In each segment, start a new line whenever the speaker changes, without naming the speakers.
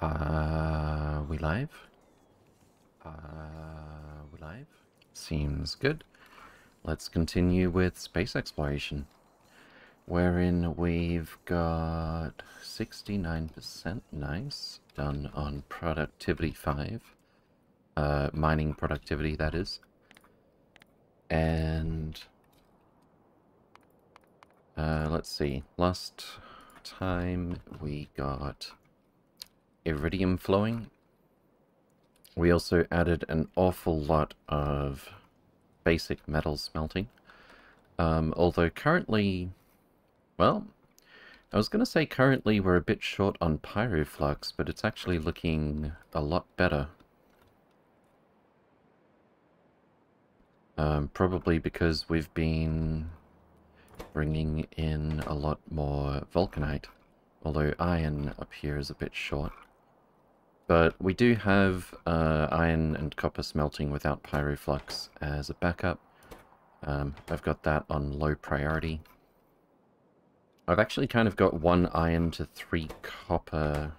Uh, we live? Uh, we live? Seems good. Let's continue with space exploration. Wherein we've got 69% nice, done on productivity 5. Uh, mining productivity, that is. And... Uh, let's see. Last time we got iridium flowing. We also added an awful lot of basic metal smelting. Um, although currently, well, I was going to say currently we're a bit short on pyroflux, but it's actually looking a lot better. Um, probably because we've been bringing in a lot more vulcanite, although iron up here is a bit short. But we do have uh, iron and copper smelting without pyroflux as a backup. Um, I've got that on low priority. I've actually kind of got one iron to three copper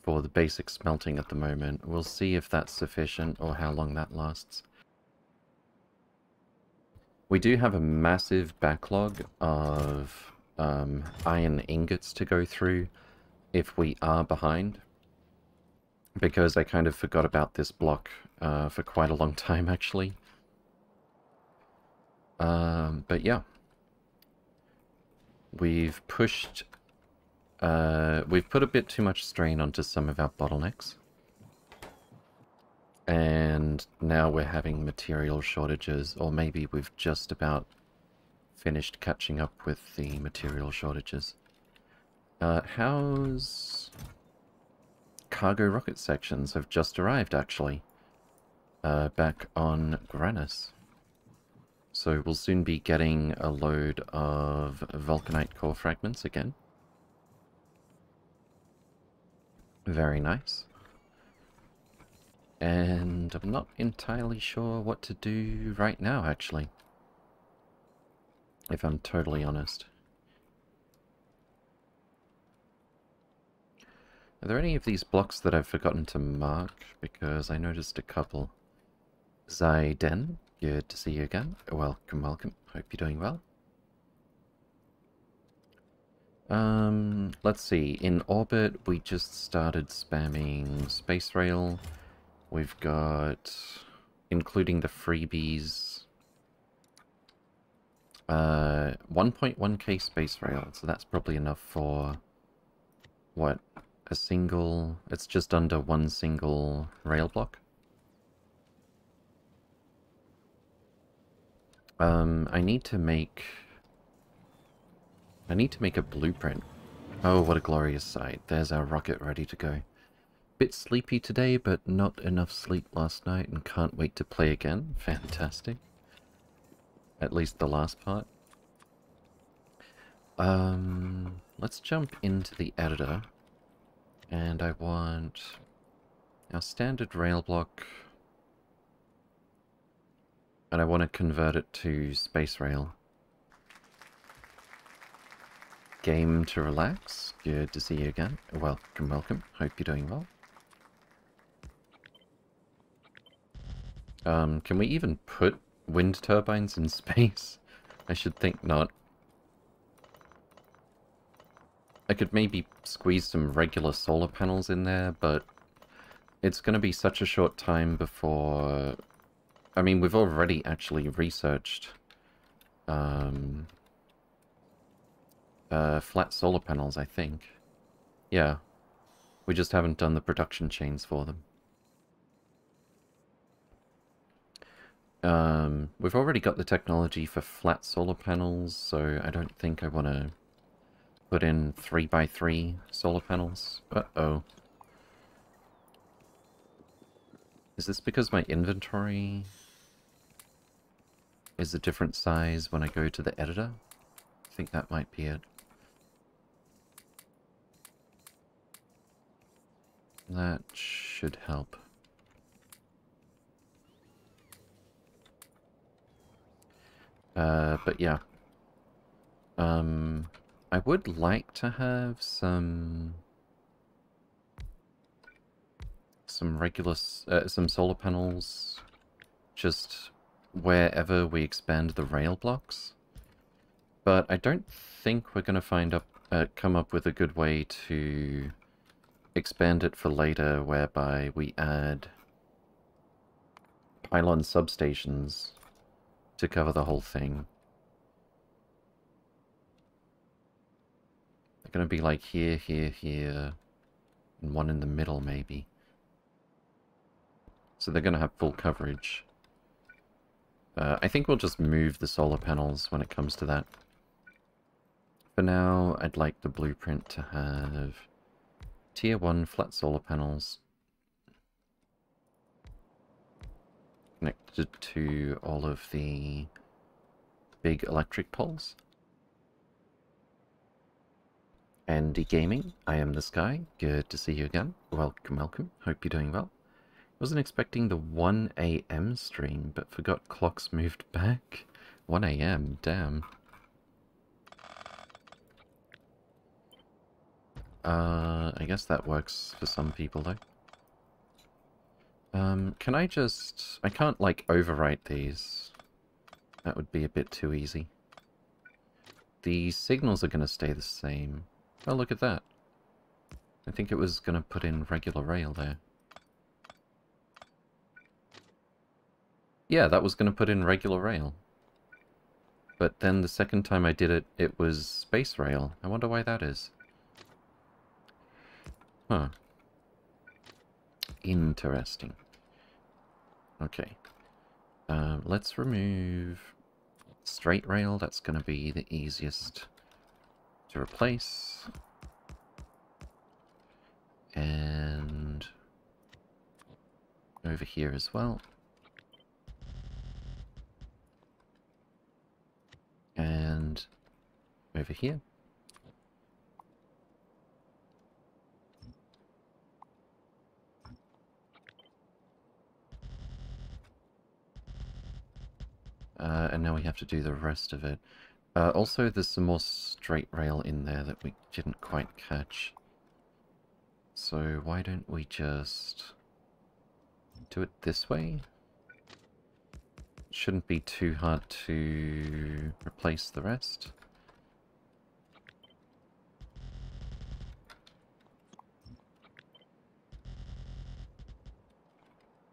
for the basic smelting at the moment. We'll see if that's sufficient or how long that lasts. We do have a massive backlog of um, iron ingots to go through if we are behind because I kind of forgot about this block uh, for quite a long time, actually. Um, but yeah. We've pushed... Uh, we've put a bit too much strain onto some of our bottlenecks. And now we're having material shortages, or maybe we've just about finished catching up with the material shortages. Uh, how's cargo rocket sections have just arrived, actually. Uh, back on Granus. So we'll soon be getting a load of vulcanite core fragments again. Very nice. And I'm not entirely sure what to do right now, actually. If I'm totally honest. Are there any of these blocks that I've forgotten to mark? Because I noticed a couple. Zaiden, good to see you again. Welcome, welcome. Hope you're doing well. Um, let's see. In orbit, we just started spamming Space Rail. We've got, including the freebies, uh, 1.1k Space Rail. So that's probably enough for, what, a single... It's just under one single rail block. Um, I need to make... I need to make a blueprint. Oh, what a glorious sight. There's our rocket ready to go. Bit sleepy today, but not enough sleep last night and can't wait to play again. Fantastic. At least the last part. Um, let's jump into the editor and I want our standard rail block. And I want to convert it to space rail. Game to relax. Good to see you again. Welcome, welcome. Hope you're doing well. Um, can we even put wind turbines in space? I should think not. I could maybe squeeze some regular solar panels in there, but it's going to be such a short time before... I mean, we've already actually researched um, uh, flat solar panels, I think. Yeah. We just haven't done the production chains for them. Um, we've already got the technology for flat solar panels, so I don't think I want to put in 3x3 solar panels. Uh-oh. Is this because my inventory is a different size when I go to the editor? I think that might be it. That should help. Uh, but yeah. Um, I would like to have some some regular, uh, some solar panels just wherever we expand the rail blocks. But I don't think we're going to find up, uh, come up with a good way to expand it for later whereby we add pylon substations to cover the whole thing. They're going to be like here, here, here, and one in the middle maybe. So they're going to have full coverage. Uh, I think we'll just move the solar panels when it comes to that. For now, I'd like the blueprint to have tier 1 flat solar panels connected to all of the big electric poles. Andy Gaming, I am this guy. Good to see you again. Welcome, welcome. Hope you're doing well. Wasn't expecting the 1 a.m. stream, but forgot clocks moved back. 1 a.m., damn. Uh, I guess that works for some people, though. Um, can I just... I can't, like, overwrite these. That would be a bit too easy. The signals are going to stay the same. Oh, look at that. I think it was going to put in regular rail there. Yeah, that was going to put in regular rail. But then the second time I did it, it was space rail. I wonder why that is. Huh. Interesting. Okay. Um, let's remove straight rail. That's going to be the easiest to replace. And over here as well. And over here. Uh, and now we have to do the rest of it. Uh, also, there's some more straight rail in there that we didn't quite catch. So why don't we just do it this way? Shouldn't be too hard to replace the rest.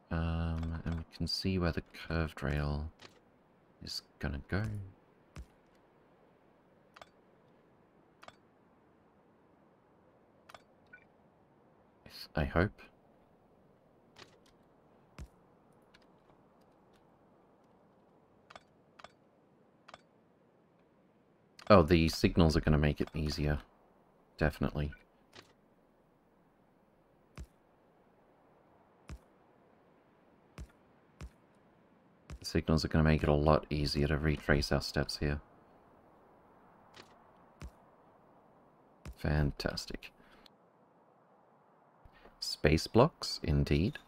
Um, and we can see where the curved rail is gonna go. I hope. Oh, the signals are going to make it easier. Definitely. signals are going to make it a lot easier to retrace our steps here. Fantastic. Space blocks, indeed.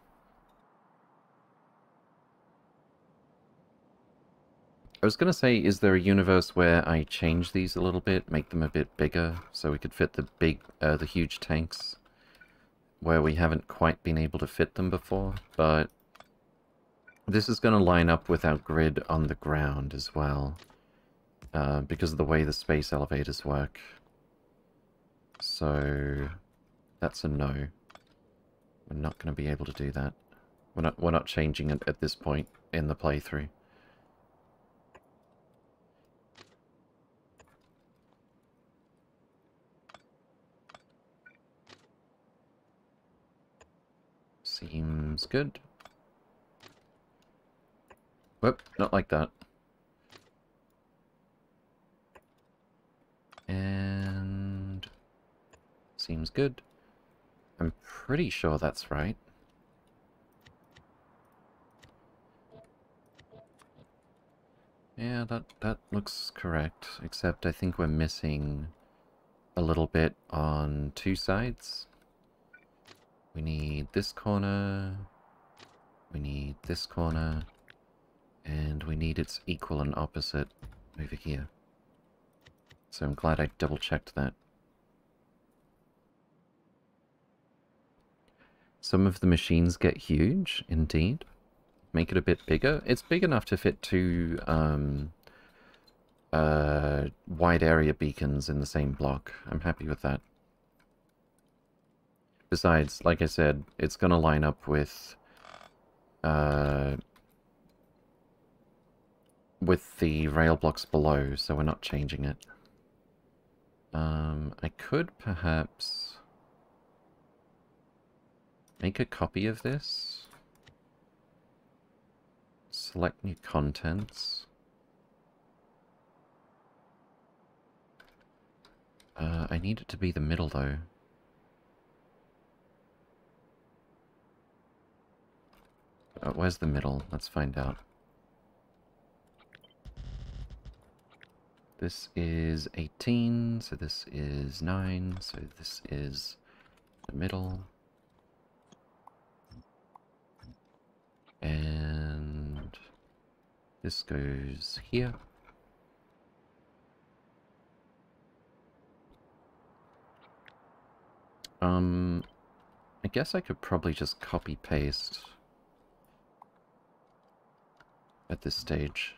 I was going to say, is there a universe where I change these a little bit, make them a bit bigger, so we could fit the big, uh, the huge tanks, where we haven't quite been able to fit them before, but this is going to line up with our grid on the ground as well, uh, because of the way the space elevators work. So, that's a no. We're not going to be able to do that. We're not, we're not changing it at this point in the playthrough. Seems good. Whoop, not like that. And... Seems good. I'm pretty sure that's right. Yeah, that, that looks correct, except I think we're missing a little bit on two sides. We need this corner, we need this corner, and we need its equal and opposite over here. So I'm glad I double checked that. Some of the machines get huge, indeed. Make it a bit bigger. It's big enough to fit two um, uh, wide area beacons in the same block. I'm happy with that. Besides, like I said, it's going to line up with uh, with the rail blocks below, so we're not changing it. Um, I could perhaps make a copy of this. Select new contents. Uh, I need it to be the middle though. Uh, where's the middle? Let's find out. This is 18, so this is 9, so this is the middle. And this goes here. Um, I guess I could probably just copy paste at this stage.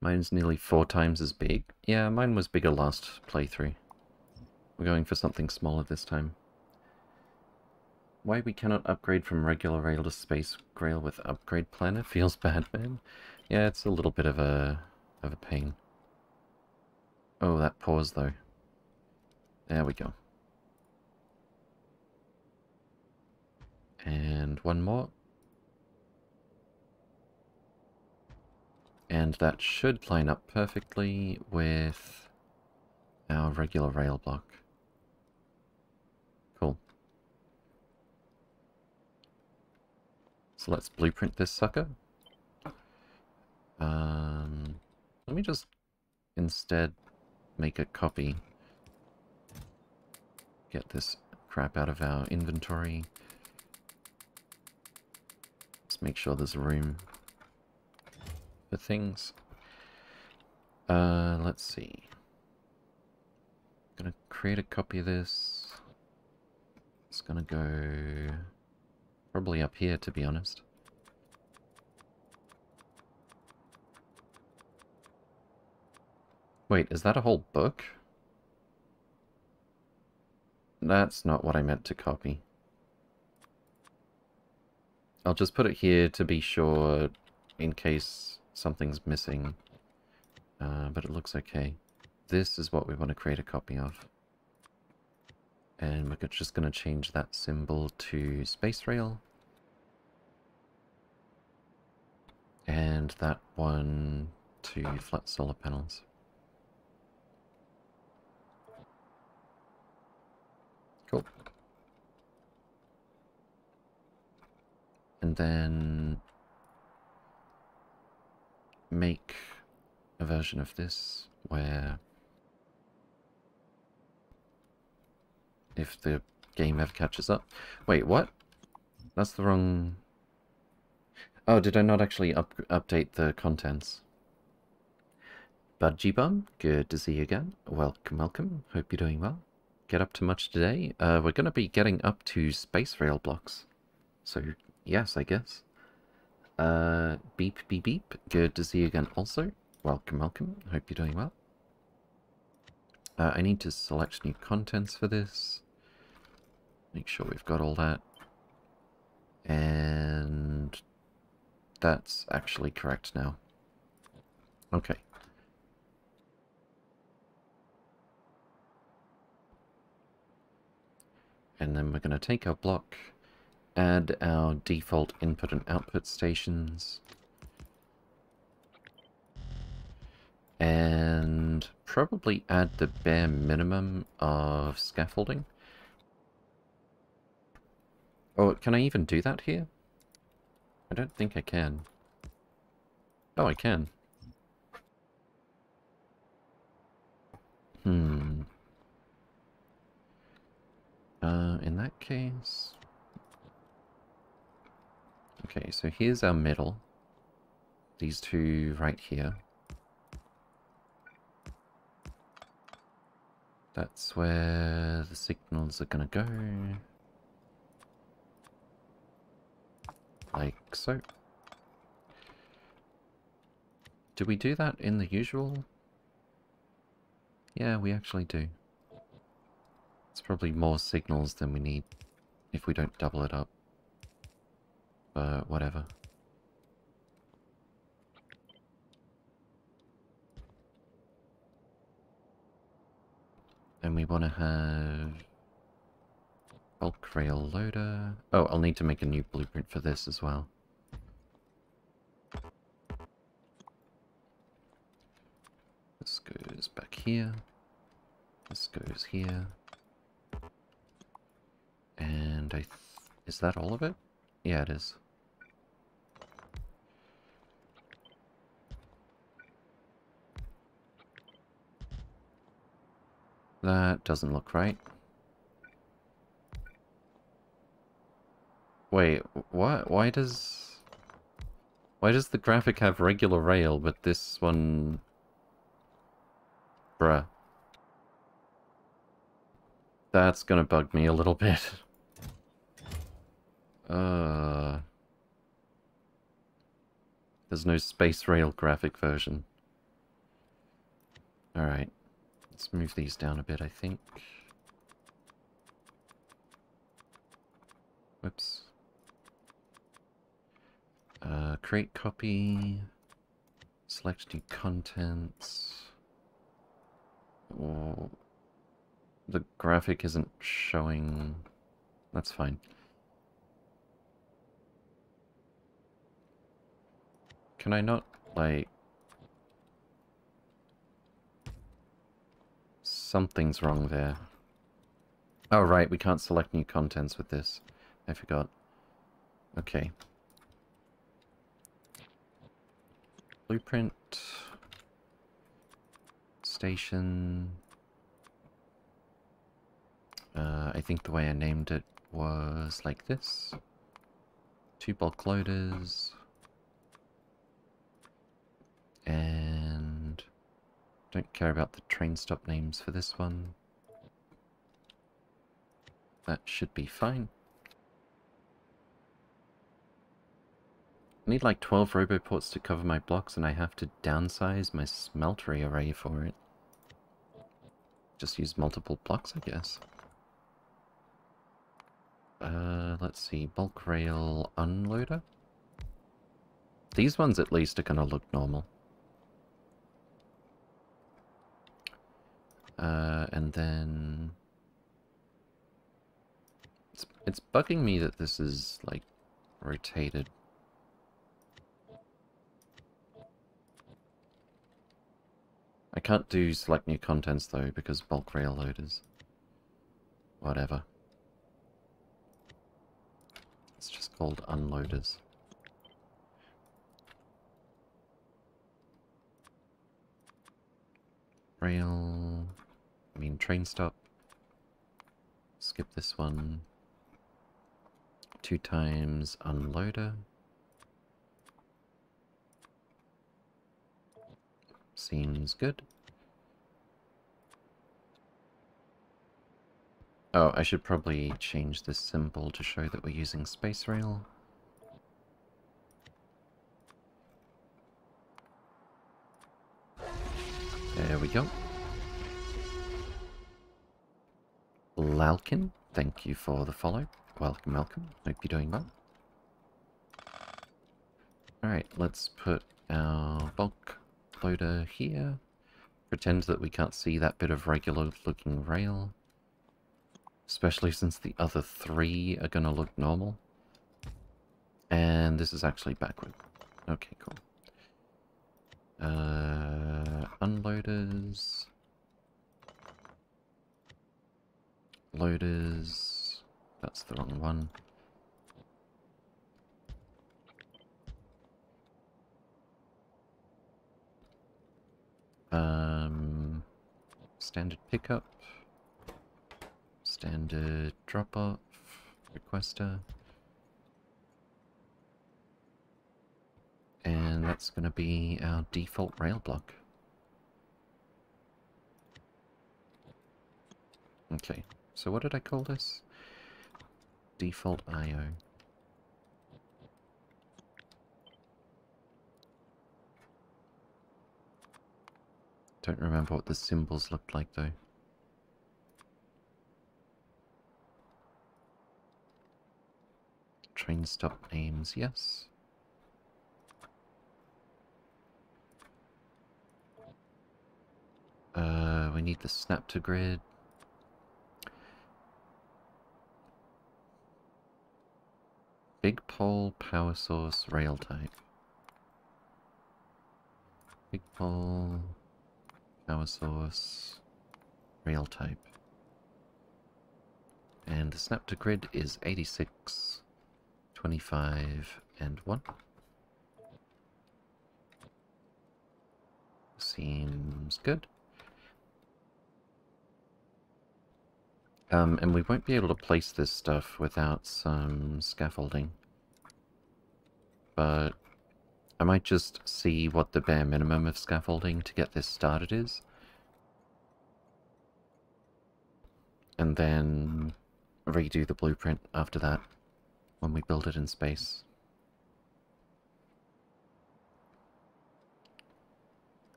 Mine's nearly four times as big. Yeah, mine was bigger last playthrough. We're going for something smaller this time. Why we cannot upgrade from regular rail to space rail with upgrade planner feels bad, man. Yeah, it's a little bit of a of a pain. Oh, that pause though. There we go. And one more. And that should line up perfectly with our regular rail block. Cool. Let's blueprint this sucker. Um, let me just instead make a copy. Get this crap out of our inventory. Let's make sure there's room for things. Uh, let's see. Gonna create a copy of this. It's gonna go probably up here, to be honest. Wait, is that a whole book? That's not what I meant to copy. I'll just put it here to be sure in case something's missing. Uh, but it looks okay. This is what we want to create a copy of. And we're just going to change that symbol to space rail. And that one to flat solar panels. Cool. And then make a version of this where if the game ever catches up. Wait, what? That's the wrong... Oh, did I not actually up update the contents? Budgie Bum, good to see you again. Welcome, welcome. Hope you're doing well get up to much today. Uh, we're going to be getting up to space rail blocks. So, yes, I guess. Uh, beep, beep, beep. Good to see you again also. Welcome, welcome. Hope you're doing well. Uh, I need to select new contents for this. Make sure we've got all that. And that's actually correct now. Okay. And then we're going to take our block, add our default input and output stations, and probably add the bare minimum of scaffolding. Oh, can I even do that here? I don't think I can. Oh, I can. Hmm. Uh, in that case... Okay, so here's our middle. These two right here. That's where the signals are gonna go. Like so. Do we do that in the usual? Yeah, we actually do. It's probably more signals than we need if we don't double it up. But whatever. And we want to have bulk rail loader. Oh, I'll need to make a new blueprint for this as well. This goes back here. This goes here. And I... is that all of it? Yeah, it is. That doesn't look right. Wait, what? Why does... Why does the graphic have regular rail, but this one... Bruh. That's gonna bug me a little bit. Uh... There's no space rail graphic version. Alright. Let's move these down a bit, I think. Whoops. Uh, create copy. Select new contents. Oh, the graphic isn't showing. That's fine. Can I not, like... Something's wrong there. Oh, right, we can't select new contents with this. I forgot. Okay. Blueprint. Station. Uh, I think the way I named it was like this. Two bulk loaders. And don't care about the train stop names for this one. That should be fine. Need like 12 roboports to cover my blocks and I have to downsize my smeltery array for it. Just use multiple blocks, I guess. Uh, let's see, bulk rail unloader? These ones at least are gonna look normal. Uh, and then... It's, it's bugging me that this is, like, rotated. I can't do select new contents, though, because bulk rail loaders. Whatever. It's just called unloaders. Rail... I mean, train stop. Skip this one. Two times unloader. Seems good. Oh, I should probably change this symbol to show that we're using space rail. There we go. Lalkin, thank you for the follow. Welcome, welcome. Hope you're doing well. Alright, let's put our bulk loader here. Pretend that we can't see that bit of regular looking rail. Especially since the other three are going to look normal. And this is actually backward. Okay, cool. Uh, unloaders. Loaders. That's the wrong one. Um, standard pickup. Standard drop-off. Requester. And that's going to be our default rail block. Okay, so what did I call this? Default IO. Don't remember what the symbols looked like though. Train stop names, yes. Uh, we need the snap to grid. Big pole, power source, rail type. Big pole, power source, rail type. And the snap to grid is 86, 25, and 1. Seems good. Um, and we won't be able to place this stuff without some scaffolding. But I might just see what the bare minimum of scaffolding to get this started is. And then redo the blueprint after that when we build it in space.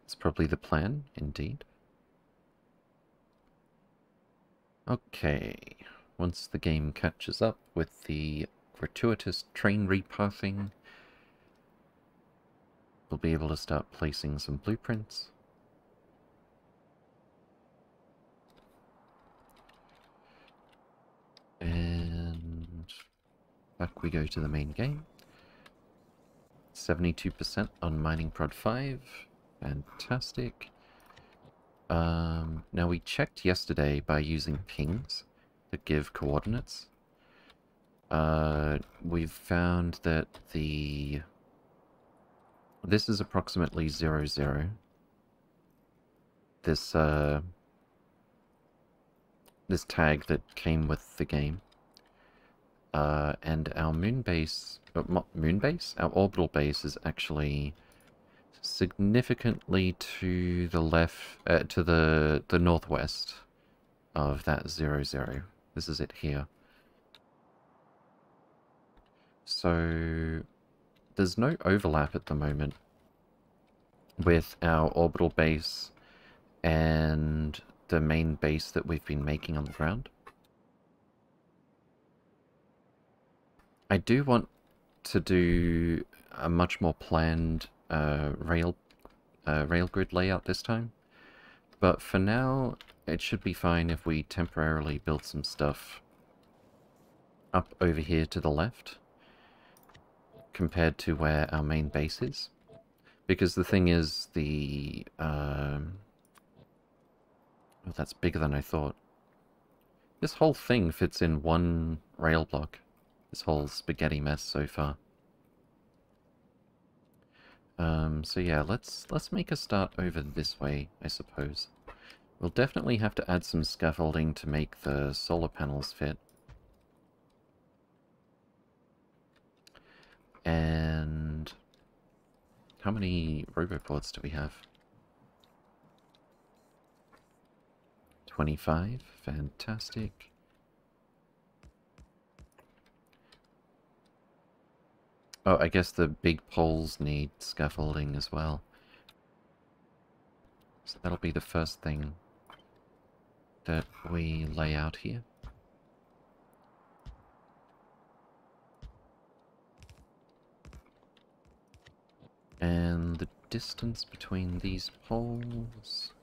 It's probably the plan, indeed. Okay, once the game catches up with the gratuitous train repathing, we'll be able to start placing some blueprints. And back we go to the main game. 72% on Mining Prod 5. Fantastic. Um, now we checked yesterday by using pings that give coordinates. Uh, we've found that the... This is approximately 00. zero. This, uh... This tag that came with the game. Uh, and our moon base... Uh, moon base? Our orbital base is actually significantly to the left, uh, to the, the northwest of that zero zero. This is it here. So there's no overlap at the moment with our orbital base and the main base that we've been making on the ground. I do want to do a much more planned uh, rail uh, rail grid layout this time. But for now, it should be fine if we temporarily build some stuff up over here to the left compared to where our main base is. Because the thing is, the... Um, oh, that's bigger than I thought. This whole thing fits in one rail block. This whole spaghetti mess so far. Um, so yeah, let's let's make a start over this way, I suppose. We'll definitely have to add some scaffolding to make the solar panels fit. And how many roboports do we have? 25, fantastic. Oh, I guess the big poles need scaffolding as well. So that'll be the first thing that we lay out here. And the distance between these poles...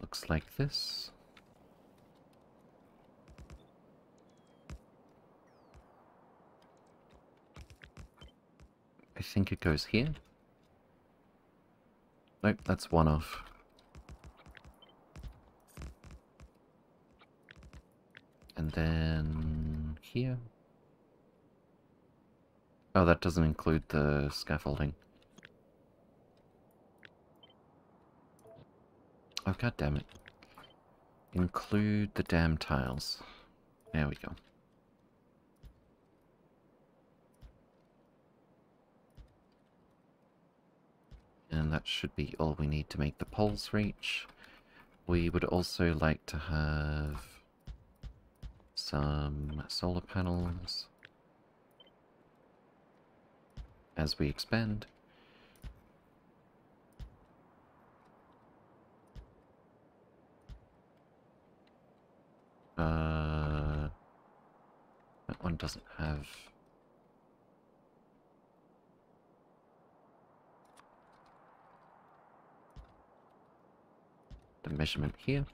Looks like this. I think it goes here. Nope, that's one off. And then here. Oh, that doesn't include the scaffolding. Oh, god damn it. Include the damn tiles. There we go. and that should be all we need to make the poles reach. We would also like to have some solar panels as we expand. Uh, that one doesn't have... the measurement here.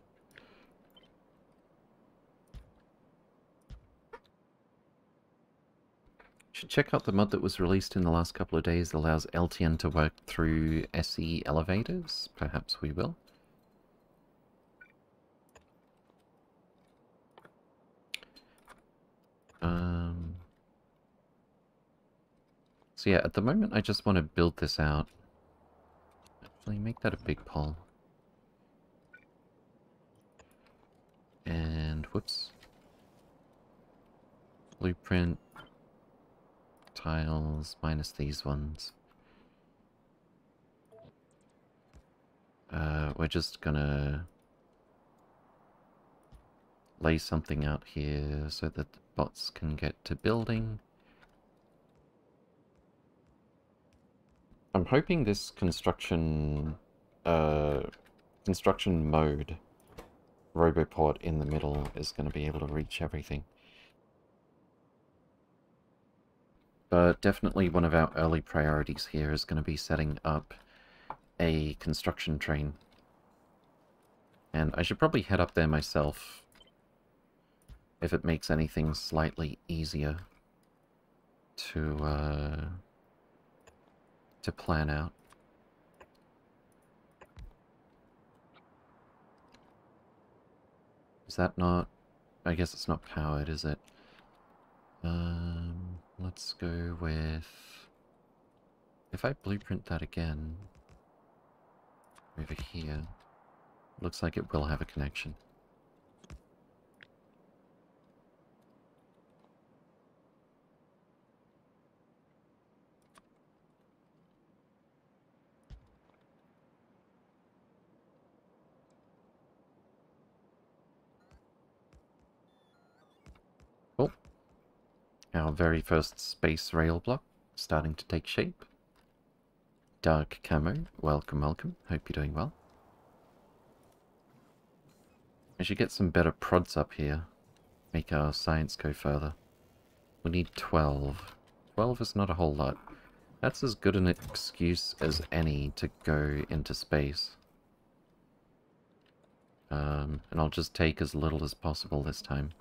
Should check out the mod that was released in the last couple of days that allows LTN to work through SE elevators. Perhaps we will. Um, so yeah, at the moment I just want to build this out. Actually, make that a big pole. And whoops. Blueprint tiles minus these ones. Uh, we're just gonna lay something out here so that the bots can get to building. I'm hoping this construction uh, construction mode Roboport in the middle is going to be able to reach everything. But definitely one of our early priorities here is going to be setting up a construction train. And I should probably head up there myself if it makes anything slightly easier to uh, to plan out. Is that not... I guess it's not powered, is it? Um, let's go with... If I blueprint that again... Over here... Looks like it will have a connection. Our very first space rail block starting to take shape. Dark Camo, welcome, welcome. Hope you're doing well. I should get some better prods up here. Make our science go further. We need 12. 12 is not a whole lot. That's as good an excuse as any to go into space. Um, and I'll just take as little as possible this time.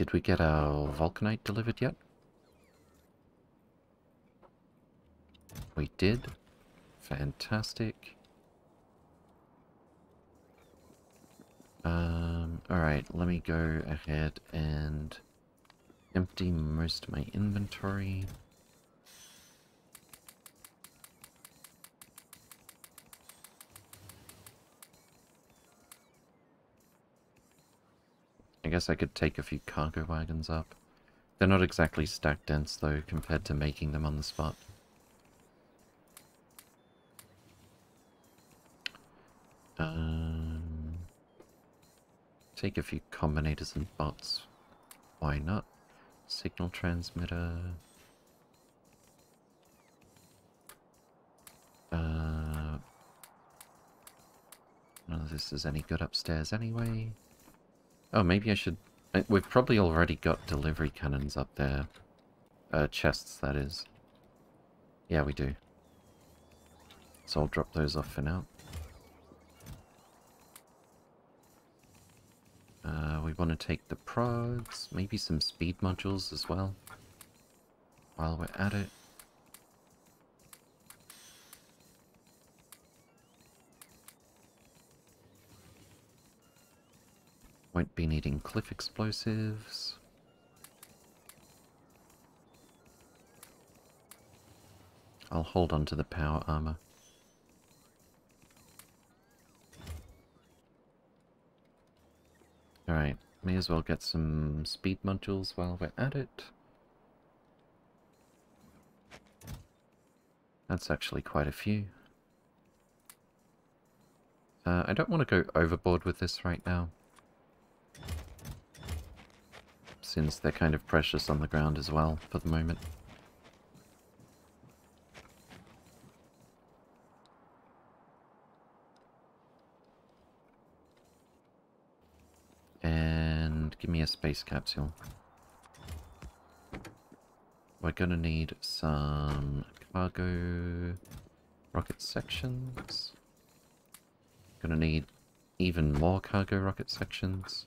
Did we get our Vulcanite delivered yet? We did. Fantastic. Um, alright, let me go ahead and empty most of my inventory. I guess I could take a few cargo wagons up. They're not exactly stack dense though, compared to making them on the spot. Um, take a few combinators and bots. Why not? Signal transmitter. Uh, none of this is any good upstairs anyway. Oh, maybe I should... We've probably already got delivery cannons up there. Uh, chests, that is. Yeah, we do. So I'll drop those off for now. Uh, we want to take the prods, maybe some speed modules as well. While we're at it. Won't be needing cliff explosives. I'll hold on to the power armor. Alright, may as well get some speed modules while we're at it. That's actually quite a few. Uh, I don't want to go overboard with this right now. Since they're kind of precious on the ground as well for the moment. And give me a space capsule. We're gonna need some cargo rocket sections. Gonna need even more cargo rocket sections.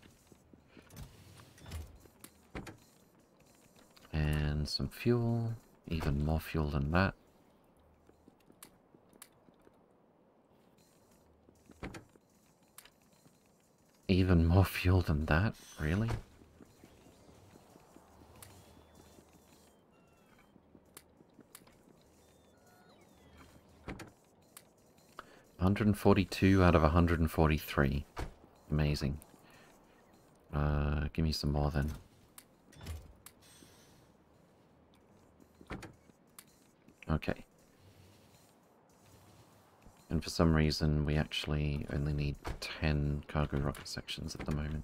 And some fuel. Even more fuel than that. Even more fuel than that? Really? Hundred and forty-two out of hundred and forty-three. Amazing. Uh, give me some more then. Okay. And for some reason, we actually only need 10 cargo rocket sections at the moment.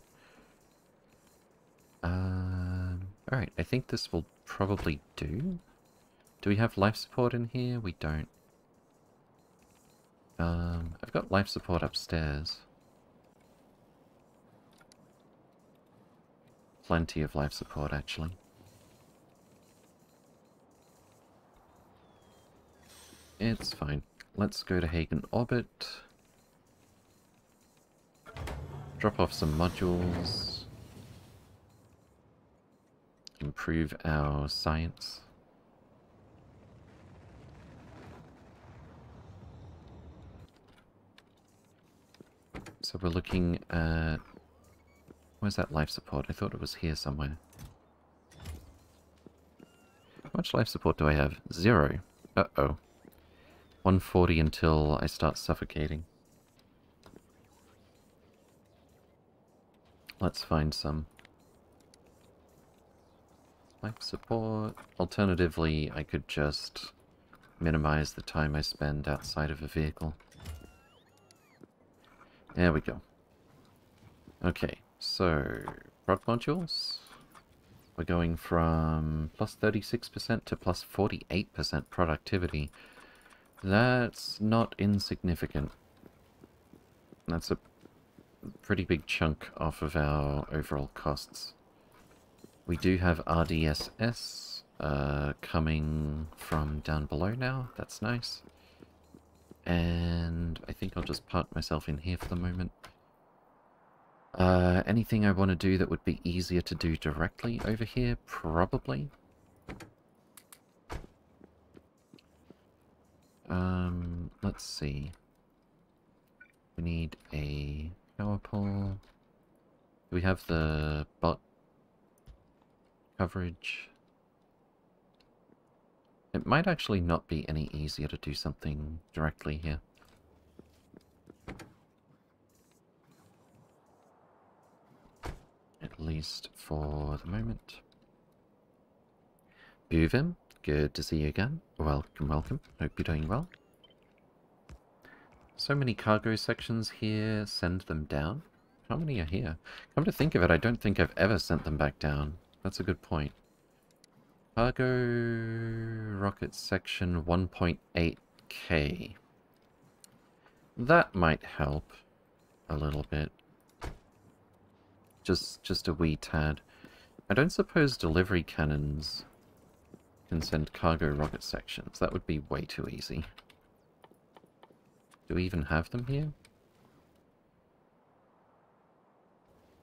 Um, Alright, I think this will probably do. Do we have life support in here? We don't. Um, I've got life support upstairs. Plenty of life support, actually. It's fine. Let's go to Hagen Orbit. Drop off some modules. Improve our science. So we're looking at... Where's that life support? I thought it was here somewhere. How much life support do I have? Zero. Uh-oh. 140 until I start suffocating. Let's find some. Life support. Alternatively, I could just minimize the time I spend outside of a vehicle. There we go. Okay, so, prod modules. We're going from plus 36% to plus 48% productivity. That's not insignificant. That's a pretty big chunk off of our overall costs. We do have RDSS uh, coming from down below now. That's nice. And I think I'll just park myself in here for the moment. Uh, anything I want to do that would be easier to do directly over here? Probably. Um, let's see. We need a power pole. Do we have the bot coverage? It might actually not be any easier to do something directly here. At least for the moment. Buvim, Good to see you again. Welcome, welcome. Hope you're doing well. So many cargo sections here. Send them down. How many are here? Come to think of it, I don't think I've ever sent them back down. That's a good point. Cargo rocket section 1.8k. That might help a little bit. Just, just a wee tad. I don't suppose delivery cannons can send cargo rocket sections. That would be way too easy. Do we even have them here?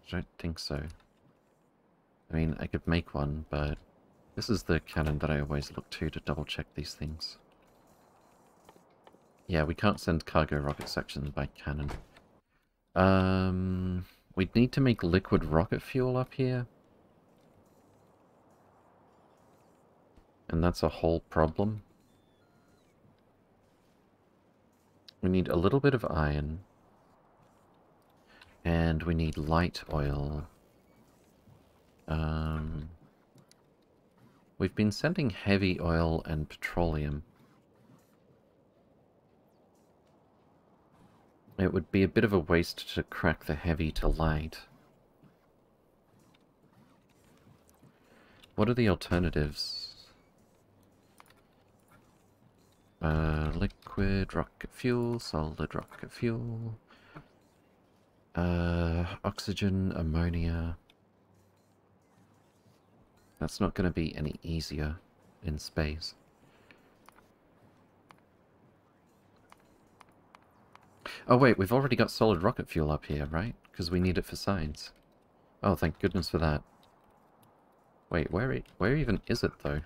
I don't think so. I mean, I could make one, but this is the cannon that I always look to to double check these things. Yeah, we can't send cargo rocket sections by cannon. Um, we'd need to make liquid rocket fuel up here. And that's a whole problem. We need a little bit of iron. And we need light oil. Um, we've been sending heavy oil and petroleum. It would be a bit of a waste to crack the heavy to light. What are the alternatives? Uh, liquid rocket fuel, solid rocket fuel, uh, oxygen, ammonia. That's not going to be any easier in space. Oh wait, we've already got solid rocket fuel up here, right? Because we need it for science. Oh, thank goodness for that. Wait, where, where even is it, though?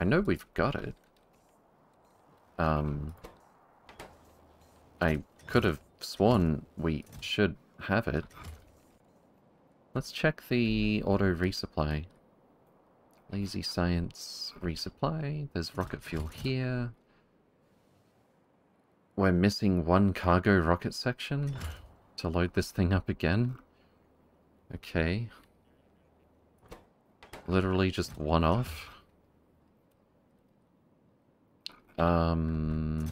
I know we've got it. Um... I could have sworn we should have it. Let's check the auto resupply. Lazy science resupply. There's rocket fuel here. We're missing one cargo rocket section to load this thing up again. Okay. Literally just one off. Um...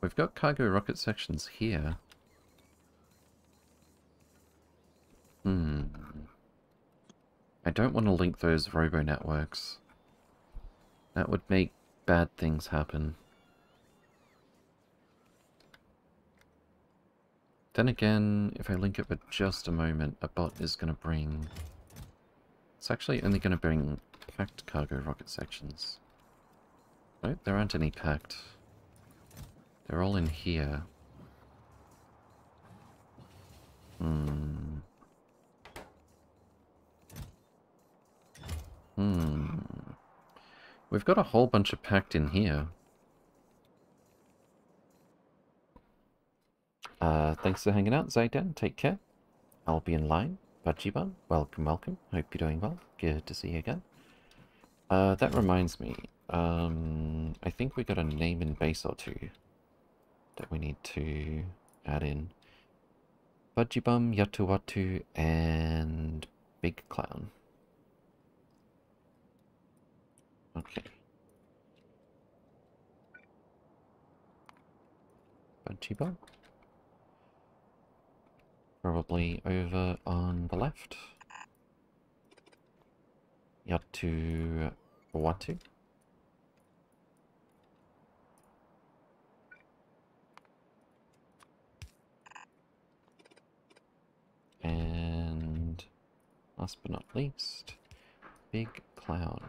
We've got cargo rocket sections here. Hmm. I don't want to link those robo networks. That would make bad things happen. Then again, if I link it for just a moment, a bot is going to bring... It's actually only going to bring packed cargo rocket sections. Right, there aren't any packed. They're all in here. Hmm. Hmm. We've got a whole bunch of packed in here. Uh, thanks for hanging out, Zayden. Take care. I'll be in line. Budgiebun, welcome, welcome. Hope you're doing well. Good to see you again. Uh, that reminds me. Um, I think we got a name in base or two that we need to add in. Budgiebum, Yatuwatu, and Big Clown. Okay. Budgiebum. Probably over on the left. Yatu Watu. And last but not least, Big Clown.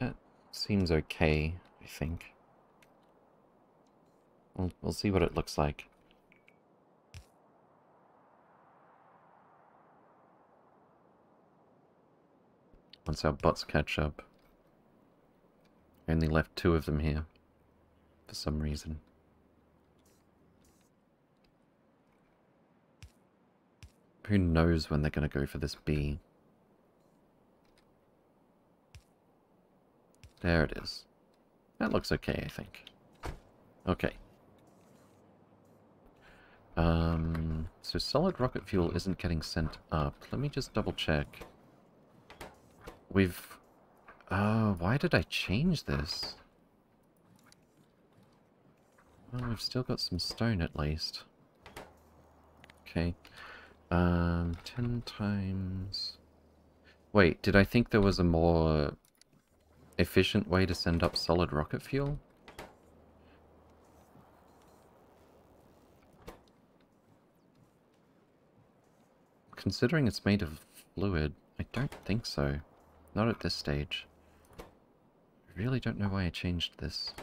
That seems okay, I think. We'll, we'll see what it looks like. Once our bots catch up. I only left two of them here. For some reason. Who knows when they're going to go for this B? There it is. That looks okay, I think. Okay. Um, so solid rocket fuel isn't getting sent up. Let me just double check. We've uh, why did I change this? Well, we've still got some stone at least. Okay. Um, ten times... Wait, did I think there was a more efficient way to send up solid rocket fuel? Considering it's made of fluid, I don't think so. Not at this stage I really don't know why I changed this.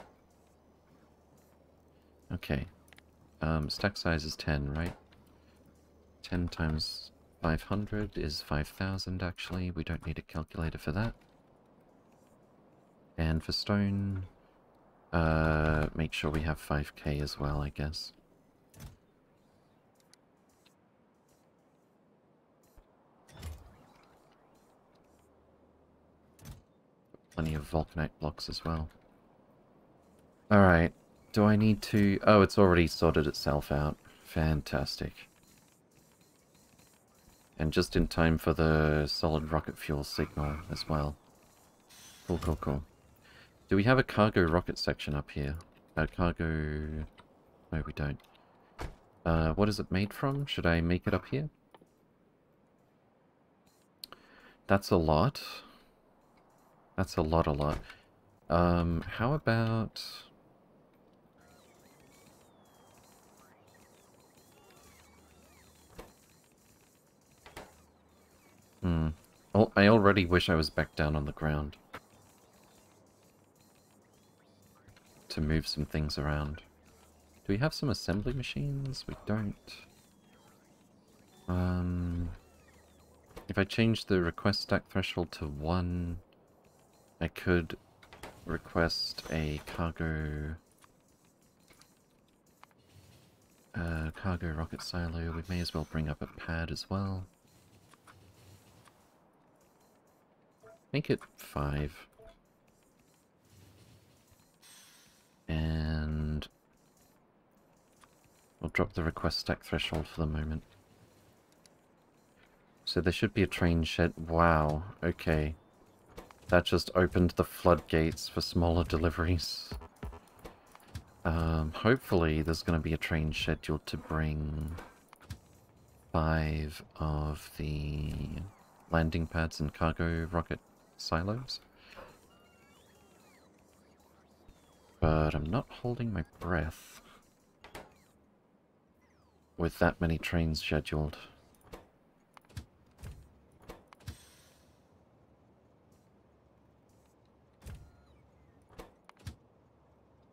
Okay. Um, stack size is 10, right? 10 times 500 is 5,000, actually. We don't need a calculator for that. And for stone, uh, make sure we have 5k as well, I guess. plenty of vulcanite blocks as well. Alright. Do I need to... Oh, it's already sorted itself out. Fantastic. And just in time for the solid rocket fuel signal as well. Cool, cool, cool. Do we have a cargo rocket section up here? A cargo... No, we don't. Uh, what is it made from? Should I make it up here? That's a lot. That's a lot, a lot. Um, how about... Hmm. I already wish I was back down on the ground. To move some things around. Do we have some assembly machines? We don't. Um, if I change the request stack threshold to 1, I could request a cargo... Uh, cargo rocket silo. We may as well bring up a pad as well. Make it five. And we'll drop the request stack threshold for the moment. So there should be a train shed. Wow, okay. That just opened the floodgates for smaller deliveries. Um, hopefully there's going to be a train scheduled to bring five of the landing pads and cargo rocket silos. But I'm not holding my breath with that many trains scheduled.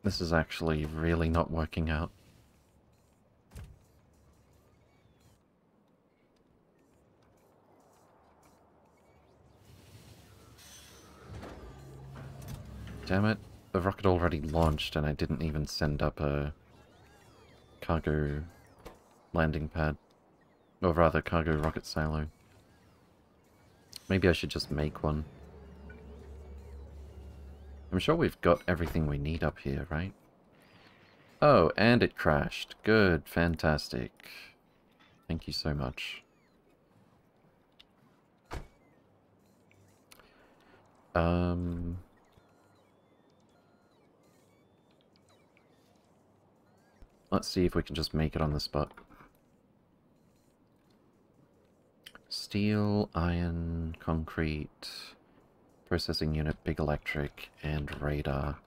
This is actually really not working out. Damn it. The rocket already launched and I didn't even send up a cargo landing pad. Or rather, cargo rocket silo. Maybe I should just make one. I'm sure we've got everything we need up here, right? Oh, and it crashed. Good, fantastic. Thank you so much. Um... Let's see if we can just make it on the spot. Steel, iron, concrete, processing unit, big electric, and radar.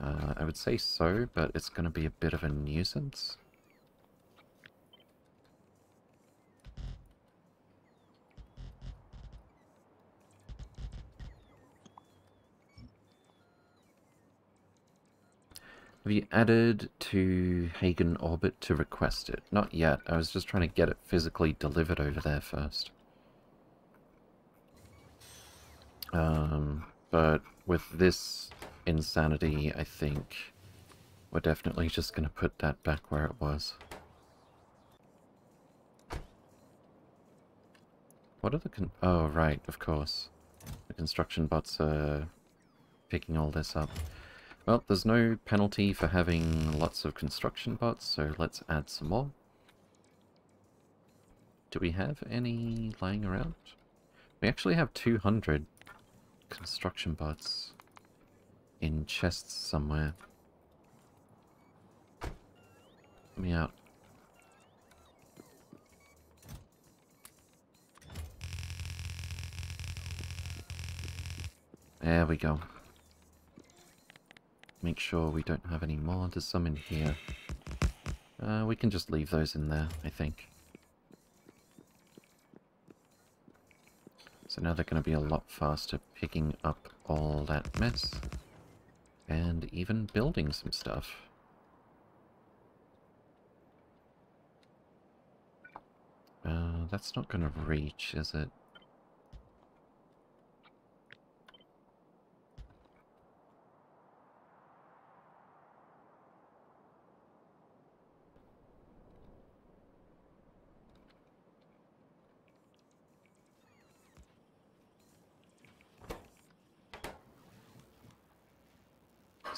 Uh, I would say so, but it's going to be a bit of a nuisance. Have you added to Hagen Orbit to request it? Not yet. I was just trying to get it physically delivered over there first. Um, but with this insanity, I think we're definitely just going to put that back where it was. What are the Oh, right, of course. The construction bots are picking all this up. Well, there's no penalty for having lots of construction bots, so let's add some more. Do we have any lying around? We actually have 200 construction bots in chests somewhere. Let me out. There we go. Make sure we don't have any more. There's some in here. Uh, we can just leave those in there, I think. So now they're going to be a lot faster picking up all that mess. And even building some stuff. Uh, that's not going to reach, is it?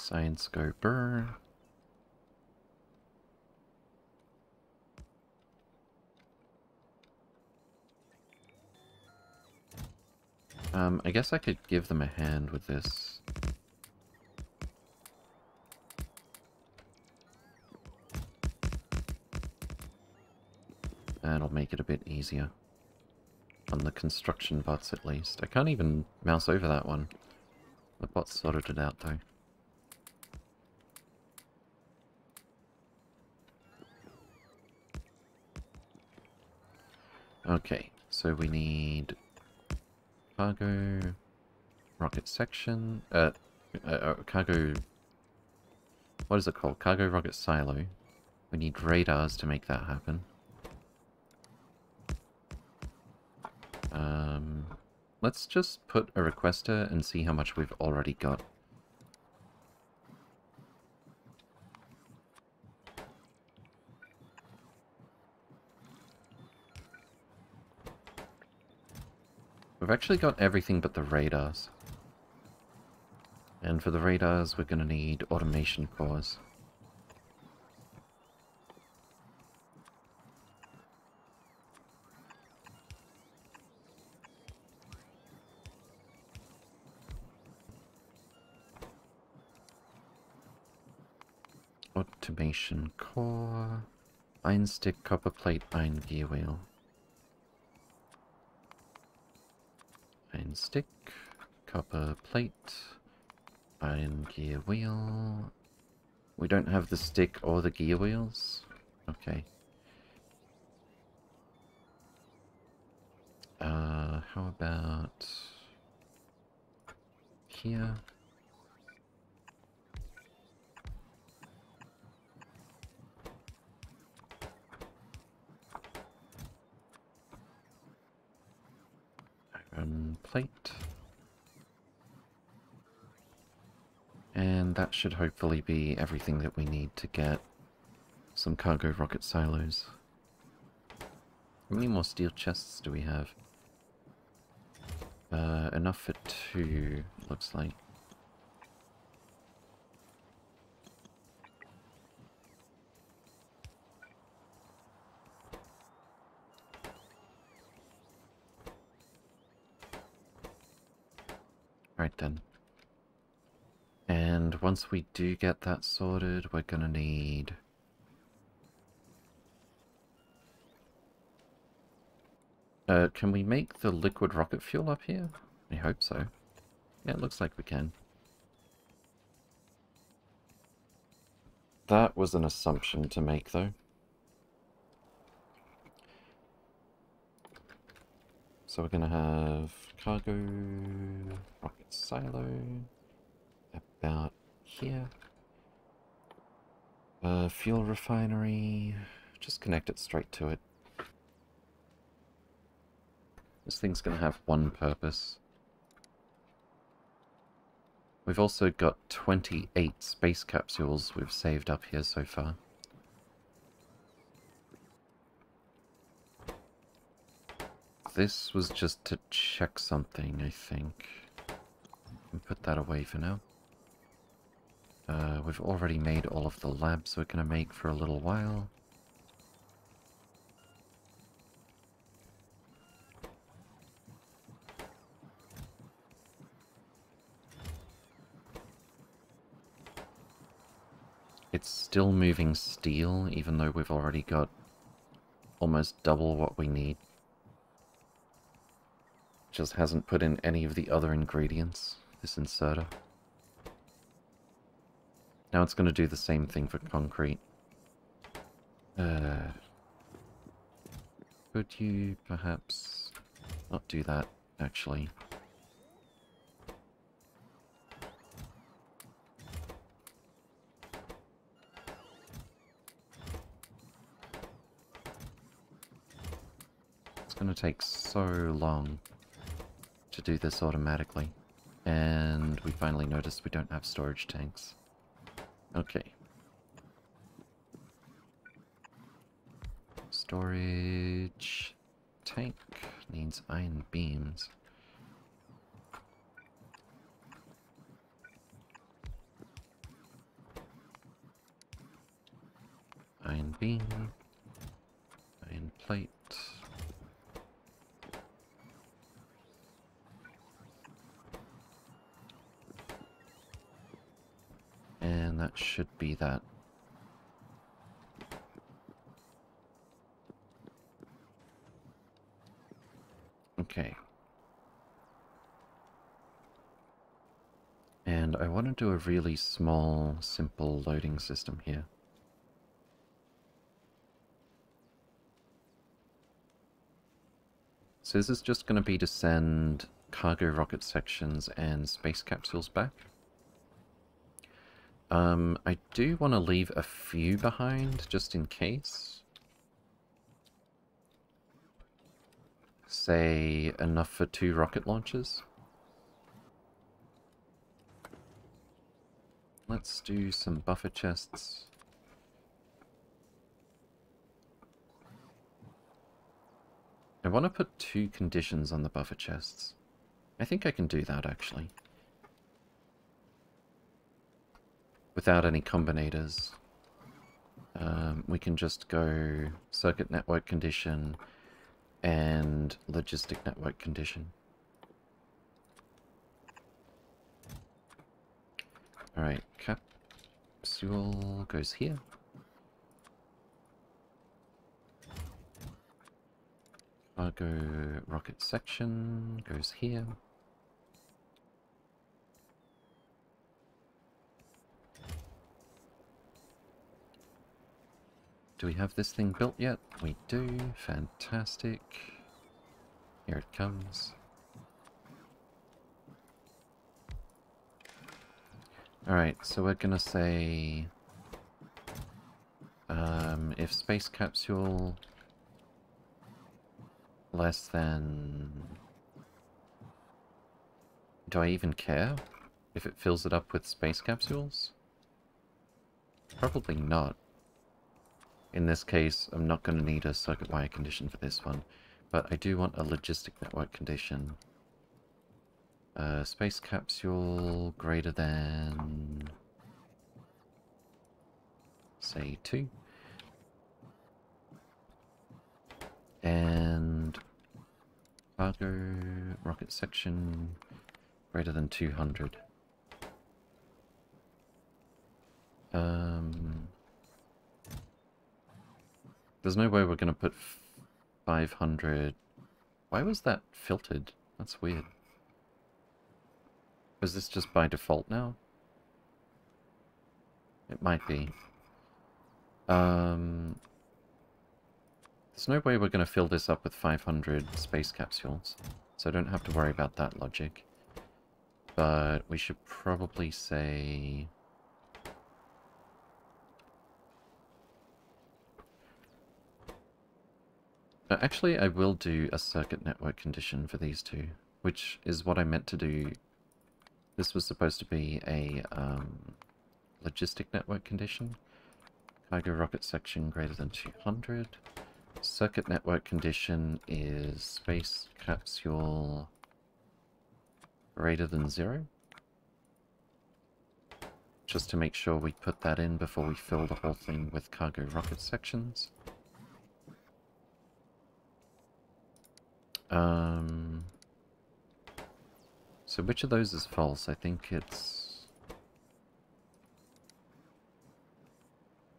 Science Scoper. Um, I guess I could give them a hand with this. That'll make it a bit easier. On the construction bots, at least. I can't even mouse over that one. The bots sorted it out, though. Okay, so we need cargo, rocket section, uh, uh, uh, cargo, what is it called? Cargo rocket silo. We need radars to make that happen. Um, let's just put a requester and see how much we've already got. We've actually got everything but the radars. And for the radars, we're going to need automation cores. Automation core, iron stick, copper plate, iron gear wheel. Iron stick, copper plate, iron gear wheel. We don't have the stick or the gear wheels? Okay. Uh, how about here? Iron plate. And that should hopefully be everything that we need to get some cargo rocket silos. How many more steel chests do we have? Uh, enough for two, looks like. Right then. And once we do get that sorted, we're gonna need... Uh, can we make the liquid rocket fuel up here? I hope so. Yeah, it looks like we can. That was an assumption to make, though. So we're gonna have cargo, rocket silo, about here. Uh, fuel refinery, just connect it straight to it. This thing's gonna have one purpose. We've also got 28 space capsules we've saved up here so far. This was just to check something, I think. Put that away for now. Uh, we've already made all of the labs we're going to make for a little while. It's still moving steel, even though we've already got almost double what we need. Just hasn't put in any of the other ingredients, this inserter. Now it's going to do the same thing for concrete. Uh, could you perhaps not do that, actually? It's going to take so long to do this automatically. And we finally noticed we don't have storage tanks. Okay. Storage tank needs iron beams. Iron beam. Iron plate. And that should be that. Okay. And I want to do a really small, simple loading system here. So this is just going to be to send cargo rocket sections and space capsules back. Um, I do want to leave a few behind, just in case. Say, enough for two rocket launches. Let's do some buffer chests. I want to put two conditions on the buffer chests. I think I can do that, actually. Without any combinators. Um, we can just go circuit network condition and logistic network condition. Alright, capsule goes here. Cargo rocket section goes here. Do we have this thing built yet? We do. Fantastic. Here it comes. Alright, so we're gonna say... Um, if space capsule less than... Do I even care if it fills it up with space capsules? Probably not. In this case, I'm not going to need a circuit wire condition for this one, but I do want a logistic network condition. Uh, space capsule greater than... say 2. And... cargo rocket section greater than 200. Um... There's no way we're going to put 500... Why was that filtered? That's weird. Is this just by default now? It might be. Um, there's no way we're going to fill this up with 500 space capsules, so I don't have to worry about that logic. But we should probably say... actually, I will do a circuit network condition for these two, which is what I meant to do this was supposed to be a um, logistic network condition. Cargo rocket section greater than 200. Circuit network condition is space capsule greater than zero. Just to make sure we put that in before we fill the whole thing with cargo rocket sections. Um, so which of those is false? I think it's...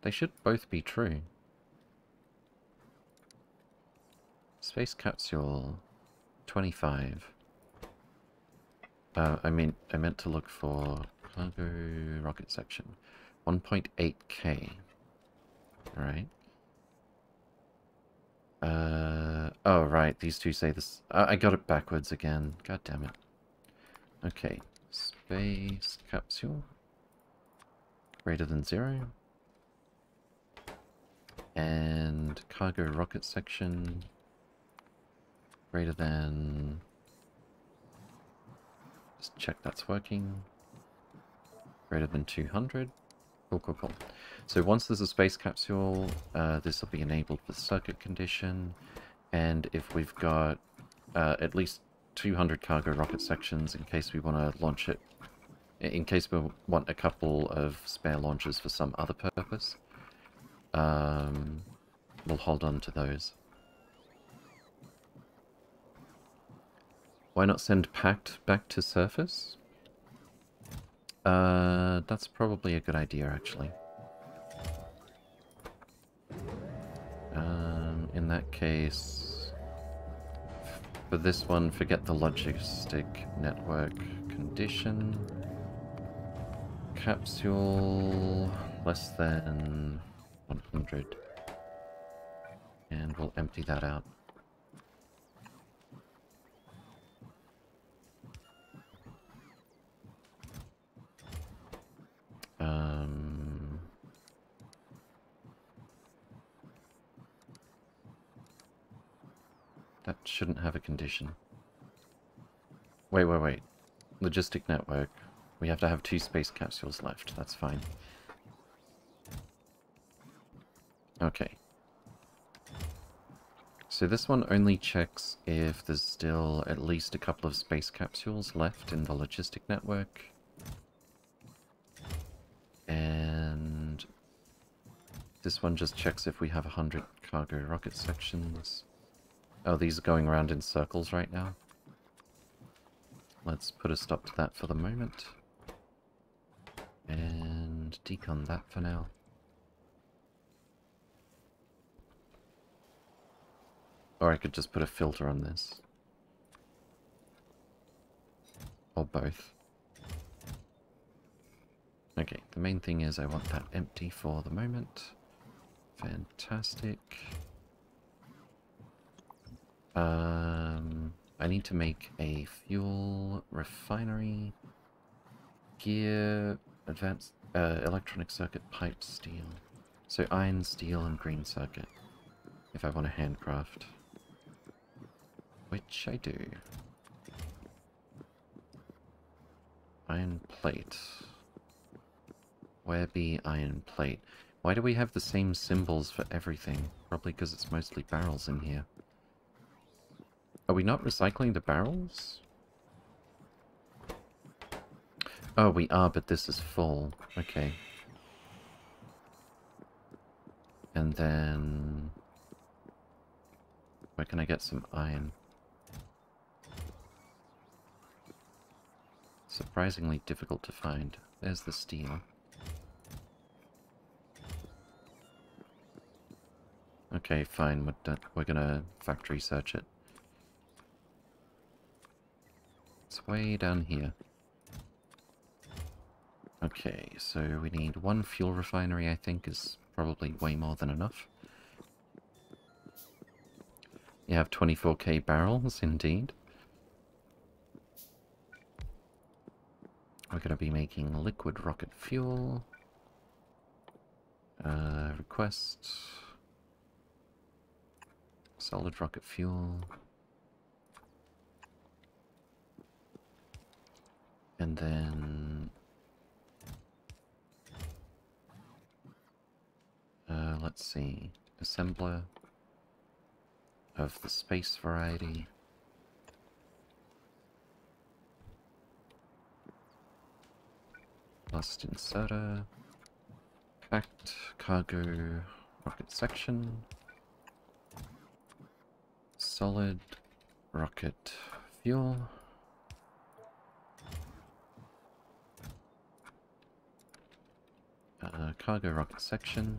They should both be true. Space capsule 25. Uh, I mean, I meant to look for cargo rocket section. 1.8k. Alright. Uh, oh, right, these two say this. Uh, I got it backwards again. God damn it. Okay, space capsule greater than zero. And cargo rocket section greater than... Just check that's working. Greater than 200. Cool, cool, cool. So once there's a space capsule, uh, this will be enabled with circuit condition. And if we've got uh, at least 200 cargo rocket sections in case we want to launch it, in case we want a couple of spare launches for some other purpose. Um, we'll hold on to those. Why not send Pact back to surface? Uh, that's probably a good idea, actually. Um, in that case, for this one, forget the logistic network condition. Capsule less than 100. And we'll empty that out. That shouldn't have a condition. Wait, wait, wait. Logistic network. We have to have two space capsules left. That's fine. Okay. So this one only checks if there's still at least a couple of space capsules left in the logistic network. And this one just checks if we have 100 cargo rocket sections. Oh, these are going around in circles right now. Let's put a stop to that for the moment. And decon that for now. Or I could just put a filter on this. Or both. Okay, the main thing is I want that empty for the moment. Fantastic. Um, I need to make a fuel refinery, gear, advanced uh, electronic circuit pipe steel. So iron, steel, and green circuit, if I want to handcraft. Which I do. Iron plate. Where be iron plate? Why do we have the same symbols for everything? Probably because it's mostly barrels in here. Are we not recycling the barrels? Oh, we are, but this is full. Okay. And then... Where can I get some iron? Surprisingly difficult to find. There's the steel. Okay, fine. We're, we're gonna factory search it. It's way down here. Okay, so we need one fuel refinery, I think, is probably way more than enough. You have 24k barrels, indeed. We're going to be making liquid rocket fuel. Uh, request. Solid rocket fuel. And then... Uh, let's see. Assembler of the space variety. Last inserter. Packed cargo rocket section. Solid rocket fuel. Uh, cargo rocket section.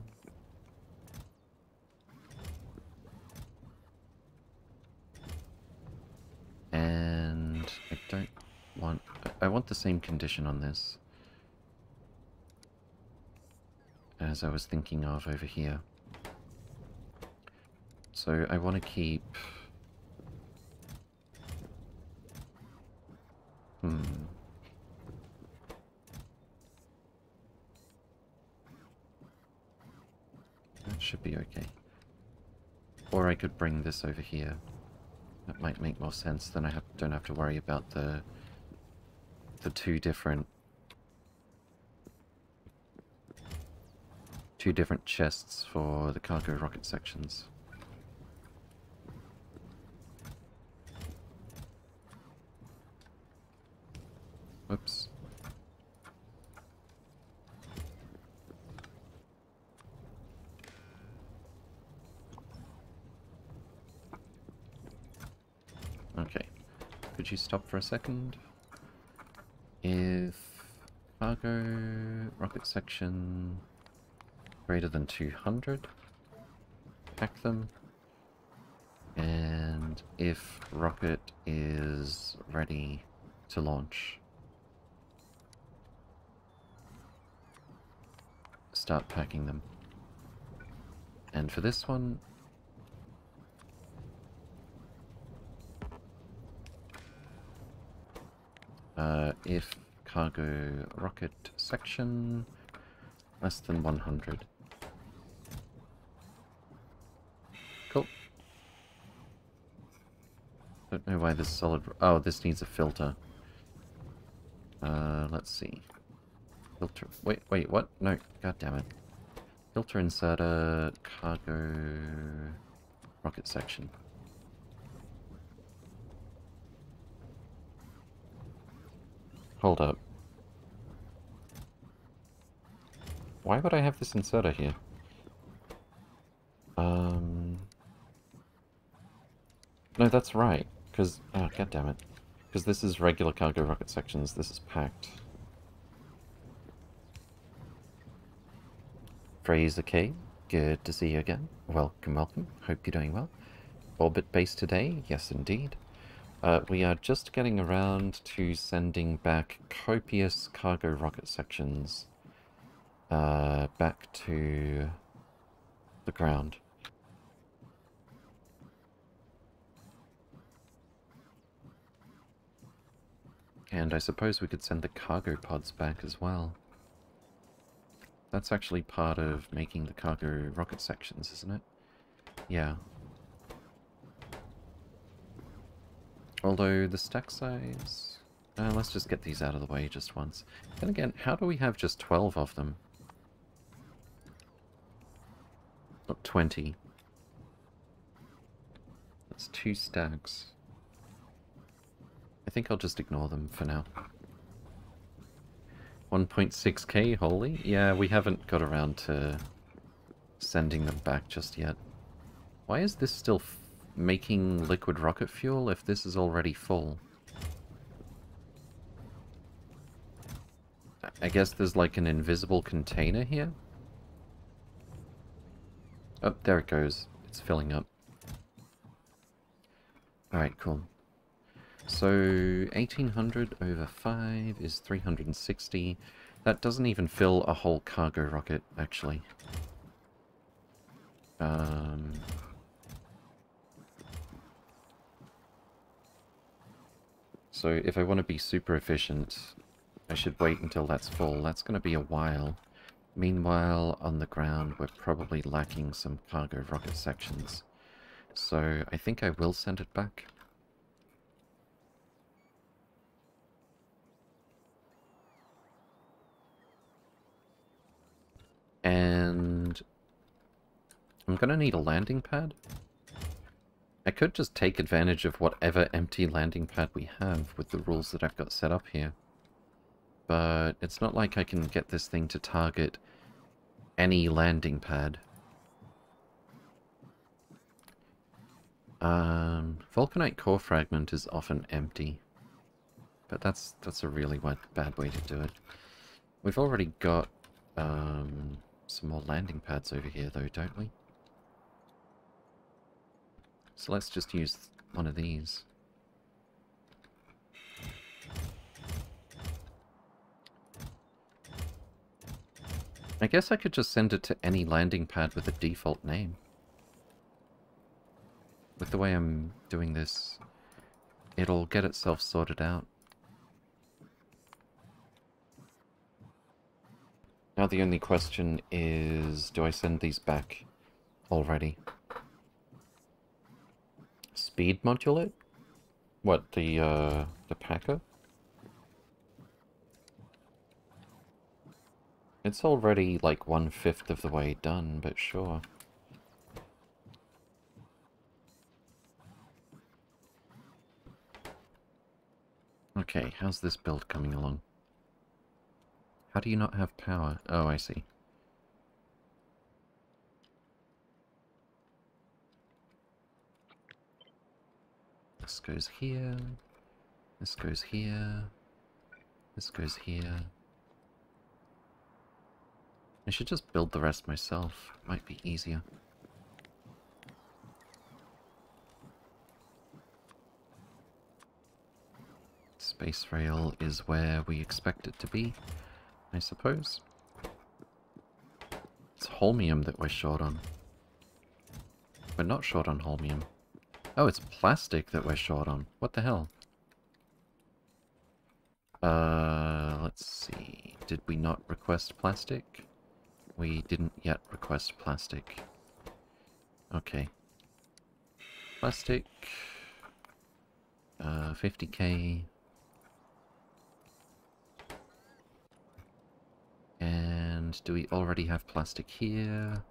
And I don't want... I want the same condition on this. As I was thinking of over here. So I want to keep... Hmm. Should be okay. Or I could bring this over here. That might make more sense, then I have, don't have to worry about the the two different two different chests for the cargo rocket sections. Whoops. Okay. Could you stop for a second? If Cargo, rocket section, greater than 200. Pack them. And if rocket is ready to launch, start packing them. And for this one, uh, if cargo rocket section less than 100. Cool. Don't know why this solid... Oh, this needs a filter. Uh, let's see. Filter... Wait, wait, what? No, god damn it. Filter inserter, cargo... Rocket section. Hold up. Why would I have this inserter here? Um... No, that's right. Because, oh, god damn it. Because this is regular cargo rocket sections, this is packed. Fraser K, good to see you again. Welcome, welcome. Hope you're doing well. Orbit base today? Yes, indeed. Uh, we are just getting around to sending back copious cargo rocket sections uh, back to the ground. And I suppose we could send the cargo pods back as well. That's actually part of making the cargo rocket sections, isn't it? Yeah. Although the stack size... Uh, let's just get these out of the way just once. Then again, how do we have just 12 of them? Not 20. That's two stacks. I think I'll just ignore them for now. 1.6k, holy? Yeah, we haven't got around to sending them back just yet. Why is this still making liquid rocket fuel if this is already full? I guess there's like an invisible container here? Oh, there it goes. It's filling up. Alright, cool. So, 1800 over 5 is 360. That doesn't even fill a whole cargo rocket, actually. Um... So, if I want to be super efficient, I should wait until that's full. That's going to be a while. Meanwhile, on the ground, we're probably lacking some cargo rocket sections. So, I think I will send it back. And I'm going to need a landing pad. I could just take advantage of whatever empty landing pad we have with the rules that I've got set up here. But it's not like I can get this thing to target any landing pad. Um, Vulcanite core fragment is often empty. But that's that's a really bad way to do it. We've already got um, some more landing pads over here though, don't we? So let's just use one of these. I guess I could just send it to any landing pad with a default name. With the way I'm doing this, it'll get itself sorted out. Now the only question is, do I send these back already? Speed modulate? What, the, uh, the packer? It's already like one-fifth of the way done, but sure. Okay, how's this build coming along? How do you not have power? Oh, I see. This goes here. This goes here. This goes here. I should just build the rest myself. Might be easier. Space rail is where we expect it to be, I suppose. It's holmium that we're short on. We're not short on holmium. Oh, it's plastic that we're short on. What the hell? Uh, let's see. Did we not request plastic? We didn't yet request plastic. Okay. Plastic. Uh, 50k. And do we already have plastic here?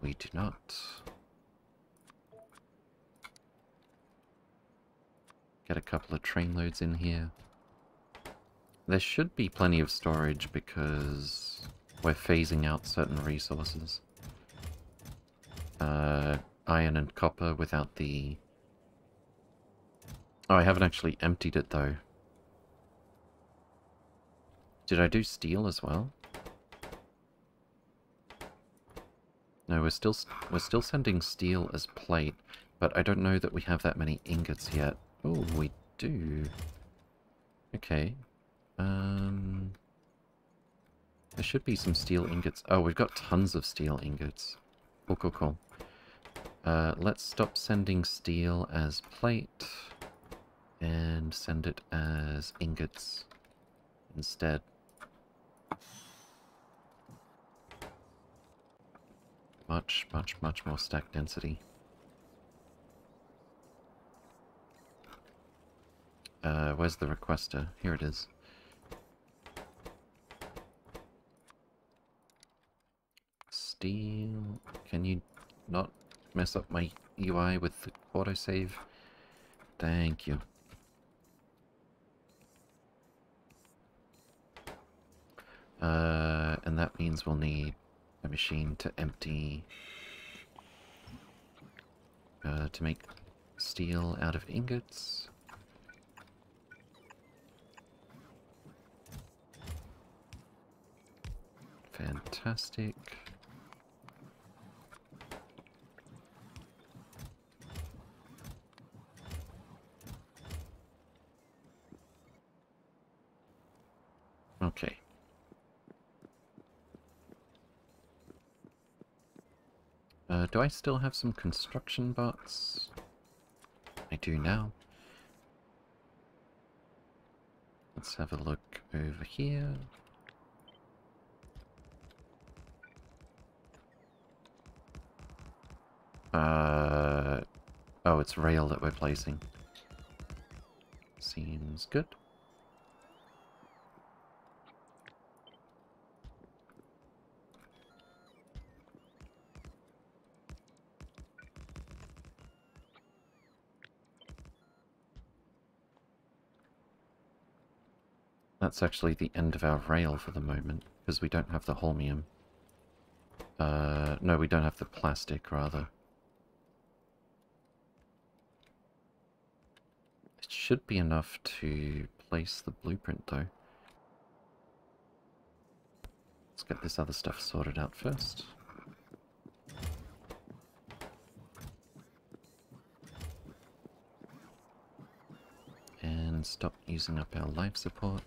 We do not. Get a couple of train loads in here. There should be plenty of storage because we're phasing out certain resources. Uh, iron and copper without the... Oh, I haven't actually emptied it though. Did I do steel as well? No, we're still we're still sending steel as plate, but I don't know that we have that many ingots yet. Oh, we do. Okay. Um, there should be some steel ingots. Oh, we've got tons of steel ingots. Cool, cool, cool. Uh, let's stop sending steel as plate and send it as ingots instead. Much, much, much more stack density. Uh, where's the requester? Here it is. Steel... Can you not mess up my UI with the autosave? Thank you. Uh, and that means we'll need a machine to empty... Uh, to make steel out of ingots. Fantastic. Okay. Uh, do I still have some construction bots? I do now. Let's have a look over here. Uh, oh, it's rail that we're placing. Seems good. That's actually the end of our rail for the moment, because we don't have the holmium. Uh, no, we don't have the plastic, rather. It should be enough to place the blueprint, though. Let's get this other stuff sorted out first. And stop using up our life support.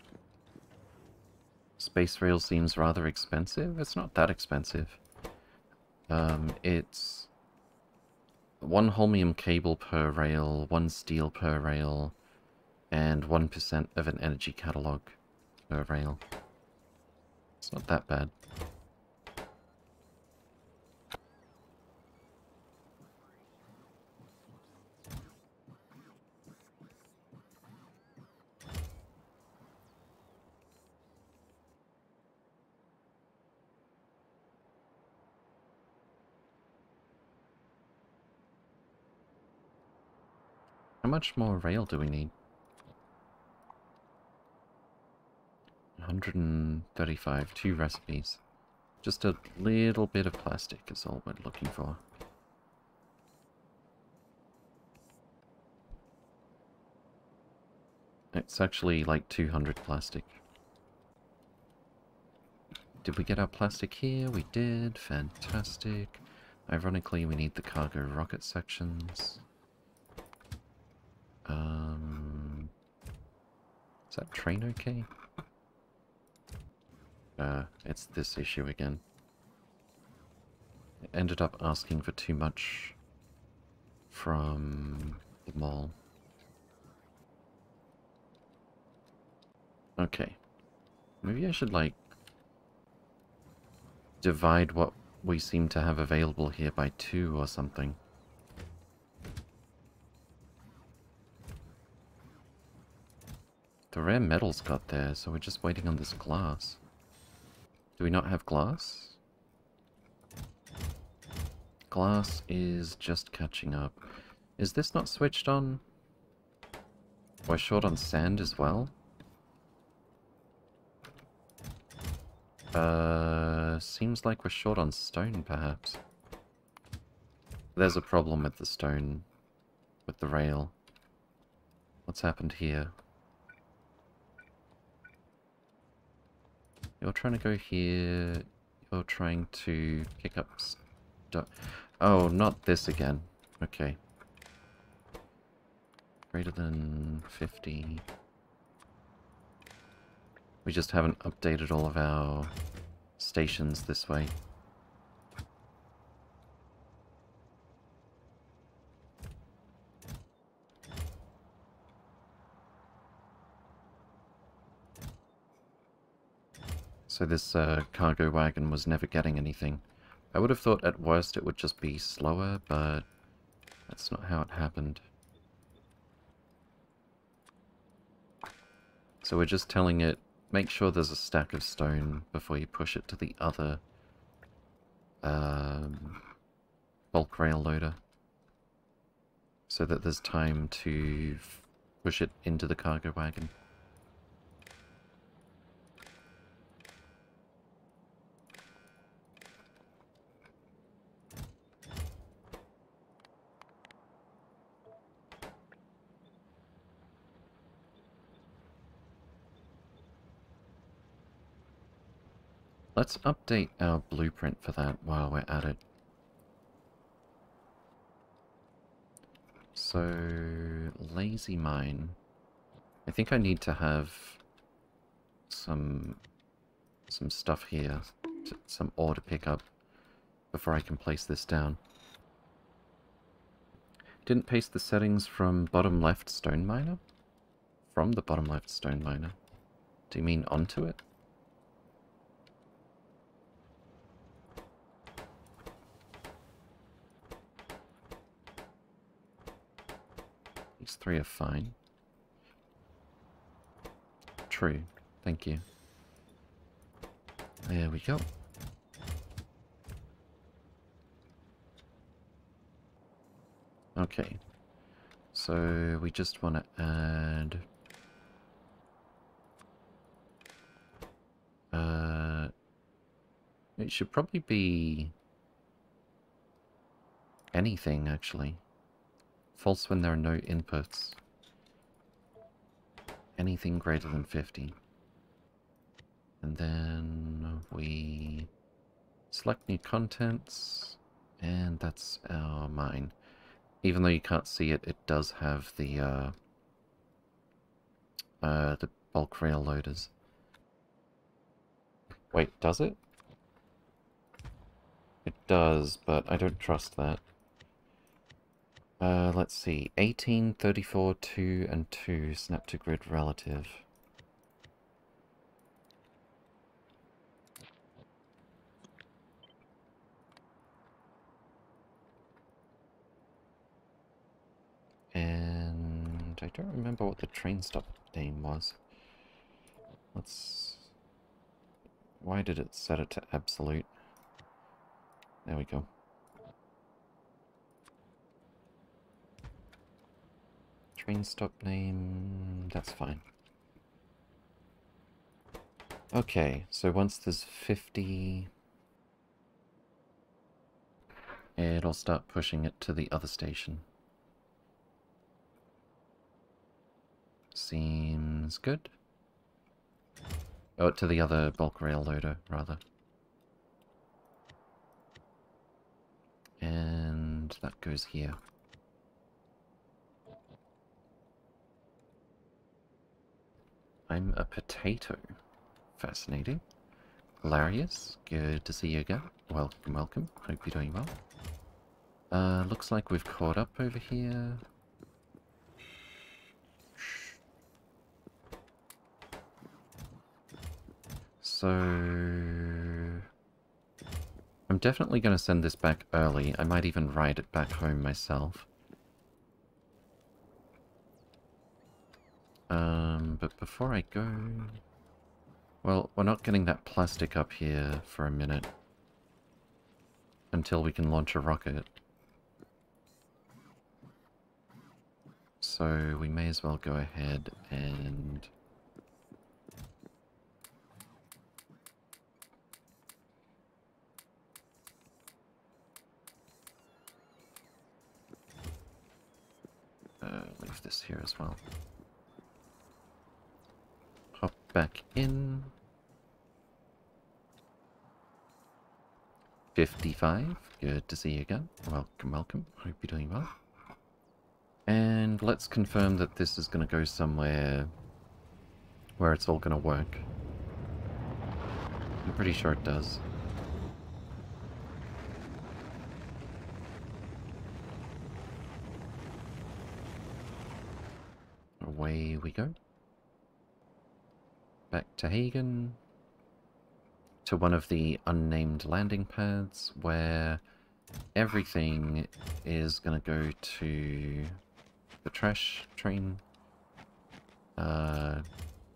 Space rail seems rather expensive. It's not that expensive. Um, it's one holmium cable per rail, one steel per rail, and 1% of an energy catalog per rail. It's not that bad. How much more rail do we need? 135, two recipes. Just a little bit of plastic is all we're looking for. It's actually like 200 plastic. Did we get our plastic here? We did. Fantastic. Ironically, we need the cargo rocket sections. Um, is that train okay? Uh, it's this issue again. It ended up asking for too much from the mall. Okay. Maybe I should, like, divide what we seem to have available here by two or something. The rare metals got there, so we're just waiting on this glass. Do we not have glass? Glass is just catching up. Is this not switched on? We're short on sand as well? Uh, seems like we're short on stone, perhaps. There's a problem with the stone, with the rail. What's happened here? You're trying to go here. You're trying to pick up. Oh, not this again. Okay. Greater than 50. We just haven't updated all of our stations this way. So this uh, cargo wagon was never getting anything. I would have thought at worst it would just be slower, but that's not how it happened. So we're just telling it make sure there's a stack of stone before you push it to the other um, bulk rail loader. So that there's time to push it into the cargo wagon. Let's update our blueprint for that while we're at it. So, lazy mine. I think I need to have some some stuff here, some ore to pick up before I can place this down. Didn't paste the settings from bottom left stone miner? From the bottom left stone miner? Do you mean onto it? These three are fine. True. Thank you. There we go. Okay. So we just want to add... Uh, it should probably be anything, actually. False when there are no inputs. Anything greater than 50. And then we select new contents, and that's our mine. Even though you can't see it, it does have the uh, uh, the bulk rail loaders. Wait, does it? It does, but I don't trust that. Uh, let's see. 18, 34, 2, and 2 snap to grid relative. And I don't remember what the train stop name was. Let's... Why did it set it to absolute? There we go. Train stop name... that's fine. Okay, so once there's 50... It'll start pushing it to the other station. Seems good. Oh, to the other bulk rail loader, rather. And that goes here. I'm a potato. Fascinating. Hilarious. Good to see you again. Welcome, welcome. Hope you're doing well. Uh, looks like we've caught up over here. So... I'm definitely going to send this back early. I might even ride it back home myself. Um, but before I go... Well, we're not getting that plastic up here for a minute. Until we can launch a rocket. So we may as well go ahead and... Uh, leave this here as well. Back in. 55. Good to see you again. Welcome, welcome. Hope you're doing well. And let's confirm that this is going to go somewhere where it's all going to work. I'm pretty sure it does. Away we go. Back to Hagen. To one of the unnamed landing pads where everything is going to go to the trash train, uh,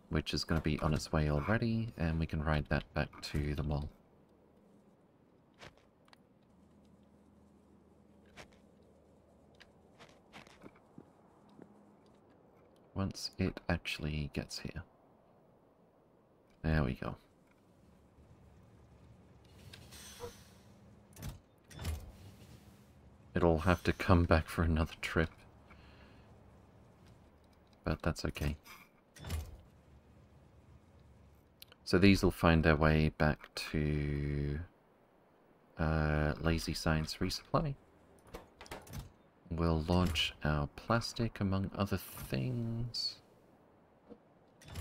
which is going to be on its way already, and we can ride that back to the mall. Once it actually gets here. There we go. It'll have to come back for another trip but that's okay. So these will find their way back to uh, Lazy Science Resupply. We'll launch our plastic among other things.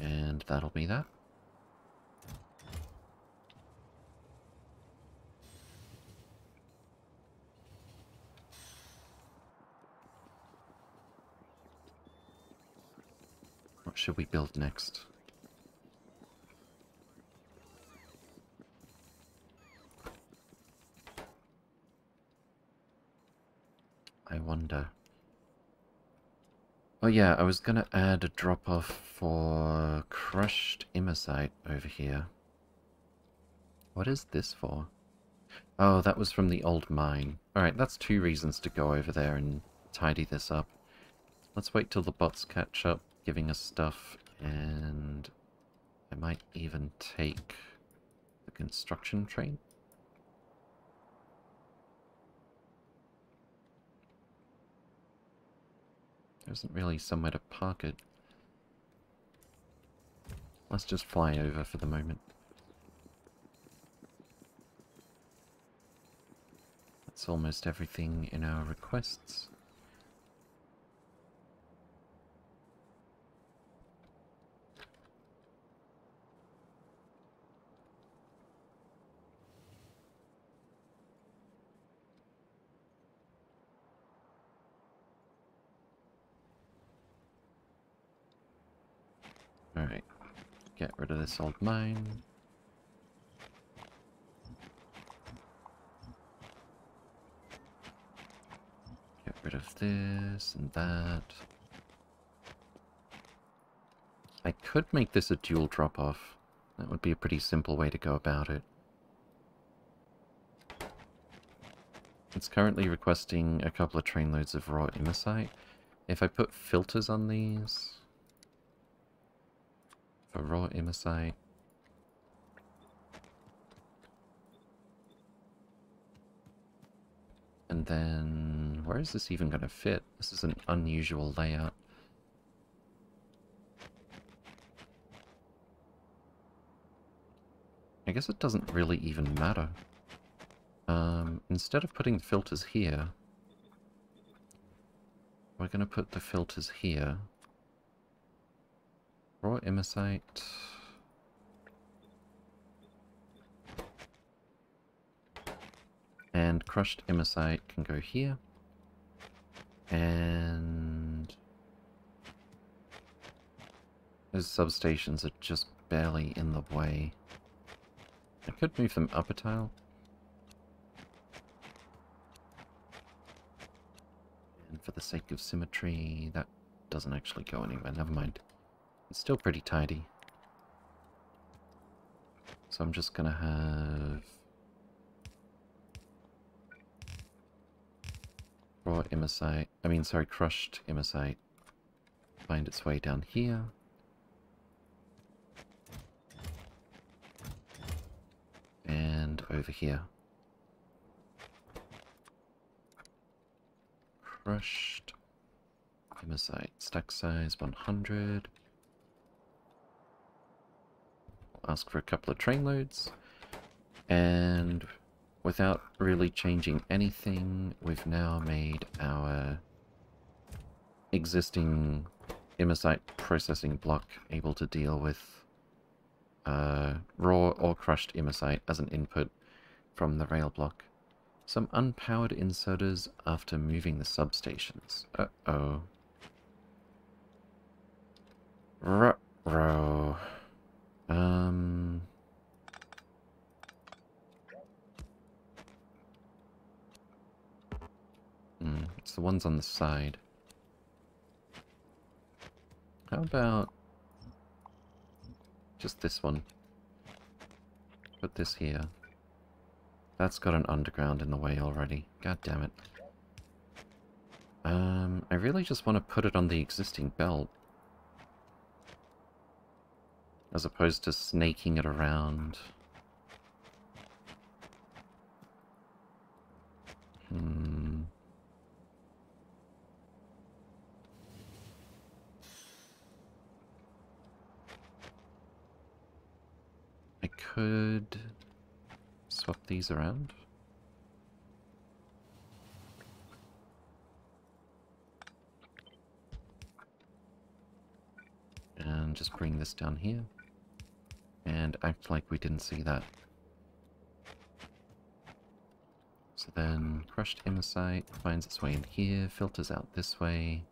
And that'll be that. What should we build next? I wonder. Oh yeah, I was gonna add a drop-off for crushed imersite over here. What is this for? Oh, that was from the old mine. Alright, that's two reasons to go over there and tidy this up. Let's wait till the bots catch up giving us stuff, and I might even take the construction train. There isn't really somewhere to park it. Let's just fly over for the moment. That's almost everything in our requests. Alright. Get rid of this old mine. Get rid of this and that. I could make this a dual drop-off. That would be a pretty simple way to go about it. It's currently requesting a couple of trainloads of raw imersite. If I put filters on these raw imersite. And then, where is this even going to fit? This is an unusual layout. I guess it doesn't really even matter. Um, instead of putting the filters here, we're going to put the filters here. Raw imersite. And crushed imersite can go here. And... Those substations are just barely in the way. I could move them up a tile. And for the sake of symmetry, that doesn't actually go anywhere. Never mind. It's still pretty tidy. So I'm just going to have... Raw imersite, I mean, sorry, crushed imersite find its way down here. And over here. Crushed imersite, stack size 100. I'll ask for a couple of train loads. And without really changing anything, we've now made our existing imersite processing block able to deal with uh, raw or crushed imersite as an input from the rail block. Some unpowered inserters after moving the substations. Uh-oh. Ruh-roh. Um... Mm, it's the ones on the side. How about just this one? Put this here. That's got an underground in the way already. God damn it. Um, I really just want to put it on the existing belt. As opposed to snaking it around. Hmm. I could swap these around. And just bring this down here. And act like we didn't see that. So then, crushed imersite finds its way in here, filters out this way.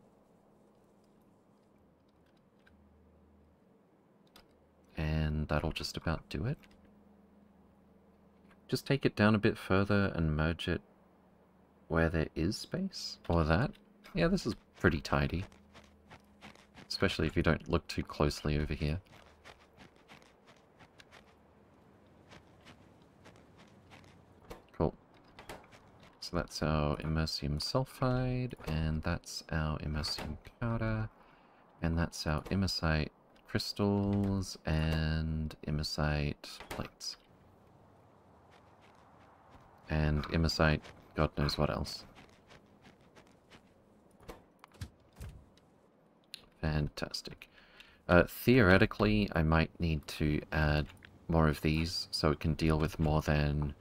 And that'll just about do it. Just take it down a bit further and merge it where there is space, or that. Yeah, this is pretty tidy. Especially if you don't look too closely over here. Cool. That's our immersium sulfide, and that's our immersium powder, and that's our imersite crystals and imersite plates. And imersite, God knows what else. Fantastic. Uh, theoretically, I might need to add more of these so it can deal with more than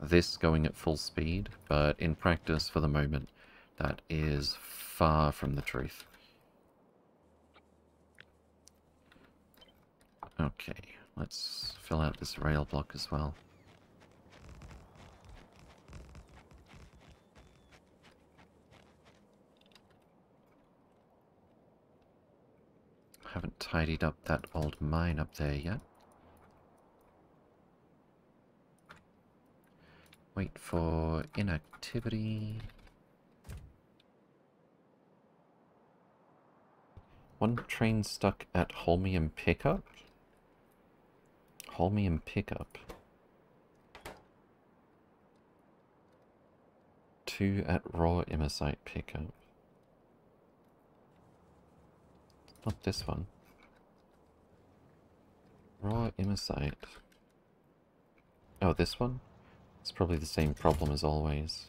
this going at full speed, but in practice, for the moment, that is far from the truth. Okay, let's fill out this rail block as well. Haven't tidied up that old mine up there yet. Wait for inactivity. One train stuck at Holmium Pickup. Holmium Pickup. Two at Raw Imersite Pickup. Not this one. Raw Imersite. Oh, this one? It's probably the same problem as always.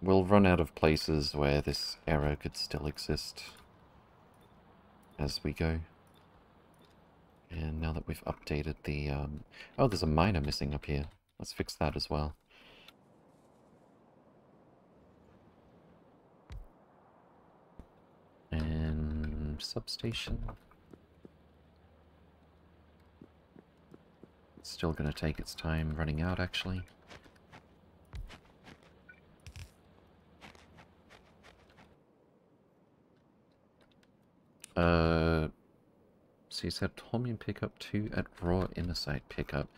we'll run out of places where this error could still exist as we go. And now that we've updated the... Um... Oh, there's a miner missing up here. Let's fix that as well. Substation. still going to take its time running out, actually. Uh, so you said Holmium pickup 2 at raw Imersite pickup.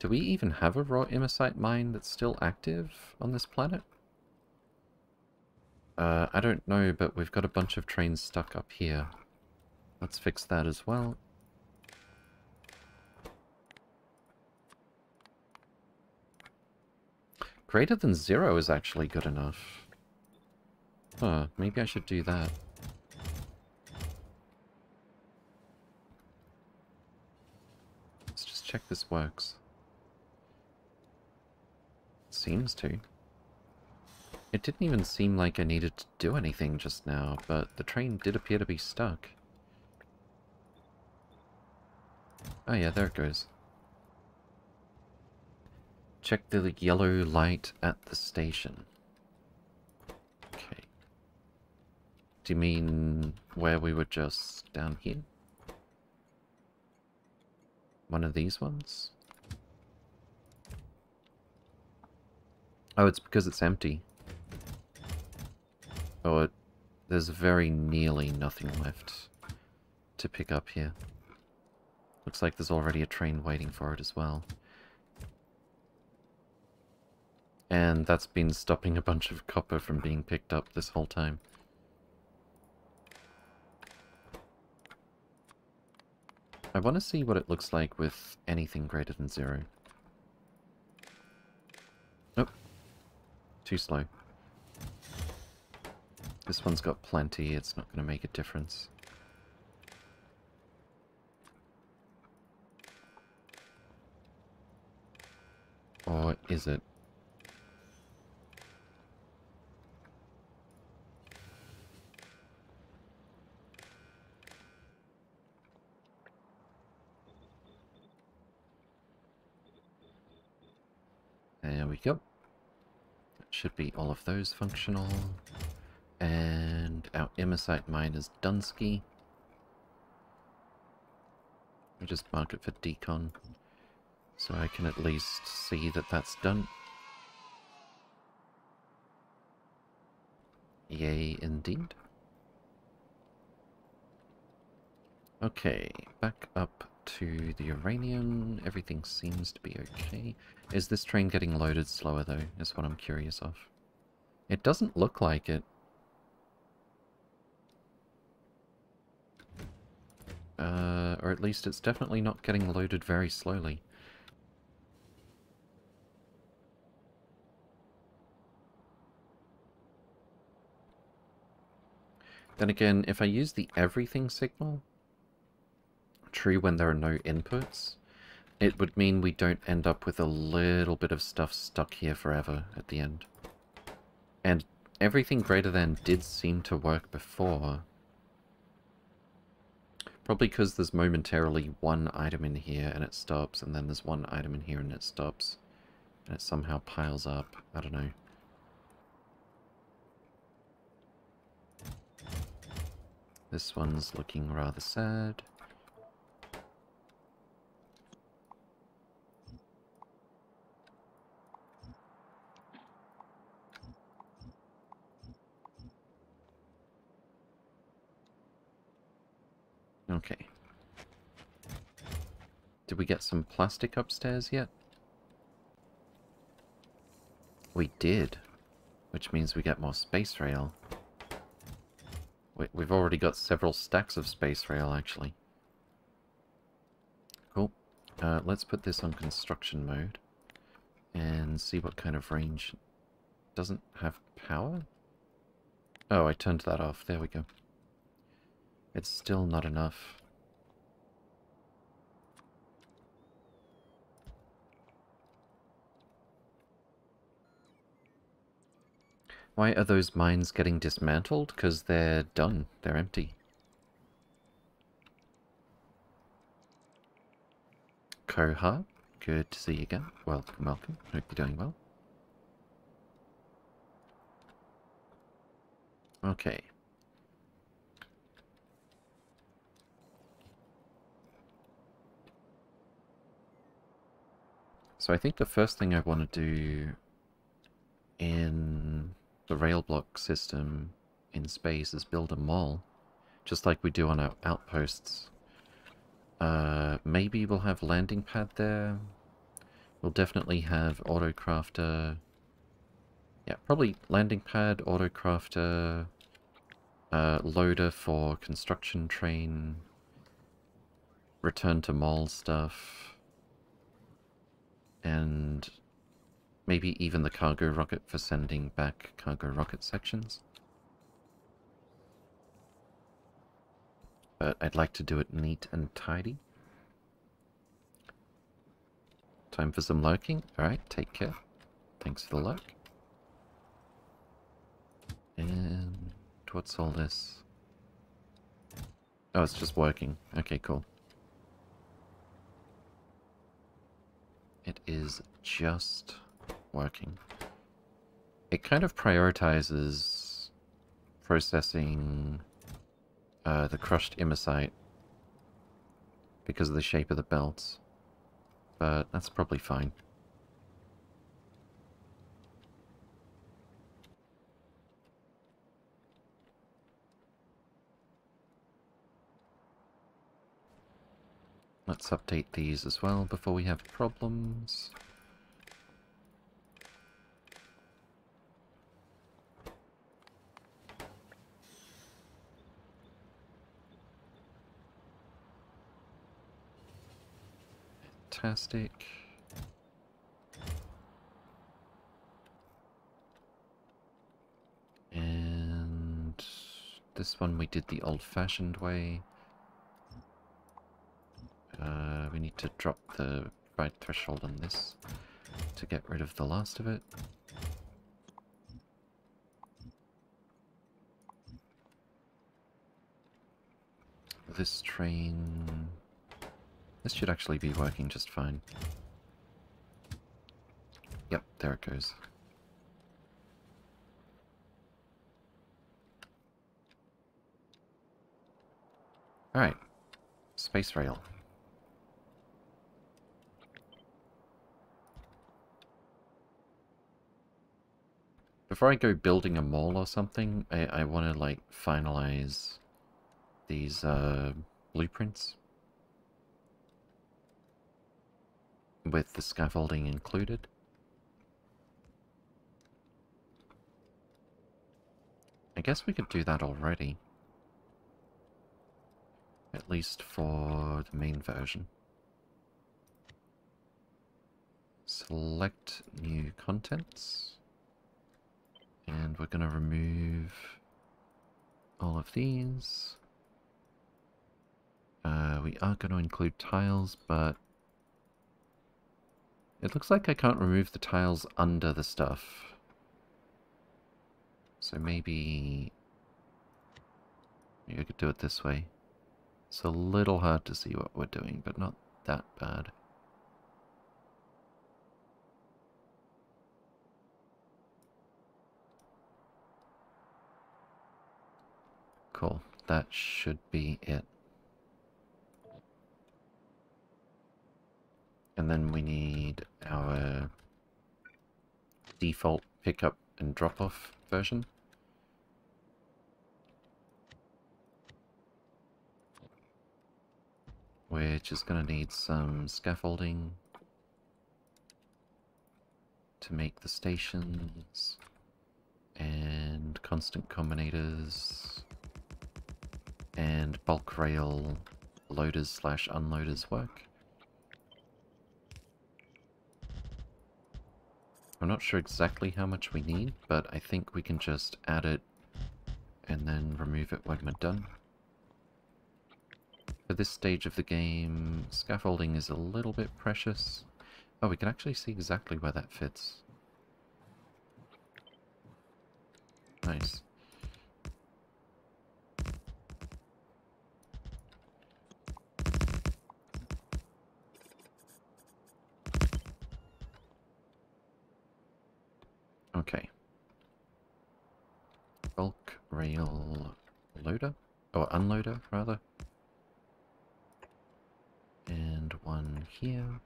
Do we even have a raw Imersite mine that's still active on this planet? Uh, I don't know, but we've got a bunch of trains stuck up here. Let's fix that as well. Greater than zero is actually good enough. Huh, maybe I should do that. Let's just check this works. seems to. It didn't even seem like I needed to do anything just now, but the train did appear to be stuck. Oh yeah, there it goes. Check the yellow light at the station. Okay. Do you mean where we were just down here? One of these ones? Oh, it's because it's empty. Oh, it, there's very nearly nothing left to pick up here. Looks like there's already a train waiting for it as well. And that's been stopping a bunch of copper from being picked up this whole time. I want to see what it looks like with anything greater than zero. Nope. Too slow. This one's got plenty, it's not going to make a difference. Or is it? There we go. Should be all of those functional. And our Imersite mine is Dunsky. I'll just mark it for decon. So I can at least see that that's done. Yay, indeed. Okay, back up to the uranium. Everything seems to be okay. Is this train getting loaded slower, though, is what I'm curious of. It doesn't look like it. Uh, or at least it's definitely not getting loaded very slowly. Then again, if I use the everything signal, true when there are no inputs, it would mean we don't end up with a little bit of stuff stuck here forever at the end. And everything greater than did seem to work before. Probably because there's momentarily one item in here and it stops, and then there's one item in here and it stops. And it somehow piles up. I don't know. This one's looking rather sad. Okay. Did we get some plastic upstairs yet? We did. Which means we get more space rail. We've already got several stacks of space rail, actually. Cool. Uh, let's put this on construction mode. And see what kind of range... Doesn't have power? Oh, I turned that off. There we go. It's still not enough. Why are those mines getting dismantled? Because they're done. They're empty. Koha, good to see you again. Welcome, welcome. Hope you're doing well. Okay. So I think the first thing I want to do in the rail block system in space is build a mall, just like we do on our outposts. Uh, maybe we'll have landing pad there. We'll definitely have autocrafter. Yeah, probably landing pad, autocrafter, uh, loader for construction train, return to mall stuff, and maybe even the cargo rocket for sending back cargo rocket sections. But I'd like to do it neat and tidy. Time for some lurking. Alright, take care. Thanks for the lurk. And what's all this? Oh, it's just working. Okay, cool. It is just working. It kind of prioritizes processing uh, the crushed imersite because of the shape of the belts, but that's probably fine. Let's update these as well before we have problems. Fantastic. And this one we did the old-fashioned way. Uh, we need to drop the right threshold on this to get rid of the last of it. This train... This should actually be working just fine. Yep, there it goes. Alright. Space rail. Before I go building a mall or something, I, I want to, like, finalize these, uh, blueprints. With the scaffolding included. I guess we could do that already. At least for the main version. Select new contents. And we're going to remove all of these. Uh, we are going to include tiles, but it looks like I can't remove the tiles under the stuff. So maybe... Maybe I could do it this way. It's a little hard to see what we're doing, but not that bad. Cool. That should be it. And then we need our default pickup and drop-off version. We're just going to need some scaffolding to make the stations and constant combinators and bulk rail loaders slash unloaders work. I'm not sure exactly how much we need, but I think we can just add it and then remove it when we're done. For this stage of the game, scaffolding is a little bit precious. Oh, we can actually see exactly where that fits. Nice. Okay. Bulk rail loader? Oh, or unloader, rather. And one here.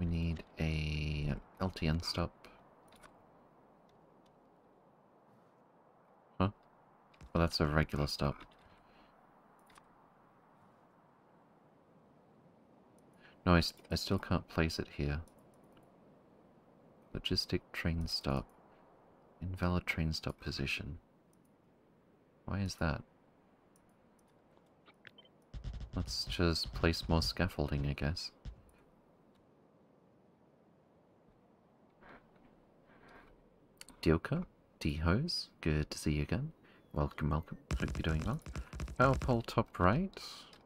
We need a LTN stop. Huh? Well, that's a regular stop. No, I, I still can't place it here. Logistic train stop. Invalid train stop position. Why is that? Let's just place more scaffolding, I guess. Dilka, D-Hose, good to see you again. Welcome, welcome. Hope you're doing well. Power pole top right.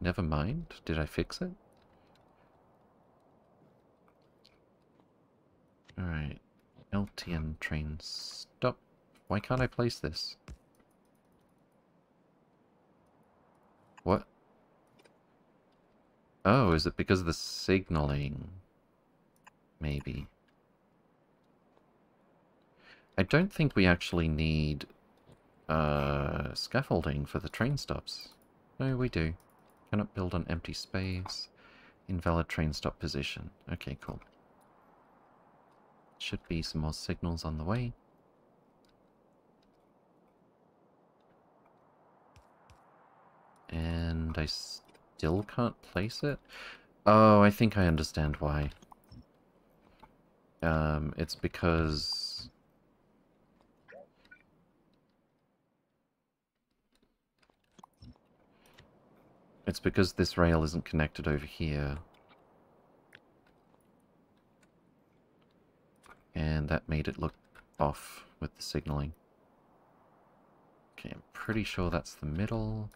Never mind. Did I fix it? Alright. LTN train stop. Why can't I place this? What? Oh, is it because of the signaling? Maybe. I don't think we actually need uh, scaffolding for the train stops. No, we do. Cannot build on empty space. Invalid train stop position. Okay, cool. Should be some more signals on the way. And I still can't place it? Oh, I think I understand why. Um, it's because... It's because this rail isn't connected over here. And that made it look off with the signaling. Okay, I'm pretty sure that's the middle.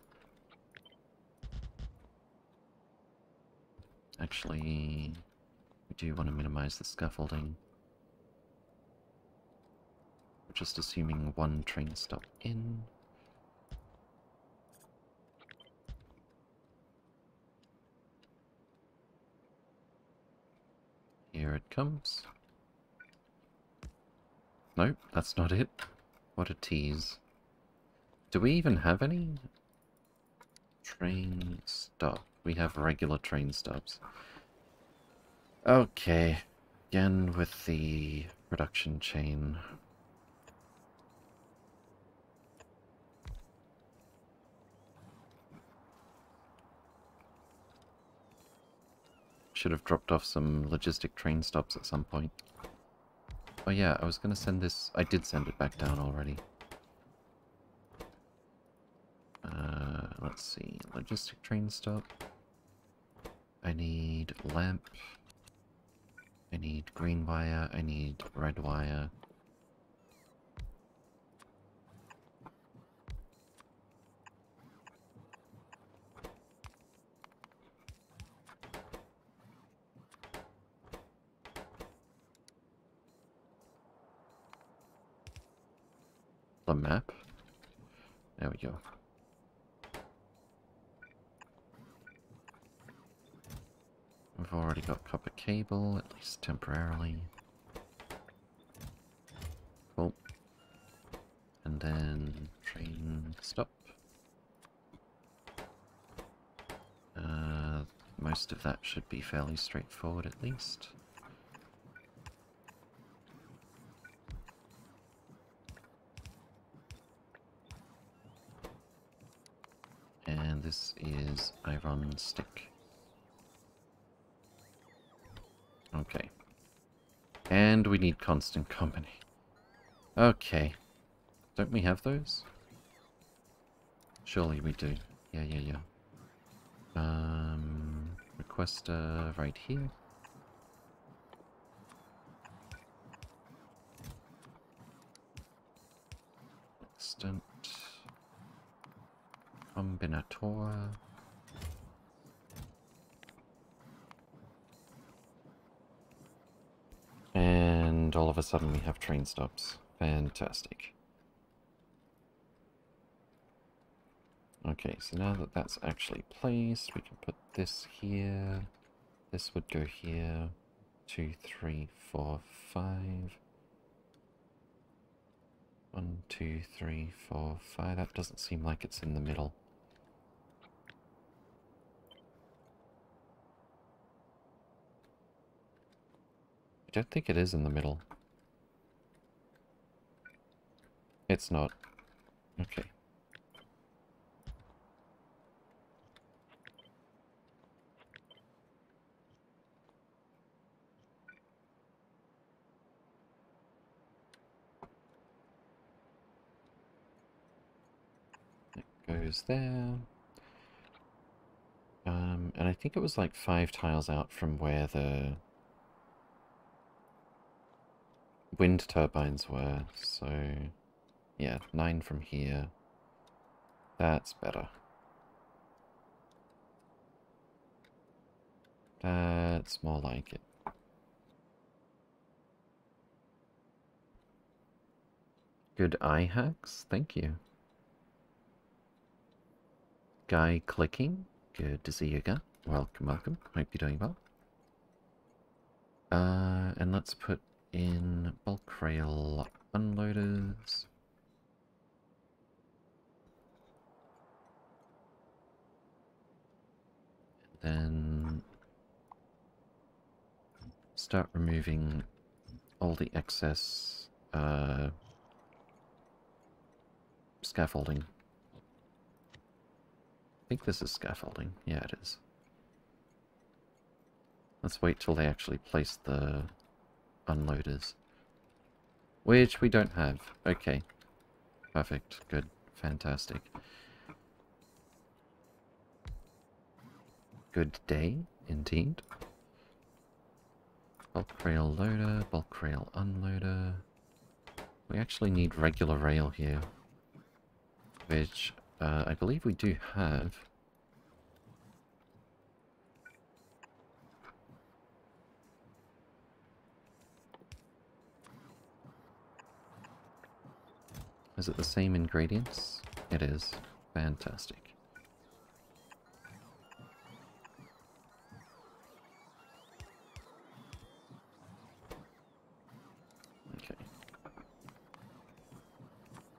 Actually, we do want to minimize the scaffolding. We're just assuming one train stop in. Here it comes. Nope, that's not it. What a tease. Do we even have any? Train stop. We have regular train stops. Okay. Again with the production chain. Should have dropped off some logistic train stops at some point. Oh yeah, I was gonna send this... I did send it back down already. Uh, let's see. Logistic train stop. I need lamp. I need green wire. I need red wire. The map? There we go. We've already got copper cable, at least temporarily. Cool. And then train stop. Uh, most of that should be fairly straightforward at least. And this is iron stick. Okay. And we need constant company. Okay. Don't we have those? Surely we do. Yeah, yeah, yeah. Um, right here. Instant. Combinator. And And all of a sudden we have train stops. Fantastic. Okay, so now that that's actually placed, we can put this here. This would go here. Two, three, four, five. One, two, three, four, five. That doesn't seem like it's in the middle. I don't think it is in the middle. It's not. Okay. It goes there. Um, and I think it was like five tiles out from where the wind turbines were, so yeah, nine from here. That's better. That's more like it. Good eye hacks, thank you. Guy clicking, good to see you again. Welcome, welcome. Hope you're doing well. Uh, and let's put in bulk rail unloaders. then start removing all the excess uh, scaffolding. I think this is scaffolding. Yeah, it is. Let's wait till they actually place the unloaders. Which we don't have. Okay. Perfect. Good. Fantastic. Good day, indeed. Bulk rail loader, bulk rail unloader. We actually need regular rail here. Which uh, I believe we do have. Is it the same ingredients? It is. Fantastic. Okay.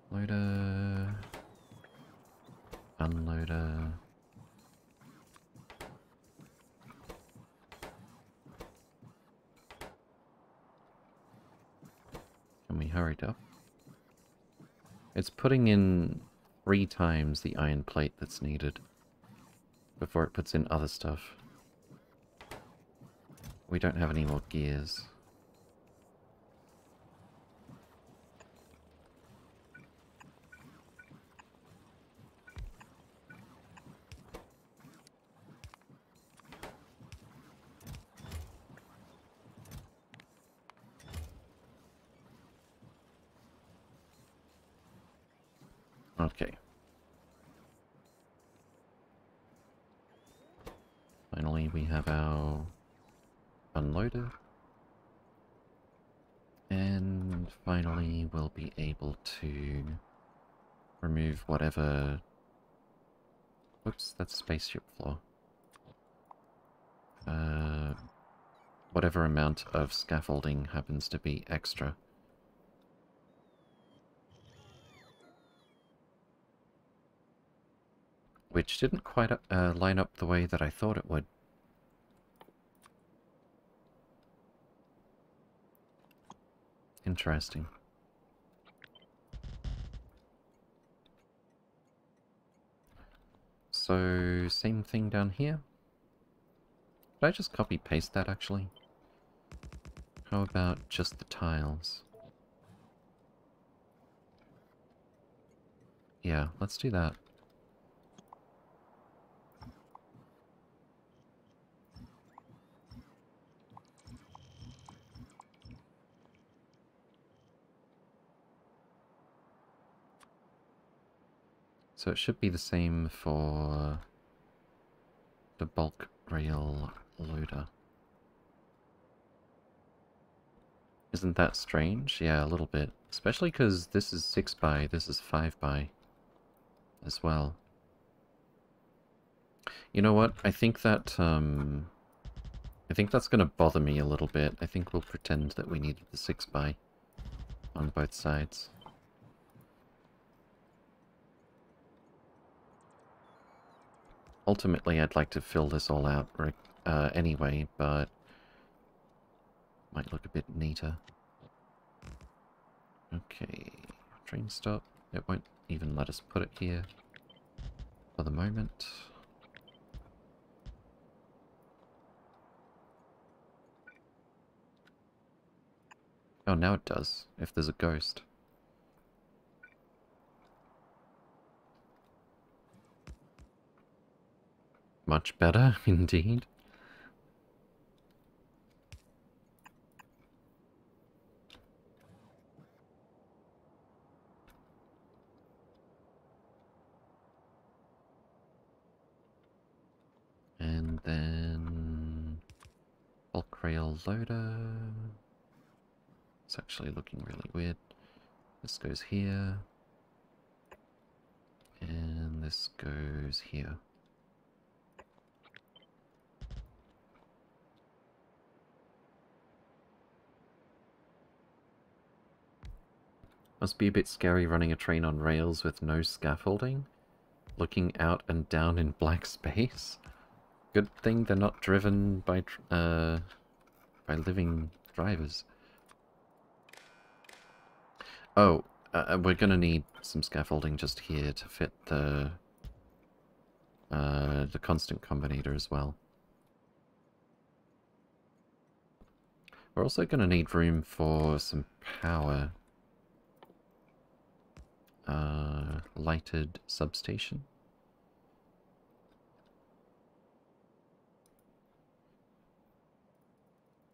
Loader. Unloader. Can we hurry up? It's putting in three times the iron plate that's needed before it puts in other stuff. We don't have any more gears. Okay. Finally, we have our unloader. And finally, we'll be able to remove whatever... Oops, that's spaceship floor. Uh, whatever amount of scaffolding happens to be extra. Which didn't quite uh, line up the way that I thought it would. Interesting. So, same thing down here. Did I just copy paste that actually? How about just the tiles? Yeah, let's do that. So it should be the same for the bulk rail loader. Isn't that strange? Yeah, a little bit. Especially because this is 6 by, this is 5 by as well. You know what? I think that, um... I think that's going to bother me a little bit. I think we'll pretend that we needed the 6 by on both sides. Ultimately, I'd like to fill this all out uh, anyway, but might look a bit neater. Okay, train stop. It won't even let us put it here for the moment. Oh, now it does, if there's a ghost. Much better, indeed. And then bulk rail loader. It's actually looking really weird. This goes here. And this goes here. Must be a bit scary running a train on rails with no scaffolding. Looking out and down in black space. Good thing they're not driven by uh, by living drivers. Oh, uh, uh, we're gonna need some scaffolding just here to fit the uh, the constant combinator as well. We're also gonna need room for some power. Uh, lighted substation.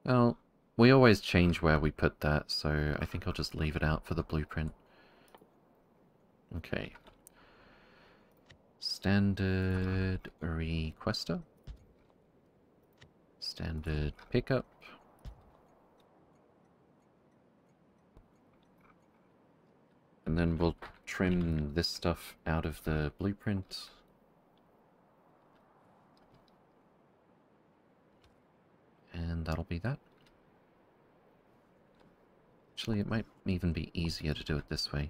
Well, we always change where we put that, so I think I'll just leave it out for the blueprint. Okay. Standard requester. Standard pickup. And then we'll trim this stuff out of the blueprint. And that'll be that. Actually, it might even be easier to do it this way.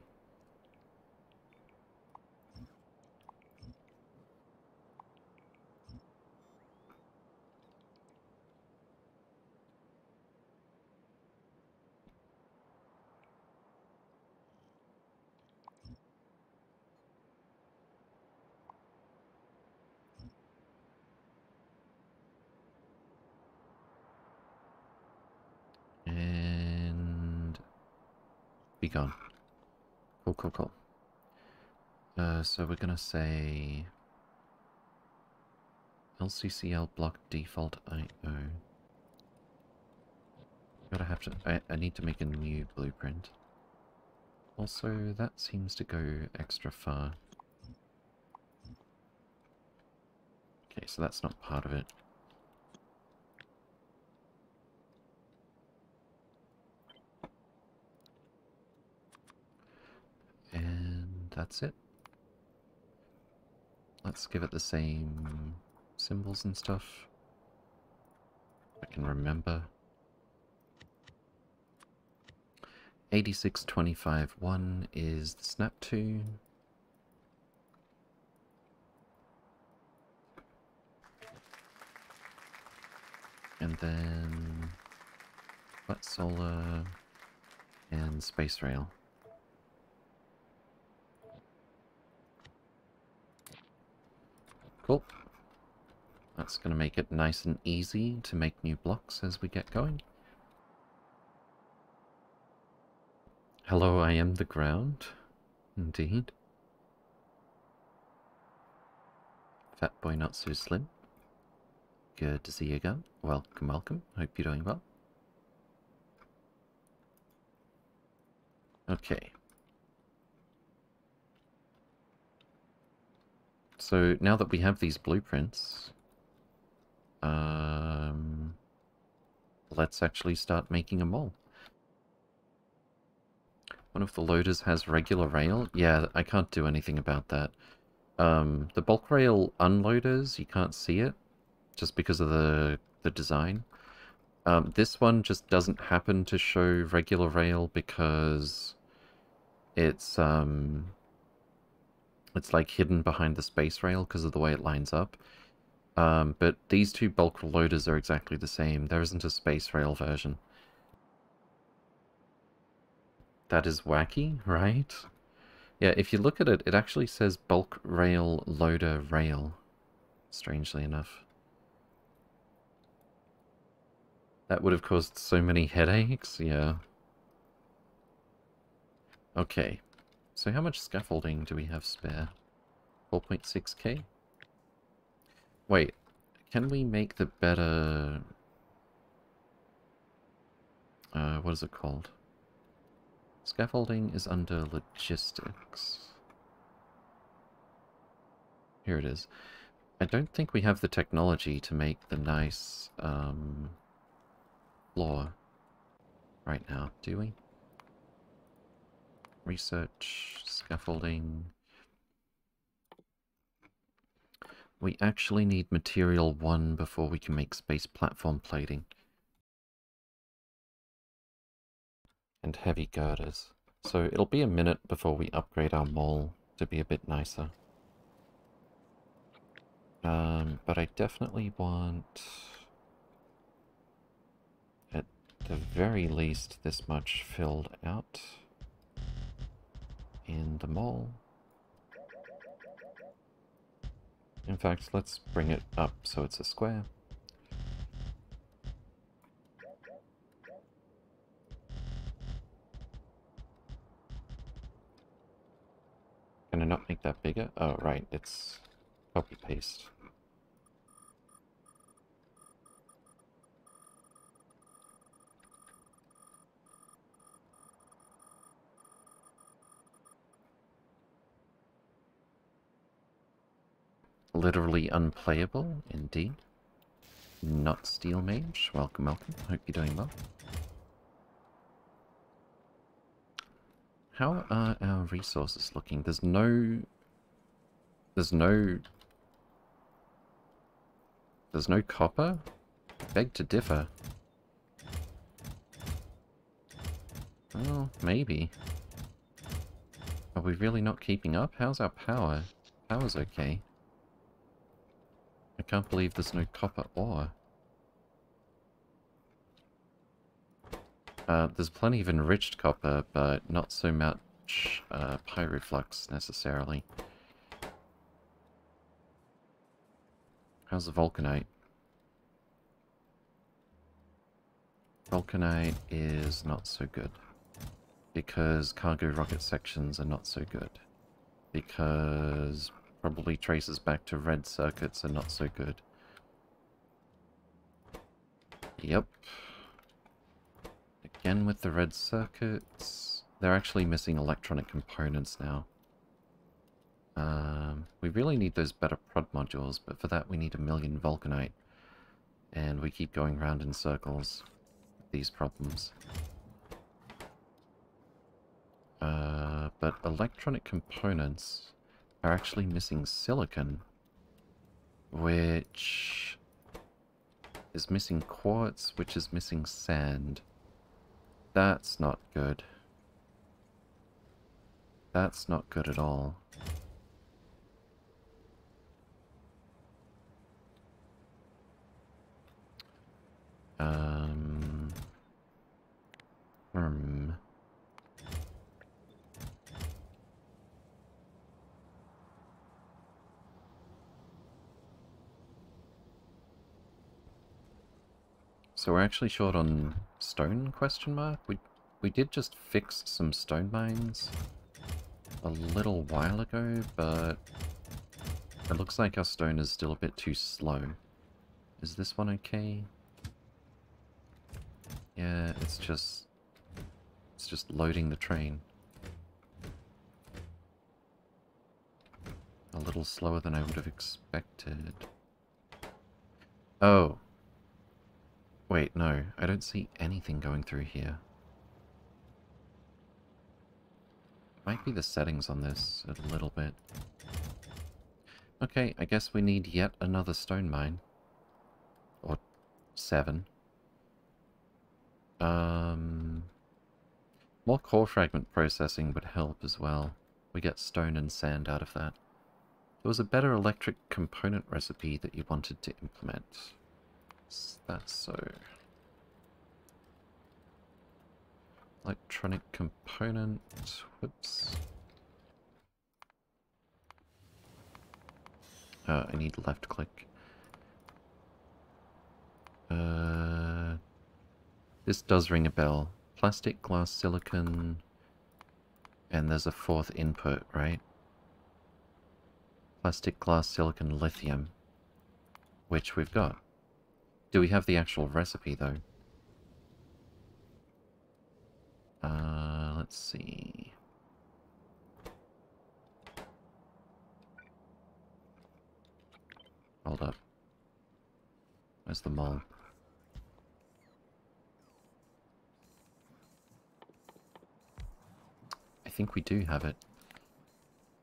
Gone. Cool, cool, cool. Uh, so we're gonna say LCCL block default IO. Gotta have to, I, I need to make a new blueprint. Also, that seems to go extra far. Okay, so that's not part of it. That's it. Let's give it the same symbols and stuff. I can remember. 8625-1 is the snap tune. And then Wet Solar and Space Rail. Cool. That's going to make it nice and easy to make new blocks as we get going. Hello, I am the ground. Indeed. Fat boy not so slim. Good to see you again. Welcome, welcome. Hope you're doing well. Okay. So now that we have these blueprints, um, let's actually start making a all. One of the loaders has regular rail? Yeah, I can't do anything about that. Um, the bulk rail unloaders, you can't see it, just because of the, the design. Um, this one just doesn't happen to show regular rail because it's, um, it's like hidden behind the space rail because of the way it lines up. Um, but these two bulk loaders are exactly the same. There isn't a space rail version. That is wacky, right? Yeah, if you look at it, it actually says bulk rail loader rail, strangely enough. That would have caused so many headaches, yeah. Okay, so how much scaffolding do we have spare? 4.6k? Wait, can we make the better... Uh, what is it called? Scaffolding is under logistics. Here it is. I don't think we have the technology to make the nice um, floor right now, do we? Research, scaffolding. We actually need material 1 before we can make space platform plating. And heavy girders. So it'll be a minute before we upgrade our mall to be a bit nicer. Um, but I definitely want, at the very least, this much filled out in the mall. In fact, let's bring it up so it's a square. Can I not make that bigger? Oh, right, it's copy Literally unplayable, indeed. Not Steel Mage. Welcome, welcome. Hope you're doing well. How are our resources looking? There's no... There's no... There's no copper? Beg to differ. Well, maybe. Are we really not keeping up? How's our power? Power's okay. I can't believe there's no copper ore. Uh, there's plenty of enriched copper, but not so much uh, pyroflux necessarily. How's the vulcanite? Vulcanite is not so good. Because cargo rocket sections are not so good. Because Probably traces back to red circuits are not so good. Yep. Again with the red circuits. They're actually missing electronic components now. Um, we really need those better prod modules, but for that we need a million vulcanite. And we keep going round in circles with these problems. Uh, but electronic components are actually missing silicon, which is missing quartz, which is missing sand. That's not good. That's not good at all. Um... Hmm... So we're actually short on stone, question mark? We, we did just fix some stone mines a little while ago, but it looks like our stone is still a bit too slow. Is this one okay? Yeah, it's just... It's just loading the train. A little slower than I would have expected. Oh, Wait, no. I don't see anything going through here. Might be the settings on this a little bit. Okay, I guess we need yet another stone mine. Or seven. Um, more core fragment processing would help as well. We get stone and sand out of that. There was a better electric component recipe that you wanted to implement. Is that so? Electronic component. Whoops. Uh, I need left click. Uh, this does ring a bell. Plastic, glass, silicon, and there's a fourth input, right? Plastic, glass, silicon, lithium, which we've got. Do we have the actual recipe, though? Uh, let's see. Hold up. Where's the mall? I think we do have it.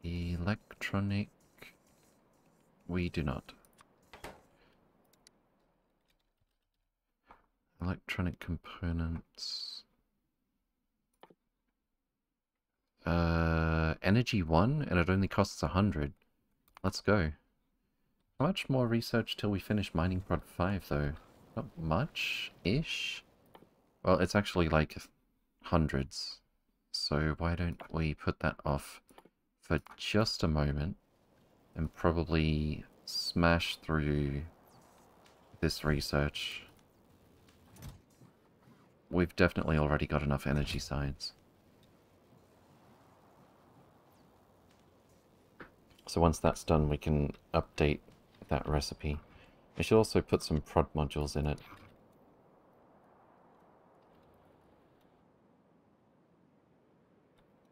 Electronic... We do not. Electronic components... Uh, energy 1, and it only costs a 100. Let's go. Much more research till we finish mining prod 5, though? Not much-ish? Well, it's actually like hundreds. So why don't we put that off for just a moment and probably smash through this research. We've definitely already got enough energy science. So once that's done, we can update that recipe. I should also put some prod modules in it.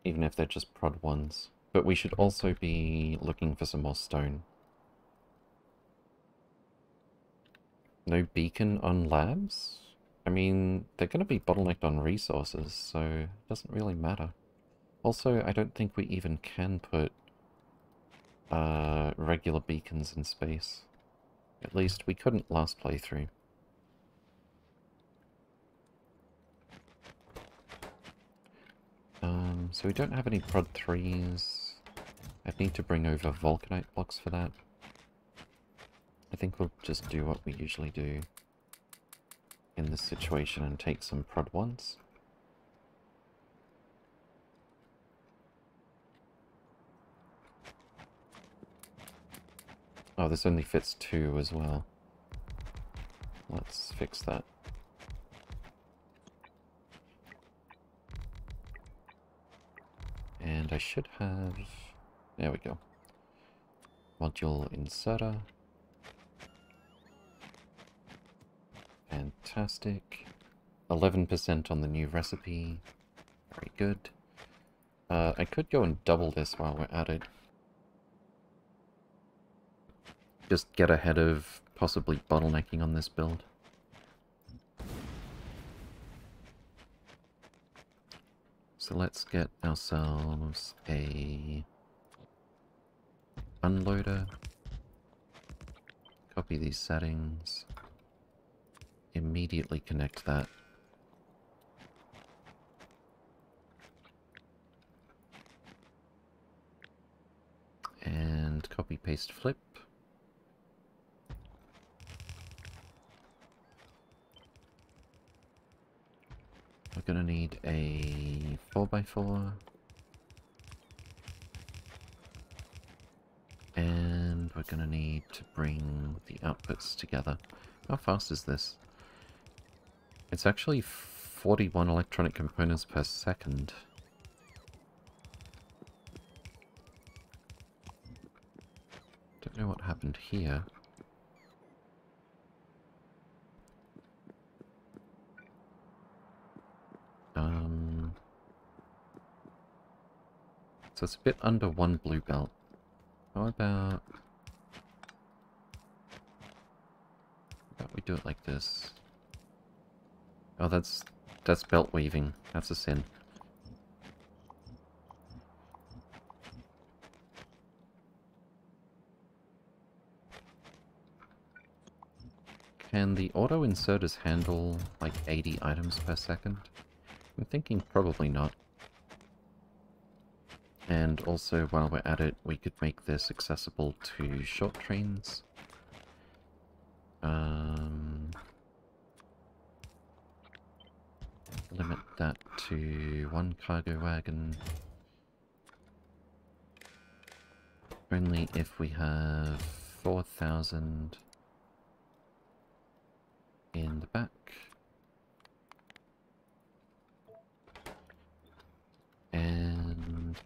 Even if they're just prod ones. But we should also be looking for some more stone. No beacon on labs? I mean, they're going to be bottlenecked on resources, so it doesn't really matter. Also, I don't think we even can put uh, regular beacons in space. At least we couldn't last playthrough. Um, so we don't have any prod 3s. I'd need to bring over vulcanite blocks for that. I think we'll just do what we usually do in this situation and take some prod 1s. Oh, this only fits two as well. Let's fix that. And I should have... There we go. Module inserter. Fantastic. 11% on the new recipe. Very good. Uh, I could go and double this while we're at it. just get ahead of possibly bottlenecking on this build. So let's get ourselves a unloader. Copy these settings. Immediately connect that. And copy paste flip. We're gonna need a 4x4. And we're gonna need to bring the outputs together. How fast is this? It's actually 41 electronic components per second. Don't know what happened here. Um, so it's a bit under one blue belt. How about... How about we do it like this? Oh, that's... that's belt weaving. That's a sin. Can the auto inserters handle like 80 items per second? I'm thinking probably not. And also, while we're at it, we could make this accessible to short trains. Um, limit that to one cargo wagon. Only if we have 4,000 in the back. And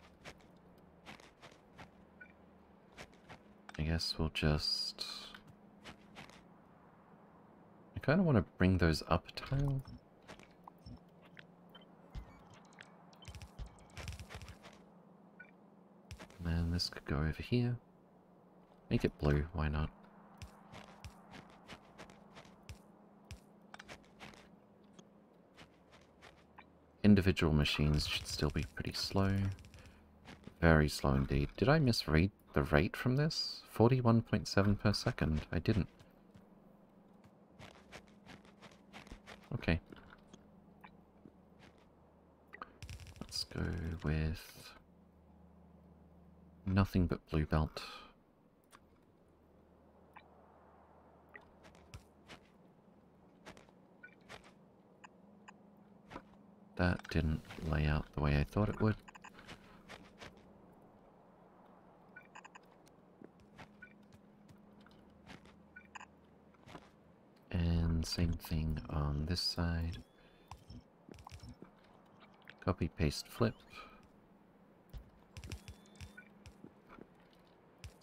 I guess we'll just... I kind of want to bring those up a tile. And this could go over here. Make it blue, why not? Individual machines should still be pretty slow. Very slow indeed. Did I misread the rate from this? 41.7 per second. I didn't. Okay. Let's go with nothing but blue belt. That didn't lay out the way I thought it would. And same thing on this side. Copy, paste, flip.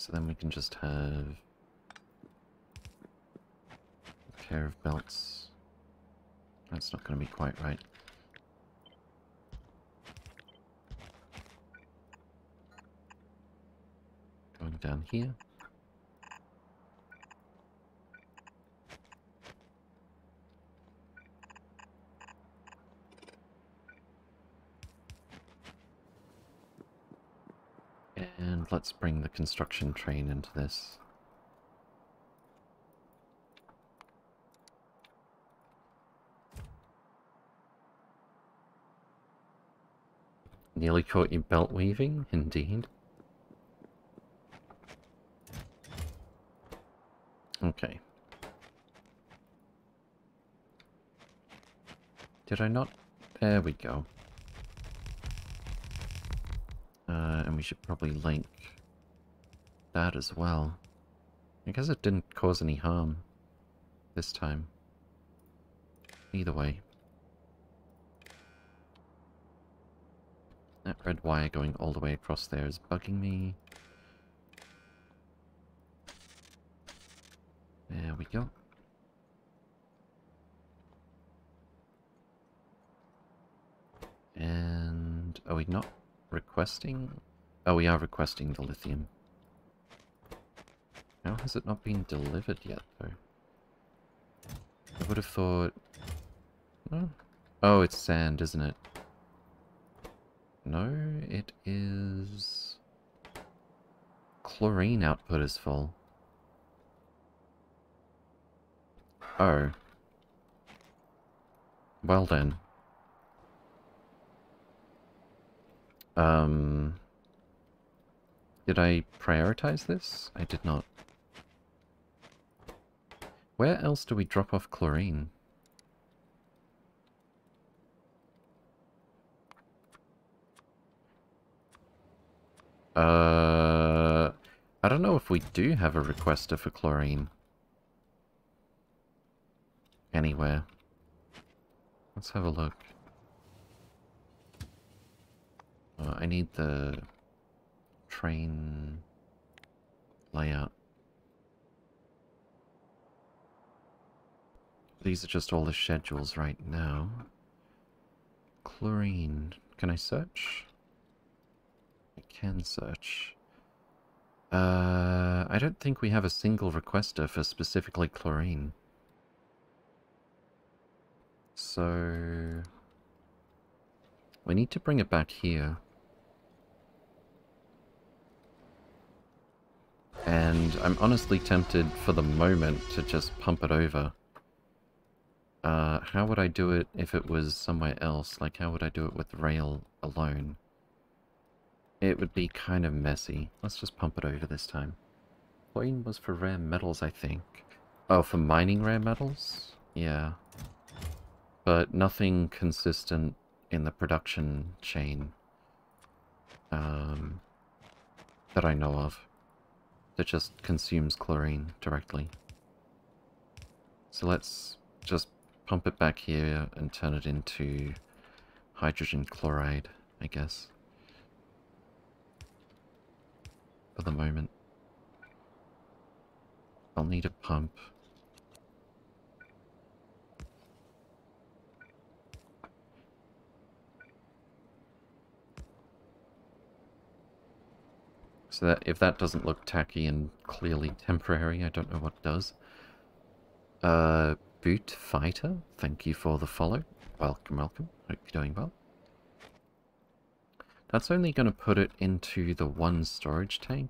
So then we can just have a pair of belts. That's not going to be quite right. Going down here. And let's bring the construction train into this. Nearly caught you belt weaving, indeed. Okay. Did I not? There we go. Uh, and we should probably link that as well. I guess it didn't cause any harm this time. Either way. That red wire going all the way across there is bugging me. There we go. And are we not requesting? Oh, we are requesting the lithium. How has it not been delivered yet, though? I would have thought... Oh, it's sand, isn't it? No, it is... Chlorine output is full. Oh. Well then. Um... Did I prioritize this? I did not. Where else do we drop off chlorine? Uh... I don't know if we do have a requester for chlorine anywhere. Let's have a look. Uh, I need the train layout. These are just all the schedules right now. Chlorine. Can I search? I can search. Uh, I don't think we have a single requester for specifically chlorine. So... We need to bring it back here. And I'm honestly tempted for the moment to just pump it over. Uh, how would I do it if it was somewhere else? Like, how would I do it with rail alone? It would be kind of messy. Let's just pump it over this time. Coin was for rare metals, I think. Oh, for mining rare metals? Yeah. But nothing consistent in the production chain um, that I know of that just consumes chlorine directly. So let's just pump it back here and turn it into hydrogen chloride, I guess. For the moment. I'll need a pump. So that if that doesn't look tacky and clearly temporary, I don't know what does. Uh, Boot Fighter, thank you for the follow. Welcome, welcome. Hope you're doing well. That's only going to put it into the one storage tank.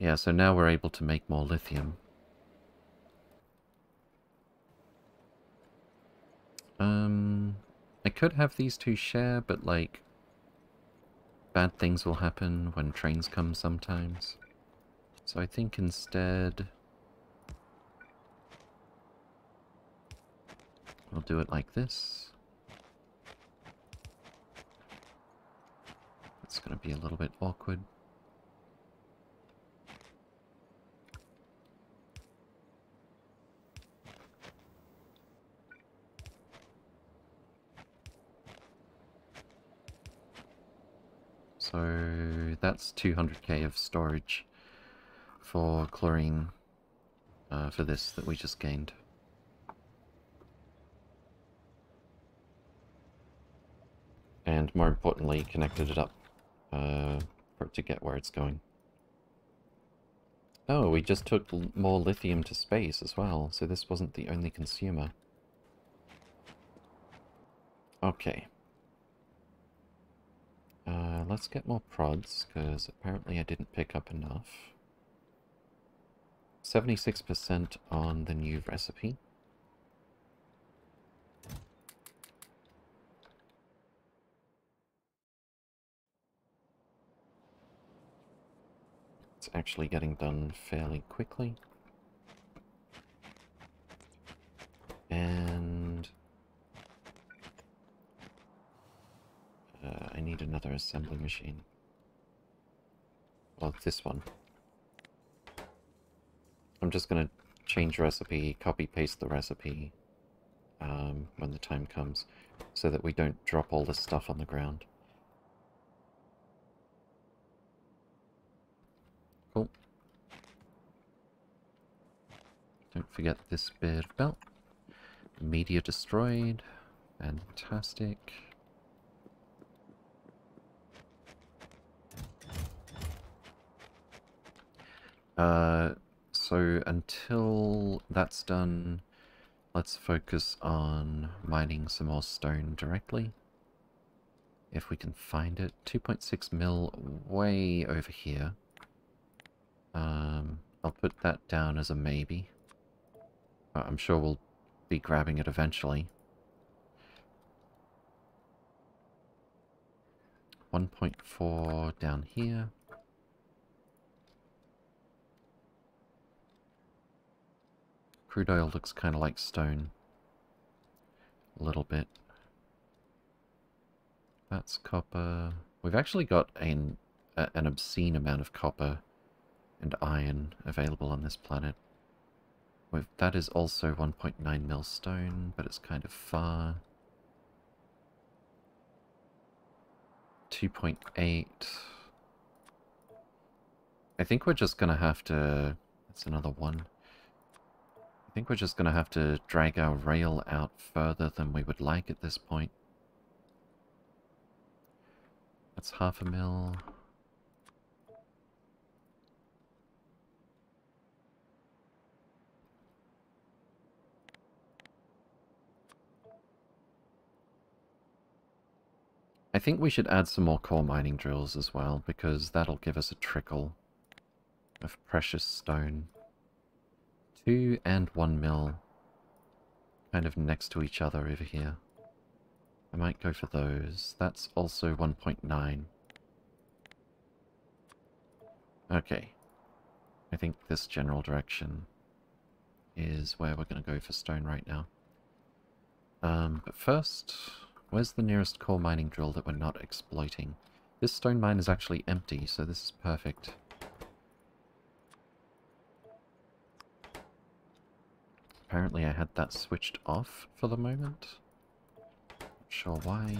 Yeah, so now we're able to make more lithium. Um, I could have these two share, but like, bad things will happen when trains come sometimes. So I think instead... We'll do it like this. It's going to be a little bit awkward. So that's 200k of storage for chlorine uh, for this that we just gained. And more importantly, connected it up uh, for it to get where it's going. Oh, we just took more lithium to space as well, so this wasn't the only consumer. Okay. Uh, let's get more prods, because apparently I didn't pick up enough. 76% on the new recipe. It's actually getting done fairly quickly. And Uh, I need another assembly machine. Well, this one. I'm just gonna change recipe, copy-paste the recipe um, when the time comes, so that we don't drop all this stuff on the ground. Cool. Don't forget this bit of belt. Meteor destroyed. Fantastic. Uh, so until that's done, let's focus on mining some more stone directly. If we can find it. 2.6 mil way over here. Um, I'll put that down as a maybe. I'm sure we'll be grabbing it eventually. 1.4 down here. Crude oil looks kind of like stone. A little bit. That's copper. We've actually got an, a, an obscene amount of copper and iron available on this planet. We've, that is also 1.9 mil stone, but it's kind of far. 2.8. I think we're just going to have to... That's another one think we're just going to have to drag our rail out further than we would like at this point. That's half a mil. I think we should add some more core mining drills as well, because that'll give us a trickle of precious stone. Two and one mil kind of next to each other over here. I might go for those. That's also 1.9. Okay. I think this general direction is where we're going to go for stone right now. Um, but first, where's the nearest core mining drill that we're not exploiting? This stone mine is actually empty, so this is perfect. Apparently I had that switched off for the moment. Not sure why.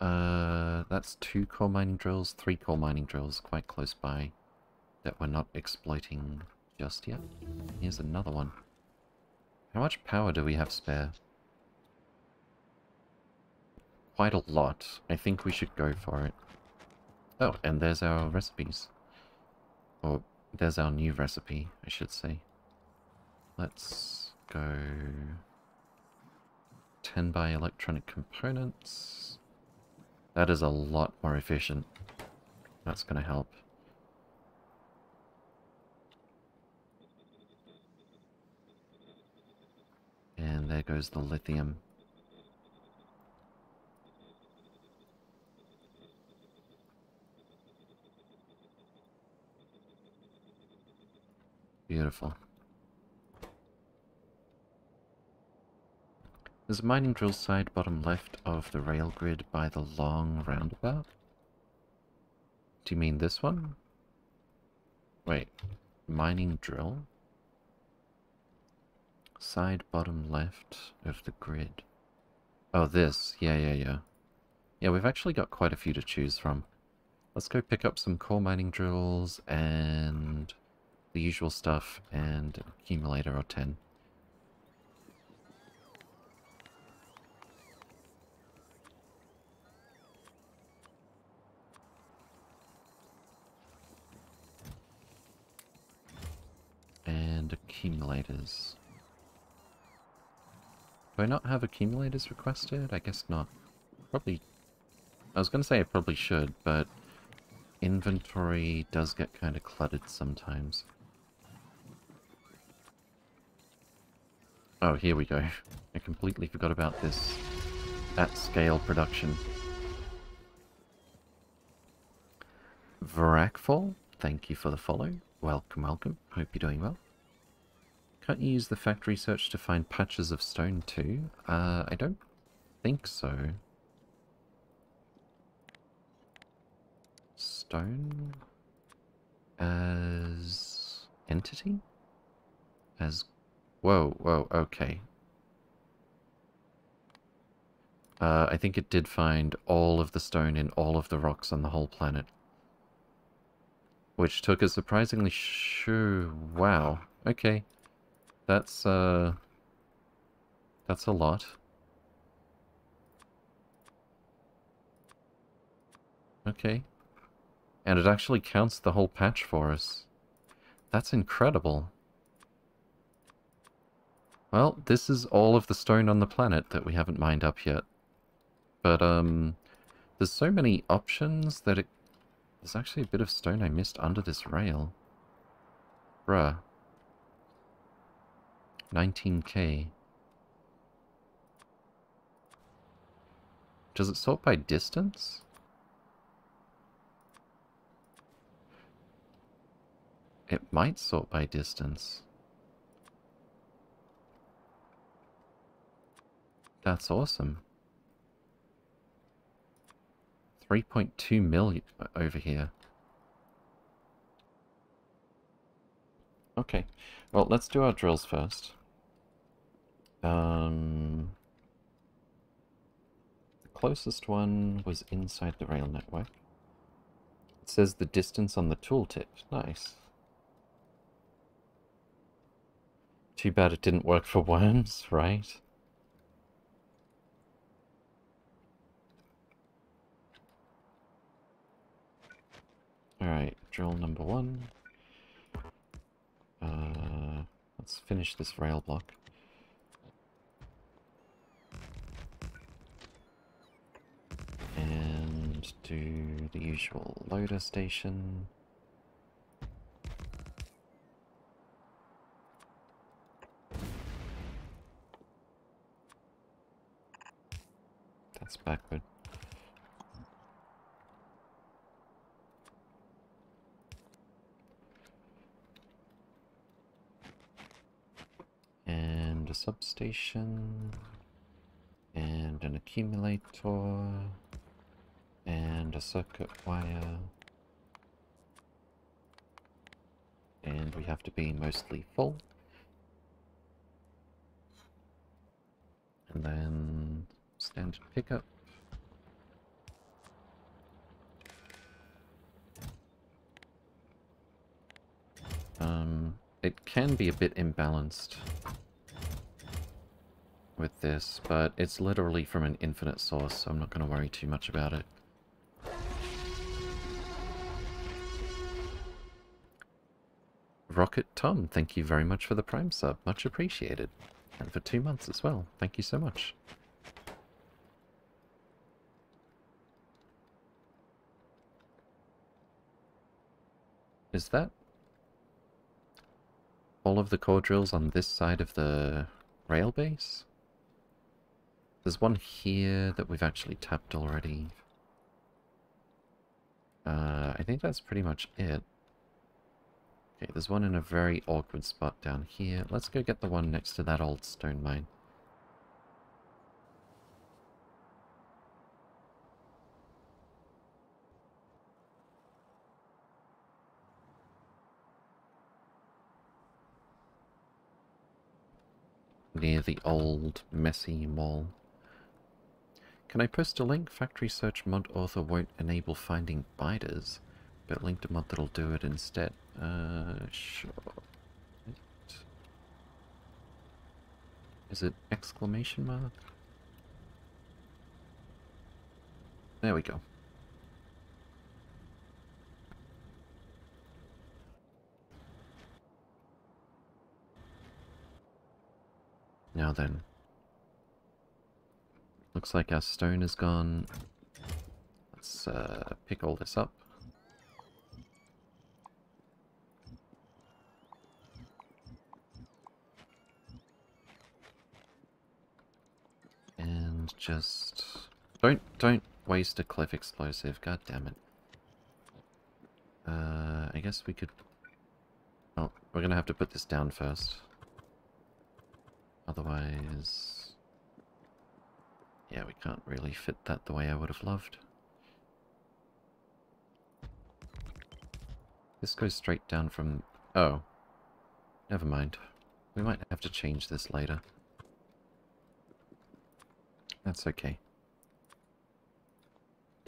Uh, that's two core mining drills, three core mining drills quite close by that we're not exploiting just yet. Here's another one. How much power do we have spare? Quite a lot. I think we should go for it. Oh, and there's our recipes. Or, there's our new recipe, I should say. Let's go... 10 by electronic components. That is a lot more efficient. That's going to help. And there goes the lithium. Beautiful. There's a mining drill side bottom left of the rail grid by the long roundabout. Do you mean this one? Wait, mining drill? Side bottom left of the grid. Oh, this. Yeah, yeah, yeah. Yeah, we've actually got quite a few to choose from. Let's go pick up some core mining drills and the usual stuff and accumulator or 10. And accumulators. Do I not have accumulators requested? I guess not. Probably... I was going to say I probably should, but inventory does get kind of cluttered sometimes. Oh, here we go. I completely forgot about this at-scale production. Varakfall, thank you for the follow. Welcome, welcome. Hope you're doing well. Can't you use the factory search to find patches of stone too? Uh, I don't think so. Stone? As... entity? As... Whoa, whoa, okay. Uh, I think it did find all of the stone in all of the rocks on the whole planet. Which took a surprisingly sure... Wow. Okay. That's, uh... That's a lot. Okay. And it actually counts the whole patch for us. That's incredible. Well, this is all of the stone on the planet that we haven't mined up yet. But, um... There's so many options that it... There's actually a bit of stone I missed under this rail. Bruh. 19k. Does it sort by distance? It might sort by distance. That's awesome. 3.2 million over here. Okay, well, let's do our drills first. Um, the closest one was inside the rail network. It says the distance on the tooltip. Nice. Too bad it didn't work for worms, right? Alright, drill number one. Uh, let's finish this rail block. And do the usual loader station. That's backward. Substation. And an accumulator. And a circuit wire. And we have to be mostly full. And then standard pickup. Um, it can be a bit imbalanced with this, but it's literally from an infinite source, so I'm not going to worry too much about it. Rocket Tom, thank you very much for the Prime sub. Much appreciated. And for two months as well. Thank you so much. Is that all of the core drills on this side of the rail base? There's one here that we've actually tapped already. Uh, I think that's pretty much it. Okay, there's one in a very awkward spot down here. Let's go get the one next to that old stone mine. Near the old, messy mall. Can I post a link? Factory search mod author won't enable finding biters, but link to mod that'll do it instead. Uh, sure. Is it exclamation mark? There we go. Now then. Looks like our stone is gone. Let's uh, pick all this up. And just... Don't, don't waste a cliff explosive, god damn it. Uh, I guess we could... Oh, we're gonna have to put this down first. Otherwise... Yeah, we can't really fit that the way I would have loved. This goes straight down from... Oh. Never mind. We might have to change this later. That's okay.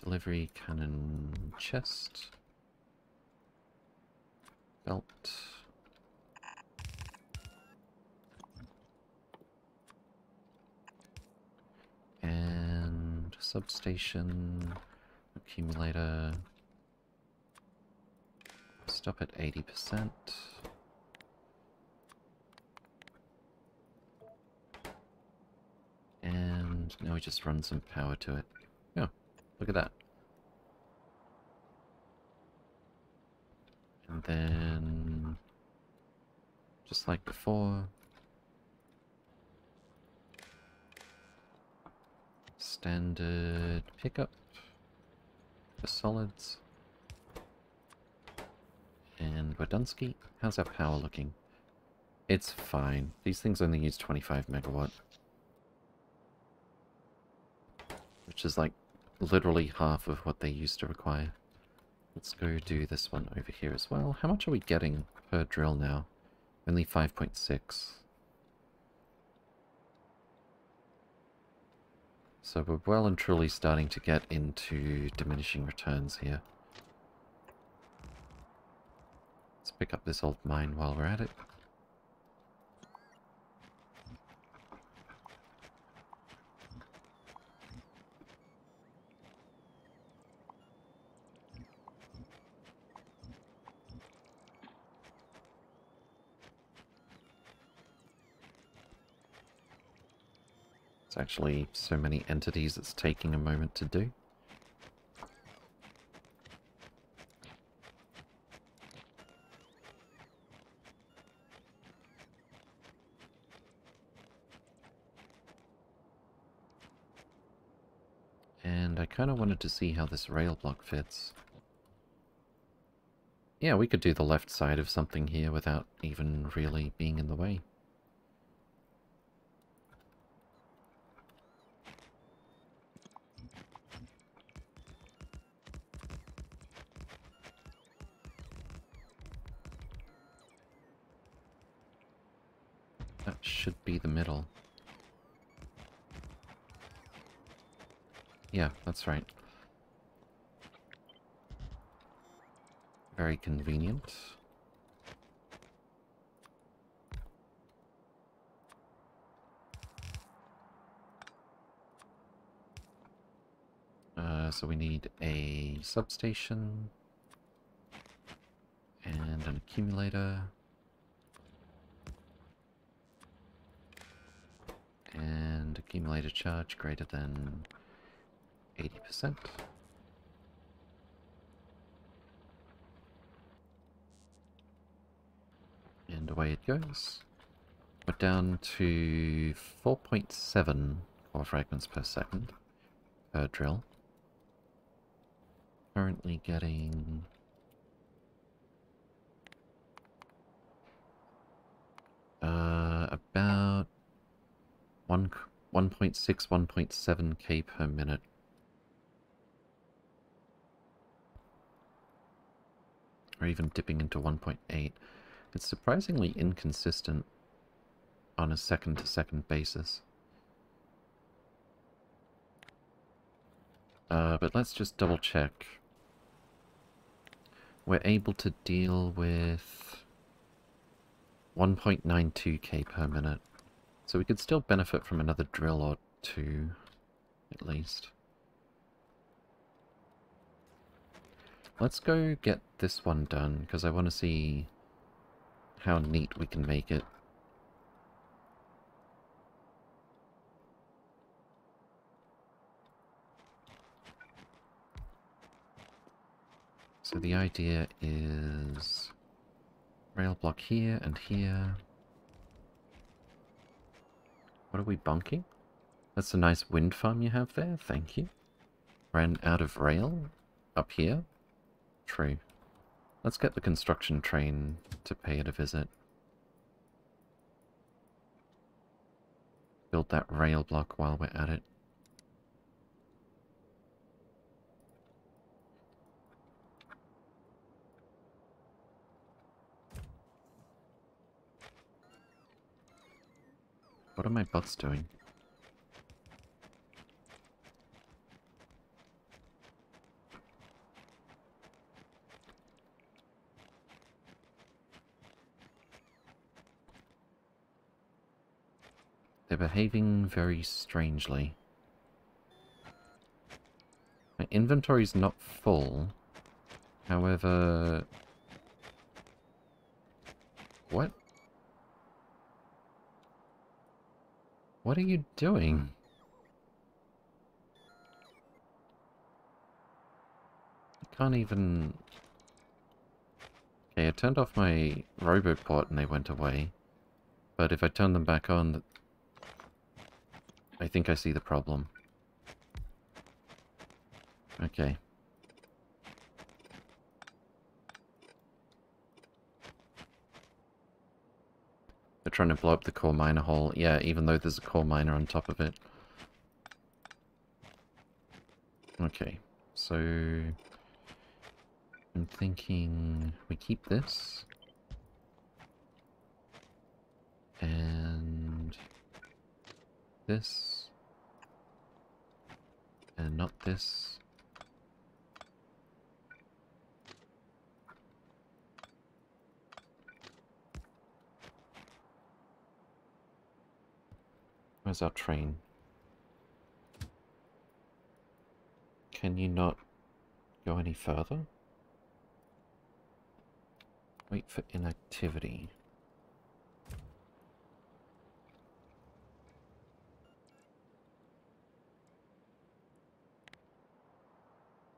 Delivery cannon chest. Belt. And substation, accumulator, stop at 80%. And now we just run some power to it. Oh, look at that. And then, just like before, standard pickup for solids. And Wadunski, how's our power looking? It's fine. These things only use 25 megawatt. Which is like literally half of what they used to require. Let's go do this one over here as well. How much are we getting per drill now? Only 5.6. So we're well and truly starting to get into diminishing returns here. Let's pick up this old mine while we're at it. It's actually so many entities it's taking a moment to do. And I kind of wanted to see how this rail block fits. Yeah, we could do the left side of something here without even really being in the way. That should be the middle. Yeah, that's right. Very convenient. Uh, so we need a substation and an accumulator. And accumulator charge greater than 80%. And away it goes. We're down to 4.7 core fragments per second per drill. Currently getting... Uh, about 1, 1.6, 1.7k per minute or even dipping into 1.8. It's surprisingly inconsistent on a second-to-second -second basis. Uh, but let's just double check. We're able to deal with 1.92k per minute. So we could still benefit from another drill or two, at least. Let's go get this one done, because I want to see how neat we can make it. So the idea is rail block here and here. What are we bunking? That's a nice wind farm you have there, thank you. Ran out of rail up here. True. Let's get the construction train to pay it a visit. Build that rail block while we're at it. What are my bots doing? They're behaving very strangely. My inventory's not full. However... What? What are you doing? I can't even... Okay, I turned off my roboport and they went away. But if I turn them back on, I think I see the problem. Okay. They're trying to blow up the core miner hole. Yeah, even though there's a core miner on top of it. Okay, so... I'm thinking we keep this. And this. And not this. Where's our train? Can you not go any further? Wait for inactivity.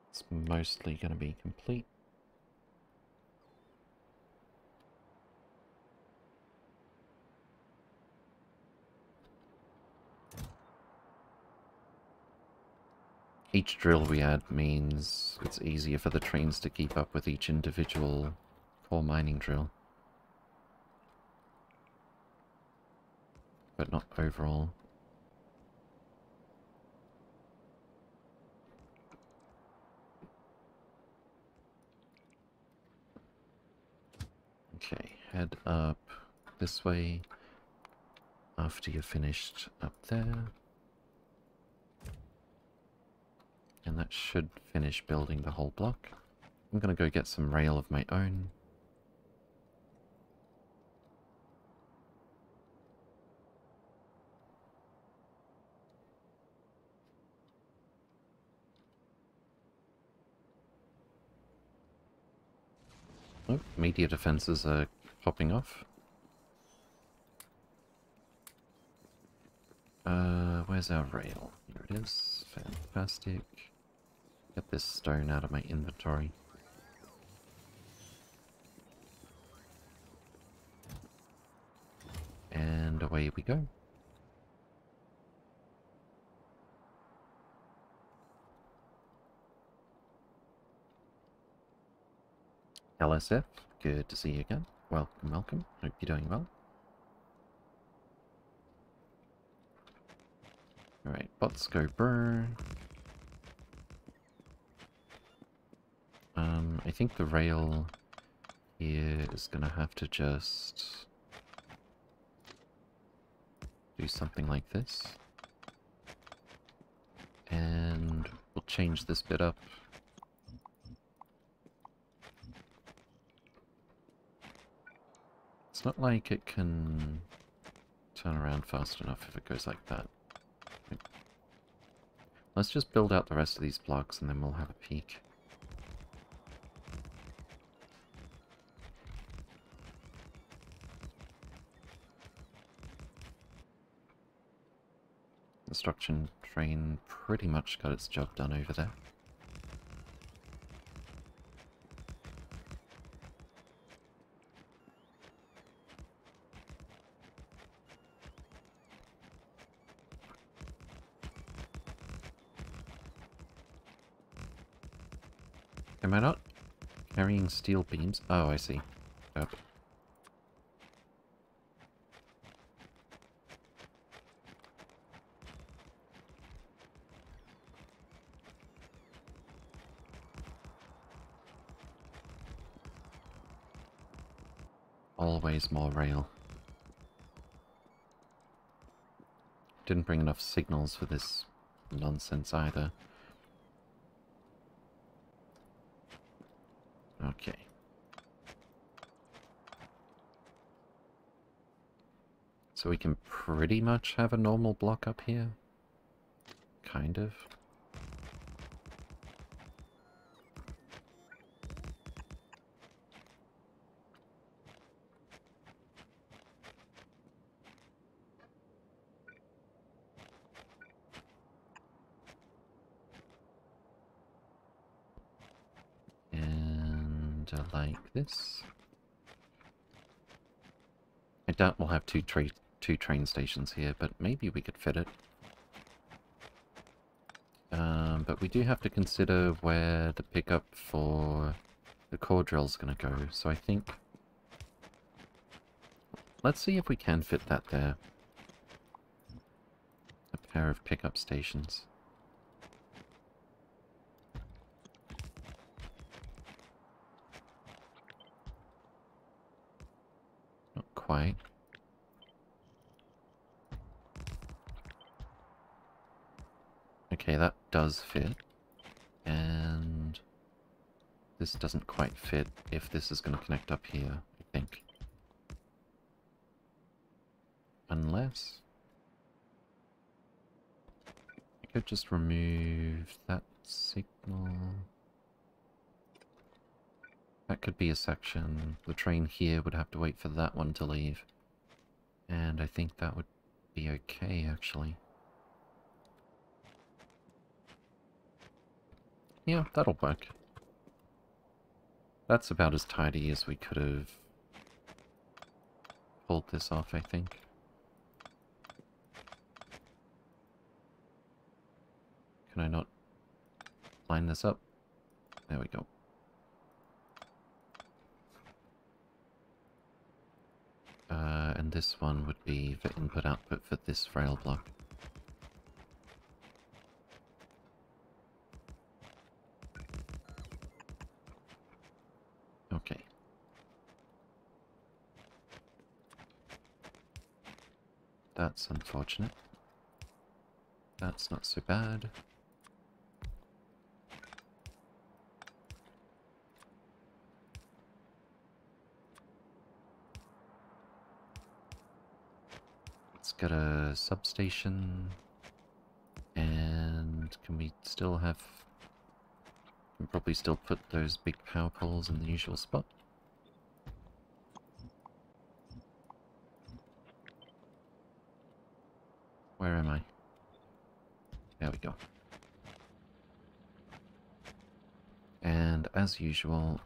It's mostly going to be complete. Each drill we add means it's easier for the trains to keep up with each individual core mining drill. But not overall. Okay, head up this way after you're finished up there. And that should finish building the whole block. I'm going to go get some rail of my own. Oh, meteor defenses are popping off. Uh, where's our rail? Here it is. Fantastic. Get this stone out of my inventory. And away we go. LSF, good to see you again. Welcome, welcome. Hope you're doing well. Alright, bots go burn. Um, I think the rail here is gonna have to just do something like this. And we'll change this bit up It's not like it can turn around fast enough if it goes like that. Let's just build out the rest of these blocks and then we'll have a peek. Construction train pretty much got its job done over there. Am I not carrying steel beams? Oh, I see. Yep. Always more rail. Didn't bring enough signals for this nonsense either. Okay. So we can pretty much have a normal block up here? Kind of. And uh, like this. I doubt we'll have two, tra two train stations here, but maybe we could fit it. Um, but we do have to consider where the pickup for the core drill is going to go, so I think... Let's see if we can fit that there. A pair of pickup stations. Not quite. Okay, that does fit. And this doesn't quite fit if this is going to connect up here, I think. Unless... I could just remove that signal. That could be a section. The train here would have to wait for that one to leave. And I think that would be okay, actually. Yeah, that'll work. That's about as tidy as we could have pulled this off, I think. Can I not line this up. There we go. Uh, and this one would be for input-output for this rail block. Okay. That's unfortunate. That's not so bad. Let's a substation. And can we still have... Can probably still put those big power poles in the usual spot. Where am I? There we go. And as usual,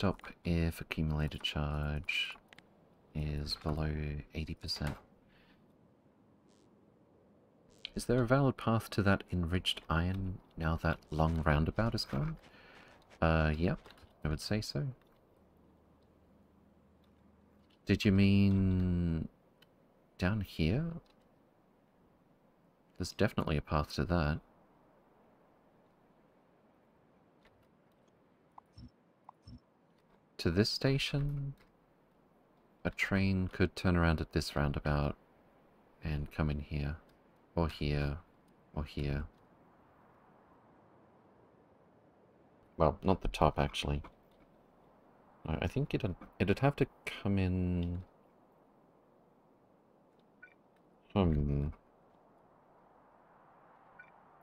stop if accumulated charge is below 80%. Is there a valid path to that enriched iron now that long roundabout is gone? Uh, yep, I would say so. Did you mean down here? There's definitely a path to that. To this station? A train could turn around at this roundabout and come in here. Or here. Or here. Well, not the top, actually. I think it'd, it'd have to come in... Hmm.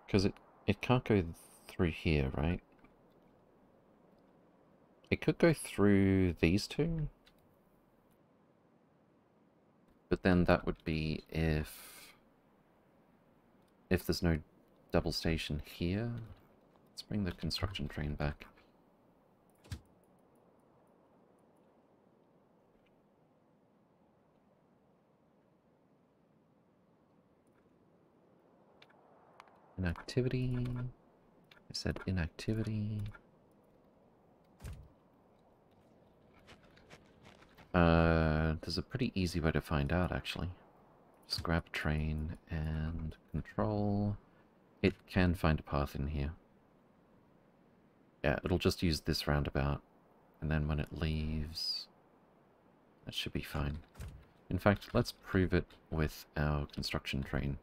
Because it, it can't go through here, right? It could go through these two. But then that would be if... If there's no double station here. Let's bring the construction train back. Inactivity. I said inactivity. Uh, there's a pretty easy way to find out, actually. Just grab train and control. It can find a path in here. Yeah, it'll just use this roundabout. And then when it leaves, that should be fine. In fact, let's prove it with our construction train.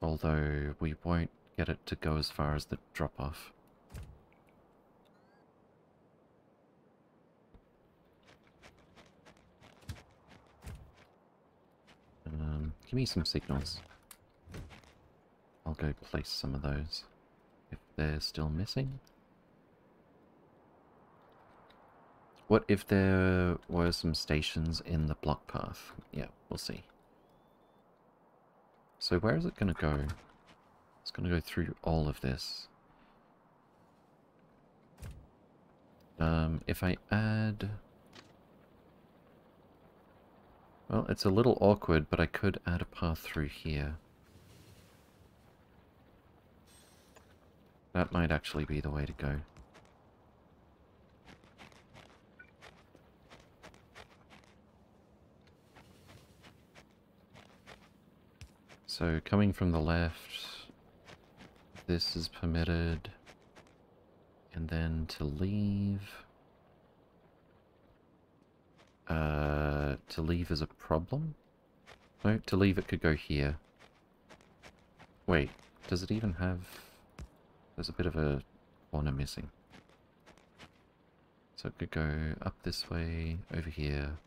Although we won't get it to go as far as the drop-off. Um, give me some signals. I'll go place some of those if they're still missing. What if there were some stations in the block path? Yeah, we'll see. So where is it going to go? It's going to go through all of this. Um, if I add... Well, it's a little awkward, but I could add a path through here. That might actually be the way to go. So coming from the left, this is permitted. And then to leave... Uh, to leave is a problem? No, to leave it could go here. Wait, does it even have... There's a bit of a corner missing. So it could go up this way, over here,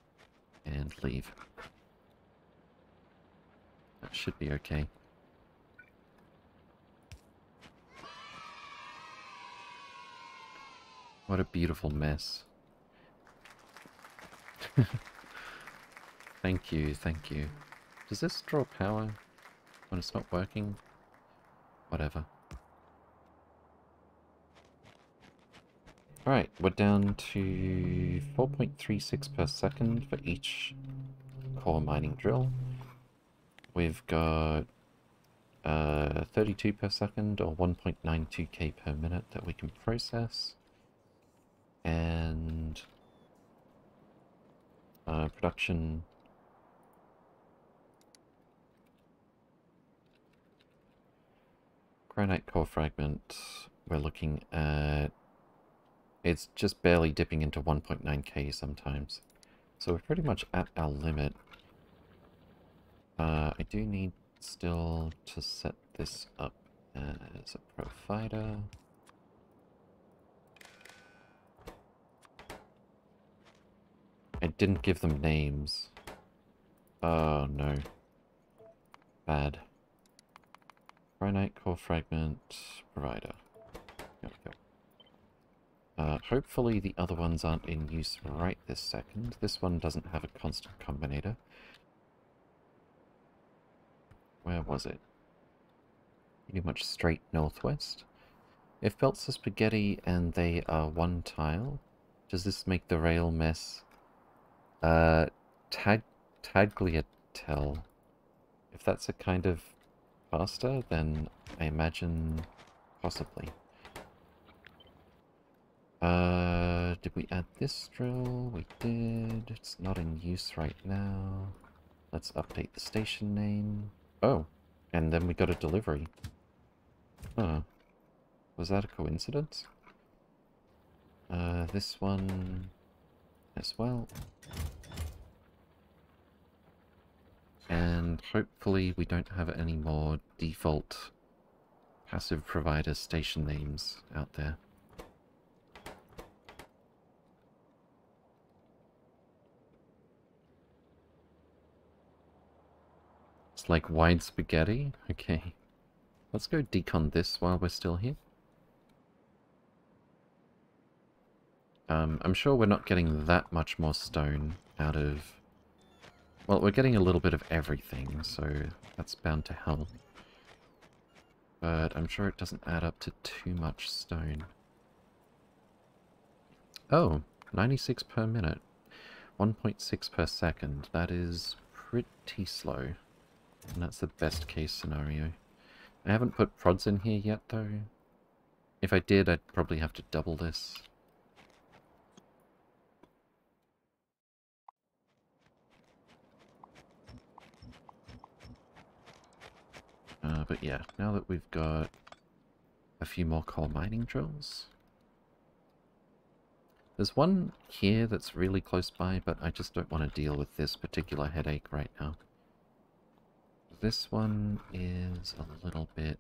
and leave. That should be okay. What a beautiful mess. thank you, thank you. Does this draw power when it's not working? Whatever. Alright, we're down to 4.36 per second for each core mining drill. We've got uh, 32 per second or 1.92k per minute that we can process. And uh, production granite core fragment we're looking at it's just barely dipping into 1.9k sometimes. So we're pretty much at our limit. Uh, I do need still to set this up as a provider. I didn't give them names. Oh no. Bad. Granite core fragment provider. We go. Uh, hopefully the other ones aren't in use right this second. This one doesn't have a constant combinator. Where was it? Pretty much straight northwest. If belts are spaghetti and they are one tile, does this make the rail mess? Uh, tag tagliatelle. If that's a kind of pasta, then I imagine possibly. Uh, did we add this drill? We did. It's not in use right now. Let's update the station name. Oh, and then we got a delivery. Huh. Was that a coincidence? Uh, this one as well. And hopefully we don't have any more default passive provider station names out there. It's like wide spaghetti? Okay. Let's go decon this while we're still here. Um, I'm sure we're not getting that much more stone out of... Well, we're getting a little bit of everything, so that's bound to help. But I'm sure it doesn't add up to too much stone. Oh, 96 per minute. 1.6 per second. That is pretty slow. And that's the best case scenario. I haven't put prods in here yet, though. If I did, I'd probably have to double this. Uh, but yeah, now that we've got a few more core mining drills. There's one here that's really close by, but I just don't want to deal with this particular headache right now. This one is a little bit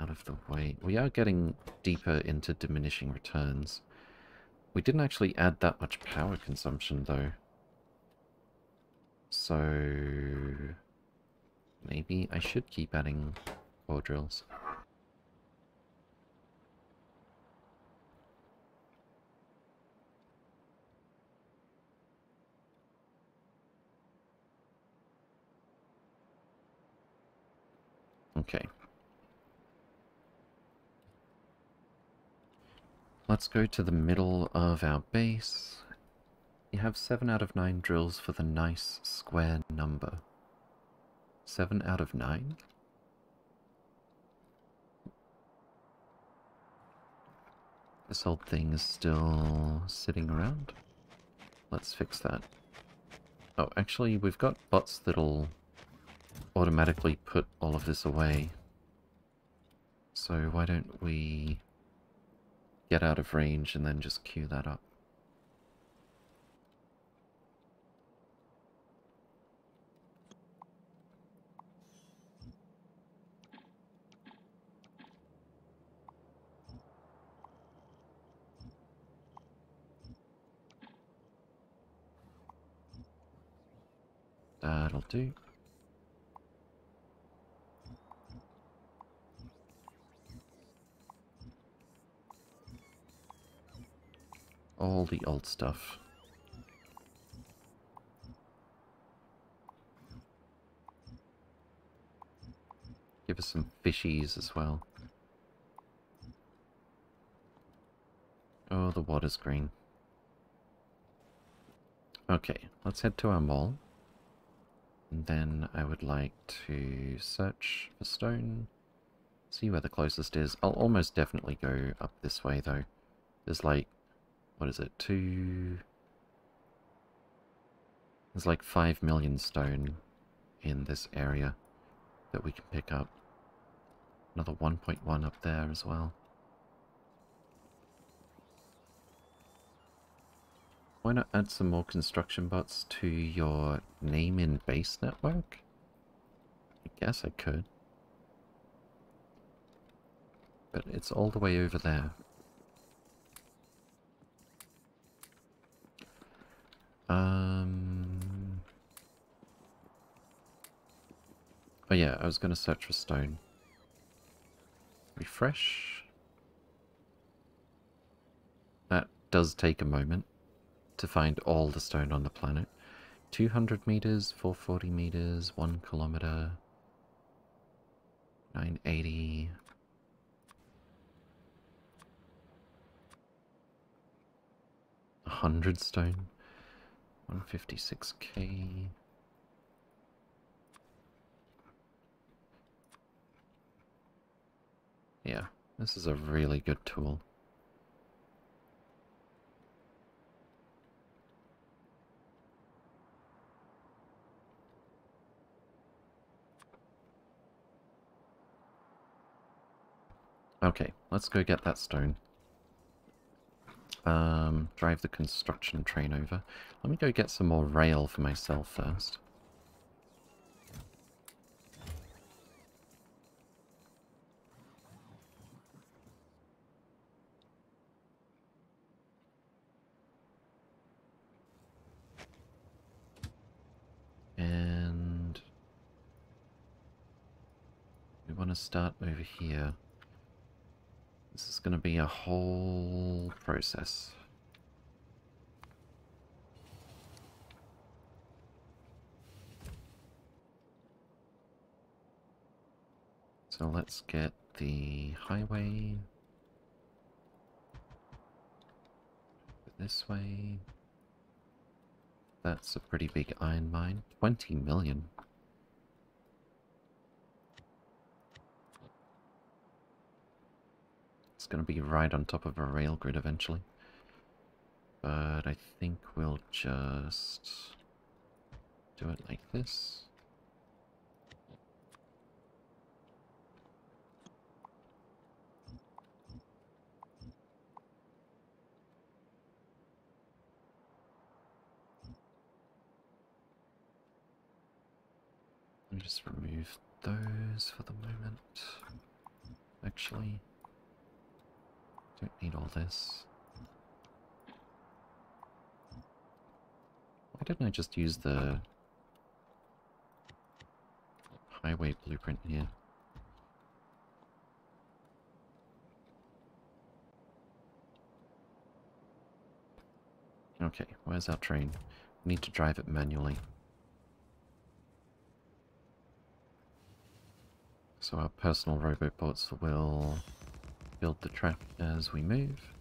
out of the way. We are getting deeper into diminishing returns. We didn't actually add that much power consumption, though. So... Maybe I should keep adding core drills. Okay. Let's go to the middle of our base. You have 7 out of 9 drills for the nice square number. 7 out of 9? This old thing is still sitting around. Let's fix that. Oh, actually, we've got bots that'll automatically put all of this away. So why don't we get out of range and then just queue that up. That'll do. all the old stuff. Give us some fishies as well. Oh, the water's green. Okay, let's head to our mall. And then I would like to search for stone. See where the closest is. I'll almost definitely go up this way, though. There's like... What is it? Two... There's like 5 million stone in this area that we can pick up. Another 1.1 up there as well. Why not add some more construction bots to your name in base network? I guess I could. But it's all the way over there. Um... Oh yeah, I was going to search for stone. Refresh. That does take a moment to find all the stone on the planet. 200 meters, 440 meters, 1 kilometer, 980. A hundred stone, 156k. Yeah, this is a really good tool. Okay, let's go get that stone. Um, drive the construction train over. Let me go get some more rail for myself first. And we want to start over here. This is going to be a whole process. So let's get the highway this way. That's a pretty big iron mine. 20 million. It's going to be right on top of a rail grid eventually. But I think we'll just do it like this. Just remove those for the moment. Actually. Don't need all this. Why didn't I just use the highway blueprint here? Okay, where's our train? We need to drive it manually. So our personal roboports will build the trap as we move.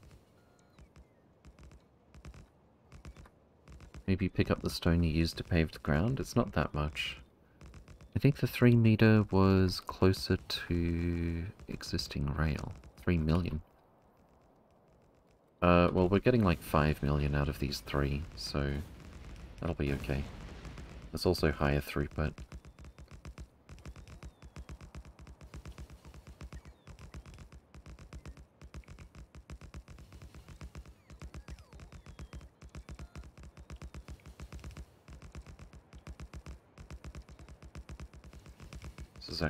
Maybe pick up the stone you used to pave the ground. It's not that much. I think the 3 meter was closer to existing rail. 3 million. Uh, well, we're getting like 5 million out of these three, so that'll be okay. There's also higher throughput.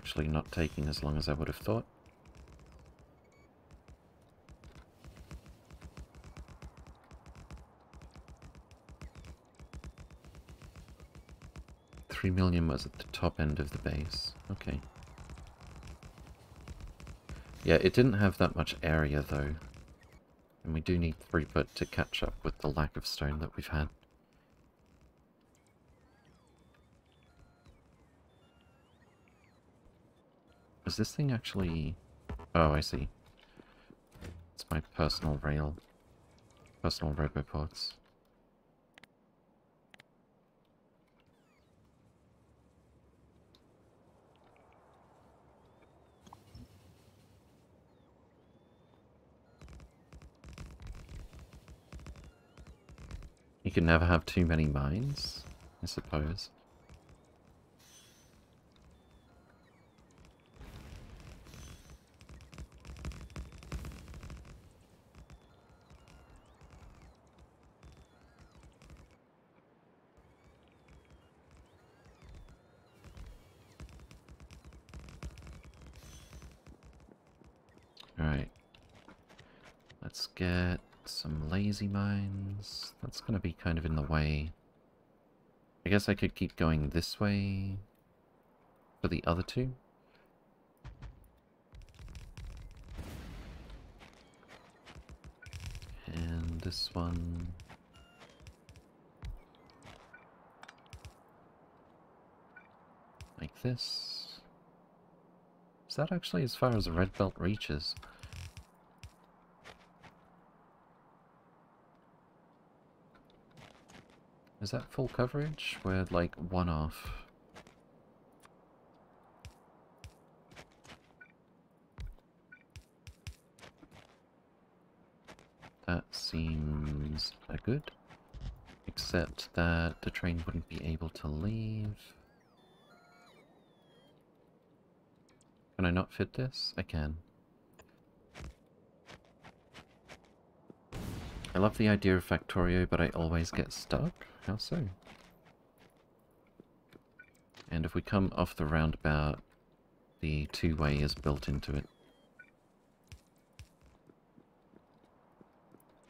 Actually not taking as long as I would have thought. Three million was at the top end of the base. Okay. Yeah, it didn't have that much area though. And we do need throughput to catch up with the lack of stone that we've had. Is this thing actually... Oh, I see. It's my personal rail. Personal roboports. You can never have too many mines, I suppose. Alright. Let's get some mines. That's going to be kind of in the way. I guess I could keep going this way for the other two. And this one... Like this. Is that actually as far as the red belt reaches? Is that full coverage? We're like one off. That seems uh, good. Except that the train wouldn't be able to leave. Can I not fit this? I can. I love the idea of Factorio, but I always get stuck. How so? And if we come off the roundabout, the two-way is built into it.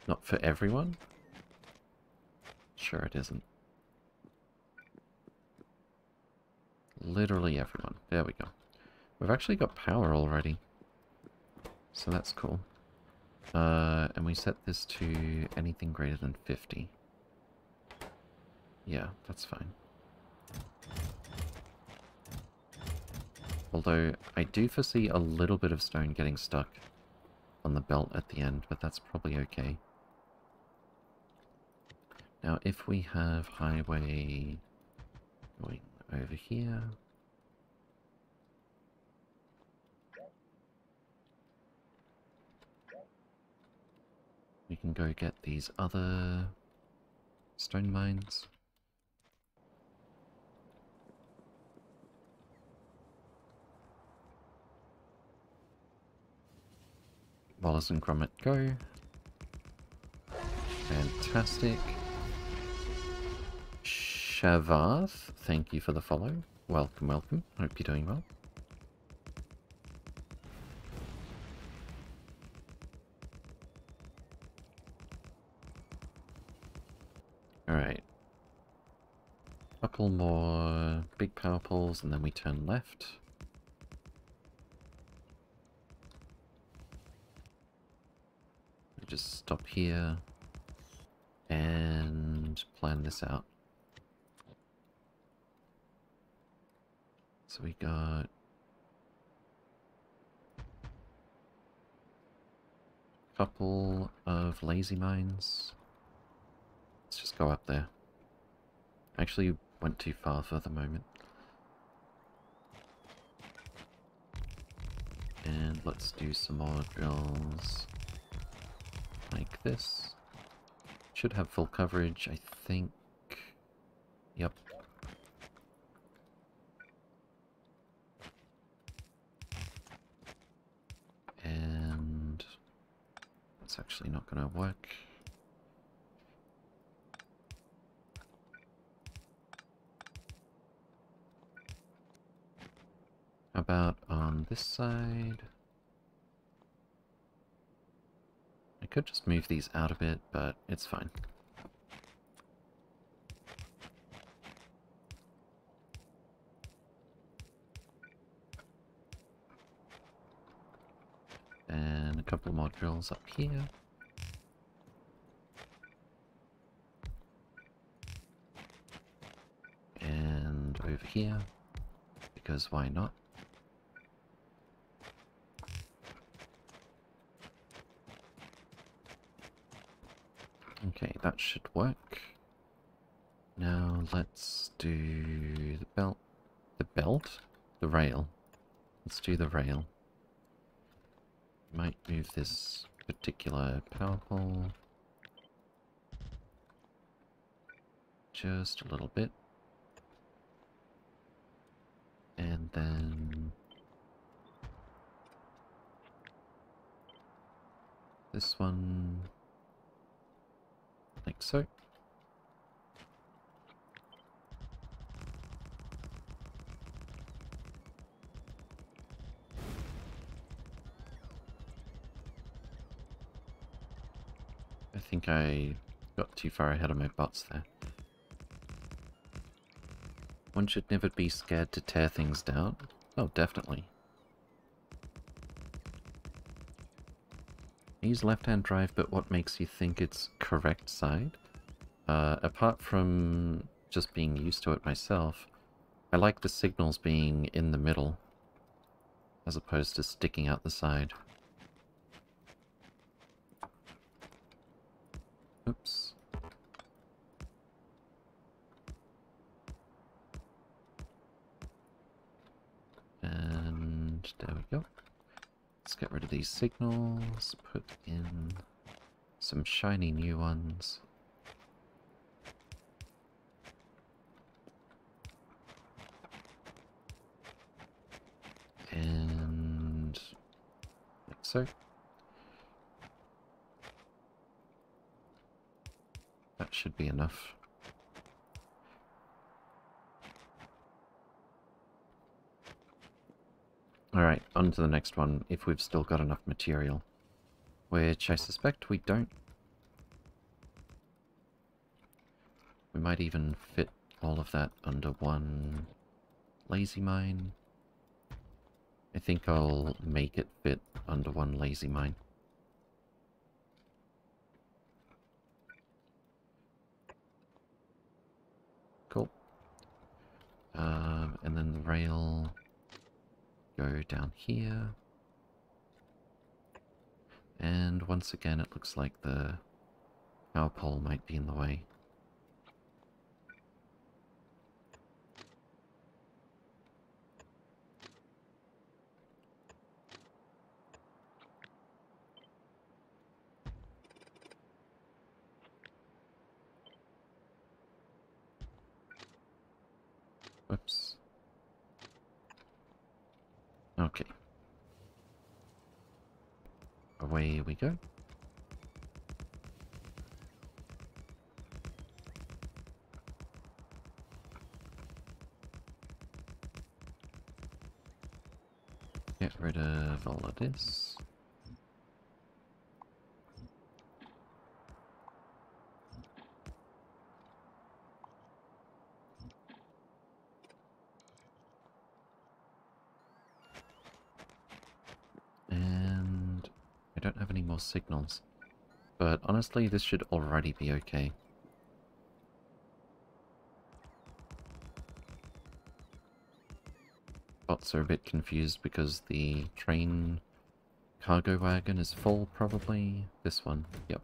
Not for everyone? Sure it isn't. Literally everyone. There we go. We've actually got power already. So that's cool. Uh, and we set this to anything greater than 50. Yeah, that's fine. Although, I do foresee a little bit of stone getting stuck on the belt at the end, but that's probably okay. Now, if we have highway going over here... We can go get these other stone mines. Wallace and Gromit go. Fantastic. Shavath, thank you for the follow. Welcome, welcome. Hope you're doing well. Alright. Couple more big power poles and then we turn left. just stop here and plan this out. So we got couple of lazy mines. Let's just go up there. Actually went too far for the moment. And let's do some more drills like this. Should have full coverage, I think. Yep. And that's actually not going to work. About on this side? I could just move these out a bit, but it's fine. And a couple more drills up here. And over here, because why not? Okay, that should work. Now let's do the belt. The belt? The rail. Let's do the rail. Might move this particular power pole just a little bit. And then this one like so. I think I got too far ahead of my butts there. One should never be scared to tear things down. Oh, definitely. Use left-hand drive, but what makes you think it's correct side? Uh, apart from just being used to it myself, I like the signals being in the middle, as opposed to sticking out the side. Oops. And there we go. Let's get rid of these signals, put in some shiny new ones. And like so. That should be enough. Alright, on to the next one, if we've still got enough material. Which I suspect we don't. We might even fit all of that under one lazy mine. I think I'll make it fit under one lazy mine. Cool. Um, and then the rail go down here. And once again, it looks like the power pole might be in the way. Whoops. Okay. Away we go. Get rid of all of this. And I don't have any more signals. But honestly, this should already be okay. Bots are a bit confused because the train cargo wagon is full, probably. This one, yep.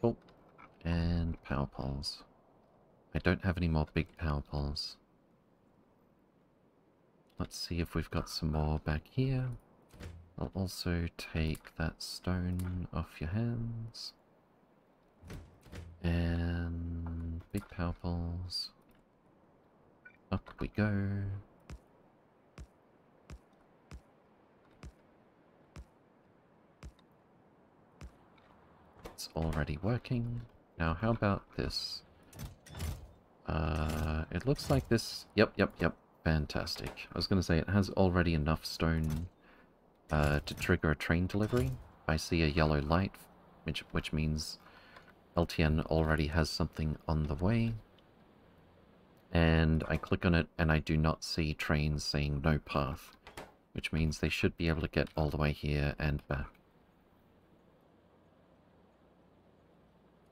Cool. And power poles. I don't have any more big power poles. Let's see if we've got some more back here. I'll also take that stone off your hands. And big power poles. Up we go. It's already working. Now how about this? Uh, it looks like this... Yep, yep, yep. Fantastic. I was going to say, it has already enough stone uh, to trigger a train delivery. I see a yellow light, which, which means LTN already has something on the way. And I click on it, and I do not see trains saying no path, which means they should be able to get all the way here and back.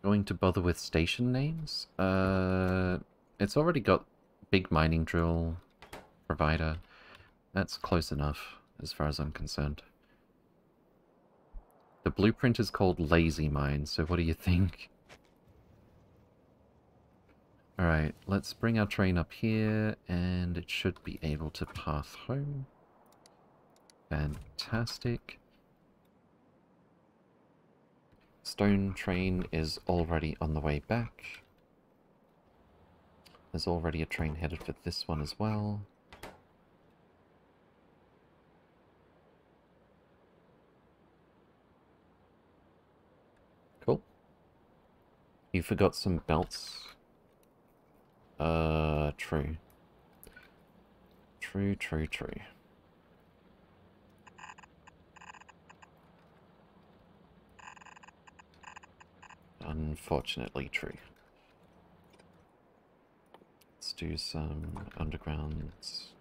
Going to bother with station names? Uh, It's already got big mining drill provider. That's close enough, as far as I'm concerned. The blueprint is called Lazy Mine, so what do you think? Alright, let's bring our train up here, and it should be able to path home. Fantastic. Stone train is already on the way back. There's already a train headed for this one as well. Cool. You forgot some belts. Uh, true. True, true, true. Unfortunately true. Let's do some undergrounds.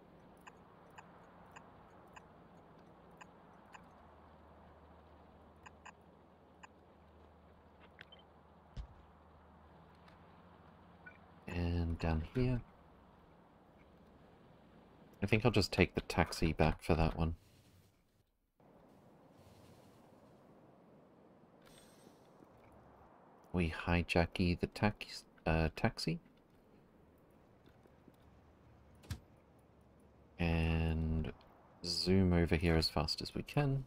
And down here. I think I'll just take the taxi back for that one. We hijacky the tax uh, taxi. And zoom over here as fast as we can.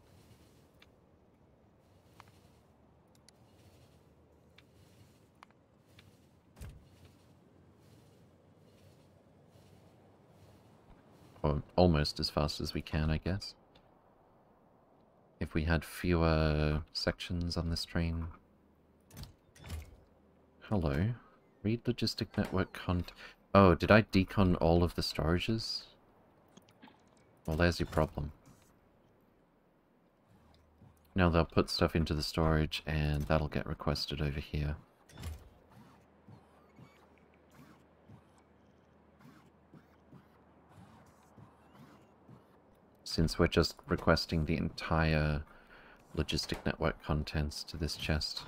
Or almost as fast as we can, I guess. If we had fewer sections on this train, Hello. Read logistic network cont... Oh, did I decon all of the storages? Well, there's your problem. Now they'll put stuff into the storage and that'll get requested over here. Since we're just requesting the entire logistic network contents to this chest.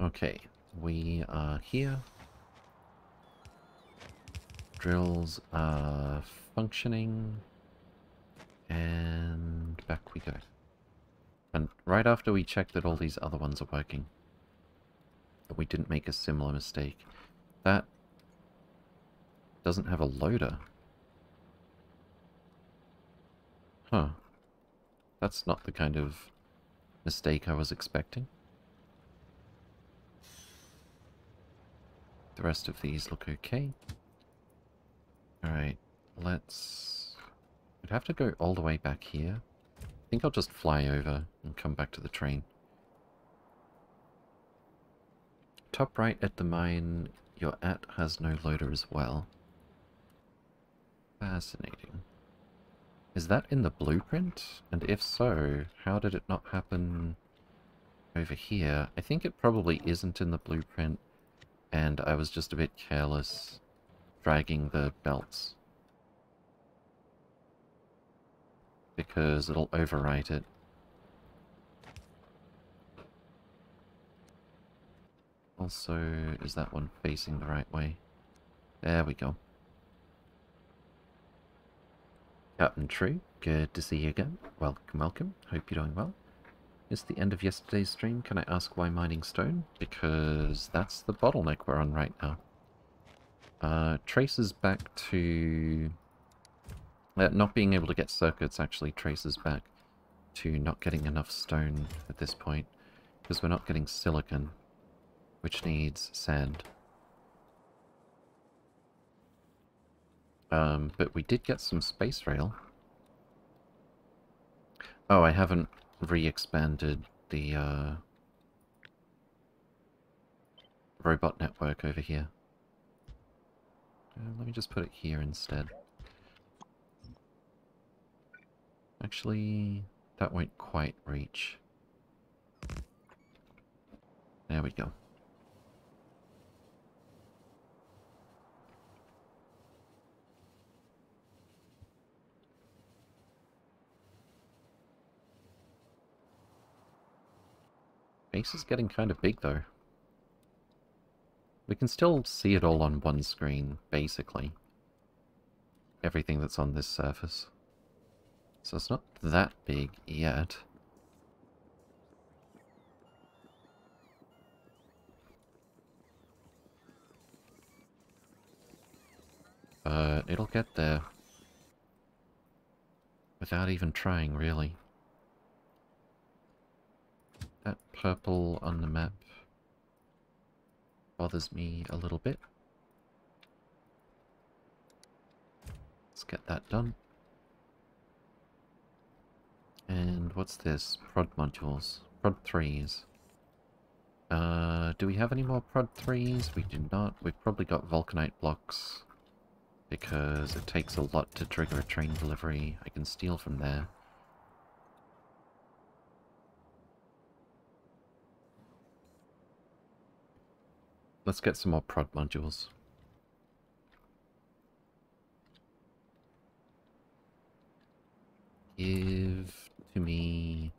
Okay, we are here. Drills are functioning. And back we go. And right after we check that all these other ones are working. That we didn't make a similar mistake. That doesn't have a loader. Huh. That's not the kind of mistake I was expecting. The rest of these look okay. Alright, let's... I'd have to go all the way back here. I think I'll just fly over and come back to the train. Top right at the mine you're at has no loader as well. Fascinating. Is that in the blueprint? And if so, how did it not happen over here? I think it probably isn't in the blueprint and I was just a bit careless dragging the belts. Because it'll overwrite it. Also, is that one facing the right way? There we go. Captain True, good to see you again. Welcome, welcome. Hope you're doing well. It's the end of yesterday's stream. Can I ask why mining stone? Because that's the bottleneck we're on right now. Uh, traces back to... Uh, not being able to get circuits actually traces back to not getting enough stone at this point. Because we're not getting silicon, which needs sand. Um, but we did get some space rail. Oh, I haven't re-expanded the uh, robot network over here. Uh, let me just put it here instead. Actually, that won't quite reach. There we go. Base is getting kind of big, though. We can still see it all on one screen, basically. Everything that's on this surface. So it's not that big yet. But it'll get there. Without even trying, really. That purple on the map bothers me a little bit. Let's get that done. And what's this? Prod modules. Prod 3s. Uh, do we have any more Prod 3s? We do not. We've probably got Vulcanite blocks. Because it takes a lot to trigger a train delivery. I can steal from there. Let's get some more prod modules. Give to me...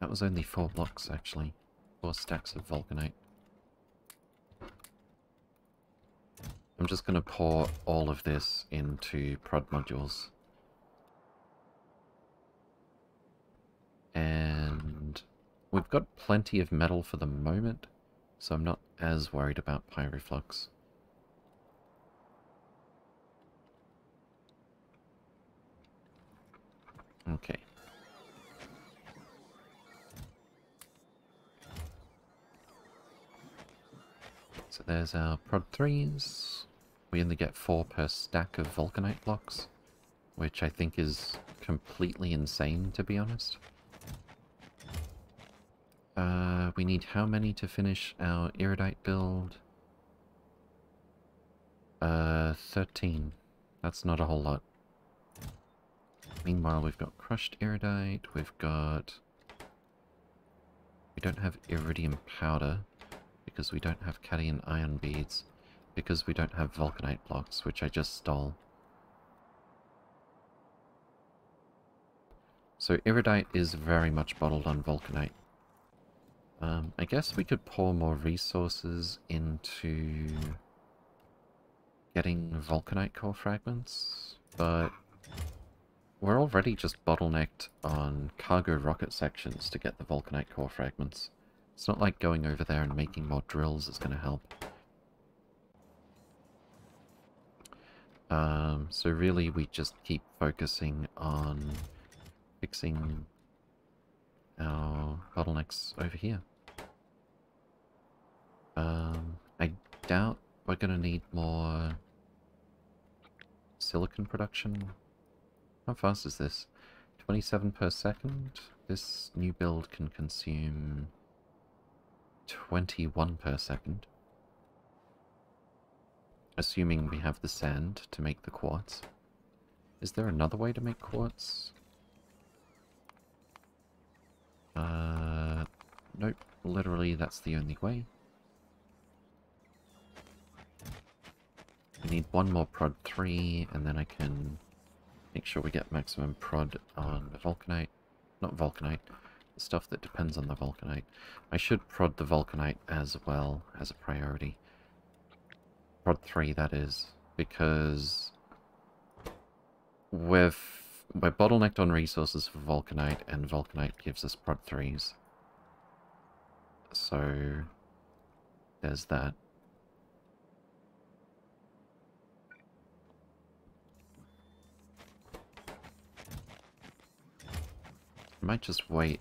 That was only four blocks, actually. Four stacks of Vulcanite. I'm just going to pour all of this into prod modules. And we've got plenty of metal for the moment, so I'm not as worried about Pyroflux. Okay. So there's our prod 3s. We only get 4 per stack of Vulcanite blocks, which I think is completely insane, to be honest. Uh, we need how many to finish our Iridite build? Uh, 13. That's not a whole lot. Meanwhile, we've got crushed iridite, we've got... We don't have iridium powder, because we don't have Cadian iron beads, because we don't have vulcanite blocks, which I just stole. So iridite is very much bottled on vulcanite. Um, I guess we could pour more resources into getting vulcanite core fragments, but we're already just bottlenecked on cargo rocket sections to get the vulcanite core fragments. It's not like going over there and making more drills is going to help. Um, so really we just keep focusing on fixing our bottlenecks over here. Um, I doubt we're going to need more silicon production. How fast is this? 27 per second? This new build can consume 21 per second. Assuming we have the sand to make the quartz. Is there another way to make quartz? Uh, nope. Literally, that's the only way. We need one more prod 3, and then I can make sure we get maximum prod on vulcanite. Not vulcanite, the stuff that depends on the vulcanite. I should prod the vulcanite as well as a priority. Prod 3, that is, because we're, we're bottlenecked on resources for vulcanite, and vulcanite gives us prod 3s. So, there's that. I might just wait.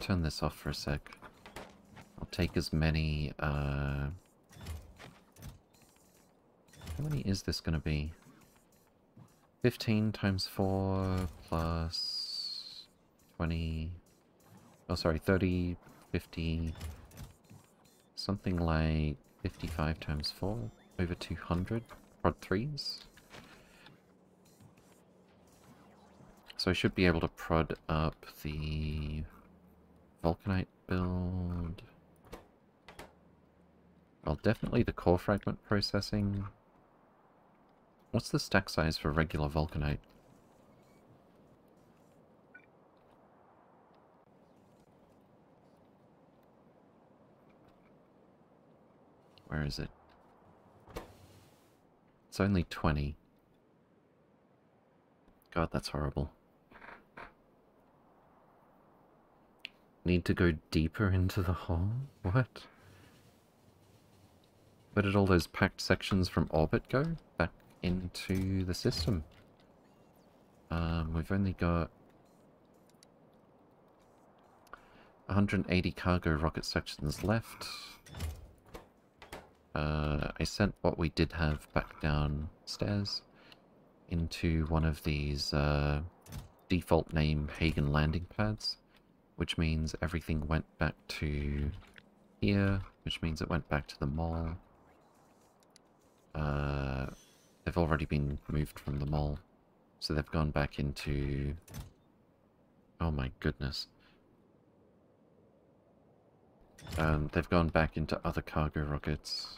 Turn this off for a sec. I'll take as many, uh... How many is this going to be? 15 times 4 plus 20... Oh, sorry, 30, 50... Something like 55 times 4? Over 200 prod 3s? So I should be able to prod up the Vulcanite build. Well, definitely the core fragment processing. What's the stack size for regular Vulcanite? Where is it? It's only 20. God, that's horrible. Need to go deeper into the hole? What? Where did all those packed sections from orbit go? Back into the system. Um, we've only got 180 cargo rocket sections left. Uh, I sent what we did have back downstairs into one of these uh, default name Hagen landing pads, which means everything went back to here, which means it went back to the mall. Uh, they've already been moved from the mall, so they've gone back into... Oh my goodness. Um, they've gone back into other cargo rockets.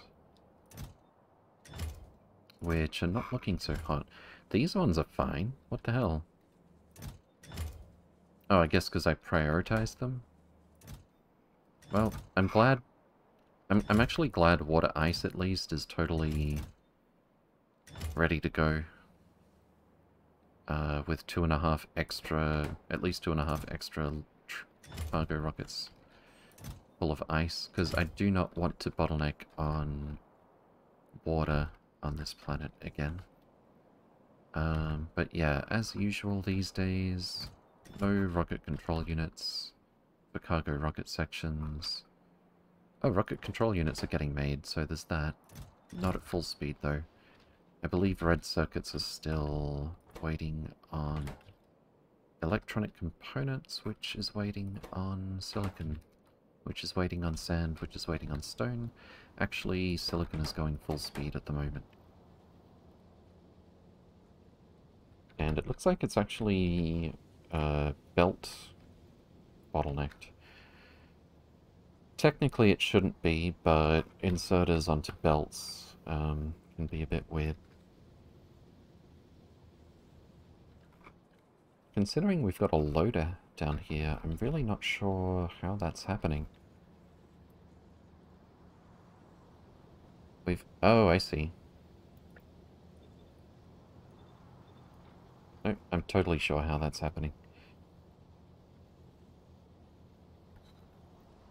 Which are not looking so hot. These ones are fine. What the hell? Oh, I guess because I prioritized them? Well, I'm glad... I'm, I'm actually glad Water Ice, at least, is totally ready to go. Uh, with two and a half extra... At least two and a half extra cargo rockets full of ice, because I do not want to bottleneck on water on this planet again. Um, but yeah, as usual these days, no rocket control units for cargo rocket sections. Oh, rocket control units are getting made, so there's that. Not at full speed, though. I believe red circuits are still waiting on electronic components, which is waiting on silicon which is waiting on sand, which is waiting on stone. Actually, silicon is going full speed at the moment. And it looks like it's actually uh, belt bottlenecked. Technically it shouldn't be, but inserters onto belts um, can be a bit weird. Considering we've got a loader down here. I'm really not sure how that's happening. We've... Oh, I see. I'm totally sure how that's happening.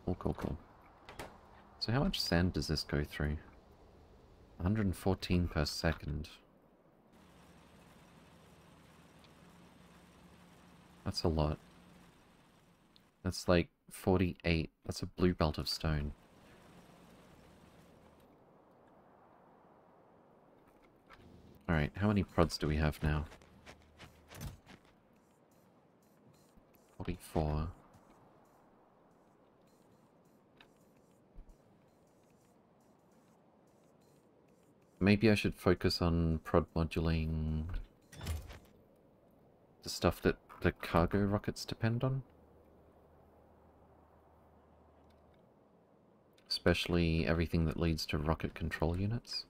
Cool, cool, cool. So how much sand does this go through? 114 per second. That's a lot. That's like 48. That's a blue belt of stone. Alright, how many prods do we have now? 44. Maybe I should focus on prod modulating the stuff that the cargo rockets depend on? Especially everything that leads to rocket control units.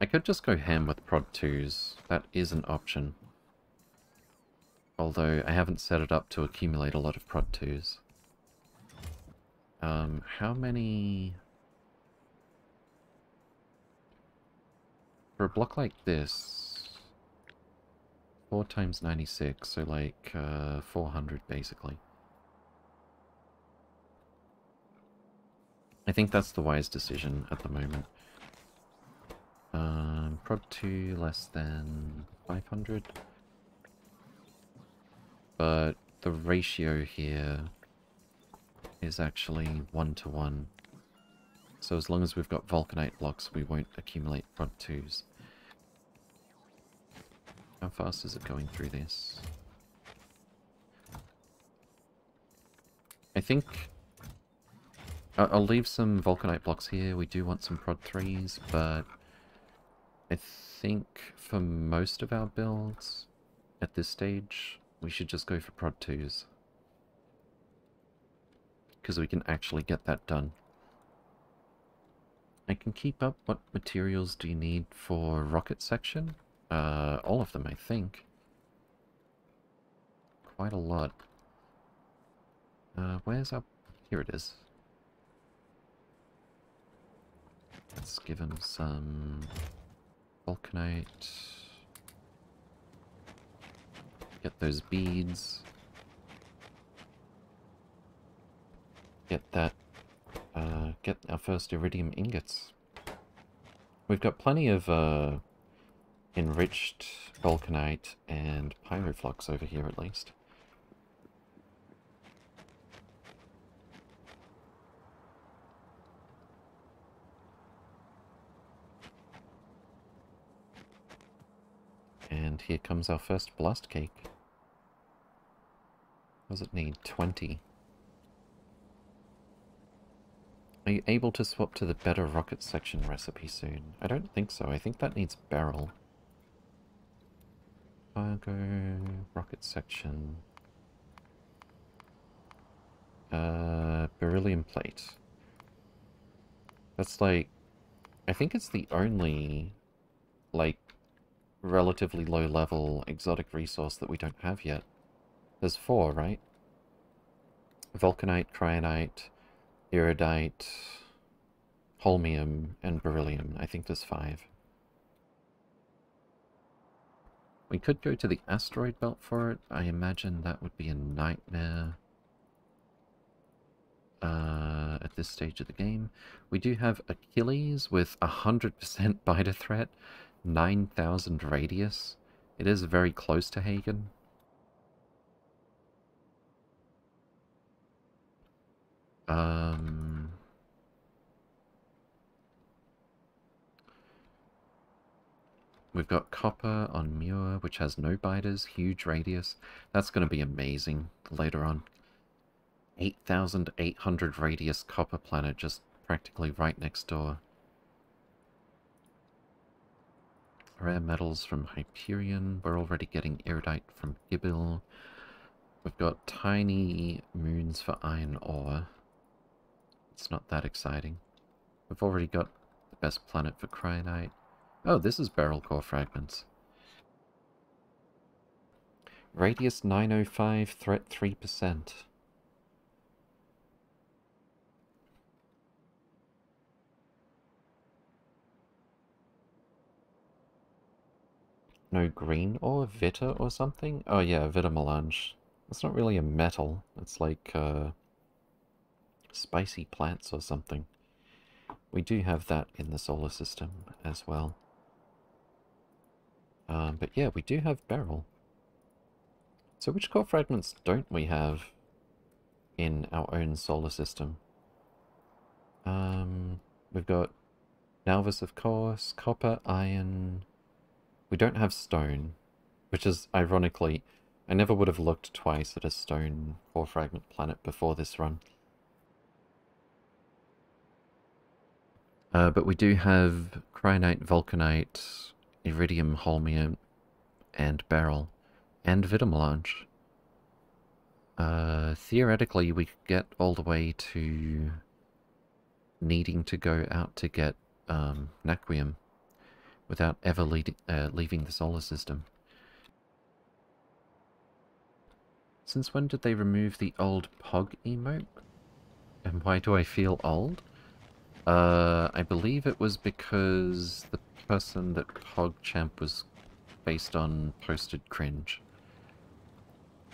I could just go ham with prod 2s. That is an option. Although I haven't set it up to accumulate a lot of prod 2s. Um, how many... For a block like this, 4 times 96, so like uh, 400 basically. I think that's the wise decision at the moment. Um, prod 2 less than 500. But the ratio here is actually 1 to 1. So as long as we've got Vulcanite blocks, we won't accumulate prod 2s. How fast is it going through this? I think... I'll leave some Vulcanite blocks here. We do want some Prod 3s, but... I think for most of our builds, at this stage, we should just go for Prod 2s. Because we can actually get that done. I can keep up. What materials do you need for rocket section? Uh, all of them, I think. Quite a lot. Uh, where's our... Here it is. Let's give him some vulcanite. Get those beads. Get that, uh, get our first iridium ingots. We've got plenty of, uh, enriched vulcanite and pyroflux over here at least. And here comes our first blast cake. What does it need? 20. Are you able to swap to the better rocket section recipe soon? I don't think so. I think that needs beryl. Cargo, rocket section. Uh, beryllium plate. That's like... I think it's the only, like, relatively low level exotic resource that we don't have yet. There's four, right? Vulcanite, Cryonite, Iridite, Holmium, and Beryllium. I think there's five. We could go to the asteroid belt for it. I imagine that would be a nightmare uh, at this stage of the game. We do have Achilles with 100% biter threat, 9,000 radius. It is very close to Hagen. Um... We've got copper on Muir, which has no biters, huge radius. That's going to be amazing later on. 8,800 radius copper planet just practically right next door. Rare metals from Hyperion. We're already getting Iridite from Gibil. We've got tiny moons for iron ore. It's not that exciting. We've already got the best planet for Cryonite. Oh, this is beryl core fragments. Radius 905, threat 3%. No green or Vita or something? Oh yeah, Vitamelange. It's not really a metal. It's like uh, spicy plants or something. We do have that in the solar system as well. Um, but yeah, we do have beryl. So which core fragments don't we have in our own solar system? Um, we've got Nauvis, of course, copper, iron, we don't have stone, which is ironically, I never would have looked twice at a stone core fragment planet before this run. Uh, but we do have Cryonite, Vulcanite, Iridium, Holmium, and Beryl, and Vitamelange. Uh, theoretically, we could get all the way to needing to go out to get um, Naquium without ever uh, leaving the solar system. Since when did they remove the old Pog emote? And why do I feel old? Uh, I believe it was because the person that PogChamp was based on posted cringe.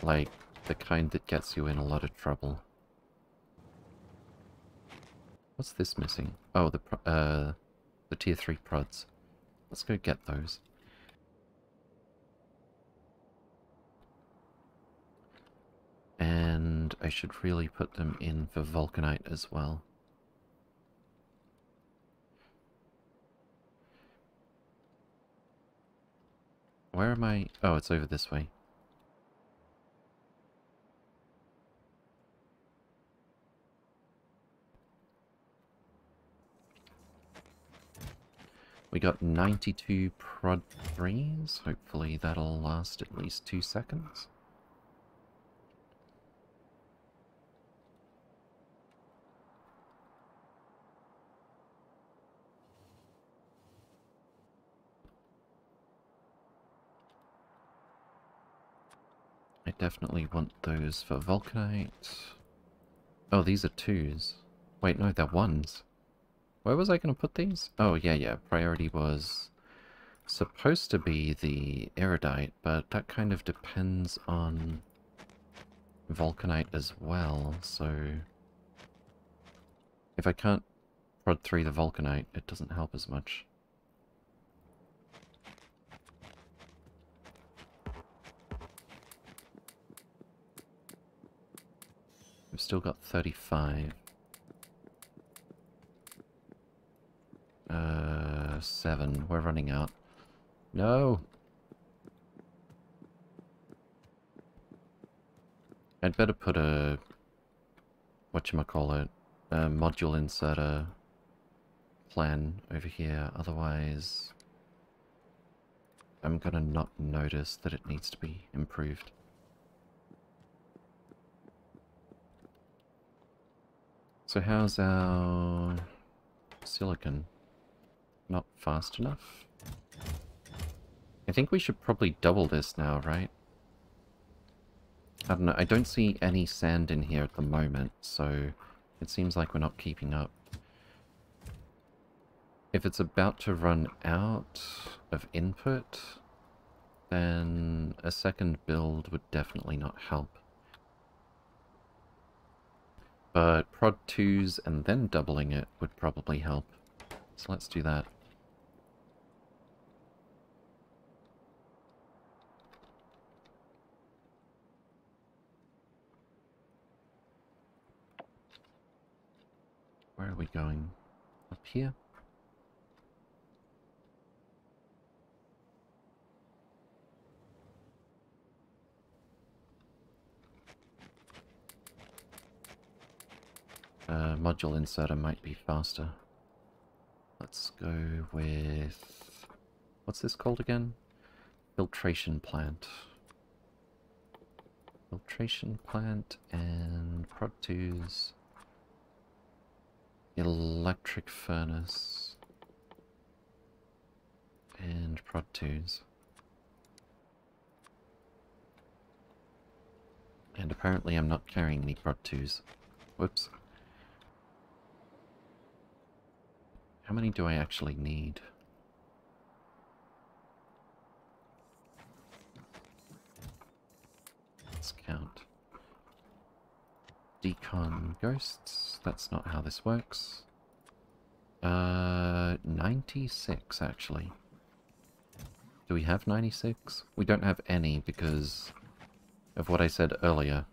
Like, the kind that gets you in a lot of trouble. What's this missing? Oh, the uh, the tier 3 prods. Let's go get those. And I should really put them in for Vulcanite as well. Where am I? Oh, it's over this way. We got 92 prod 3s. Hopefully that'll last at least two seconds. I definitely want those for Vulcanite. Oh, these are twos. Wait, no, they're ones. Where was I going to put these? Oh, yeah, yeah. Priority was supposed to be the iridite, but that kind of depends on vulcanite as well, so... If I can't prod 3 the vulcanite, it doesn't help as much. We've still got 35. Uh, 7. We're running out. No! I'd better put a... Whatchamacallit? A module inserter plan over here, otherwise... I'm gonna not notice that it needs to be improved. So how's our silicon? Not fast enough? I think we should probably double this now, right? I don't know, I don't see any sand in here at the moment, so it seems like we're not keeping up. If it's about to run out of input, then a second build would definitely not help. But prod 2s and then doubling it would probably help. So let's do that. Where are we going? Up here? Uh, module inserter might be faster. Let's go with... What's this called again? Filtration plant. Filtration plant and prod 2s. Electric furnace. And prod 2s. And apparently I'm not carrying any prod 2s. Whoops. How many do I actually need? Let's count. Decon ghosts. That's not how this works. Uh, 96 actually. Do we have 96? We don't have any because of what I said earlier.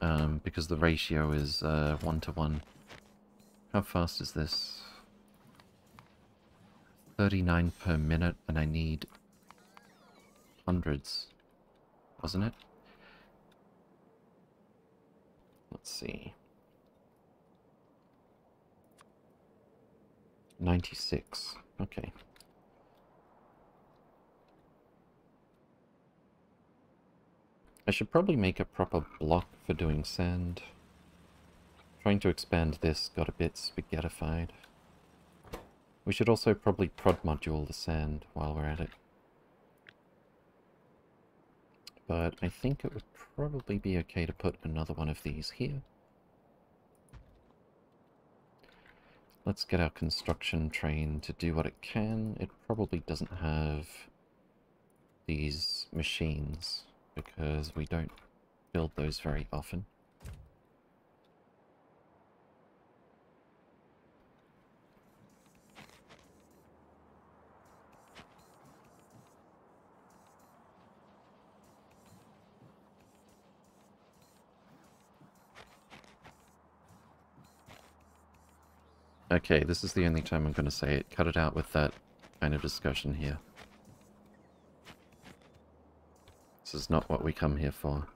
Um, because the ratio is uh, one to one. How fast is this? 39 per minute, and I need hundreds, wasn't it? Let's see. 96. Okay. I should probably make a proper block for doing sand. Trying to expand this got a bit spaghettified. We should also probably prod module the sand while we're at it. But I think it would probably be okay to put another one of these here. Let's get our construction train to do what it can. It probably doesn't have these machines because we don't build those very often. Okay, this is the only time I'm going to say it. Cut it out with that kind of discussion here. This is not what we come here for.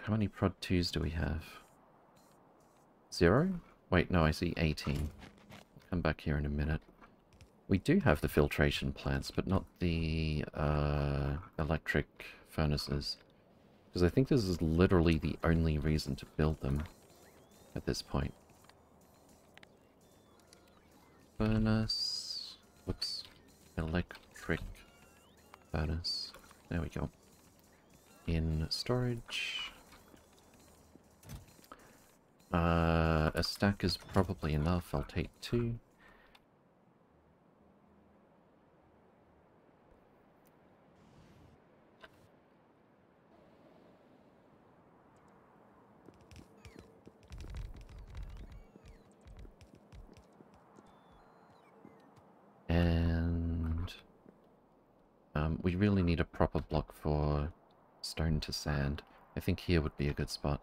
How many prod 2s do we have? Zero? Wait, no, I see 18. I'll come back here in a minute. We do have the filtration plants, but not the uh, electric furnaces. Because I think this is literally the only reason to build them at this point. Furnace... Whoops. Electric furnace. There we go. In storage. Uh, a stack is probably enough. I'll take two. And um, we really need a proper block for stone to sand. I think here would be a good spot.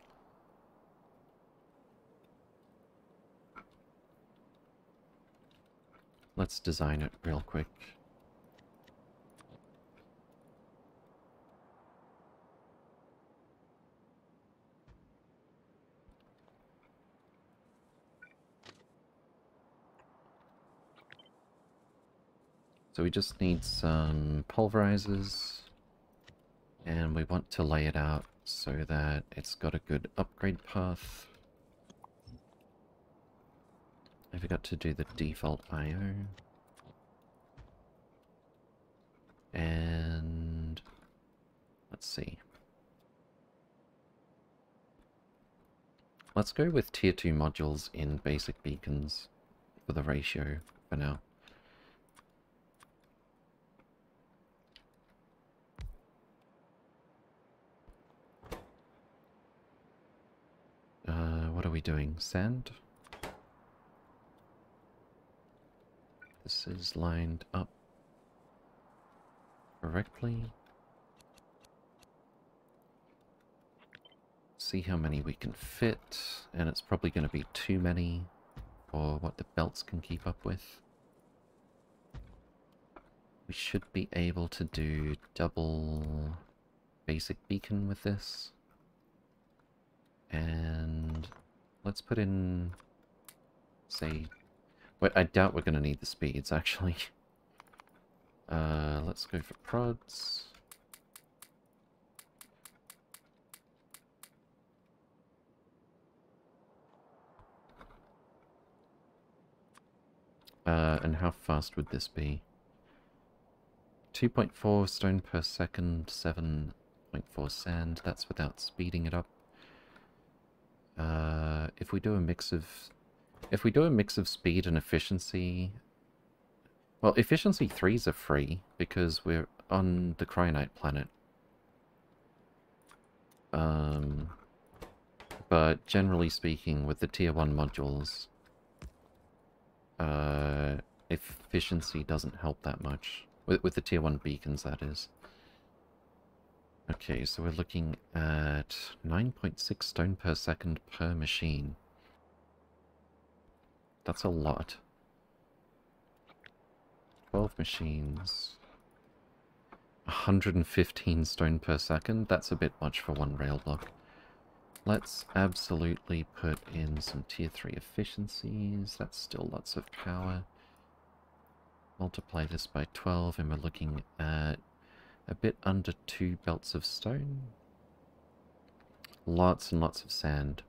Let's design it real quick. So we just need some pulverizers. And we want to lay it out so that it's got a good upgrade path. I forgot to do the default IO. And let's see. Let's go with tier 2 modules in basic beacons for the ratio for now. Uh, what are we doing? Sand? This is lined up correctly. See how many we can fit, and it's probably going to be too many for what the belts can keep up with. We should be able to do double basic beacon with this. And let's put in, say, wait, I doubt we're going to need the speeds, actually. Uh, let's go for prods. Uh, and how fast would this be? 2.4 stone per second, 7.4 sand. That's without speeding it up. Uh, if we do a mix of... If we do a mix of speed and efficiency... Well, efficiency 3s are free, because we're on the Cryonite planet. Um, but generally speaking, with the tier 1 modules, uh, efficiency doesn't help that much. With, with the tier 1 beacons, that is. Okay, so we're looking at 9.6 stone per second per machine. That's a lot. 12 machines. 115 stone per second? That's a bit much for one rail block. Let's absolutely put in some tier 3 efficiencies. That's still lots of power. Multiply this by 12 and we're looking at a bit under two belts of stone. Lots and lots of sand.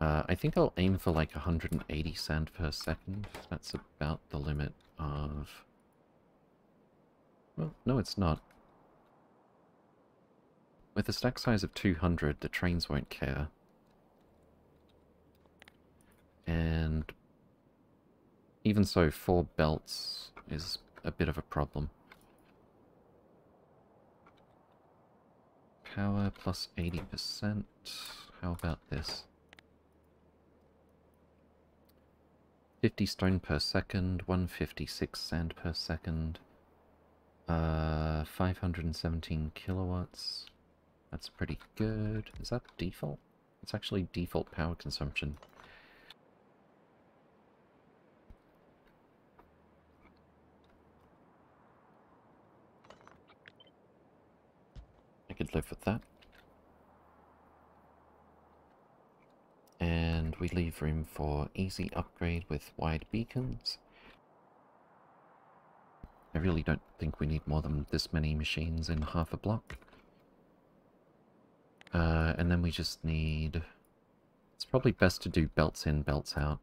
Uh, I think I'll aim for like 180 sand per second. That's about the limit of... Well, no it's not. With a stack size of 200, the trains won't care. And even so, four belts is a bit of a problem. Power plus 80%. How about this? 50 stone per second, 156 sand per second, uh, 517 kilowatts. That's pretty good. Is that default? It's actually default power consumption. Could live with that. And we leave room for easy upgrade with wide beacons. I really don't think we need more than this many machines in half a block. Uh, and then we just need... It's probably best to do belts in, belts out.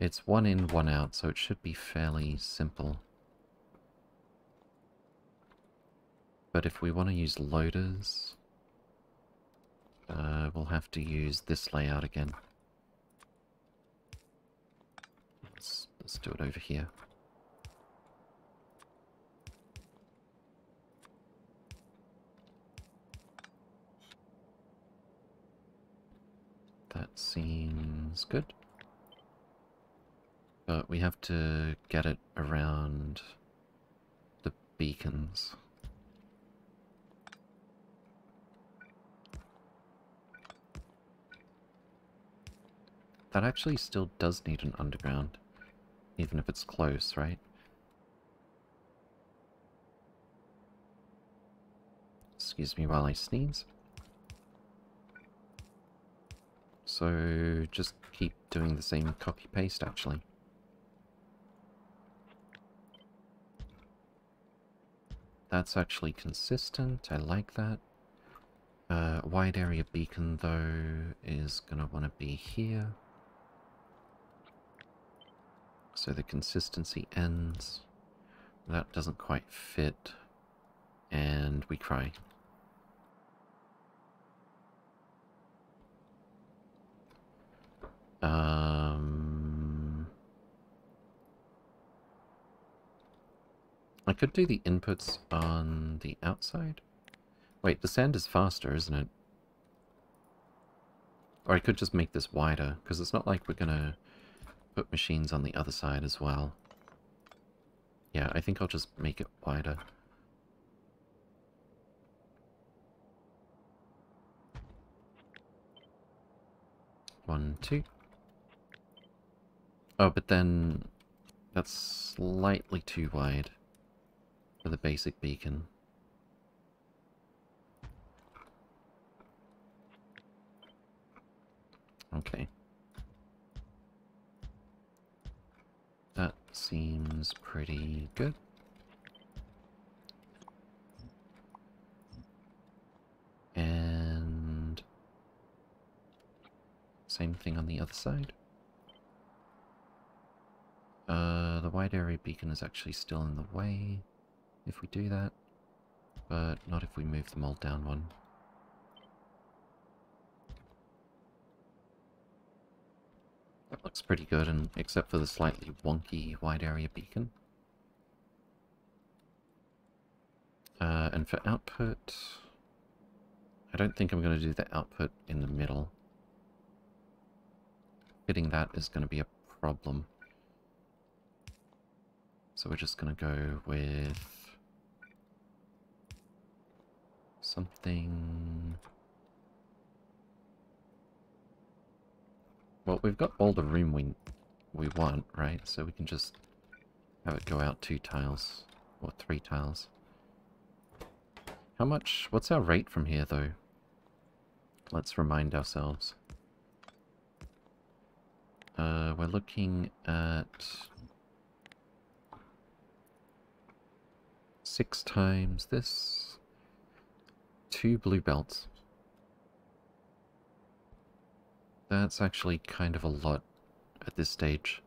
It's one in, one out, so it should be fairly simple. But if we want to use loaders, uh, we'll have to use this layout again. Let's, let's do it over here. That seems good. But we have to get it around the beacons. That actually still does need an underground, even if it's close, right? Excuse me while I sneeze. So just keep doing the same copy-paste, actually. That's actually consistent, I like that. Uh, wide area beacon, though, is want to be here. So the consistency ends. That doesn't quite fit. And we cry. Um, I could do the inputs on the outside. Wait, the sand is faster, isn't it? Or I could just make this wider, because it's not like we're gonna put machines on the other side as well. Yeah, I think I'll just make it wider. One, two. Oh, but then that's slightly too wide for the basic beacon. Okay. That seems pretty good. And same thing on the other side. Uh, the wide area beacon is actually still in the way if we do that, but not if we move them all down one. That looks pretty good, and except for the slightly wonky wide area beacon. Uh, and for output, I don't think I'm going to do the output in the middle. Hitting that is going to be a problem. So we're just going to go with something... Well, we've got all the room we we want, right? So we can just have it go out two tiles, or three tiles. How much, what's our rate from here, though? Let's remind ourselves. Uh, we're looking at six times this. Two blue belts. That's actually kind of a lot at this stage.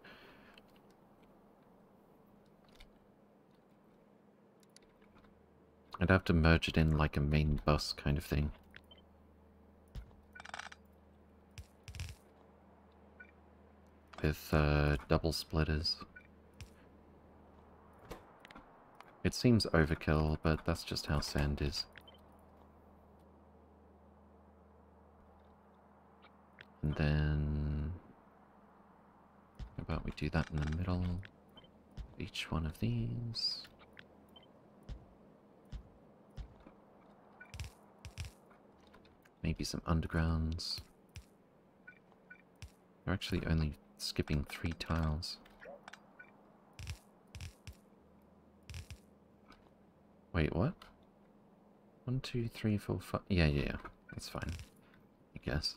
I'd have to merge it in like a main bus kind of thing. With uh, double splitters. It seems overkill, but that's just how sand is. And then... How about we do that in the middle? Of each one of these. Maybe some undergrounds. We're actually only skipping three tiles. Wait, what? One, two, three, four, five. Yeah, yeah, yeah. That's fine. I guess.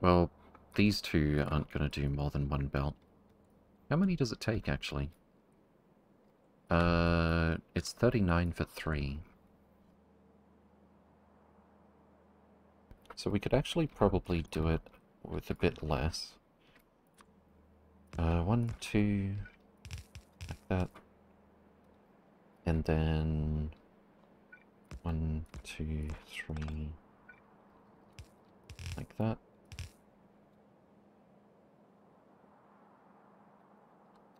Well, these two aren't going to do more than one belt. How many does it take, actually? Uh, it's 39 for three. So we could actually probably do it with a bit less. Uh, one, two, Like that. And then one, two, three, like that.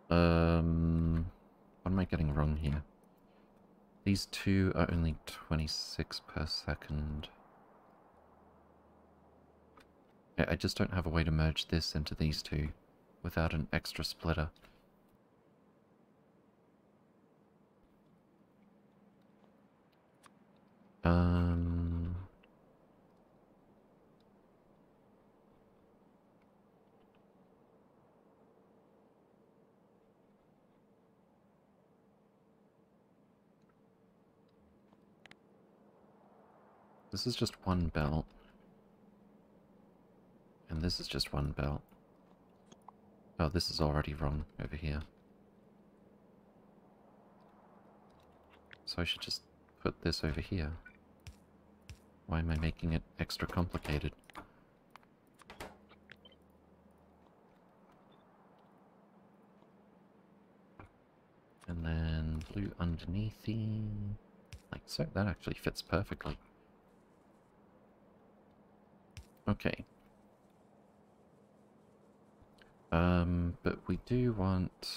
Um, what am I getting wrong here? These two are only 26 per second. I just don't have a way to merge this into these two without an extra splitter. Um... This is just one belt. And this is just one belt. Oh, this is already wrong over here. So I should just put this over here. Why am I making it extra complicated? And then blue underneath Like so, that actually fits perfectly. Okay. Um, but we do want...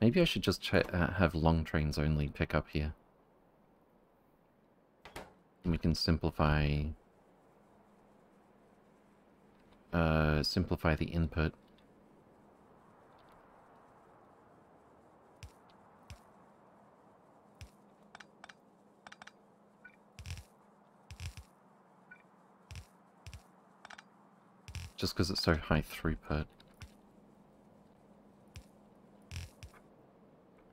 Maybe I should just uh, have long trains only pick up here. And we can simplify... Uh, simplify the input just because it's so high throughput.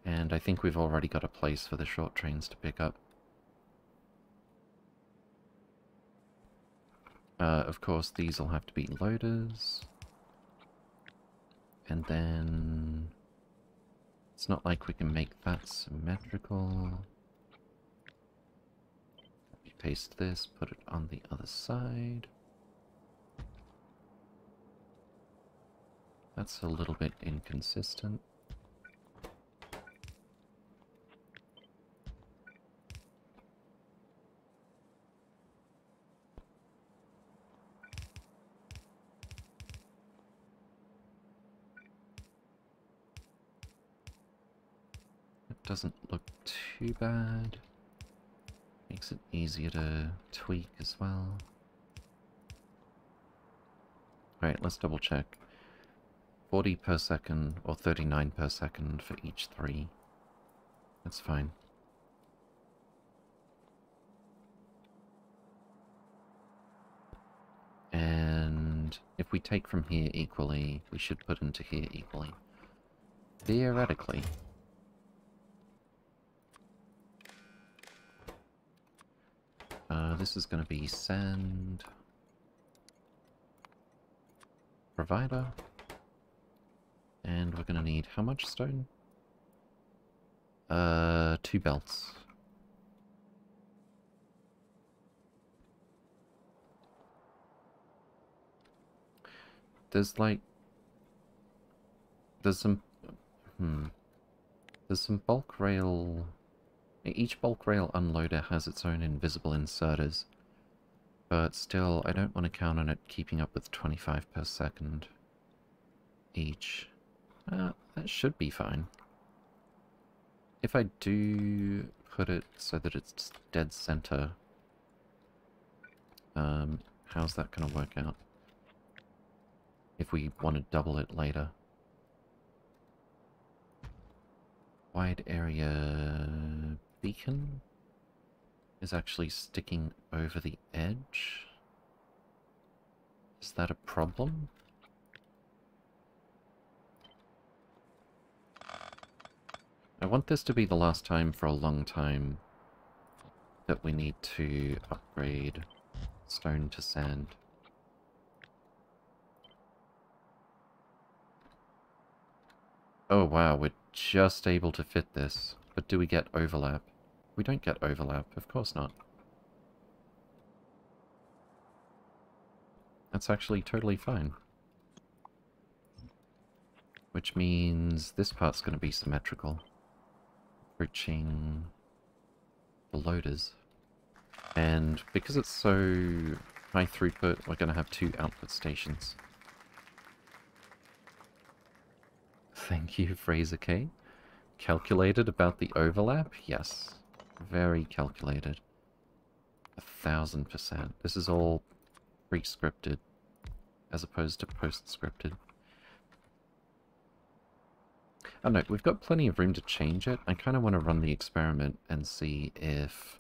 And I think we've already got a place for the short trains to pick up. Uh, of course, these will have to be loaders. And then... It's not like we can make that symmetrical. Paste this, put it on the other side. That's a little bit inconsistent. It doesn't look too bad. Makes it easier to tweak as well. Alright, let's double check. 40 per second or 39 per second for each three. That's fine. And if we take from here equally, we should put into here equally. Theoretically. Uh, this is going to be sand. Provider. And we're going to need how much stone? Uh, two belts. There's like... There's some... Hmm. There's some bulk rail... Each bulk rail unloader has its own invisible inserters. But still, I don't want to count on it keeping up with 25 per second each. Uh, that should be fine. If I do put it so that it's dead center, um, how's that going to work out? If we want to double it later. Wide area beacon is actually sticking over the edge. Is that a problem? I want this to be the last time for a long time that we need to upgrade stone to sand. Oh wow, we're just able to fit this. But do we get overlap? We don't get overlap, of course not. That's actually totally fine. Which means this part's going to be symmetrical. Approaching the loaders. And because it's so high throughput, we're going to have two output stations. Thank you, Fraser K. Calculated about the overlap? Yes. Very calculated. A thousand percent. This is all pre-scripted as opposed to post-scripted. Oh no, we've got plenty of room to change it. I kind of want to run the experiment and see if...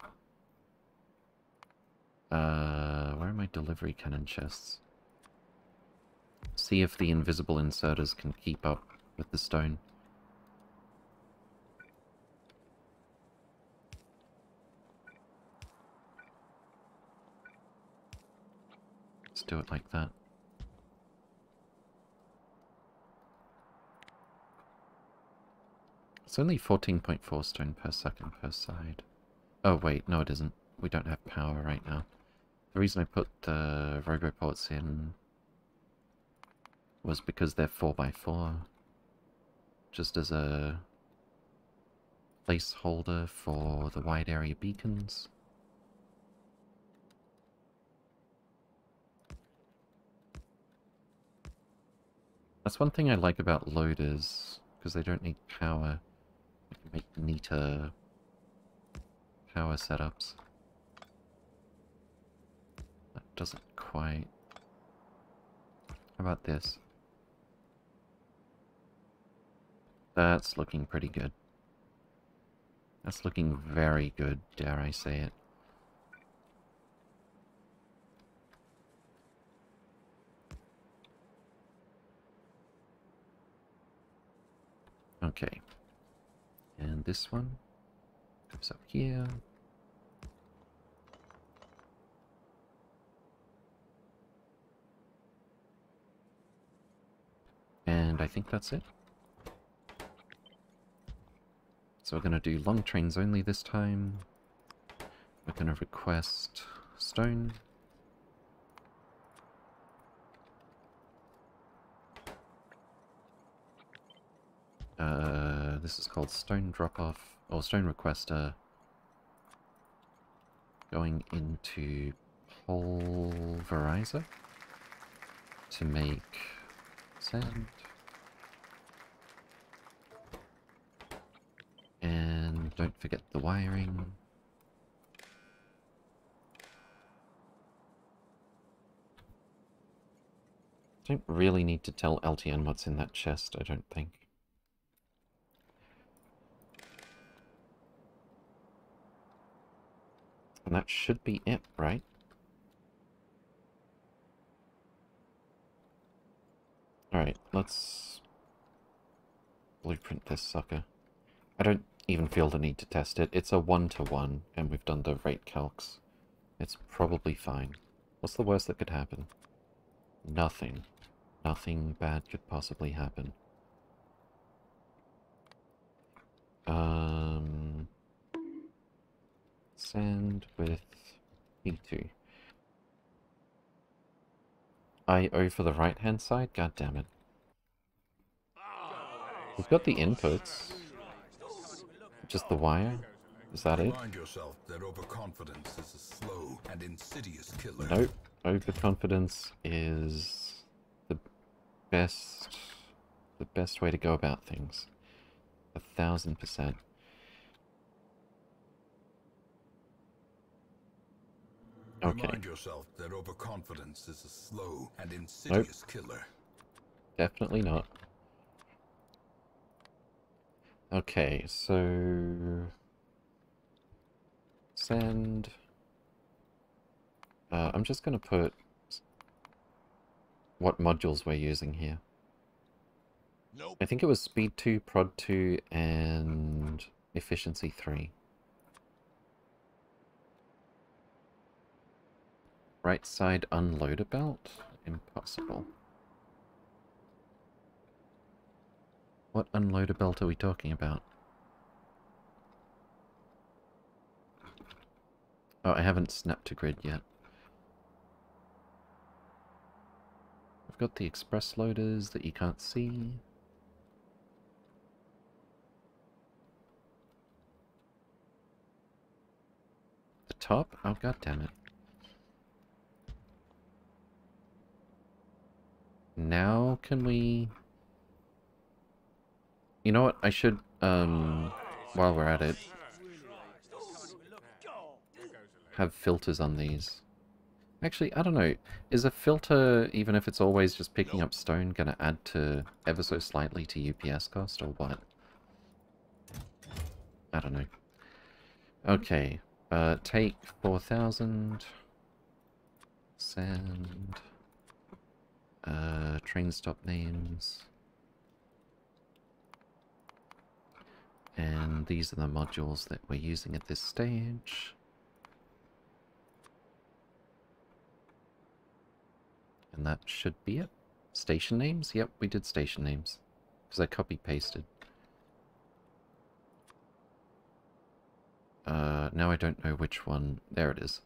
Uh, where are my delivery cannon chests? See if the invisible inserters can keep up with the stone. Let's do it like that. It's only 14.4 stone per second per side. Oh wait, no it isn't. We don't have power right now. The reason I put the roboports in was because they're 4x4. Just as a placeholder for the wide area beacons. That's one thing I like about loaders, because they don't need power neater power setups. That doesn't quite... How about this? That's looking pretty good. That's looking very good, dare I say it. Okay. And this one comes up here. And I think that's it. So we're going to do long trains only this time. We're going to request stone. Uh, this is called Stone Drop-Off, or Stone Requester. Going into Pulverizer to make sand. And don't forget the wiring. Don't really need to tell LTN what's in that chest, I don't think. And that should be it, right? Alright, let's blueprint this sucker. I don't even feel the need to test it. It's a one-to-one, -one, and we've done the rate calcs. It's probably fine. What's the worst that could happen? Nothing. Nothing bad could possibly happen. Um... Sand with E2. I-O for the right-hand side? God damn it. We've got the inputs. Just the wire? Is that it? That overconfidence is a slow and insidious killer. Nope. Overconfidence is the best the best way to go about things. A thousand percent. Okay. Remind yourself that overconfidence is a slow and insidious nope. killer. Definitely not. Okay, so send. Uh, I'm just going to put what modules we're using here. Nope. I think it was speed 2, prod 2, and efficiency 3. Right side unloader belt? Impossible. What unloader belt are we talking about? Oh, I haven't snapped to grid yet. I've got the express loaders that you can't see. The top? Oh, god damn it. Now can we... You know what? I should, um, while we're at it, have filters on these. Actually, I don't know. Is a filter, even if it's always just picking up stone, going to add to ever so slightly to UPS cost, or what? I don't know. Okay. Uh, take 4,000. Sand. Uh, train stop names. And these are the modules that we're using at this stage. And that should be it. Station names? Yep, we did station names. Because I copy-pasted. Uh, now I don't know which one. There it is.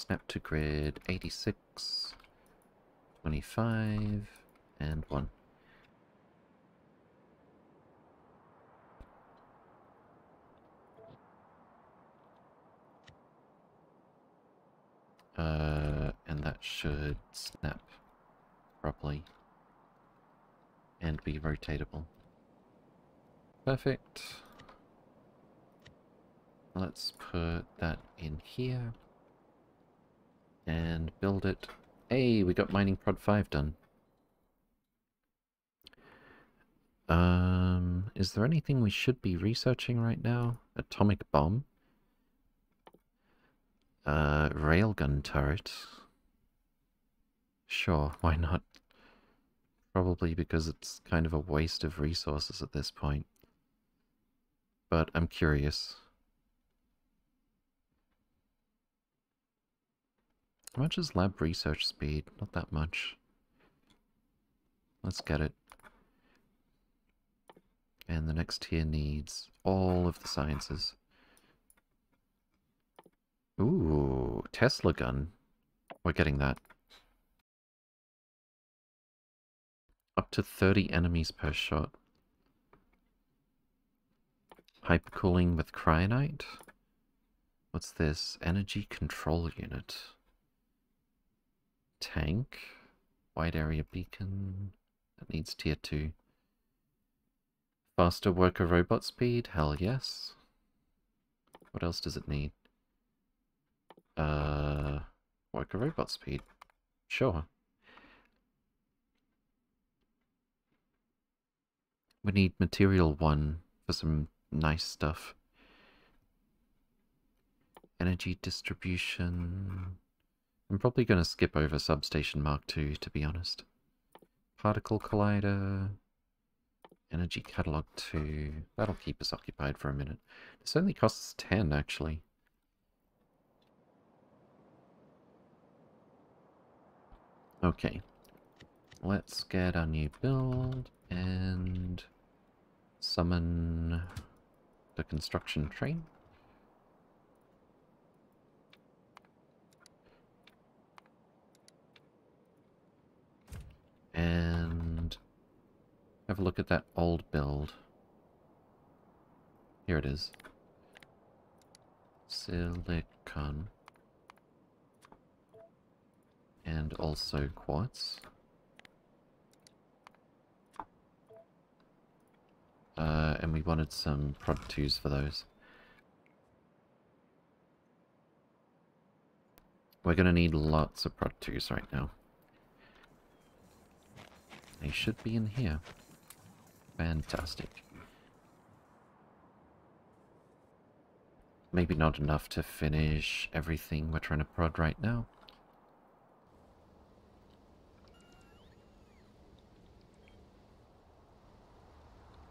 Snap to grid 86, 25, and 1. Uh, and that should snap properly and be rotatable. Perfect. Let's put that in here and build it. Hey, we got mining prod 5 done. Um, is there anything we should be researching right now? Atomic bomb? Uh, railgun turret. Sure, why not? Probably because it's kind of a waste of resources at this point. But I'm curious. How much is lab research speed? Not that much. Let's get it. And the next tier needs all of the sciences. Ooh, Tesla gun. We're getting that. Up to 30 enemies per shot. Hypercooling with cryonite? What's this? Energy control unit. Tank. Wide area beacon. That needs tier 2. Faster worker robot speed? Hell yes. What else does it need? Uh, worker robot speed. Sure. We need material 1 for some nice stuff. Energy distribution. I'm probably going to skip over Substation Mark II, to be honest. Particle Collider. Energy Catalog 2. That'll keep us occupied for a minute. This only costs 10, actually. Okay. Let's get a new build and summon the construction train. And have a look at that old build. Here it is. Silicon. And also quartz. Uh, and we wanted some prod 2s for those. We're going to need lots of prod 2s right now. They should be in here. Fantastic. Maybe not enough to finish everything we're trying to prod right now.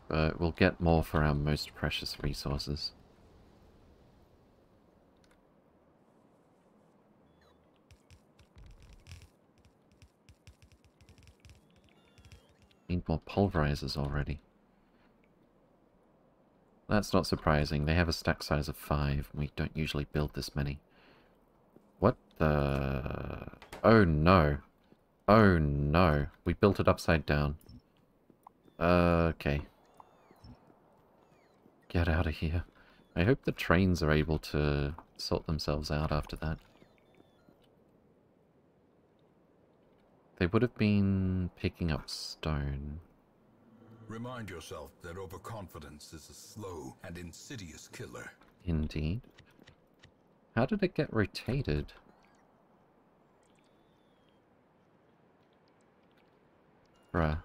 But we'll get more for our most precious resources. Need more pulverizers already. That's not surprising. They have a stack size of five. We don't usually build this many. What the... Oh no. Oh no. We built it upside down. Uh, okay. get out of here. I hope the trains are able to sort themselves out after that. They would have been picking up stone.
Remind yourself that overconfidence is a slow and insidious killer.
Indeed. How did it get rotated? Bruh.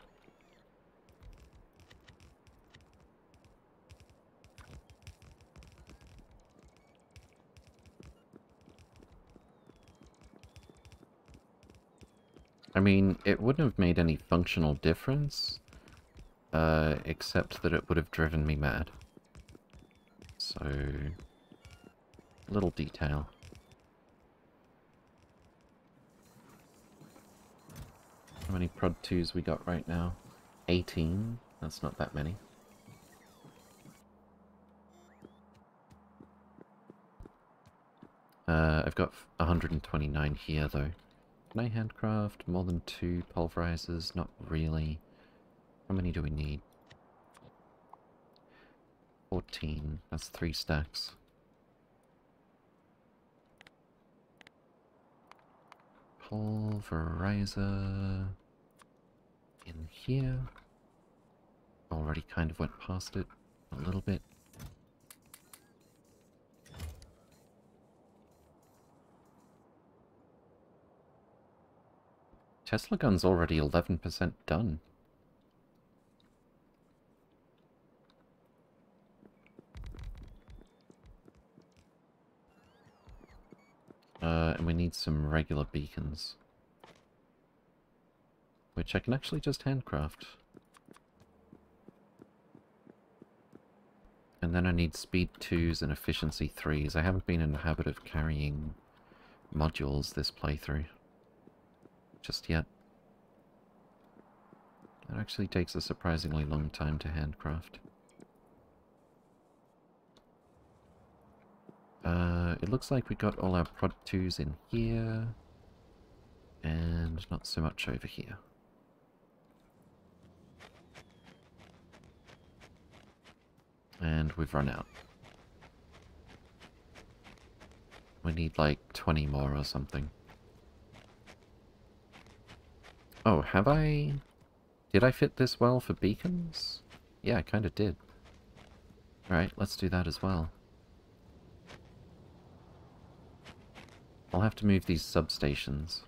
I mean, it wouldn't have made any functional difference, uh, except that it would have driven me mad. So, little detail. How many prod 2s we got right now? 18? That's not that many. Uh, I've got 129 here though. Can I handcraft more than two pulverizers? Not really. How many do we need? 14. That's three stacks. Pulverizer in here. Already kind of went past it a little bit. Tesla gun's already 11% done. Uh, and we need some regular beacons. Which I can actually just handcraft. And then I need speed 2s and efficiency 3s. I haven't been in the habit of carrying modules this playthrough just yet. It actually takes a surprisingly long time to handcraft. Uh, it looks like we got all our prod 2s in here, and not so much over here. And we've run out. We need like 20 more or something. Oh, have I... Did I fit this well for beacons? Yeah, I kind of did. Alright, let's do that as well. I'll have to move these substations.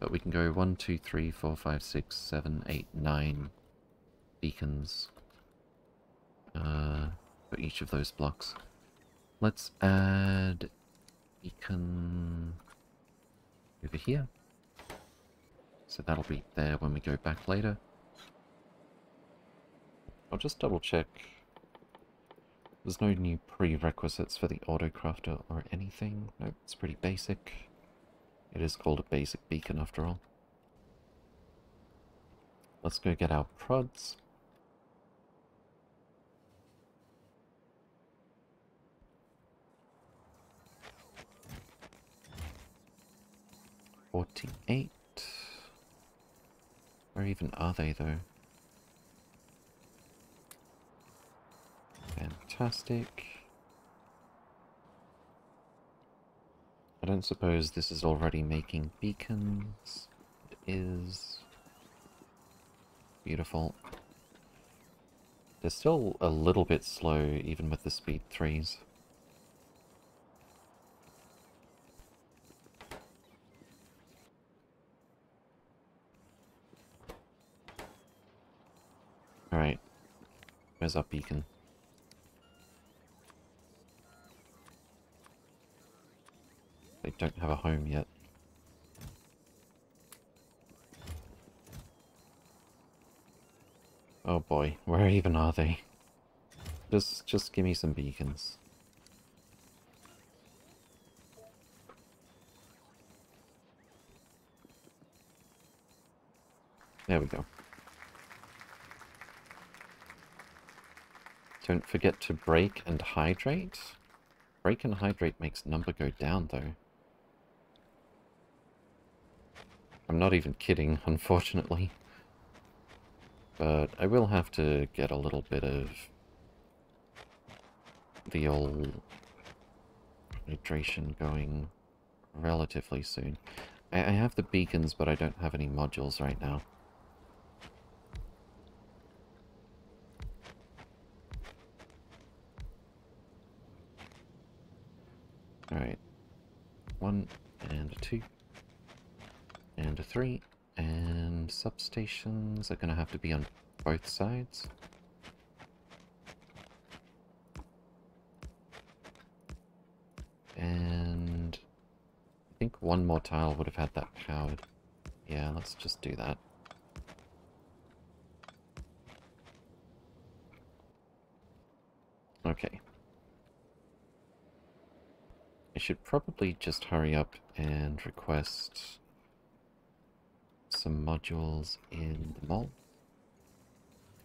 But we can go 1, 2, 3, 4, 5, 6, 7, 8, 9 beacons uh, for each of those blocks. Let's add beacon over here. So that'll be there when we go back later. I'll just double check. There's no new prerequisites for the autocrafter or anything. Nope, it's pretty basic. It is called a basic beacon after all. Let's go get our prods. Forty-eight. Where even are they, though? Fantastic. I don't suppose this is already making beacons. It is. Beautiful. They're still a little bit slow, even with the speed 3s. Where's our beacon? They don't have a home yet. Oh boy, where even are they? Just, just give me some beacons. There we go. Don't forget to break and hydrate. Break and hydrate makes number go down, though. I'm not even kidding, unfortunately. But I will have to get a little bit of the old hydration going relatively soon. I, I have the beacons, but I don't have any modules right now. Alright. One and a two. And a three. And substations are going to have to be on both sides. And I think one more tile would have had that powered. Yeah, let's just do that. Okay. I should probably just hurry up and request some modules in the mall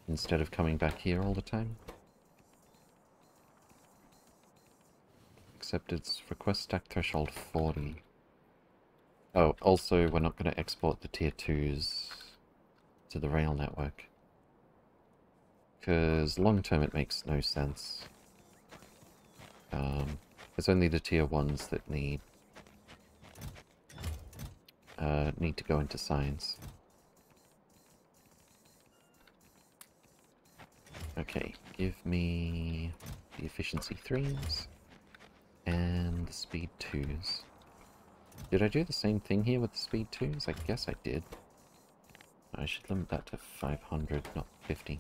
instead of coming back here all the time. Except it's request stack threshold 40. Oh, also we're not going to export the tier 2s to the rail network. Because long term it makes no sense. Um, it's only the tier 1s that need uh, need to go into science. Okay, give me the efficiency 3s and the speed 2s. Did I do the same thing here with the speed 2s? I guess I did. I should limit that to 500, not 50.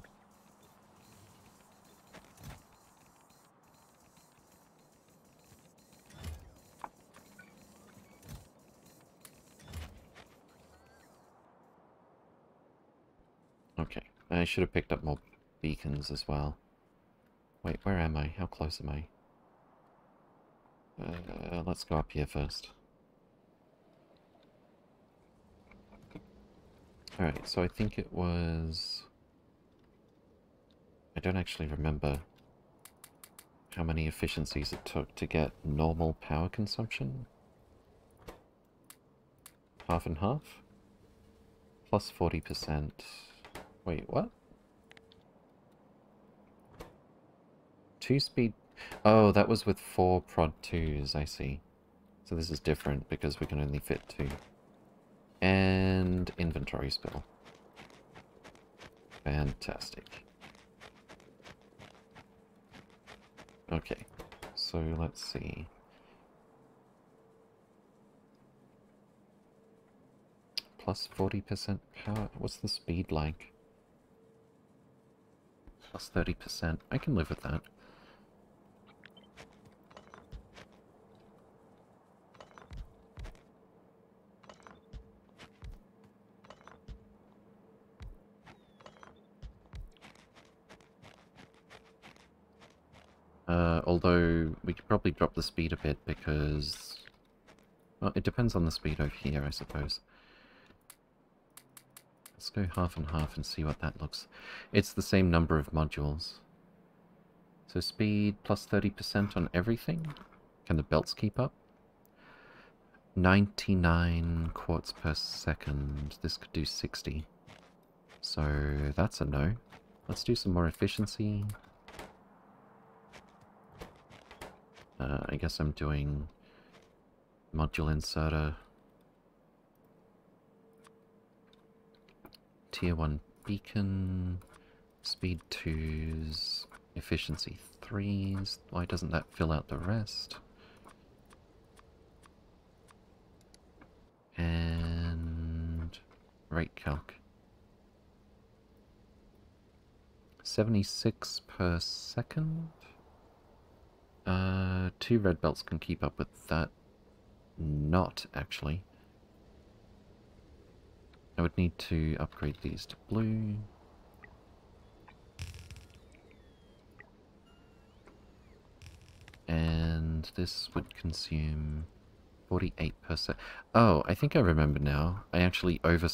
Okay, I should have picked up more beacons as well. Wait, where am I? How close am I? Uh, let's go up here first. Alright, so I think it was... I don't actually remember how many efficiencies it took to get normal power consumption. Half and half? Plus 40%. Wait, what? Two speed... Oh, that was with four prod 2s, I see. So this is different because we can only fit two. And inventory spill. Fantastic. Okay, so let's see. plus 40% power. What's the speed like? Plus 30%. I can live with that. Uh, although, we could probably drop the speed a bit because... Well, it depends on the speed over here, I suppose. Let's go half and half and see what that looks. It's the same number of modules. So speed plus 30% on everything. Can the belts keep up? 99 quartz per second. This could do 60. So that's a no. Let's do some more efficiency. Uh, I guess I'm doing module inserter Tier 1 beacon, speed 2s, efficiency 3s. Why doesn't that fill out the rest? And rate calc. 76 per second? Uh, two red belts can keep up with that. Not, actually. I would need to upgrade these to blue. And this would consume 48%. Oh, I think I remember now. I actually over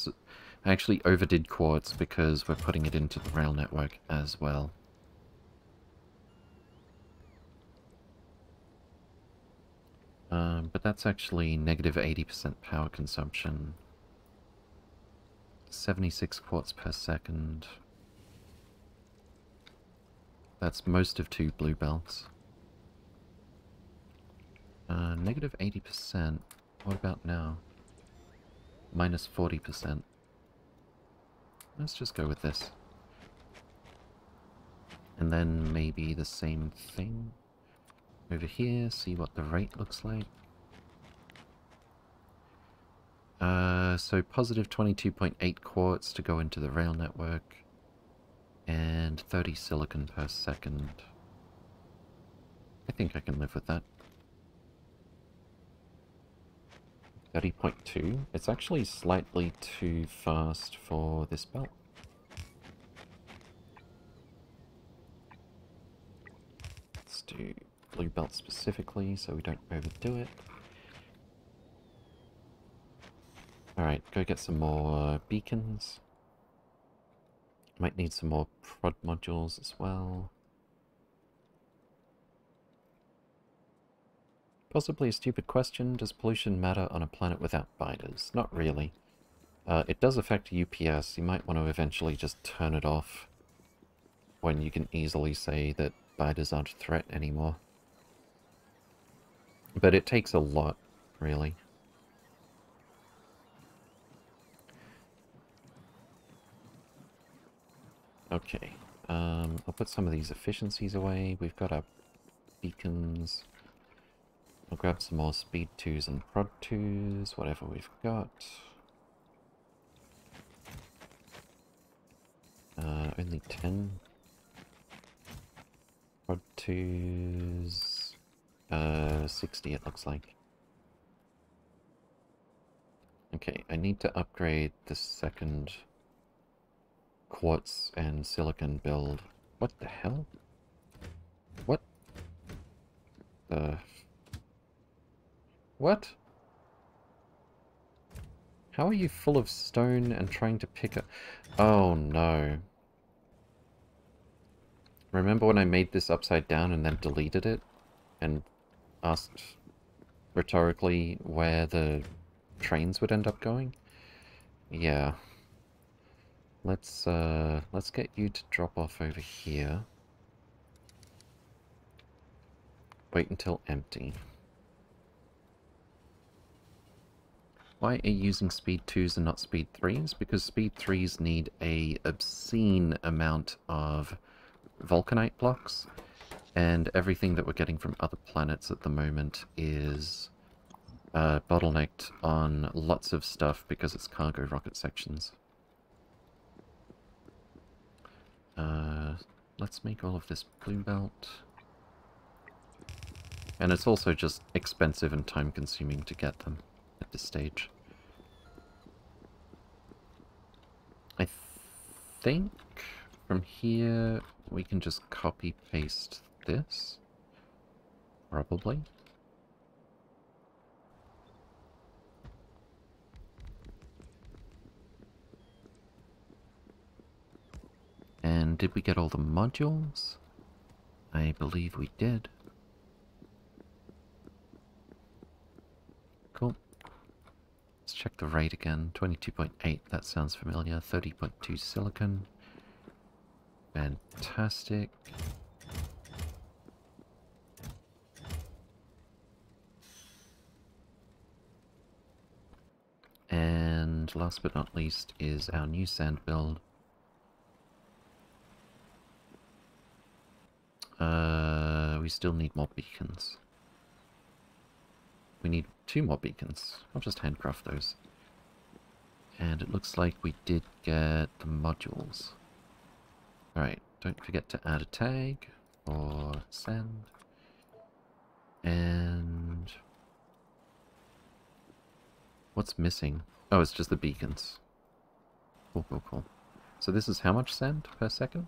I actually overdid quartz because we're putting it into the rail network as well. Um, but that's actually negative 80% power consumption 76 quartz per second. That's most of two blue belts. Uh, negative 80%. What about now? Minus 40%. Let's just go with this. And then maybe the same thing over here, see what the rate looks like. Uh, so positive 22.8 quartz to go into the rail network and 30 silicon per second. I think I can live with that. 30.2? It's actually slightly too fast for this belt. Let's do blue belt specifically so we don't overdo it. Alright, go get some more beacons. Might need some more prod modules as well. Possibly a stupid question, does pollution matter on a planet without biters? Not really. Uh, it does affect UPS, you might want to eventually just turn it off when you can easily say that biters aren't a threat anymore. But it takes a lot, really. Okay, um, I'll put some of these efficiencies away. We've got our beacons. I'll grab some more speed 2s and prod 2s, whatever we've got. Uh, only 10. Prod 2s. Uh, 60 it looks like. Okay, I need to upgrade the second quartz and silicon build. What the hell? What? The... What? How are you full of stone and trying to pick up? Oh no. Remember when I made this upside down and then deleted it? And asked rhetorically where the trains would end up going? Yeah. Let's, uh, let's get you to drop off over here. Wait until empty. Why are you using speed 2s and not speed 3s? Because speed 3s need a obscene amount of vulcanite blocks, and everything that we're getting from other planets at the moment is uh, bottlenecked on lots of stuff because it's cargo rocket sections. Uh, let's make all of this blue belt. And it's also just expensive and time consuming to get them at this stage. I think from here we can just copy paste this. Probably. And did we get all the modules? I believe we did. Cool. Let's check the rate again. 22.8, that sounds familiar. 30.2 silicon. Fantastic. And last but not least is our new sand build. Uh, we still need more beacons. We need two more beacons. I'll just handcraft those. And it looks like we did get the modules. Alright, don't forget to add a tag or send. And... What's missing? Oh, it's just the beacons. Cool, cool, cool. So this is how much sand per second?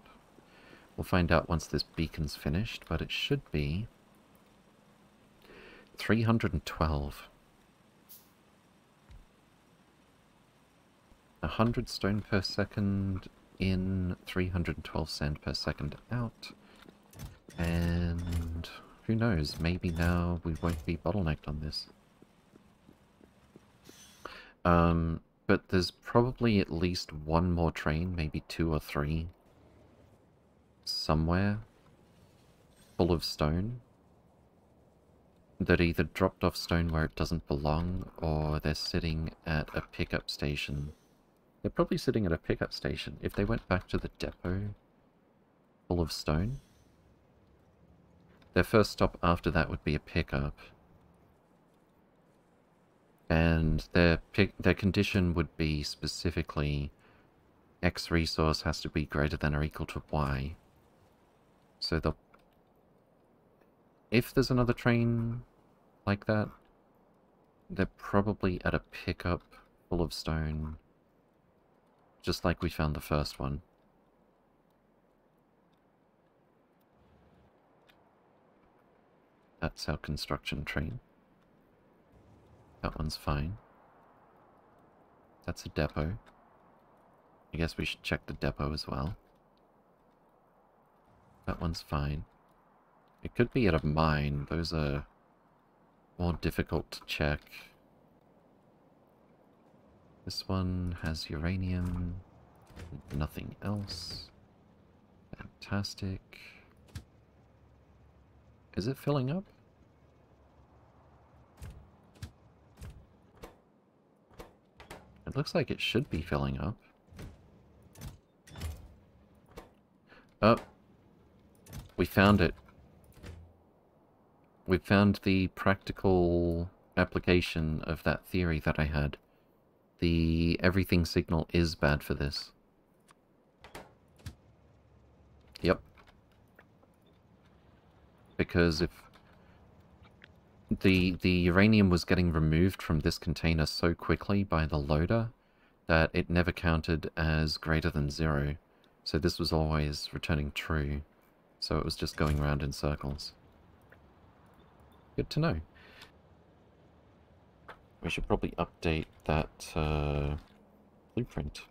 We'll find out once this beacon's finished, but it should be 312. 100 stone per second in, 312 sand per second out. And who knows, maybe now we won't be bottlenecked on this. Um, but there's probably at least one more train, maybe two or three, somewhere full of stone that either dropped off stone where it doesn't belong, or they're sitting at a pickup station. They're probably sitting at a pickup station. If they went back to the depot full of stone, their first stop after that would be a pickup. And their pick, their condition would be specifically X resource has to be greater than or equal to Y. So they'll... If there's another train like that, they're probably at a pickup full of stone. Just like we found the first one. That's our construction train. That one's fine. That's a depot. I guess we should check the depot as well. That one's fine. It could be at a mine. Those are more difficult to check. This one has uranium. Nothing else. Fantastic. Is it filling up? It looks like it should be filling up. Oh. We found it. We found the practical application of that theory that I had. The everything signal is bad for this. Yep. Because if the the uranium was getting removed from this container so quickly by the loader that it never counted as greater than zero. So this was always returning true. So it was just going around in circles. Good to know. We should probably update that uh, blueprint.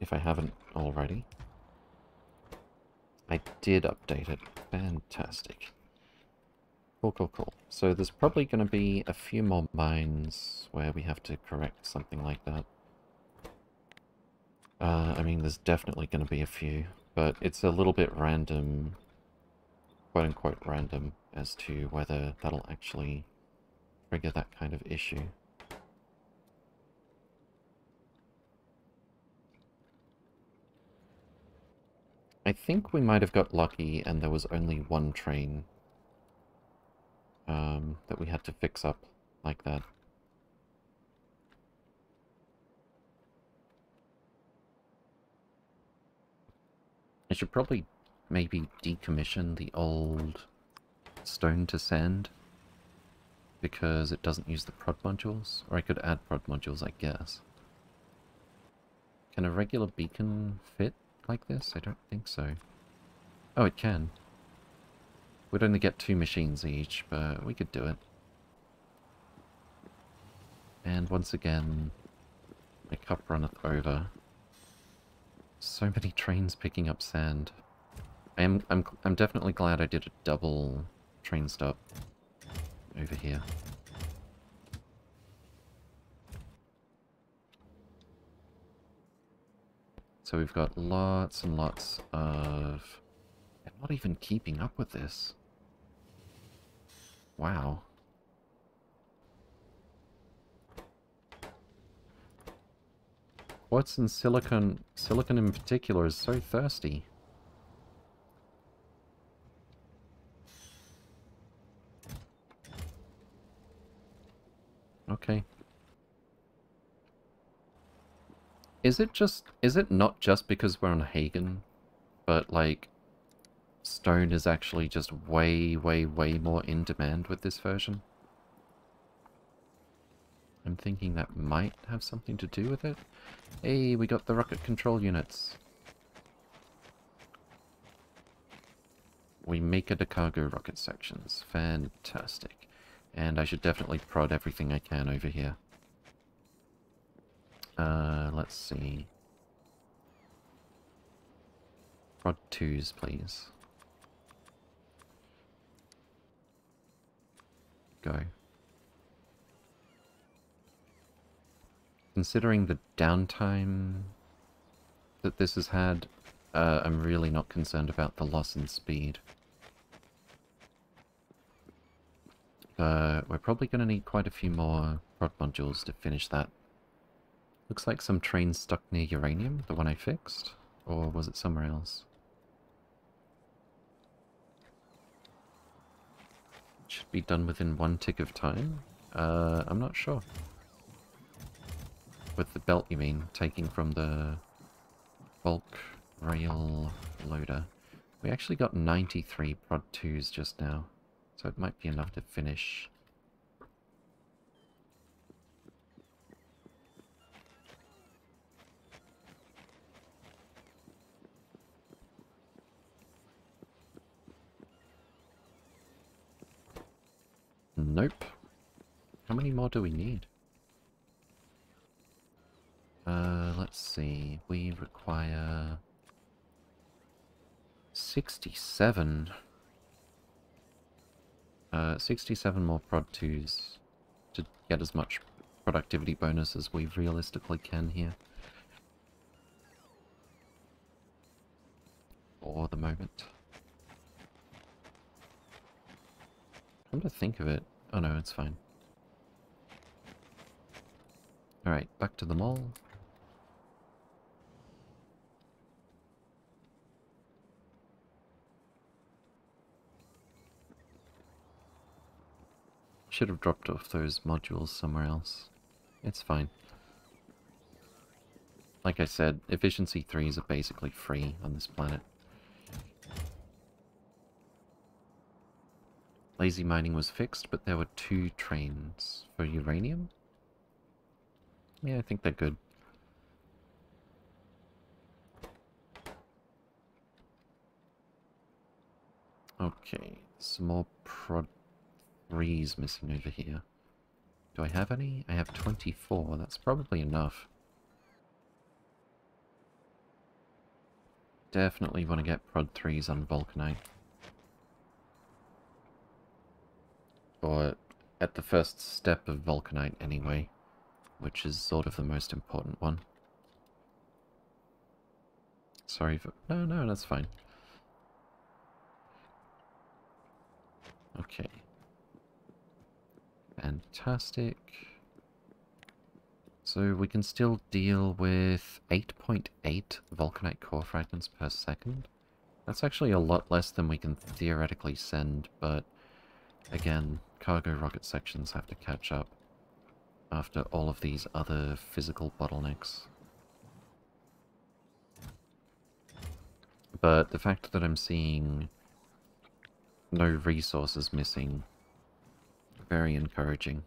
If I haven't already. I did update it. Fantastic. Cool, cool, cool. So there's probably going to be a few more mines where we have to correct something like that. Uh, I mean, there's definitely going to be a few, but it's a little bit random, quote-unquote random, as to whether that'll actually trigger that kind of issue. I think we might have got lucky and there was only one train um, that we had to fix up like that. I should probably maybe decommission the old stone to sand because it doesn't use the prod modules, or I could add prod modules, I guess. Can a regular beacon fit like this? I don't think so. Oh, it can. We'd only get two machines each, but we could do it. And once again, my cup runneth over. So many trains picking up sand. I am I'm I'm definitely glad I did a double train stop over here. So we've got lots and lots of... I'm not even keeping up with this. Wow. What's in silicon? Silicon in particular is so thirsty. Okay. Is it just, is it not just because we're on Hagen, but like, stone is actually just way, way, way more in demand with this version? I'm thinking that might have something to do with it. Hey, we got the rocket control units. We make it a cargo rocket sections. Fantastic. And I should definitely prod everything I can over here. Uh, let's see. Prod 2s, please. Go. Considering the downtime that this has had, uh, I'm really not concerned about the loss in speed. Uh, we're probably going to need quite a few more prod modules to finish that. Looks like some trains stuck near uranium, the one I fixed. Or was it somewhere else? Should be done within one tick of time? Uh, I'm not sure. With the belt, you mean? Taking from the bulk rail loader. We actually got 93 prod 2s just now. So it might be enough to finish. Nope. How many more do we need? Uh, let's see. We require... 67. Uh, 67 more prod 2s to get as much productivity bonus as we realistically can here. For the moment. Come to think of it. Oh no, it's fine. Alright, back to the mall. Should have dropped off those modules somewhere else. It's fine. Like I said, efficiency 3s are basically free on this planet. Lazy mining was fixed, but there were two trains for uranium. Yeah, I think they're good. Okay, more prod threes missing over here. Do I have any? I have 24. That's probably enough. Definitely want to get prod 3s on Vulcanite. Or at the first step of Vulcanite anyway, which is sort of the most important one. Sorry for... No, no, that's fine. Okay. Fantastic. So we can still deal with 8.8 .8 Vulcanite core fragments per second. That's actually a lot less than we can theoretically send, but again, cargo rocket sections have to catch up after all of these other physical bottlenecks. But the fact that I'm seeing no resources missing very encouraging.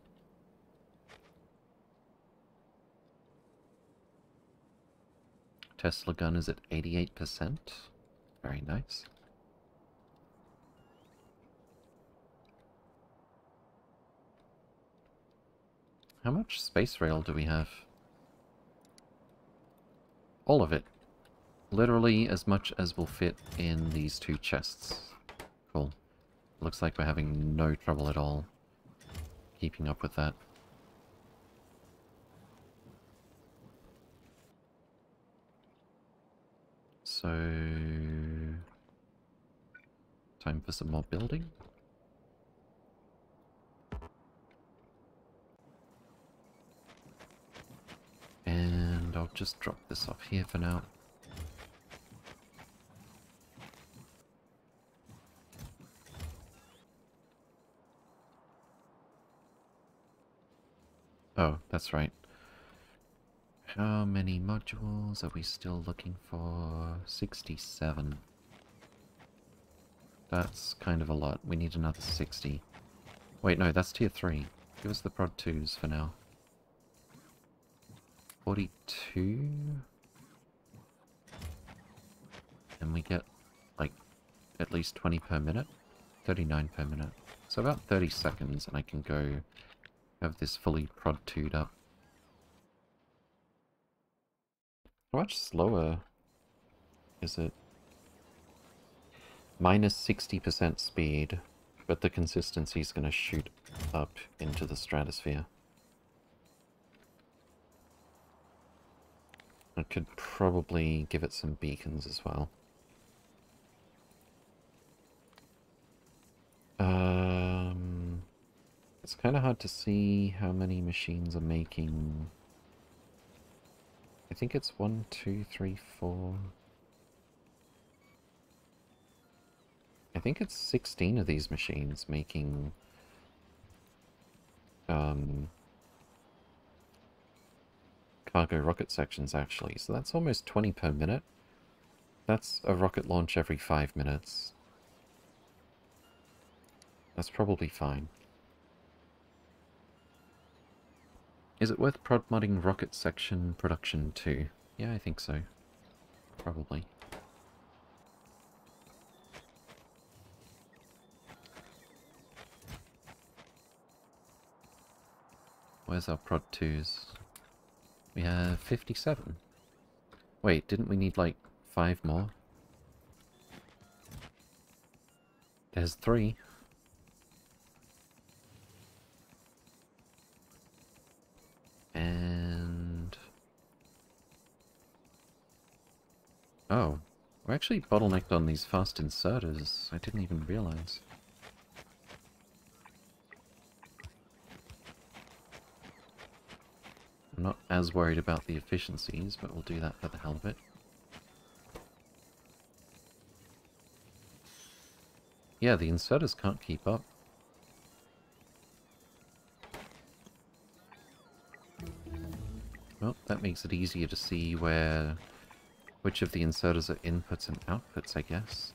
Tesla gun is at 88%. Very nice. How much space rail do we have? All of it. Literally as much as will fit in these two chests. Cool. Looks like we're having no trouble at all keeping up with that. So... Time for some more building. And I'll just drop this off here for now. Oh, that's right. How many modules are we still looking for? 67. That's kind of a lot. We need another 60. Wait, no, that's tier 3. Give us the prod 2s for now. 42? And we get, like, at least 20 per minute? 39 per minute. So about 30 seconds and I can go have this fully prod 2'd up. How much slower is it? Minus 60% speed, but the consistency is going to shoot up into the stratosphere. I could probably give it some beacons as well. Um... It's kind of hard to see how many machines are making... I think it's one, two, three, four... I think it's 16 of these machines making... Um, cargo rocket sections, actually. So that's almost 20 per minute. That's a rocket launch every 5 minutes. That's probably fine. Is it worth prod modding rocket section production too? Yeah, I think so. Probably. Where's our prod 2s? We have 57. Wait, didn't we need like five more? There's three. And... Oh, we're actually bottlenecked on these fast inserters. I didn't even realize. I'm not as worried about the efficiencies, but we'll do that for the hell of it. Yeah, the inserters can't keep up. Well, that makes it easier to see where... which of the inserters are inputs and outputs, I guess.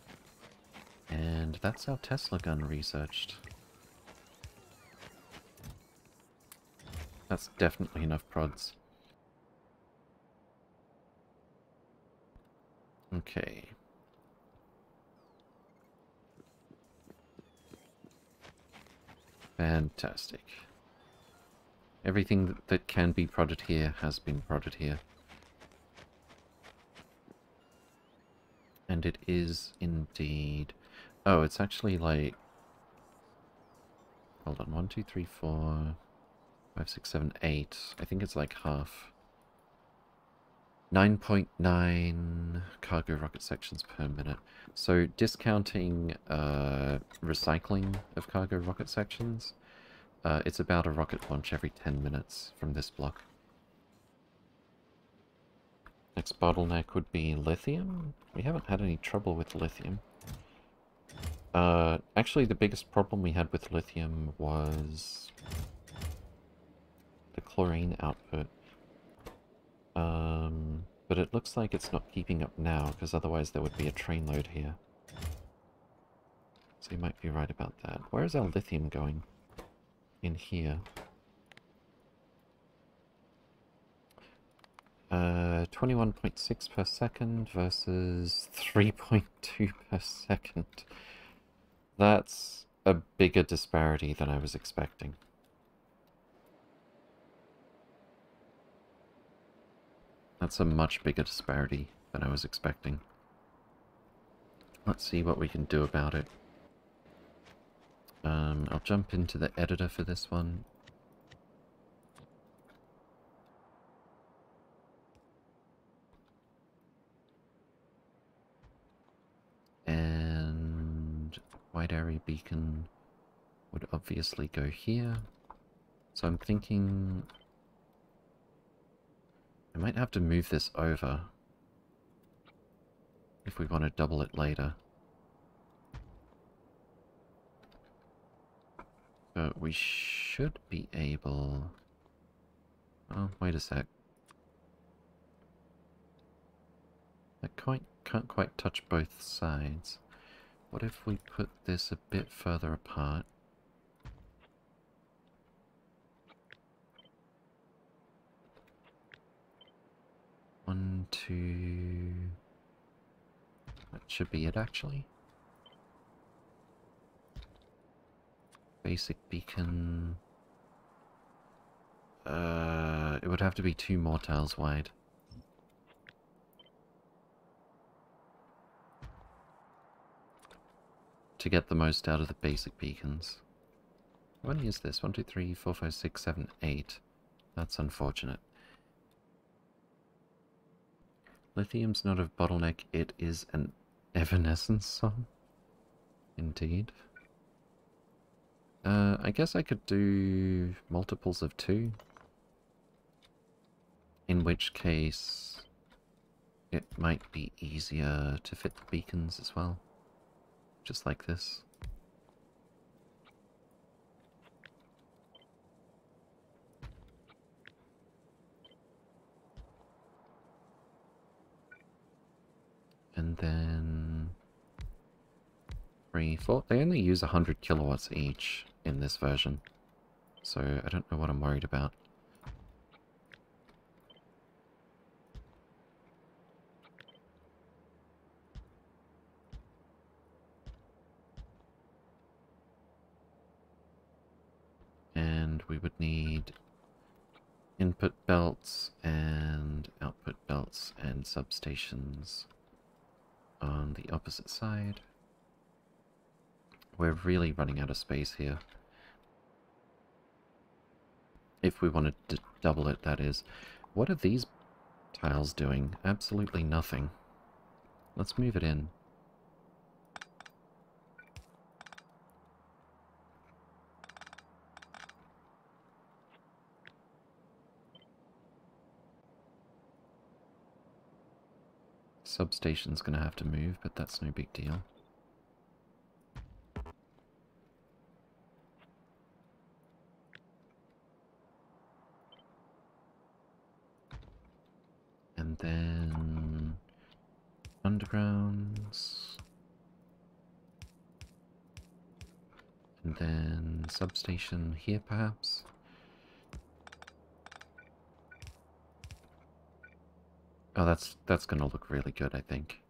And that's our Tesla gun researched. That's definitely enough prods. Okay. Fantastic. Everything that, can be prodded here has been prodded here. And it is indeed... Oh, it's actually like... Hold on, one, two, three, four, five, six, seven, eight. I think it's like half. 9.9 .9 cargo rocket sections per minute. So discounting uh, recycling of cargo rocket sections, uh, it's about a rocket launch every 10 minutes from this block. Next bottleneck would be lithium. We haven't had any trouble with lithium. Uh, actually, the biggest problem we had with lithium was the chlorine output. Um, but it looks like it's not keeping up now, because otherwise there would be a train load here. So you might be right about that. Where is our lithium going? In here. Uh, 21.6 per second versus 3.2 per second. That's a bigger disparity than I was expecting. That's a much bigger disparity than I was expecting. Let's see what we can do about it. Um, I'll jump into the editor for this one. And wide area beacon would obviously go here. So I'm thinking I might have to move this over if we want to double it later. But we should be able... Oh, wait a sec. That quite, can't quite touch both sides. What if we put this a bit further apart? One, two... That should be it, actually. Basic beacon... Uh, it would have to be two more tiles wide. To get the most out of the basic beacons. How many is this? One, two, three, four, five, six, seven, eight. That's unfortunate. Lithium's not a bottleneck, it is an Evanescence song. Indeed. Uh, I guess I could do multiples of two. In which case, it might be easier to fit the beacons as well. Just like this. And then... Three, four... They only use 100 kilowatts each in this version. So I don't know what I'm worried about. And we would need input belts and output belts and substations on the opposite side. We're really running out of space here. If we wanted to double it, that is. What are these tiles doing? Absolutely nothing. Let's move it in. Substation's gonna have to move, but that's no big deal. And then... Undergrounds... And then substation here, perhaps? Oh, that's that's gonna look really good, I think.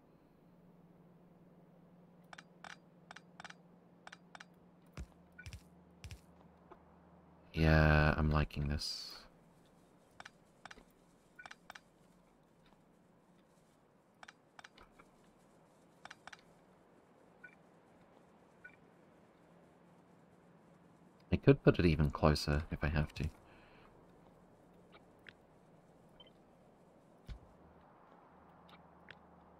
Yeah, I'm liking this. Could put it even closer if I have to.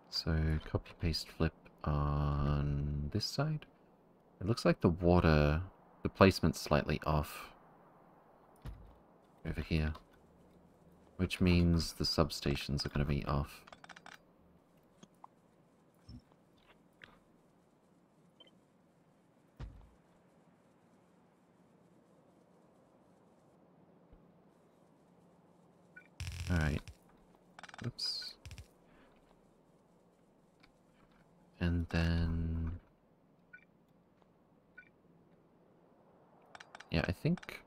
So copy paste flip on this side. It looks like the water, the placement's slightly off over here. Which means the substations are going to be off. Alright. Oops. And then... Yeah, I think...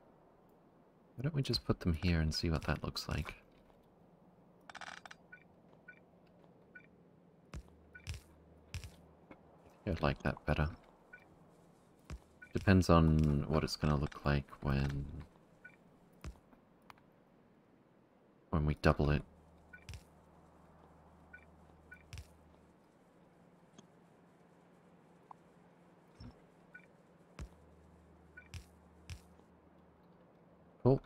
Why don't we just put them here and see what that looks like? I'd like that better. Depends on what it's going to look like when... when we double it. Cool.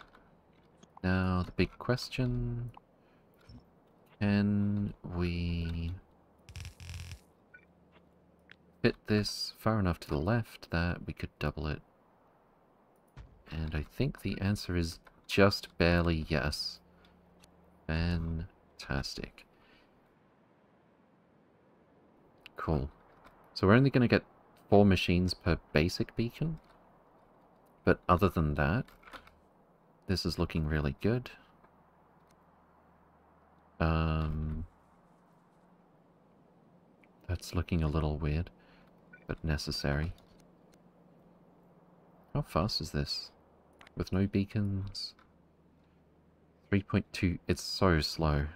Now the big question. Can we fit this far enough to the left that we could double it? And I think the answer is just barely yes. Fantastic. Cool. So we're only going to get four machines per basic beacon. But other than that, this is looking really good. Um, that's looking a little weird, but necessary. How fast is this? With no beacons? 3.2, it's so slow.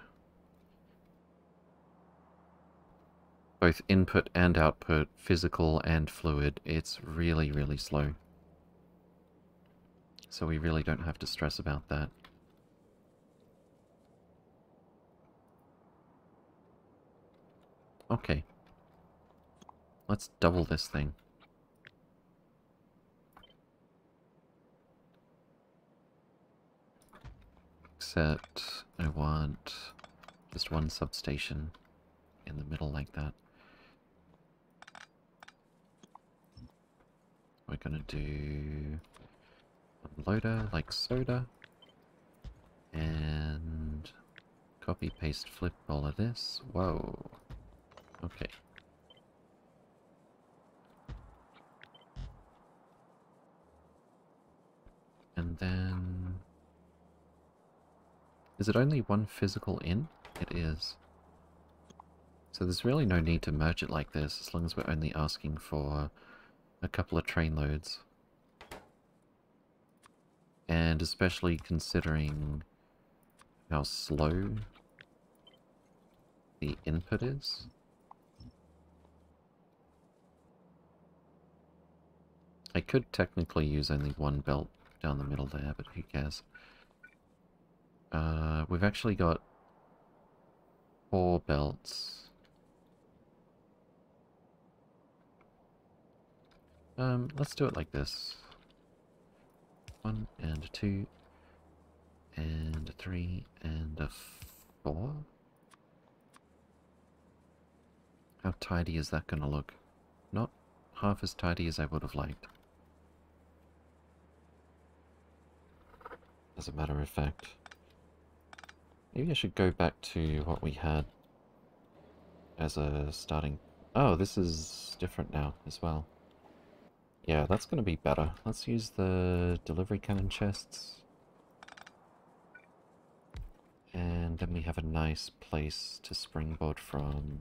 Both input and output, physical and fluid, it's really, really slow. So we really don't have to stress about that. Okay. Let's double this thing. Except I want just one substation in the middle like that. We we're gonna do loader like soda and copy paste flip all of this. Whoa. Okay. And then... Is it only one physical in? It is. So there's really no need to merge it like this, as long as we're only asking for a couple of train loads. And especially considering how slow the input is. I could technically use only one belt down the middle there, but who cares? Uh, we've actually got four belts. Um, let's do it like this. One and two and three and a four. How tidy is that going to look? Not half as tidy as I would have liked. As a matter of fact. Maybe I should go back to what we had as a starting... Oh, this is different now as well. Yeah, that's going to be better. Let's use the delivery cannon chests. And then we have a nice place to springboard from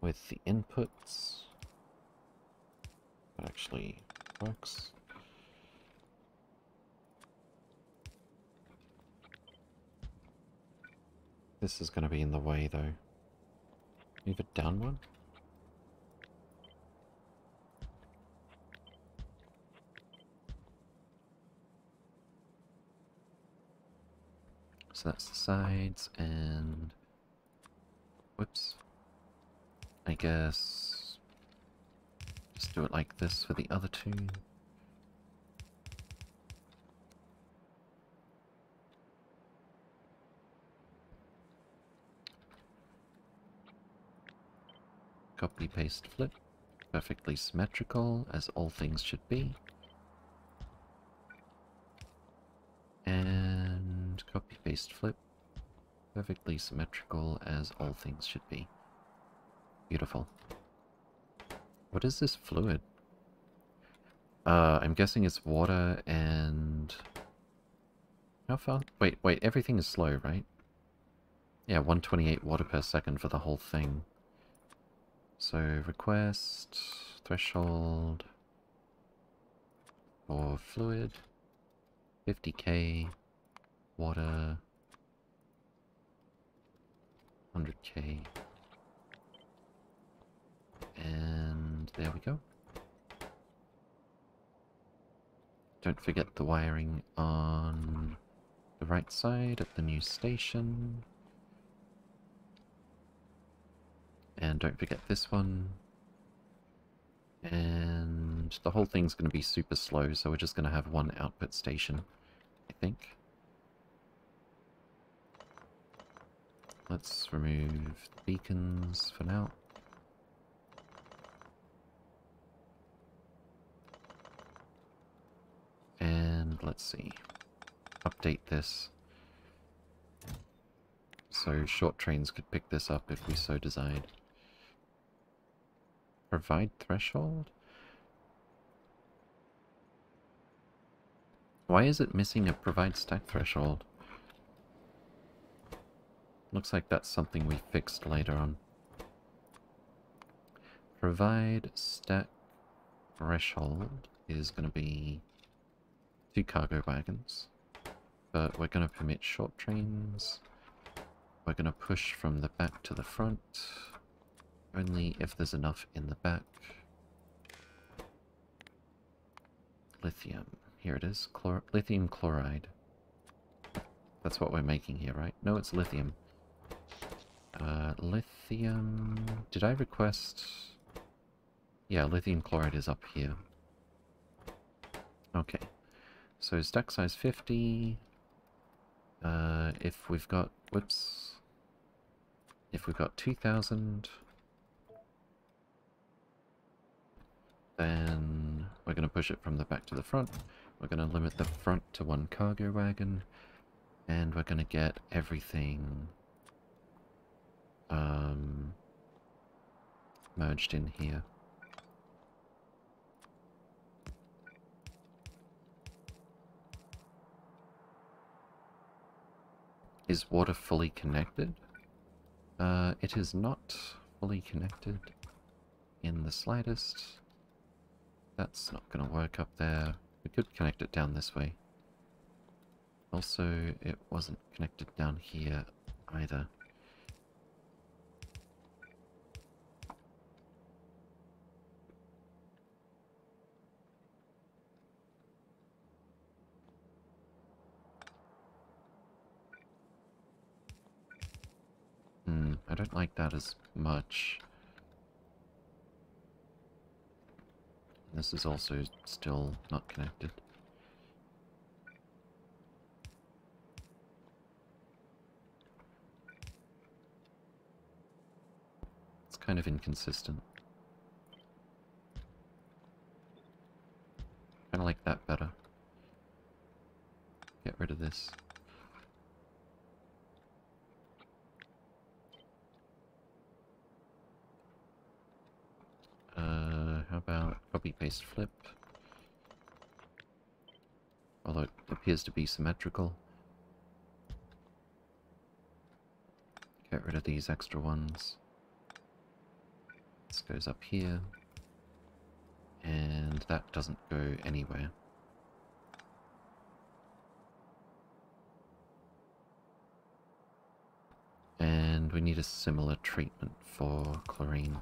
with the inputs. That actually works. This is going to be in the way though. Move it down one? So that's the sides and... Whoops. I guess... Just do it like this for the other two. Copy, paste, flip. Perfectly symmetrical, as all things should be. And copy, paste, flip. Perfectly symmetrical, as all things should be. Beautiful. What is this fluid? Uh, I'm guessing it's water and... How far? Wait, wait, everything is slow, right? Yeah, 128 water per second for the whole thing. So request, threshold, for fluid, 50k, water, 100k, and there we go. Don't forget the wiring on the right side at the new station. And don't forget this one. And the whole thing's going to be super slow, so we're just going to have one output station, I think. Let's remove beacons for now. And let's see. Update this. So short trains could pick this up if we so desired. Provide threshold? Why is it missing a provide stack threshold? Looks like that's something we fixed later on. Provide stack threshold is going to be two cargo wagons. But we're going to permit short trains. We're going to push from the back to the front. Only if there's enough in the back. Lithium. Here it is. Chlor lithium chloride. That's what we're making here, right? No, it's lithium. Uh, lithium... Did I request... Yeah, lithium chloride is up here. Okay. So stack size 50. Uh, if we've got... Whoops. If we've got 2,000... then we're going to push it from the back to the front. We're going to limit the front to one cargo wagon. And we're going to get everything um, merged in here. Is water fully connected? Uh, it is not fully connected in the slightest. That's not going to work up there. We could connect it down this way. Also, it wasn't connected down here either. Hmm, I don't like that as much. This is also still not connected. It's kind of inconsistent. Kind of like that better. Get rid of this. Uh, how about copy paste flip? Although it appears to be symmetrical. Get rid of these extra ones. This goes up here. And that doesn't go anywhere. And we need a similar treatment for chlorine.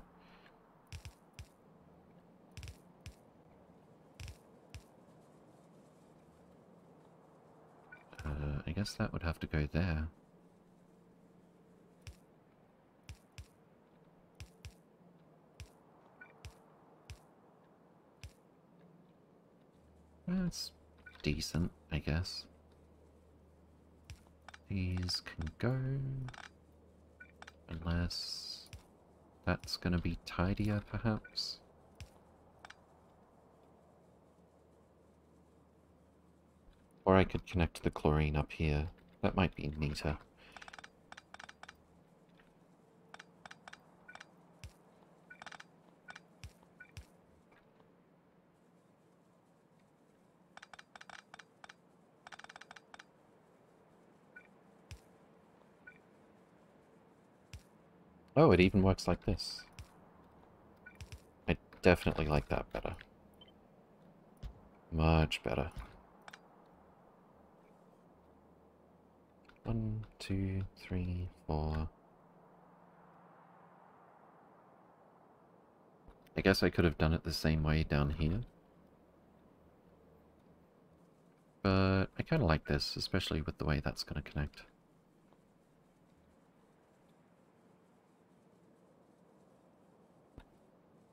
Uh, I guess that would have to go there. That's decent, I guess. These can go. Unless that's going to be tidier, perhaps. Or I could connect the chlorine up here. That might be neater. Oh, it even works like this. I definitely like that better. Much better. One, two, three, four. I guess I could have done it the same way down here. But I kind of like this, especially with the way that's going to connect.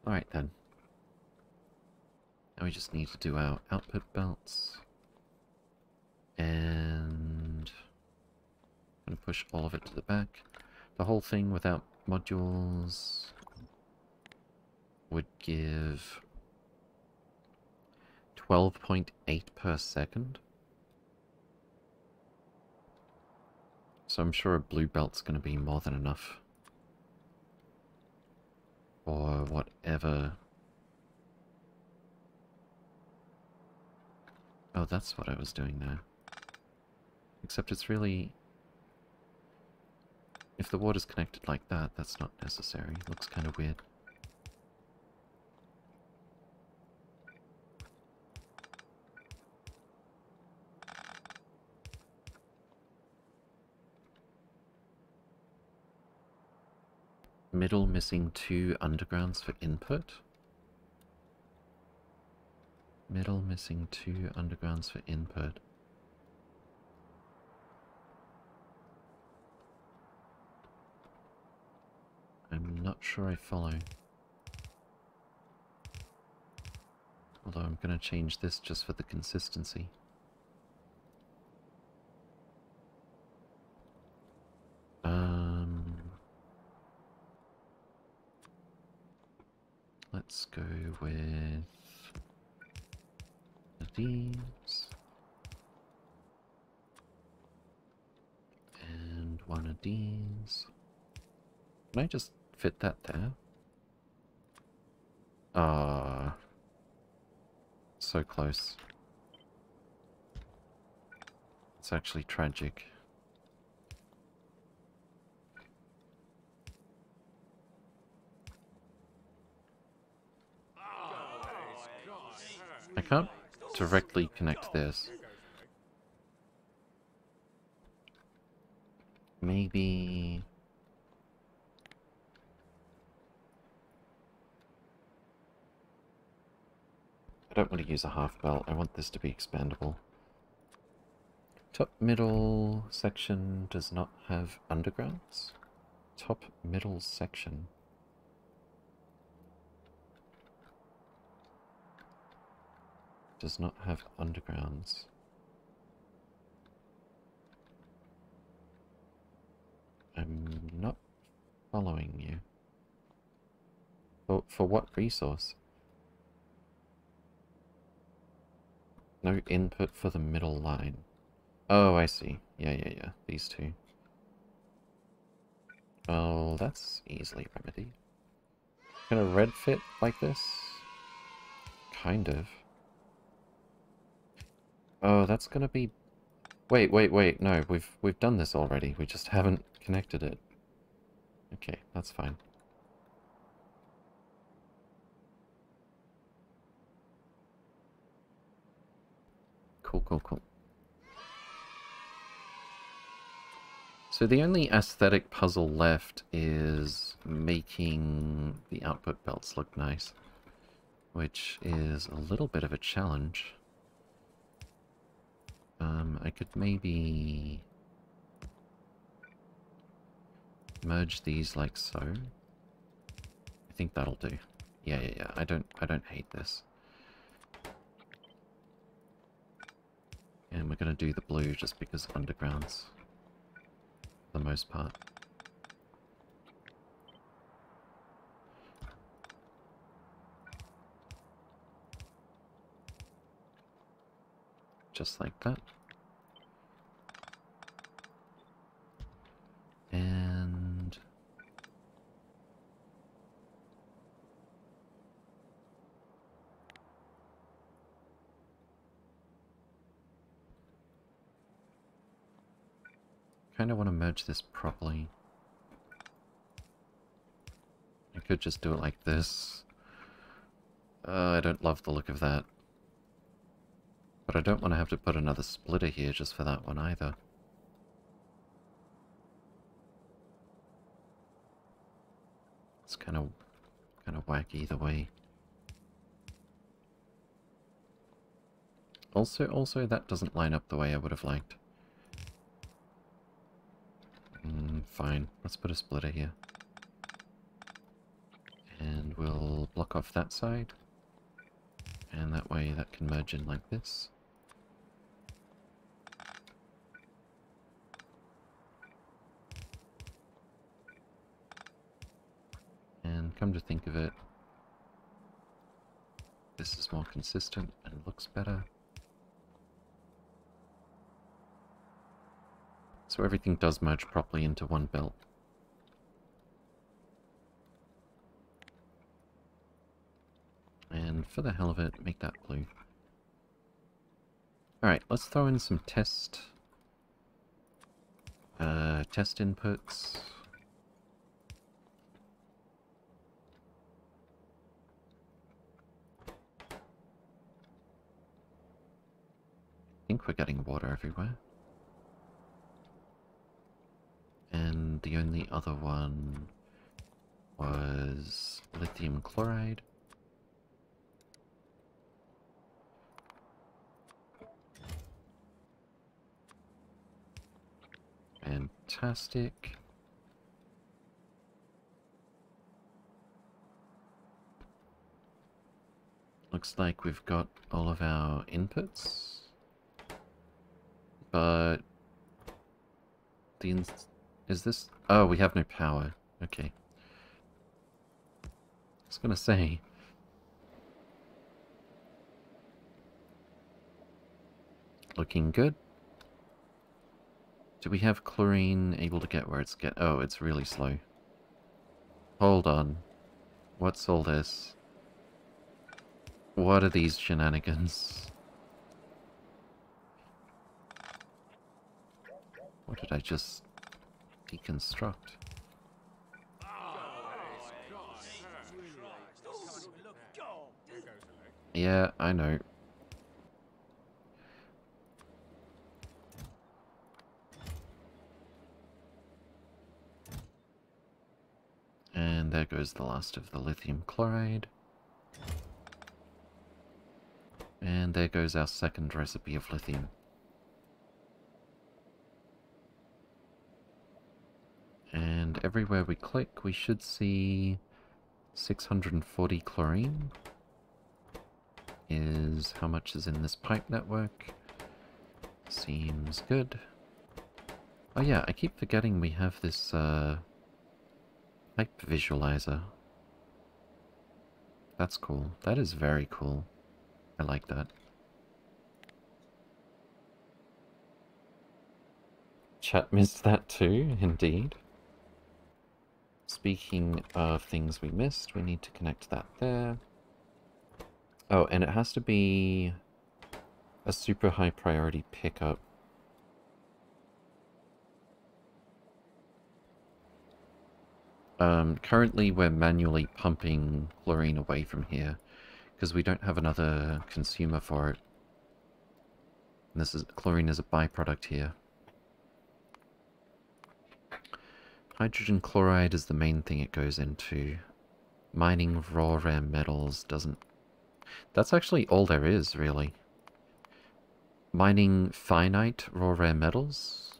Alright then. Now we just need to do our output belts. And... Going to push all of it to the back. The whole thing without modules would give 12.8 per second. So I'm sure a blue belt's going to be more than enough. Or whatever. Oh, that's what I was doing there. Except it's really... If the water's connected like that, that's not necessary. It looks kind of weird. Middle missing two undergrounds for input. Middle missing two undergrounds for input. I'm not sure I follow. Although I'm going to change this just for the consistency. Um, let's go with these. And one of these. Can I just fit that there? Ah. so close. It's actually tragic. I can't directly connect this. Maybe... I don't want to use a half belt, I want this to be expandable. Top middle section does not have undergrounds? Top middle section. does not have undergrounds. I'm not following you. For, for what resource? No input for the middle line. Oh, I see. Yeah, yeah, yeah. These two. Oh, that's easily remedied. Can a red fit like this? Kind of. Oh, that's gonna be... Wait, wait, wait, no, we've we've done this already. We just haven't connected it. Okay, that's fine. Cool, cool, cool. So the only aesthetic puzzle left is making the output belts look nice, which is a little bit of a challenge. Um, I could maybe merge these like so. I think that'll do. Yeah, yeah, yeah. I don't I don't hate this. And we're gonna do the blue just because undergrounds for the most part. just like that. And... kind of want to merge this properly. I could just do it like this. Uh, I don't love the look of that. But I don't want to have to put another splitter here just for that one either. It's kind of kind of whack either way. Also, also that doesn't line up the way I would have liked. Mm, fine, let's put a splitter here. And we'll block off that side. And that way that can merge in like this. And come to think of it, this is more consistent and looks better. So everything does merge properly into one belt. And for the hell of it, make that blue. Alright, let's throw in some test... Uh, test inputs. I think we're getting water everywhere. And the only other one was lithium chloride. Fantastic. Looks like we've got all of our inputs but the is this? Oh, we have no power. Okay. I was gonna say. Looking good. Do we have chlorine able to get where it's get? Oh, it's really slow. Hold on. What's all this? What are these shenanigans? What did I just deconstruct? Yeah, I know. And there goes the last of the lithium chloride. And there goes our second recipe of lithium. And everywhere we click, we should see 640 chlorine is how much is in this pipe network. Seems good. Oh yeah, I keep forgetting we have this uh, pipe visualizer. That's cool. That is very cool. I like that. Chat missed that too, indeed. Speaking of things we missed, we need to connect that there. Oh, and it has to be a super high priority pickup. Um, currently we're manually pumping chlorine away from here because we don't have another consumer for it. And this is chlorine is a byproduct here. Hydrogen chloride is the main thing it goes into. Mining raw rare metals doesn't... That's actually all there is, really. Mining finite raw rare metals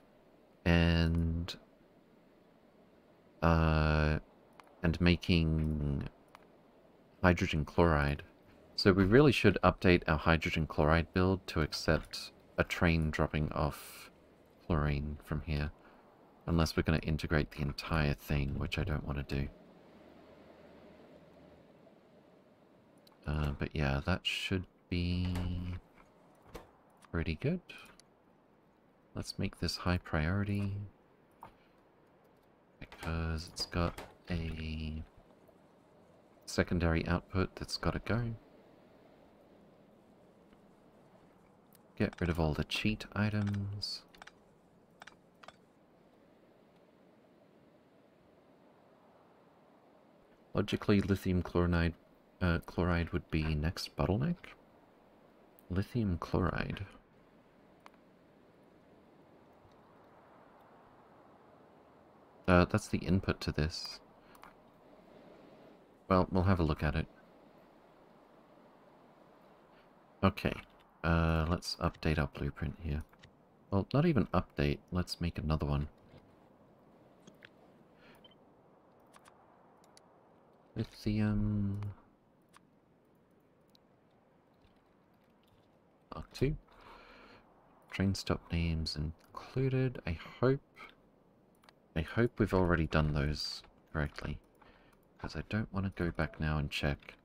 and... Uh, and making hydrogen chloride. So we really should update our hydrogen chloride build to accept a train dropping off chlorine from here. Unless we're going to integrate the entire thing, which I don't want to do. Uh, but yeah, that should be pretty good. Let's make this high priority. Because it's got a secondary output that's got to go. Get rid of all the cheat items. Logically, lithium chloride, uh, chloride would be next bottleneck. Lithium chloride. Uh, that's the input to this. Well, we'll have a look at it. Okay, uh, let's update our blueprint here. Well, not even update, let's make another one. Lithium... Mark 2. Train stop names included, I hope. I hope we've already done those correctly. Because I don't want to go back now and check.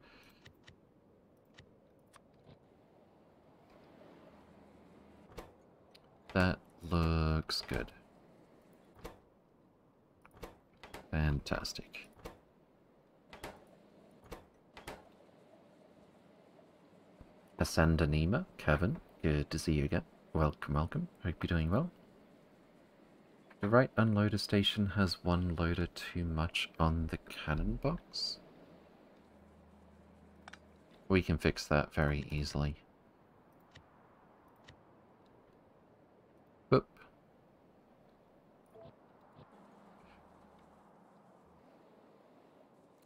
That looks good. Fantastic. Asandanima, Kevin, good to see you again. Welcome, welcome. Hope you're doing well. The right unloader station has one loader too much on the cannon box. We can fix that very easily.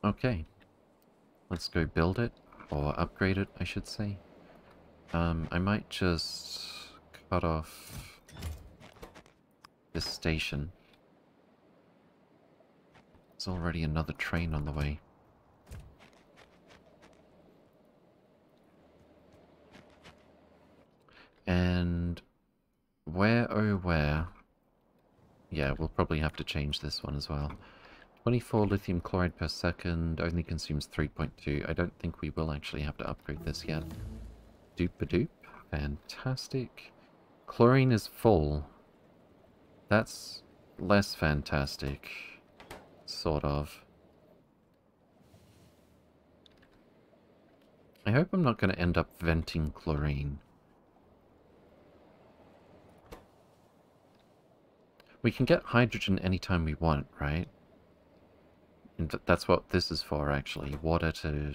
Okay. Let's go build it, or upgrade it, I should say. Um, I might just cut off this station. There's already another train on the way. And where oh where? Yeah, we'll probably have to change this one as well. 24 lithium chloride per second, only consumes 3.2. I don't think we will actually have to upgrade this yet. Doop-a-doop. Fantastic. chlorine is full. That's less fantastic. Sort of. I hope I'm not going to end up venting chlorine. We can get hydrogen anytime we want, right? And that's what this is for, actually. Water to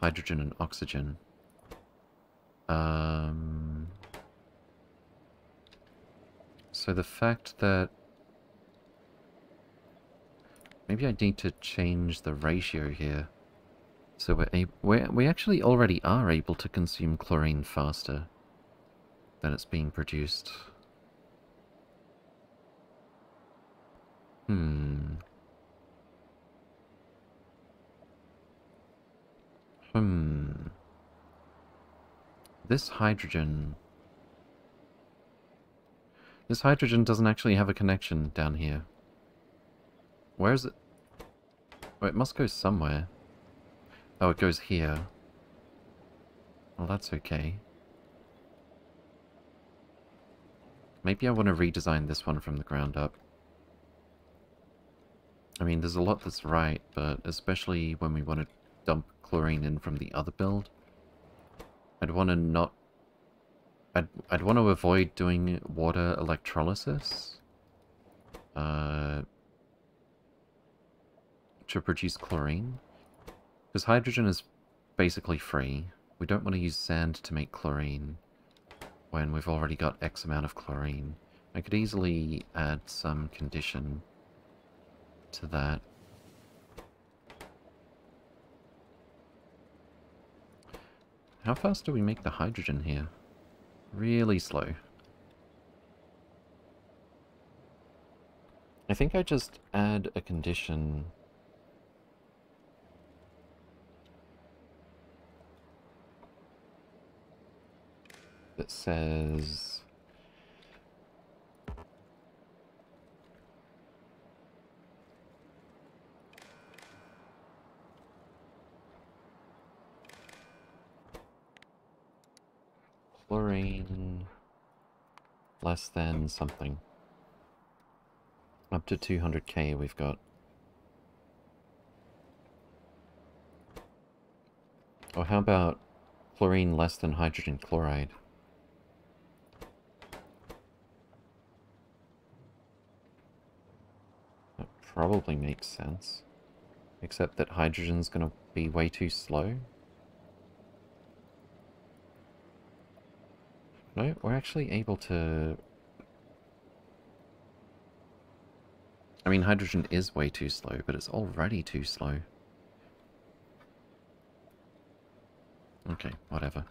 hydrogen and oxygen. Um, so the fact that... Maybe I need to change the ratio here. So we're able, we we actually already are able to consume chlorine faster than it's being produced. Hmm. Hmm. This hydrogen... This hydrogen doesn't actually have a connection down here. Where is it? Oh, it must go somewhere. Oh, it goes here. Well, that's okay. Maybe I want to redesign this one from the ground up. I mean, there's a lot that's right, but especially when we want to dump chlorine in from the other build, I'd want to not... I'd, I'd want to avoid doing water electrolysis uh, to produce chlorine. Because hydrogen is basically free. We don't want to use sand to make chlorine when we've already got X amount of chlorine. I could easily add some condition to that. How fast do we make the hydrogen here? Really slow. I think I just add a condition that says Chlorine less than something. Up to 200k we've got. Oh, how about chlorine less than hydrogen chloride? That probably makes sense. Except that hydrogen's gonna be way too slow. No, we're actually able to... I mean, hydrogen is way too slow, but it's already too slow. Okay, whatever.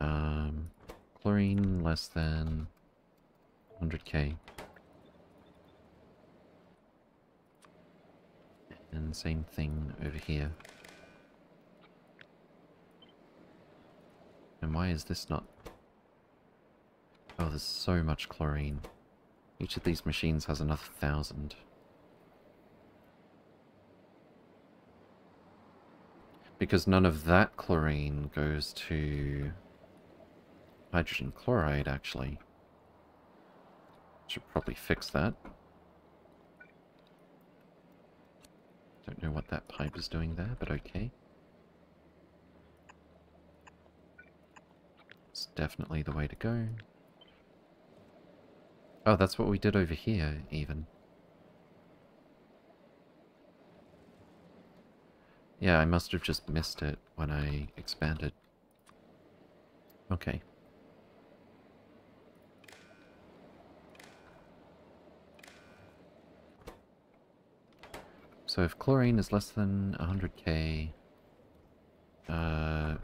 Um, chlorine less than 100k. And same thing over here. And why is this not Oh, there's so much chlorine. Each of these machines has another thousand. Because none of that chlorine goes to hydrogen chloride, actually. Should probably fix that. Don't know what that pipe is doing there, but okay. It's definitely the way to go. Oh, that's what we did over here, even. Yeah, I must have just missed it when I expanded. Okay. So if chlorine is less than 100k, uh,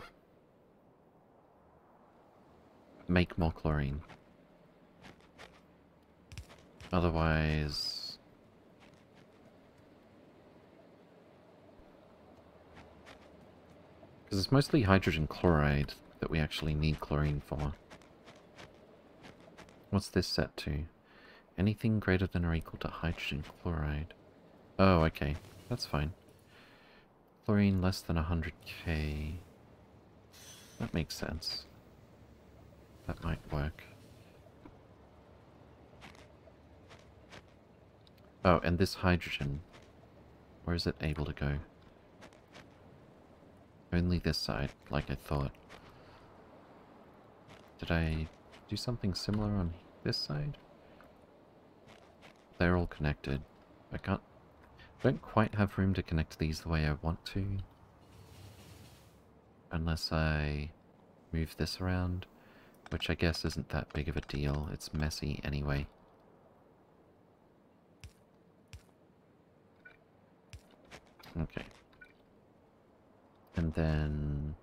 make more chlorine. Otherwise... Because it's mostly hydrogen chloride that we actually need chlorine for. What's this set to? Anything greater than or equal to hydrogen chloride. Oh, okay. That's fine. Chlorine less than 100k. That makes sense. That might work. Oh, and this hydrogen. Where is it able to go? Only this side, like I thought. Did I do something similar on this side? They're all connected. I can't... don't quite have room to connect these the way I want to. Unless I move this around, which I guess isn't that big of a deal. It's messy anyway. Okay. And then...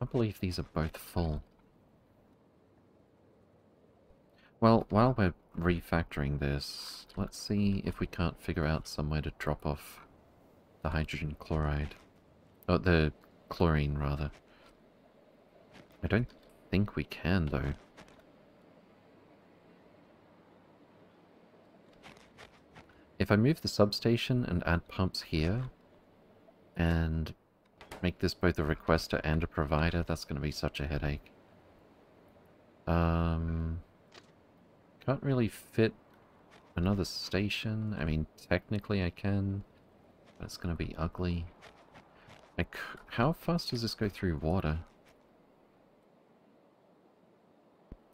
I believe these are both full. Well, while we're refactoring this, let's see if we can't figure out somewhere to drop off the hydrogen chloride. Or the chlorine, rather. I don't think we can, though. If I move the substation and add pumps here, and make this both a requester and a provider, that's going to be such a headache. Um, can't really fit another station. I mean, technically I can, but it's going to be ugly. Like, how fast does this go through water?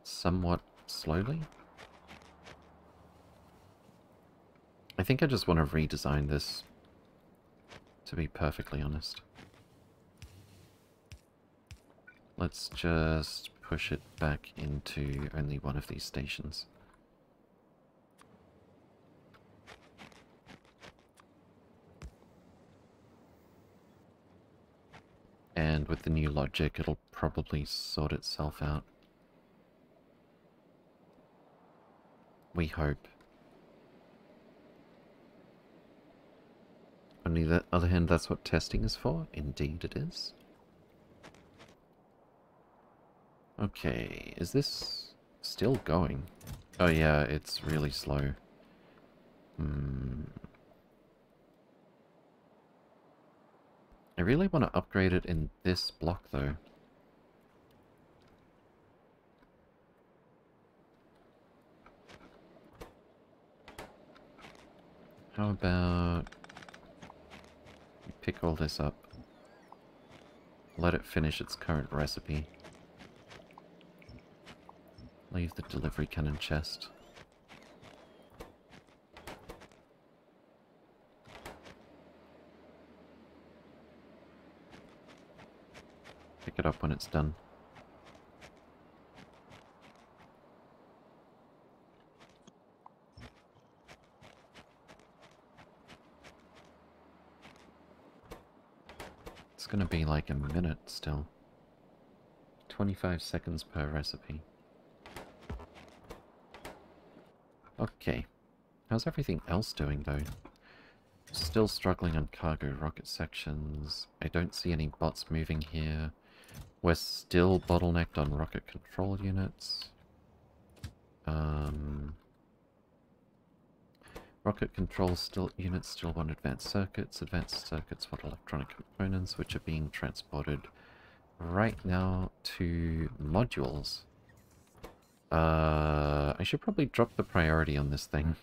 Somewhat slowly? I think I just want to redesign this, to be perfectly honest. Let's just push it back into only one of these stations. And with the new logic, it'll probably sort itself out. We hope. On the other hand, that's what testing is for. Indeed it is. Okay, is this still going? Oh yeah, it's really slow. Hmm. I really want to upgrade it in this block though. How about pick all this up. Let it finish its current recipe. Leave the delivery cannon chest. Pick it up when it's done. Gonna be like a minute still. 25 seconds per recipe. Okay. How's everything else doing, though? Still struggling on cargo rocket sections. I don't see any bots moving here. We're still bottlenecked on rocket control units. Um, Rocket control still units still want advanced circuits. Advanced circuits want electronic components, which are being transported right now to modules. Uh, I should probably drop the priority on this thing.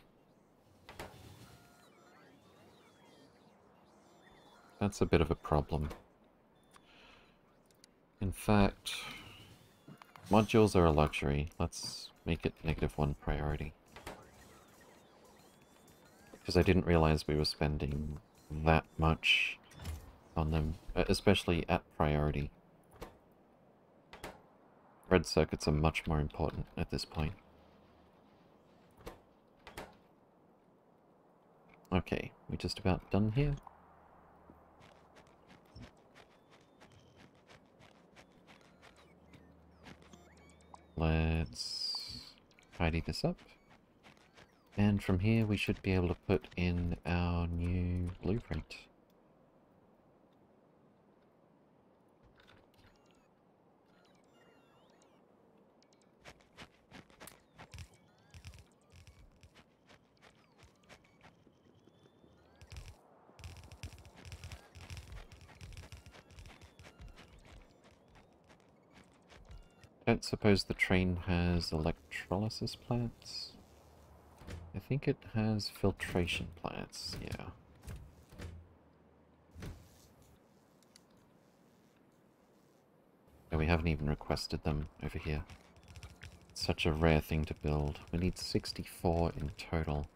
That's a bit of a problem. In fact, modules are a luxury. Let's make it negative one priority. Because I didn't realize we were spending that much on them, especially at priority. Red circuits are much more important at this point. Okay, we're just about done here. Let's tidy this up. And from here we should be able to put in our new blueprint. I don't suppose the train has electrolysis plants. I think it has filtration plants, yeah. And we haven't even requested them over here. It's such a rare thing to build. We need 64 in total.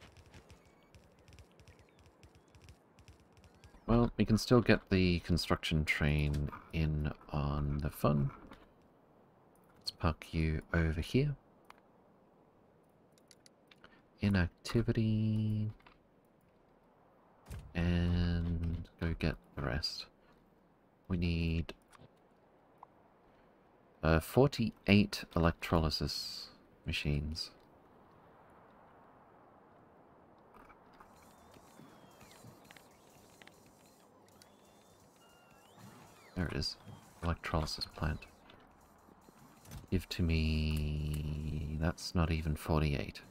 Well, we can still get the construction train in on the fun. Let's park you over here. Inactivity. And go get the rest. We need uh, 48 electrolysis machines. There it is. Electrolysis plant. Give to me... That's not even 48.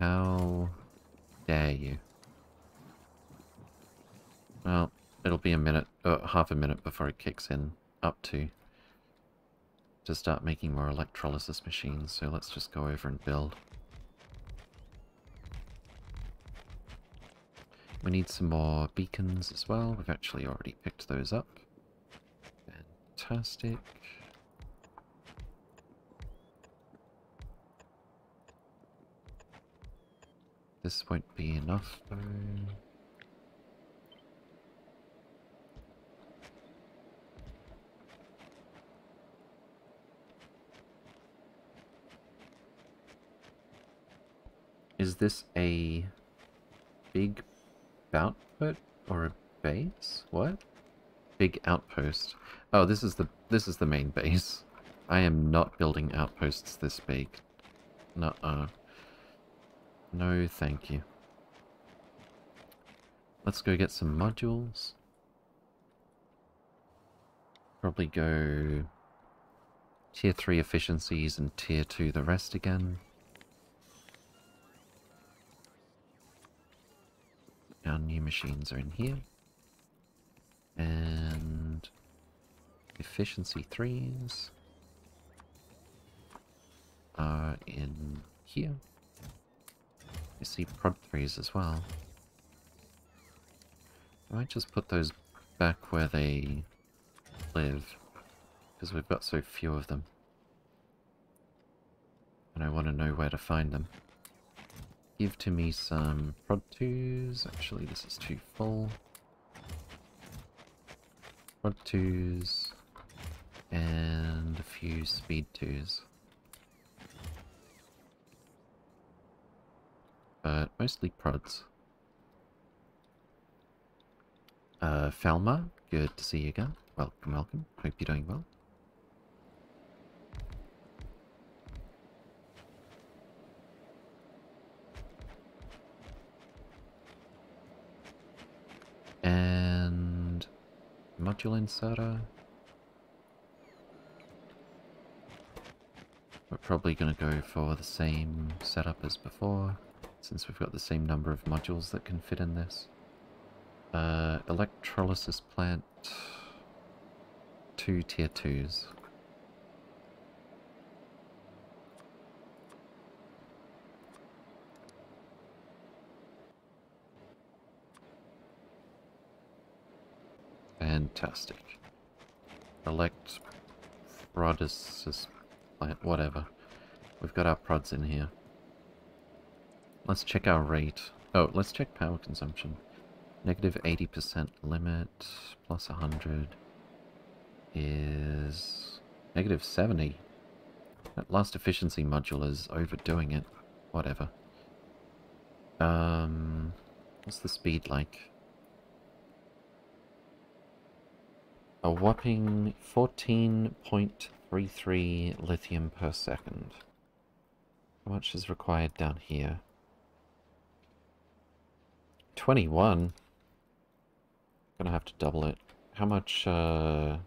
How dare you? Well, it'll be a minute, uh, half a minute before it kicks in. Up to to start making more electrolysis machines, so let's just go over and build. We need some more beacons as well. We've actually already picked those up. Fantastic. This won't be enough though. Is this a big output or a base? What? Big outpost. Oh, this is the this is the main base. I am not building outposts this big. Nuh-uh. No, thank you. Let's go get some modules. Probably go tier 3 efficiencies and tier 2 the rest again. Our new machines are in here. And efficiency threes are in here. You see prod threes as well. I might just put those back where they live, because we've got so few of them. And I want to know where to find them give to me some prod 2s. Actually, this is too full. Prod 2s. And a few speed 2s. But mostly prods. Uh, Falma, good to see you again. Welcome, welcome. Hope you're doing well. And module inserter. We're probably going to go for the same setup as before, since we've got the same number of modules that can fit in this. Uh, electrolysis plant, two tier 2s. Fantastic. Elect Prodysis plant, whatever. We've got our prods in here. Let's check our rate. Oh, let's check power consumption. Negative 80% limit plus 100 is negative 70. That last efficiency module is overdoing it. Whatever. Um, what's the speed like? A whopping 14.33 lithium per second. How much is required down here? 21. Gonna have to double it. How much uh,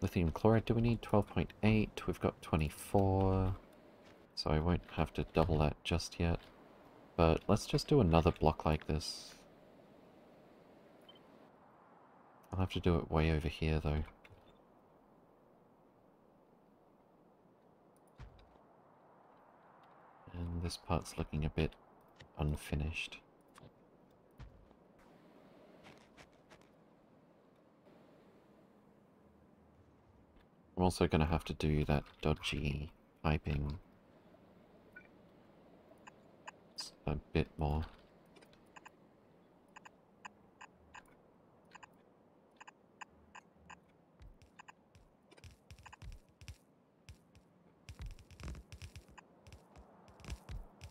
lithium chloride do we need? 12.8. We've got 24. So I won't have to double that just yet. But let's just do another block like this. I'll have to do it way over here though. And this part's looking a bit unfinished. I'm also going to have to do that dodgy piping a bit more.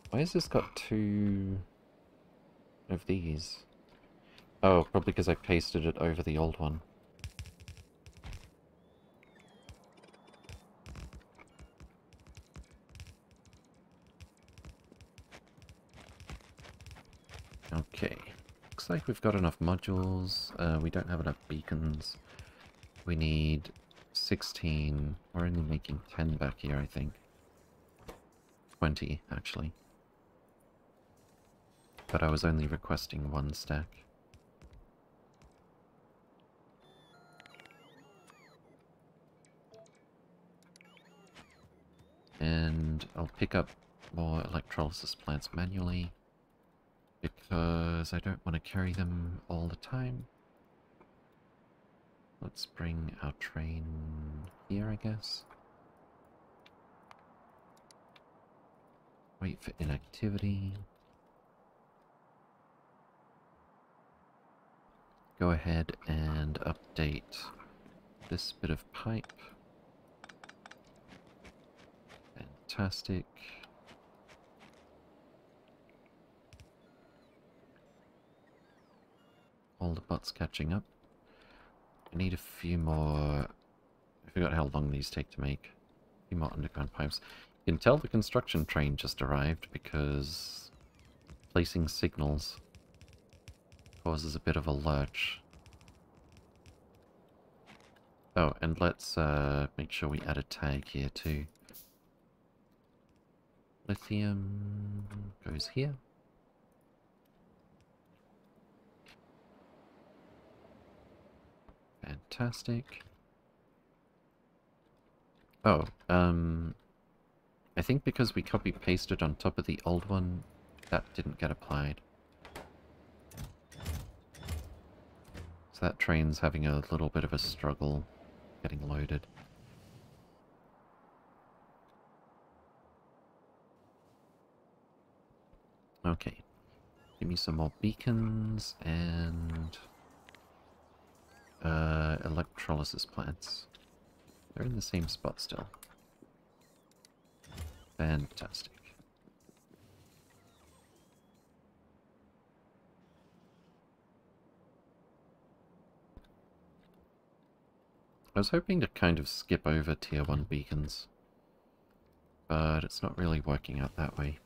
Why has this got two of these? Oh, probably because I pasted it over the old one. Okay. Looks like we've got enough modules. Uh, we don't have enough beacons. We need 16. We're only making 10 back here, I think. 20, actually. But I was only requesting one stack. And I'll pick up more electrolysis plants manually because I don't want to carry them all the time. Let's bring our train here, I guess. Wait for inactivity. Go ahead and update this bit of pipe. Fantastic. All the bots catching up. I need a few more... I forgot how long these take to make. A few more underground pipes. You can tell the construction train just arrived because placing signals causes a bit of a lurch. Oh, and let's uh, make sure we add a tag here too. Lithium goes here. Fantastic. Oh, um... I think because we copy-pasted on top of the old one, that didn't get applied. So that train's having a little bit of a struggle getting loaded. Okay. Give me some more beacons and uh, electrolysis plants. They're in the same spot still. Fantastic. I was hoping to kind of skip over tier 1 beacons, but it's not really working out that way.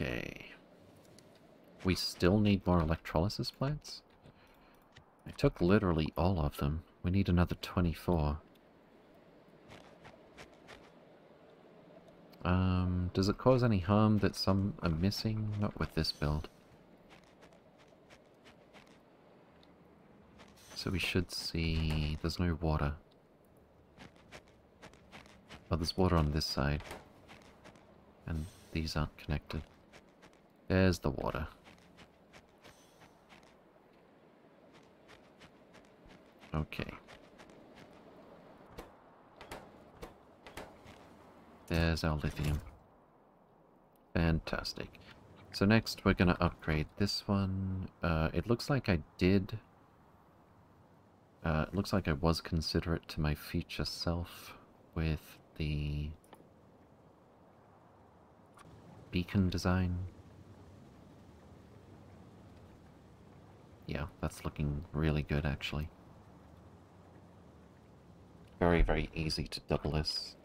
Okay. We still need more electrolysis plants? I took literally all of them. We need another 24. Um, does it cause any harm that some are missing? Not with this build. So we should see... There's no water. Oh, there's water on this side. And these aren't connected. There's the water. Okay. There's our lithium. Fantastic. So next we're going to upgrade this one. Uh, it looks like I did... Uh, it looks like I was considerate to my future self with the beacon design. Yeah, that's looking really good actually. Very, very easy to double this.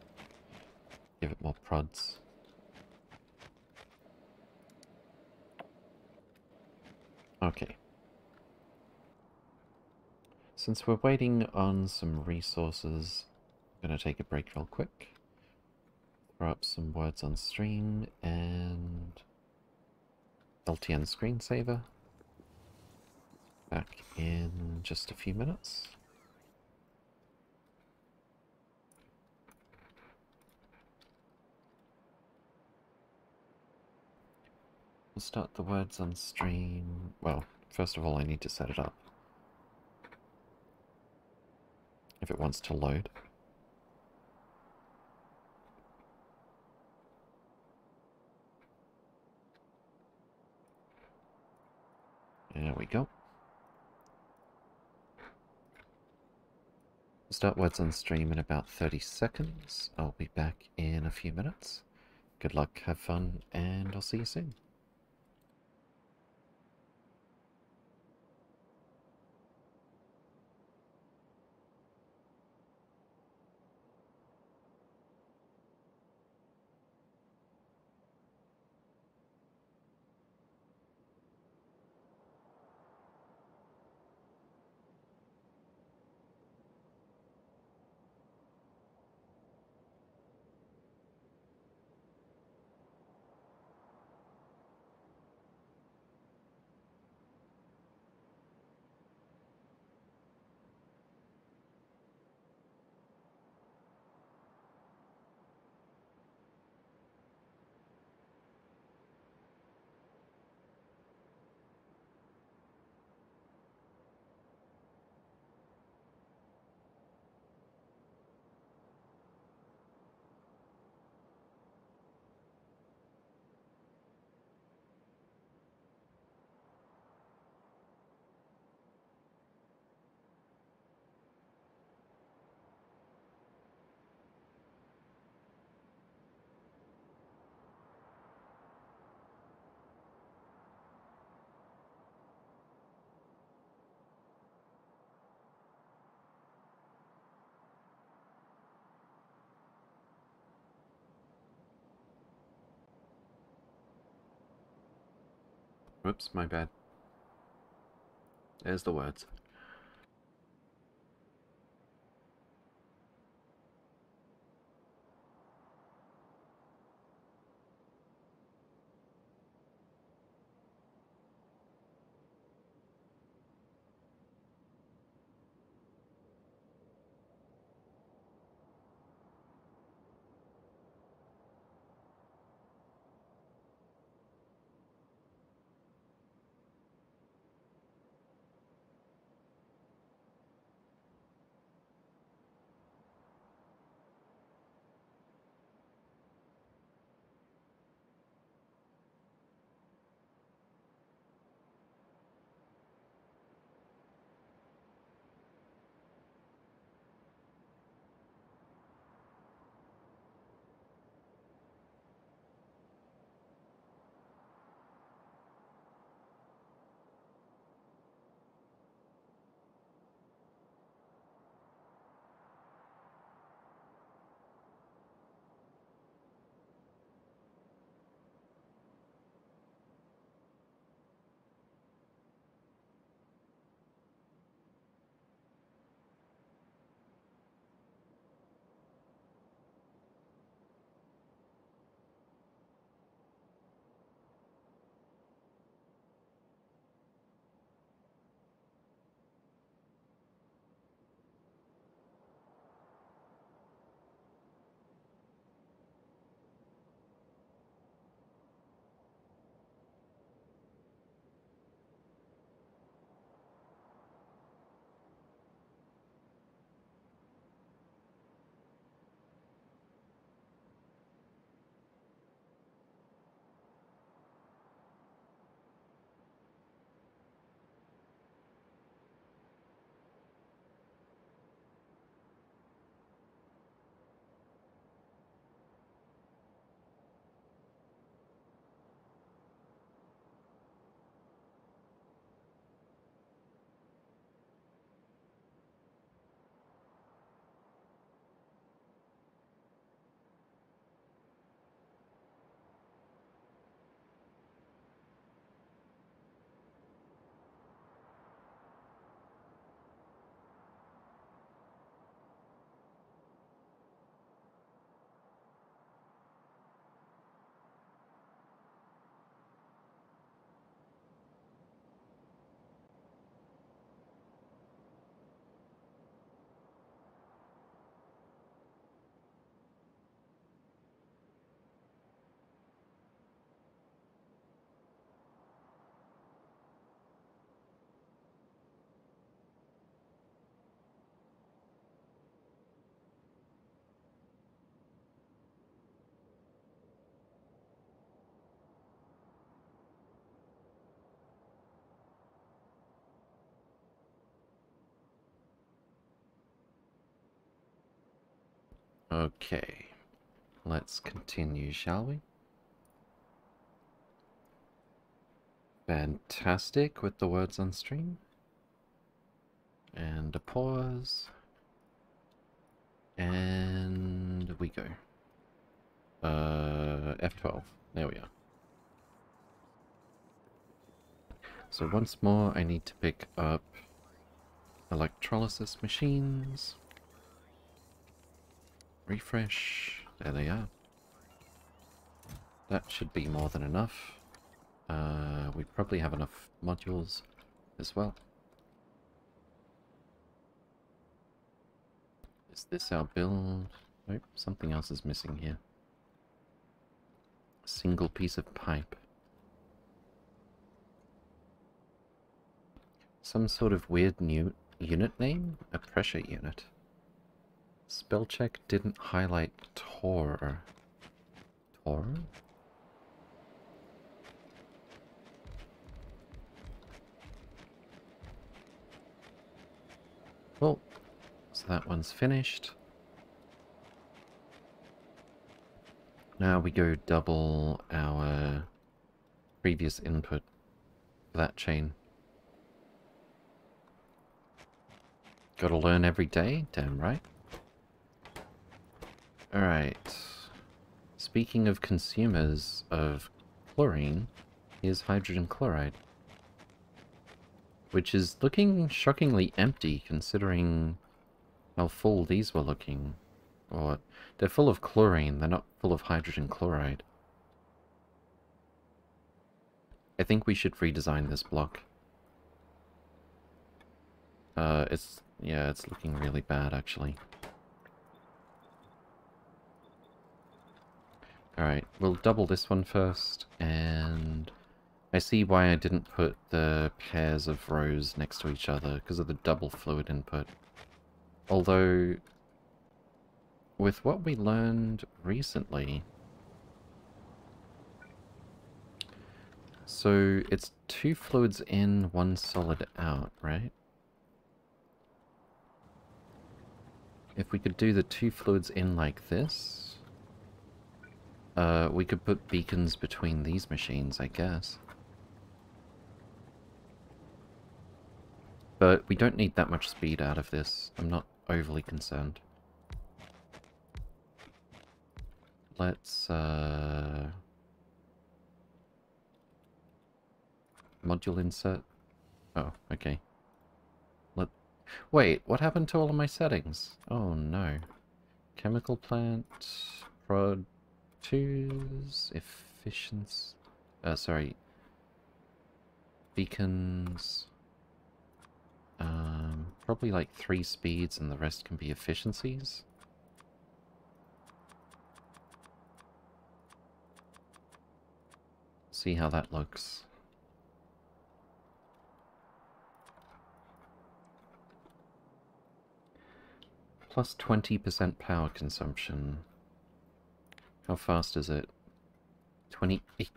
Give it more prods. Okay. Since we're waiting on some resources, I'm Gonna take a break real quick. Throw up some words on stream and LTN screensaver. Back in just a few minutes. We'll start the words on stream. Well, first of all, I need to set it up. If it wants to load. There we go. Start words on stream in about 30 seconds. I'll be back in a few minutes. Good luck, have fun, and I'll see you soon. Whoops, my bad. There's the words. Okay. Let's continue, shall we? Fantastic with the words on stream. And a pause. And we go. Uh, F12. There we are. So once more, I need to pick up electrolysis machines. Refresh. There they are. That should be more than enough. Uh, we probably have enough modules as well. Is this our build? Nope, something else is missing here. A single piece of pipe. Some sort of weird new unit name? A pressure unit. Spell check didn't highlight Tor. Tor? Well, so that one's finished. Now we go double our previous input for that chain. Gotta learn every day? Damn right. Alright. Speaking of consumers of chlorine, here's hydrogen chloride. Which is looking shockingly empty considering how full these were looking. Or, they're full of chlorine, they're not full of hydrogen chloride. I think we should redesign this block. Uh, it's, yeah, it's looking really bad actually. Alright, we'll double this one first, and I see why I didn't put the pairs of rows next to each other, because of the double fluid input. Although, with what we learned recently, so it's two fluids in, one solid out, right? If we could do the two fluids in like this, uh, we could put beacons between these machines, I guess. But we don't need that much speed out of this. I'm not overly concerned. Let's, uh... Module insert? Oh, okay. Let... Wait, what happened to all of my settings? Oh no. Chemical plant, prod, choose efficiency. Uh, sorry. Beacons. Um, probably like three speeds and the rest can be efficiencies. See how that looks. Plus 20% power consumption. How fast is it? 28.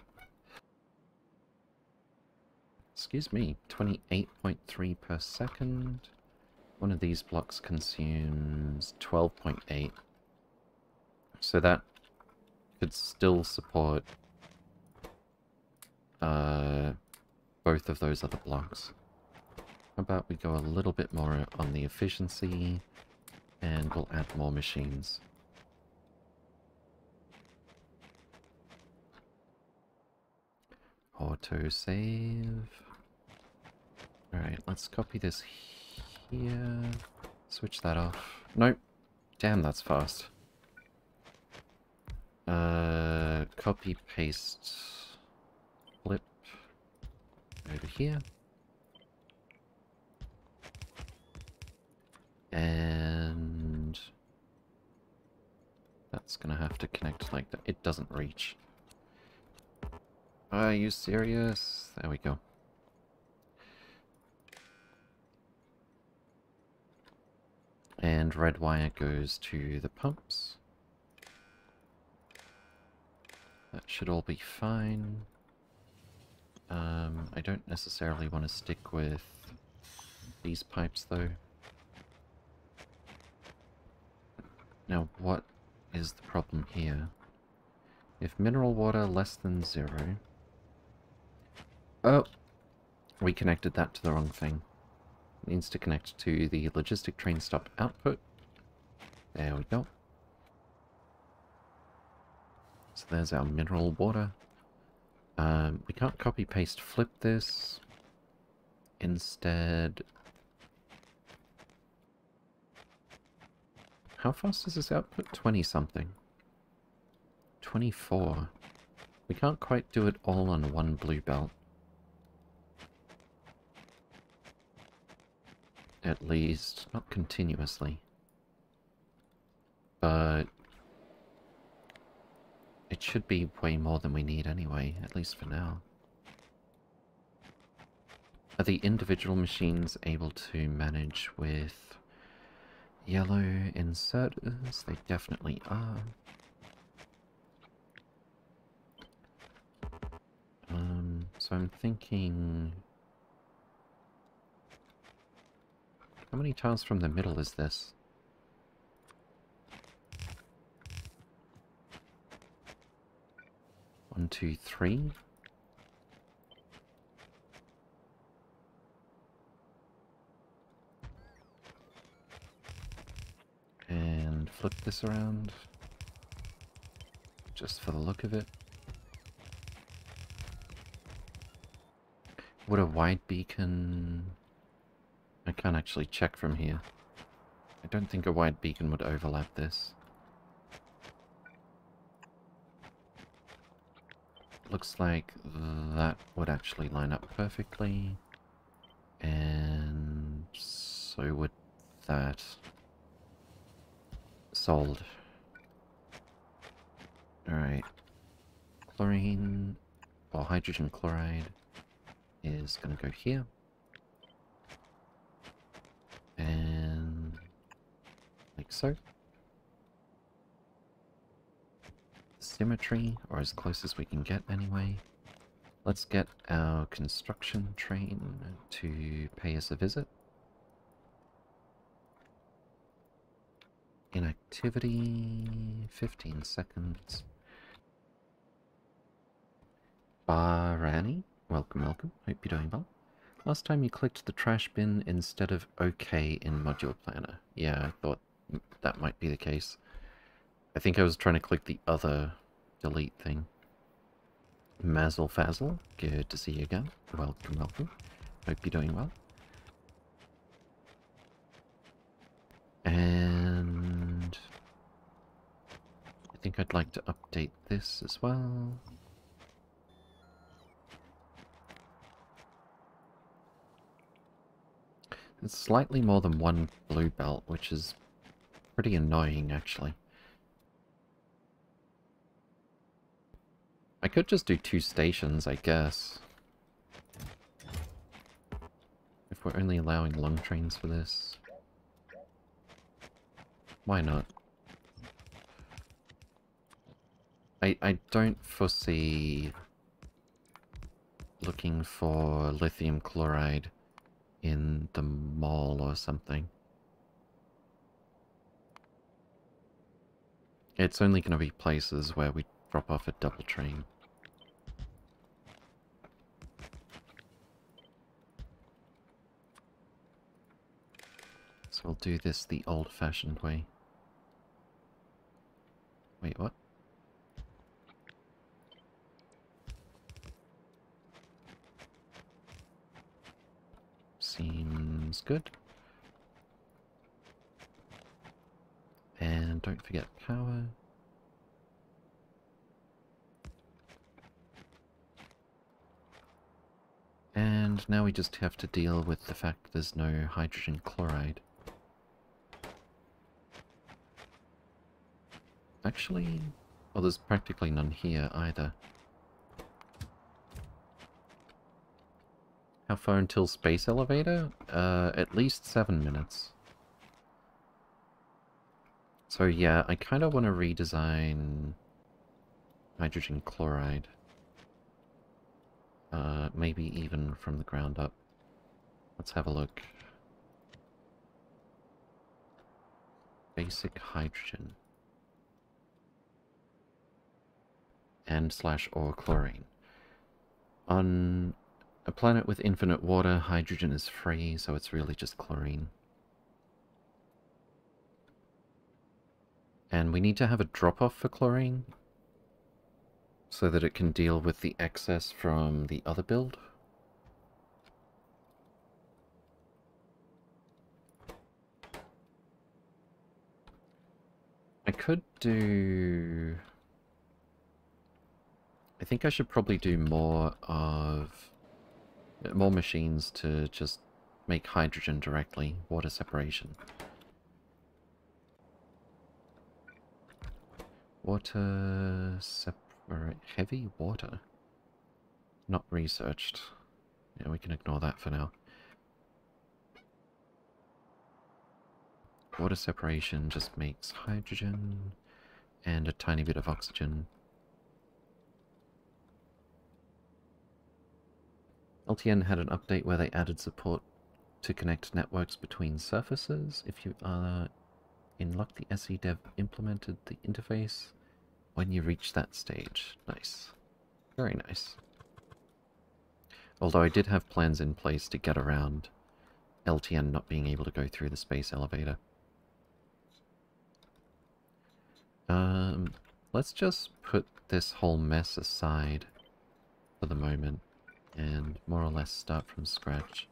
Excuse me, 28.3 per second. One of these blocks consumes 12.8. So that could still support uh, both of those other blocks. How about we go a little bit more on the efficiency and we'll add more machines. Auto save. Alright, let's copy this here. Switch that off. Nope. Damn, that's fast. Uh, copy, paste, flip over here. And that's gonna have to connect like that. It doesn't reach. Are you serious? There we go. And red wire goes to the pumps. That should all be fine. Um, I don't necessarily want to stick with these pipes though. Now what is the problem here. If mineral water less than zero... Oh! We connected that to the wrong thing. It needs to connect to the logistic train stop output. There we go. So there's our mineral water. Um, we can't copy paste flip this. Instead... How fast is this output? 20 something. 24. We can't quite do it all on one blue belt. At least, not continuously. But it should be way more than we need anyway, at least for now. Are the individual machines able to manage with yellow inserters? They definitely are. Um, so I'm thinking... How many tiles from the middle is this? One, two, three. And flip this around. Just for the look of it. Would a wide beacon... I can't actually check from here. I don't think a wide beacon would overlap this. looks like that would actually line up perfectly. And so would that. Sold. Alright. Chlorine, or hydrogen chloride, is going to go here. And like so. symmetry, or as close as we can get anyway. Let's get our construction train to pay us a visit. Inactivity, 15 seconds. Barani, welcome, welcome. Hope you're doing well. Last time you clicked the trash bin instead of OK in Module Planner. Yeah, I thought that might be the case. I think I was trying to click the other delete thing. Mazel Fazel, good to see you again. Welcome, welcome. Hope you're doing well. And I think I'd like to update this as well. It's slightly more than one blue belt, which is pretty annoying actually. I could just do two stations, I guess. If we're only allowing long trains for this. Why not? I, I don't foresee looking for lithium chloride in the mall or something. It's only going to be places where we drop off a double train. So we'll do this the old-fashioned way. Wait, what? Seems good. And don't forget power. And now we just have to deal with the fact there's no hydrogen chloride. Actually, well there's practically none here either. How far until space elevator? Uh, at least seven minutes. So yeah, I kind of want to redesign hydrogen chloride. Uh, maybe even from the ground up. Let's have a look. Basic hydrogen. and slash or chlorine. On a planet with infinite water, hydrogen is free, so it's really just chlorine. And we need to have a drop-off for chlorine so that it can deal with the excess from the other build. I could do... I think I should probably do more of... More machines to just make hydrogen directly, water separation. Water separate... Heavy water? Not researched. Yeah, we can ignore that for now. Water separation just makes hydrogen and a tiny bit of oxygen. LTN had an update where they added support to connect networks between surfaces. If you are in luck, the SE dev implemented the interface when you reach that stage. Nice. Very nice. Although I did have plans in place to get around LTN not being able to go through the space elevator. Um, let's just put this whole mess aside for the moment and more or less start from scratch.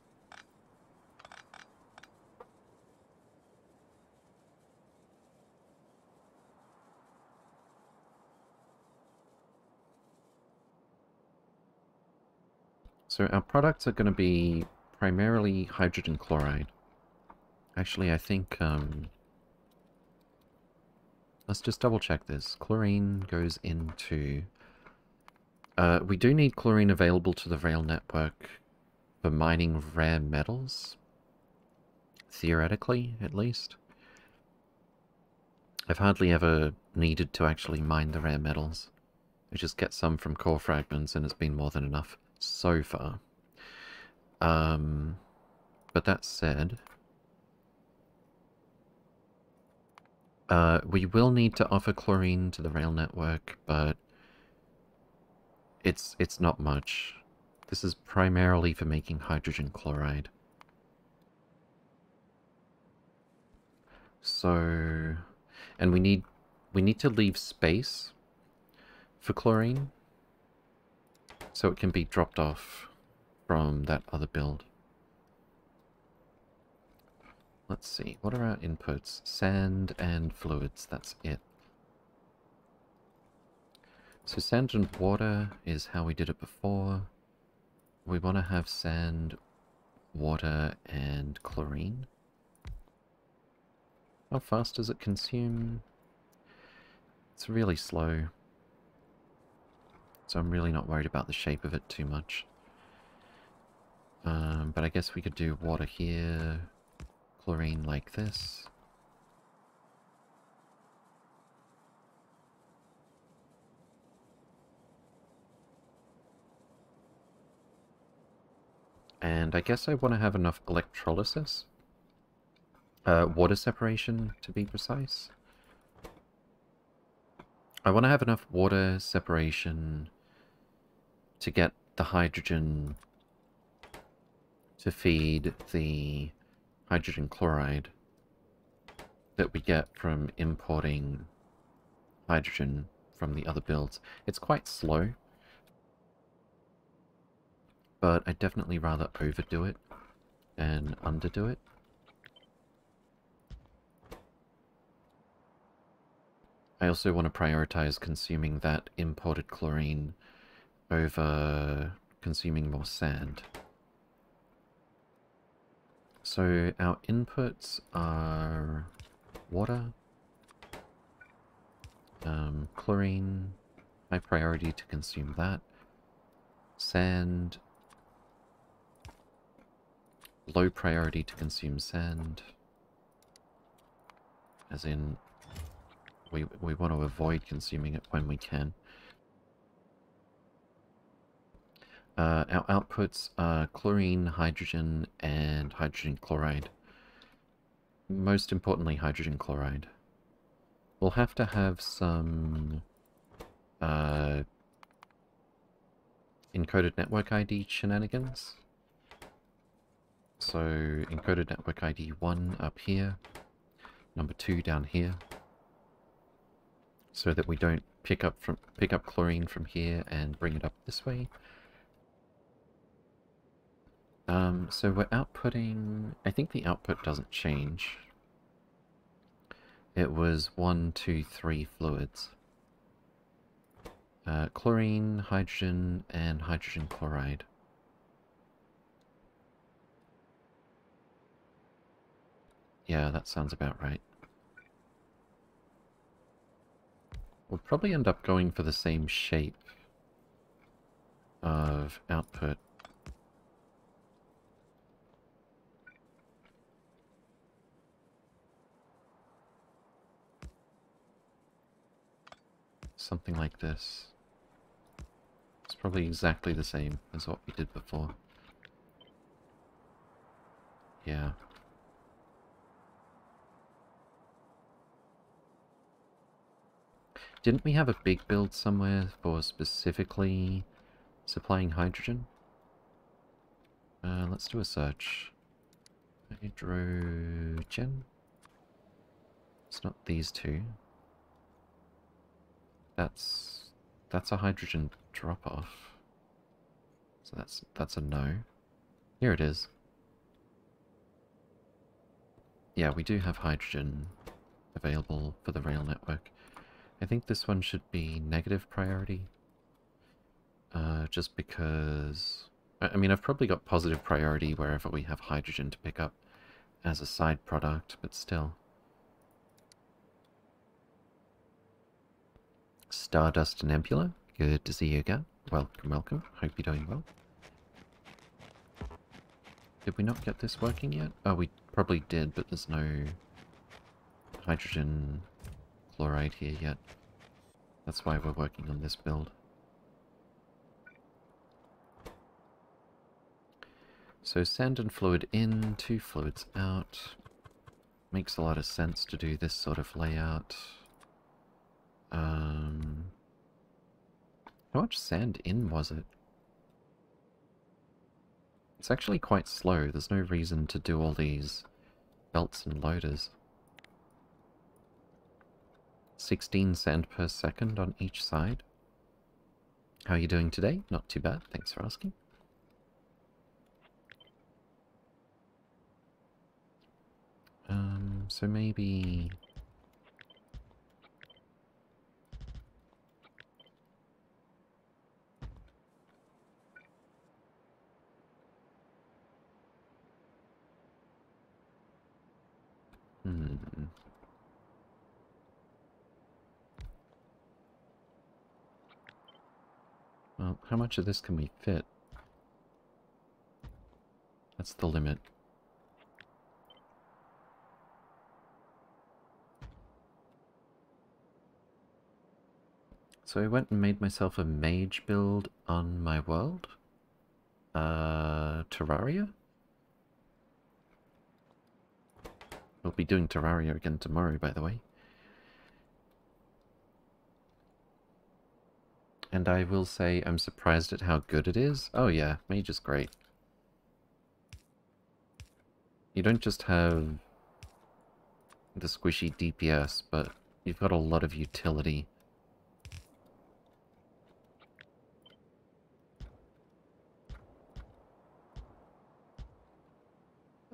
So our products are going to be primarily hydrogen chloride. Actually, I think um, Let's just double check this. Chlorine goes into... Uh, we do need chlorine available to the rail network for mining rare metals. Theoretically, at least. I've hardly ever needed to actually mine the rare metals. I just get some from core fragments and it's been more than enough so far. Um, but that said, Uh, we will need to offer chlorine to the rail network, but it's it's not much. This is primarily for making hydrogen chloride. So, and we need we need to leave space for chlorine so it can be dropped off from that other build. Let's see, what are our inputs? Sand and fluids, that's it. So sand and water is how we did it before. We want to have sand, water, and chlorine. How fast does it consume? It's really slow. So I'm really not worried about the shape of it too much. Um, but I guess we could do water here, chlorine like this. And I guess I want to have enough electrolysis. Uh, water separation, to be precise. I want to have enough water separation to get the hydrogen to feed the hydrogen chloride that we get from importing hydrogen from the other builds. It's quite slow, but I'd definitely rather overdo it than underdo it. I also want to prioritize consuming that imported chlorine over consuming more sand. So our inputs are water, um, chlorine, high priority to consume that, sand, low priority to consume sand, as in we, we want to avoid consuming it when we can. Uh, our outputs are chlorine, hydrogen, and hydrogen chloride. Most importantly, hydrogen chloride. We'll have to have some uh, encoded network ID shenanigans. So encoded network ID 1 up here, number 2 down here, so that we don't pick up from pick up chlorine from here and bring it up this way. Um, so we're outputting, I think the output doesn't change. It was one, two, three fluids. Uh, chlorine, hydrogen, and hydrogen chloride. Yeah, that sounds about right. We'll probably end up going for the same shape of output. Something like this. It's probably exactly the same as what we did before. Yeah. Didn't we have a big build somewhere for specifically supplying hydrogen? Uh, let's do a search. Hydrogen? It's not these two. That's that's a hydrogen drop-off. So that's that's a no. Here it is. Yeah, we do have hydrogen available for the rail network. I think this one should be negative priority. Uh, just because... I mean, I've probably got positive priority wherever we have hydrogen to pick up as a side product, but still. Stardust and Nebula, good to see you again. Welcome, welcome. Hope you're doing well. Did we not get this working yet? Oh, we probably did, but there's no hydrogen chloride here yet. That's why we're working on this build. So sand and fluid in, two fluids out. Makes a lot of sense to do this sort of layout. Um, how much sand in was it? It's actually quite slow. There's no reason to do all these belts and loaders. 16 sand per second on each side. How are you doing today? Not too bad, thanks for asking. Um, so maybe... Hmm... Well, how much of this can we fit? That's the limit. So I went and made myself a mage build on my world. Uh, Terraria? We'll be doing Terraria again tomorrow, by the way. And I will say I'm surprised at how good it is. Oh yeah, Mage is great. You don't just have the squishy DPS, but you've got a lot of utility.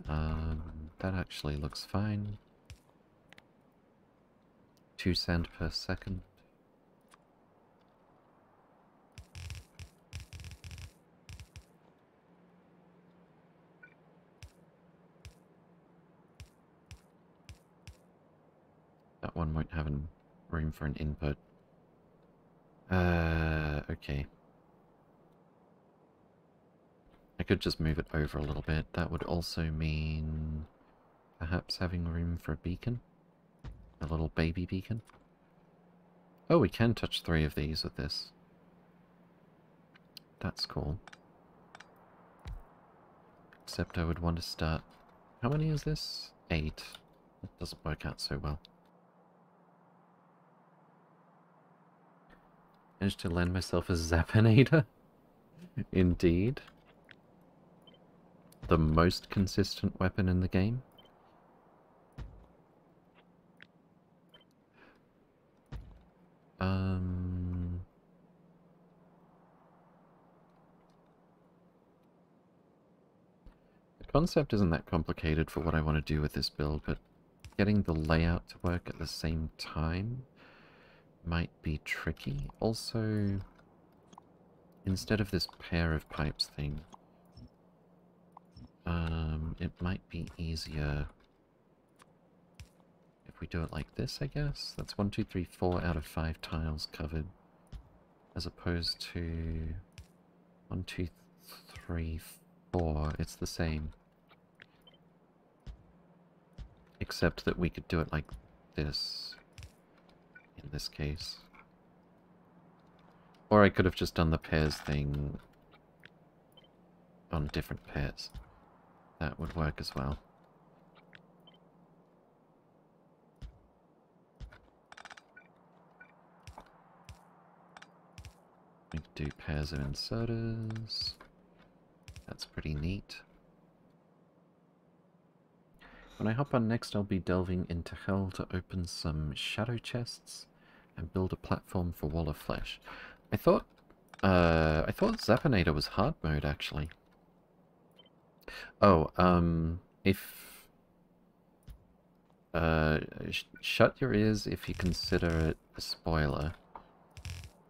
Um, that actually looks fine. Two sand per second. One won't have room for an input. Uh, okay. I could just move it over a little bit. That would also mean perhaps having room for a beacon. A little baby beacon. Oh, we can touch three of these with this. That's cool. Except I would want to start... How many is this? Eight. That doesn't work out so well. Managed to land myself a Zapinator. Indeed. The most consistent weapon in the game. Um... The concept isn't that complicated for what I want to do with this build, but getting the layout to work at the same time might be tricky. Also, instead of this pair of pipes thing, um, it might be easier if we do it like this, I guess. That's one, two, three, four out of five tiles covered, as opposed to one, two, three, four. It's the same. Except that we could do it like this in this case. Or I could have just done the pairs thing on different pairs. That would work as well. We could do pairs of inserters. That's pretty neat. When I hop on next, I'll be delving into Hell to open some shadow chests and build a platform for Wall of Flesh. I thought, uh, I thought Zapinator was hard mode, actually. Oh, um, if... Uh, sh shut your ears if you consider it a spoiler.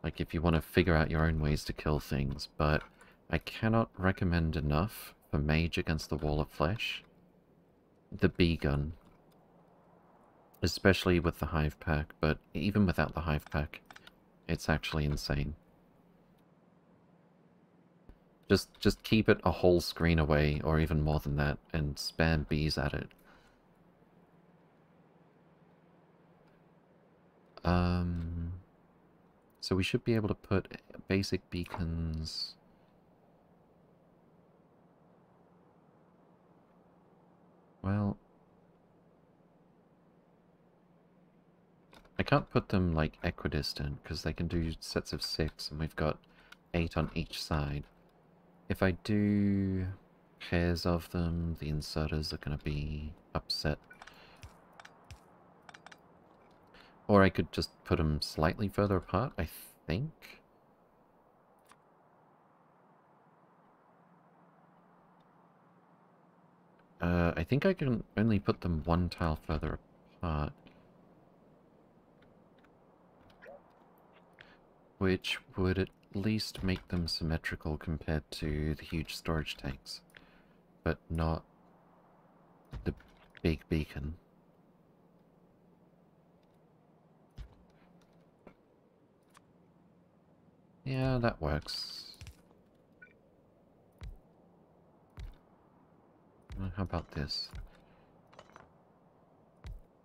Like, if you want to figure out your own ways to kill things, but I cannot recommend enough for Mage against the Wall of Flesh. The Bee Gun. Especially with the Hive Pack, but even without the Hive Pack, it's actually insane. Just, just keep it a whole screen away, or even more than that, and spam bees at it. Um, so we should be able to put basic beacons... Well... I can't put them, like, equidistant, because they can do sets of six, and we've got eight on each side. If I do pairs of them, the inserters are going to be upset. Or I could just put them slightly further apart, I think. Uh, I think I can only put them one tile further apart. Which would at least make them symmetrical compared to the huge storage tanks, but not the big beacon. Yeah, that works. How about this?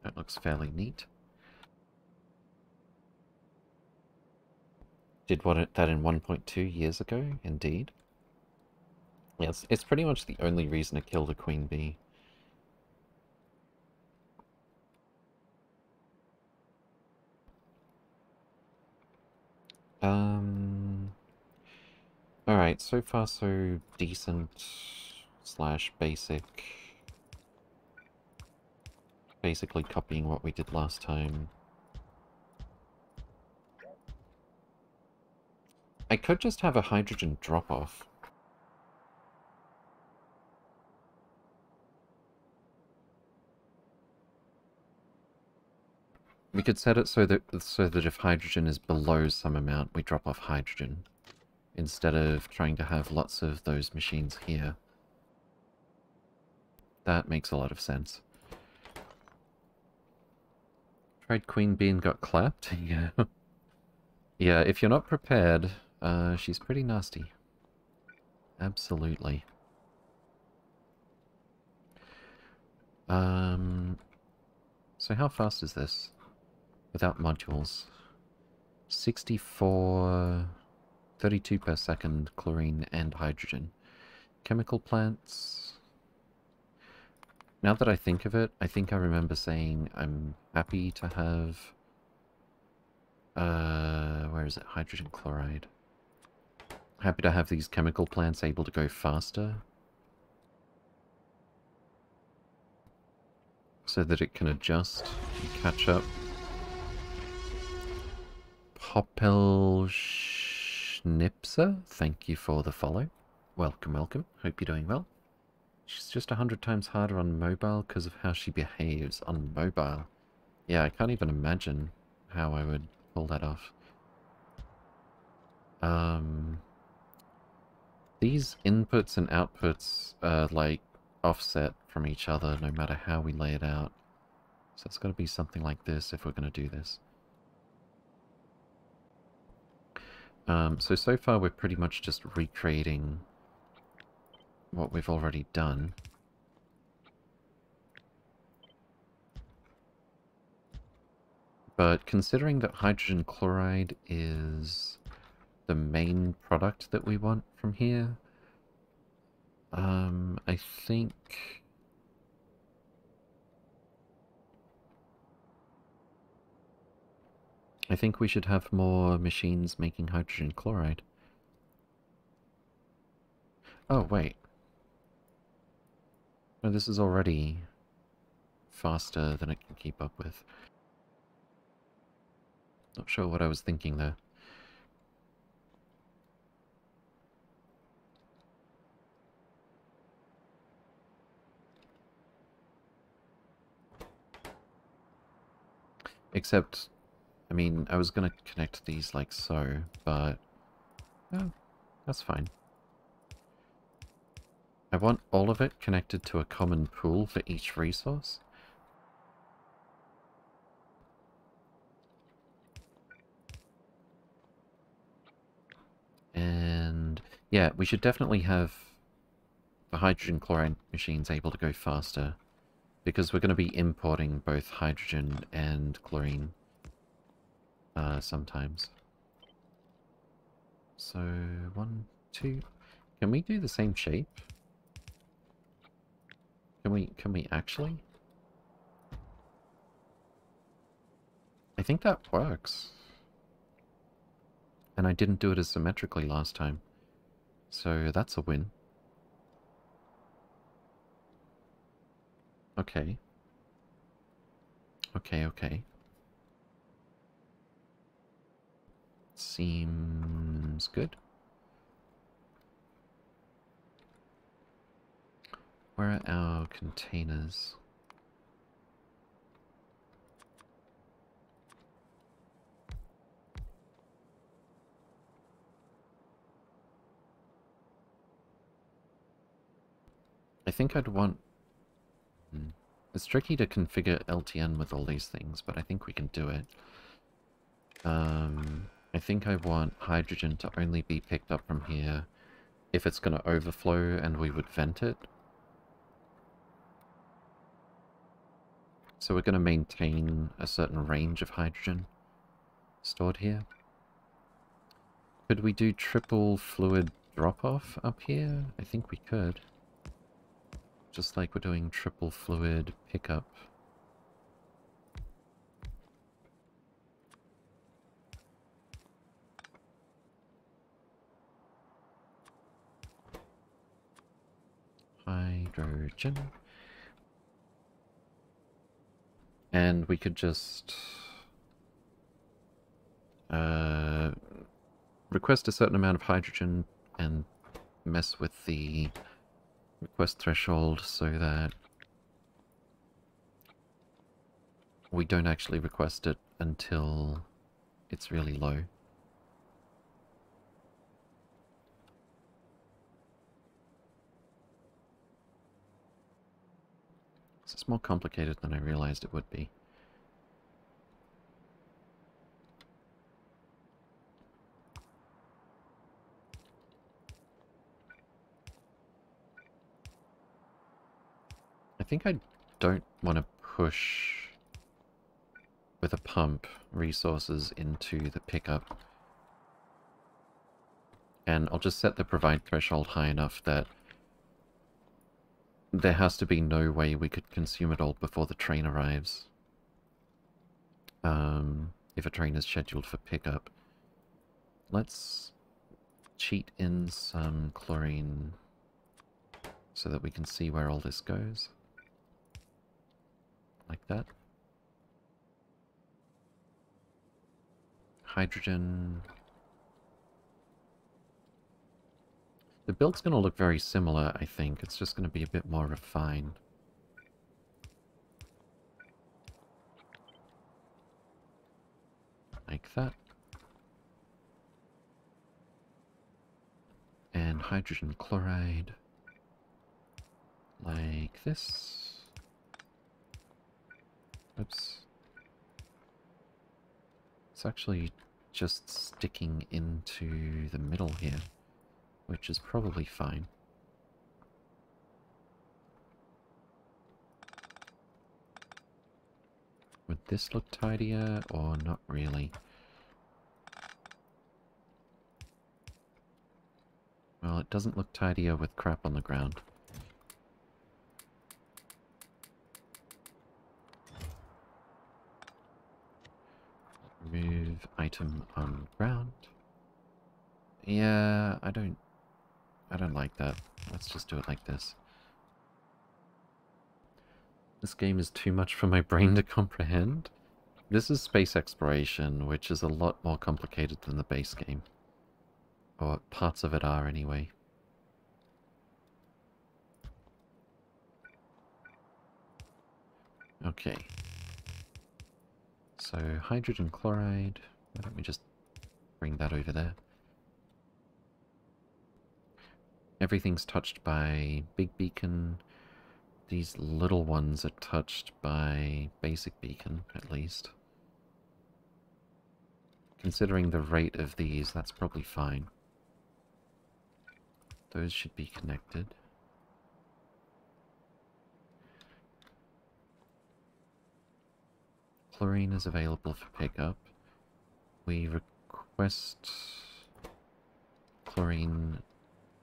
That looks fairly neat. Did what that in 1.2 years ago, indeed. Yes, it's pretty much the only reason to kill the queen bee. Um... Alright, so far so decent slash basic. Basically copying what we did last time. I could just have a hydrogen drop-off. We could set it so that so that if hydrogen is below some amount, we drop off hydrogen. Instead of trying to have lots of those machines here. That makes a lot of sense. Tried Queen Bee and got clapped? yeah. yeah, if you're not prepared, uh, she's pretty nasty. Absolutely. Um, so how fast is this? Without modules. 64... 32 per second chlorine and hydrogen. Chemical plants... Now that I think of it, I think I remember saying I'm happy to have... Uh, where is it? Hydrogen chloride. Happy to have these chemical plants able to go faster. So that it can adjust and catch up. Popel Schnipser, thank you for the follow. Welcome, welcome. Hope you're doing well. She's just a hundred times harder on mobile because of how she behaves on mobile. Yeah, I can't even imagine how I would pull that off. Um, these inputs and outputs are like offset from each other no matter how we lay it out. So it's got to be something like this if we're going to do this. Um, so, so far we're pretty much just recreating what we've already done. But considering that hydrogen chloride is the main product that we want from here, um, I think... I think we should have more machines making hydrogen chloride. Oh, wait. No, this is already faster than it can keep up with. Not sure what I was thinking there. Except, I mean, I was going to connect these like so, but... Oh, that's fine. I want all of it connected to a common pool for each resource. And yeah, we should definitely have the hydrogen chloride machines able to go faster because we're going to be importing both hydrogen and chlorine uh, sometimes. So, one, two... Can we do the same shape? Can we, can we actually? I think that works. And I didn't do it as symmetrically last time. So that's a win. Okay. Okay, okay. Seems good. Where are our containers? I think I'd want... It's tricky to configure LTN with all these things, but I think we can do it. Um, I think I want hydrogen to only be picked up from here if it's going to overflow and we would vent it. So we're going to maintain a certain range of hydrogen stored here. Could we do triple fluid drop-off up here? I think we could. Just like we're doing triple fluid pickup. Hydrogen. And we could just uh, request a certain amount of hydrogen and mess with the request threshold so that we don't actually request it until it's really low. It's more complicated than I realized it would be. Think I don't want to push with a pump resources into the pickup. And I'll just set the provide threshold high enough that there has to be no way we could consume it all before the train arrives. Um, if a train is scheduled for pickup. Let's cheat in some chlorine so that we can see where all this goes. Like that. Hydrogen. The build's going to look very similar, I think. It's just going to be a bit more refined. Like that. And hydrogen chloride. Like this. Oops. It's actually just sticking into the middle here, which is probably fine. Would this look tidier or not really? Well, it doesn't look tidier with crap on the ground. Remove item on ground. Yeah, I don't... I don't like that. Let's just do it like this. This game is too much for my brain to comprehend. This is space exploration, which is a lot more complicated than the base game. Or parts of it are, anyway. Okay. So, hydrogen chloride. Why don't we just bring that over there? Everything's touched by big beacon. These little ones are touched by basic beacon, at least. Considering the rate of these, that's probably fine. Those should be connected. Chlorine is available for pickup. We request chlorine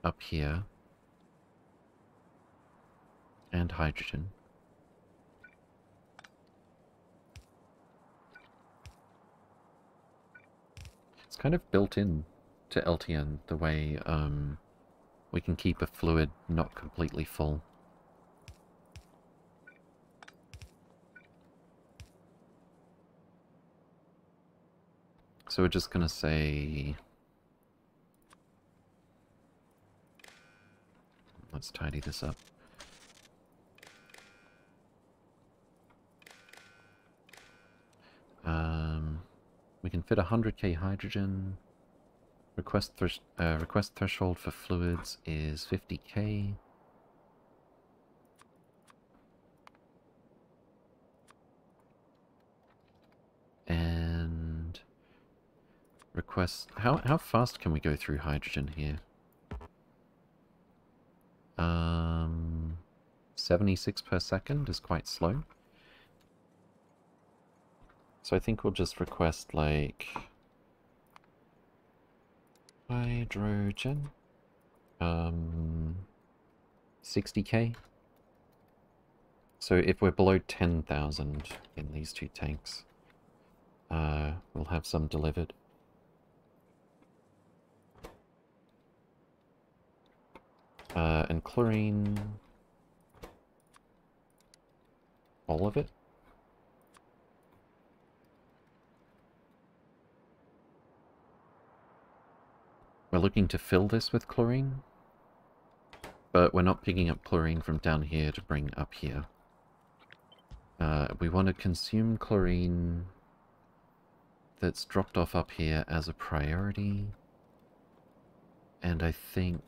up here. And hydrogen. It's kind of built in to LTN, the way um, we can keep a fluid not completely full. So we're just going to say... Let's tidy this up. Um, we can fit 100k hydrogen. Request, uh, request threshold for fluids is 50k. And request how how fast can we go through hydrogen here? Um 76 per second is quite slow. So I think we'll just request like hydrogen um 60k. So if we're below 10,000 in these two tanks, uh, we'll have some delivered. Uh, and chlorine... All of it? We're looking to fill this with chlorine, but we're not picking up chlorine from down here to bring up here. Uh, we want to consume chlorine that's dropped off up here as a priority. And I think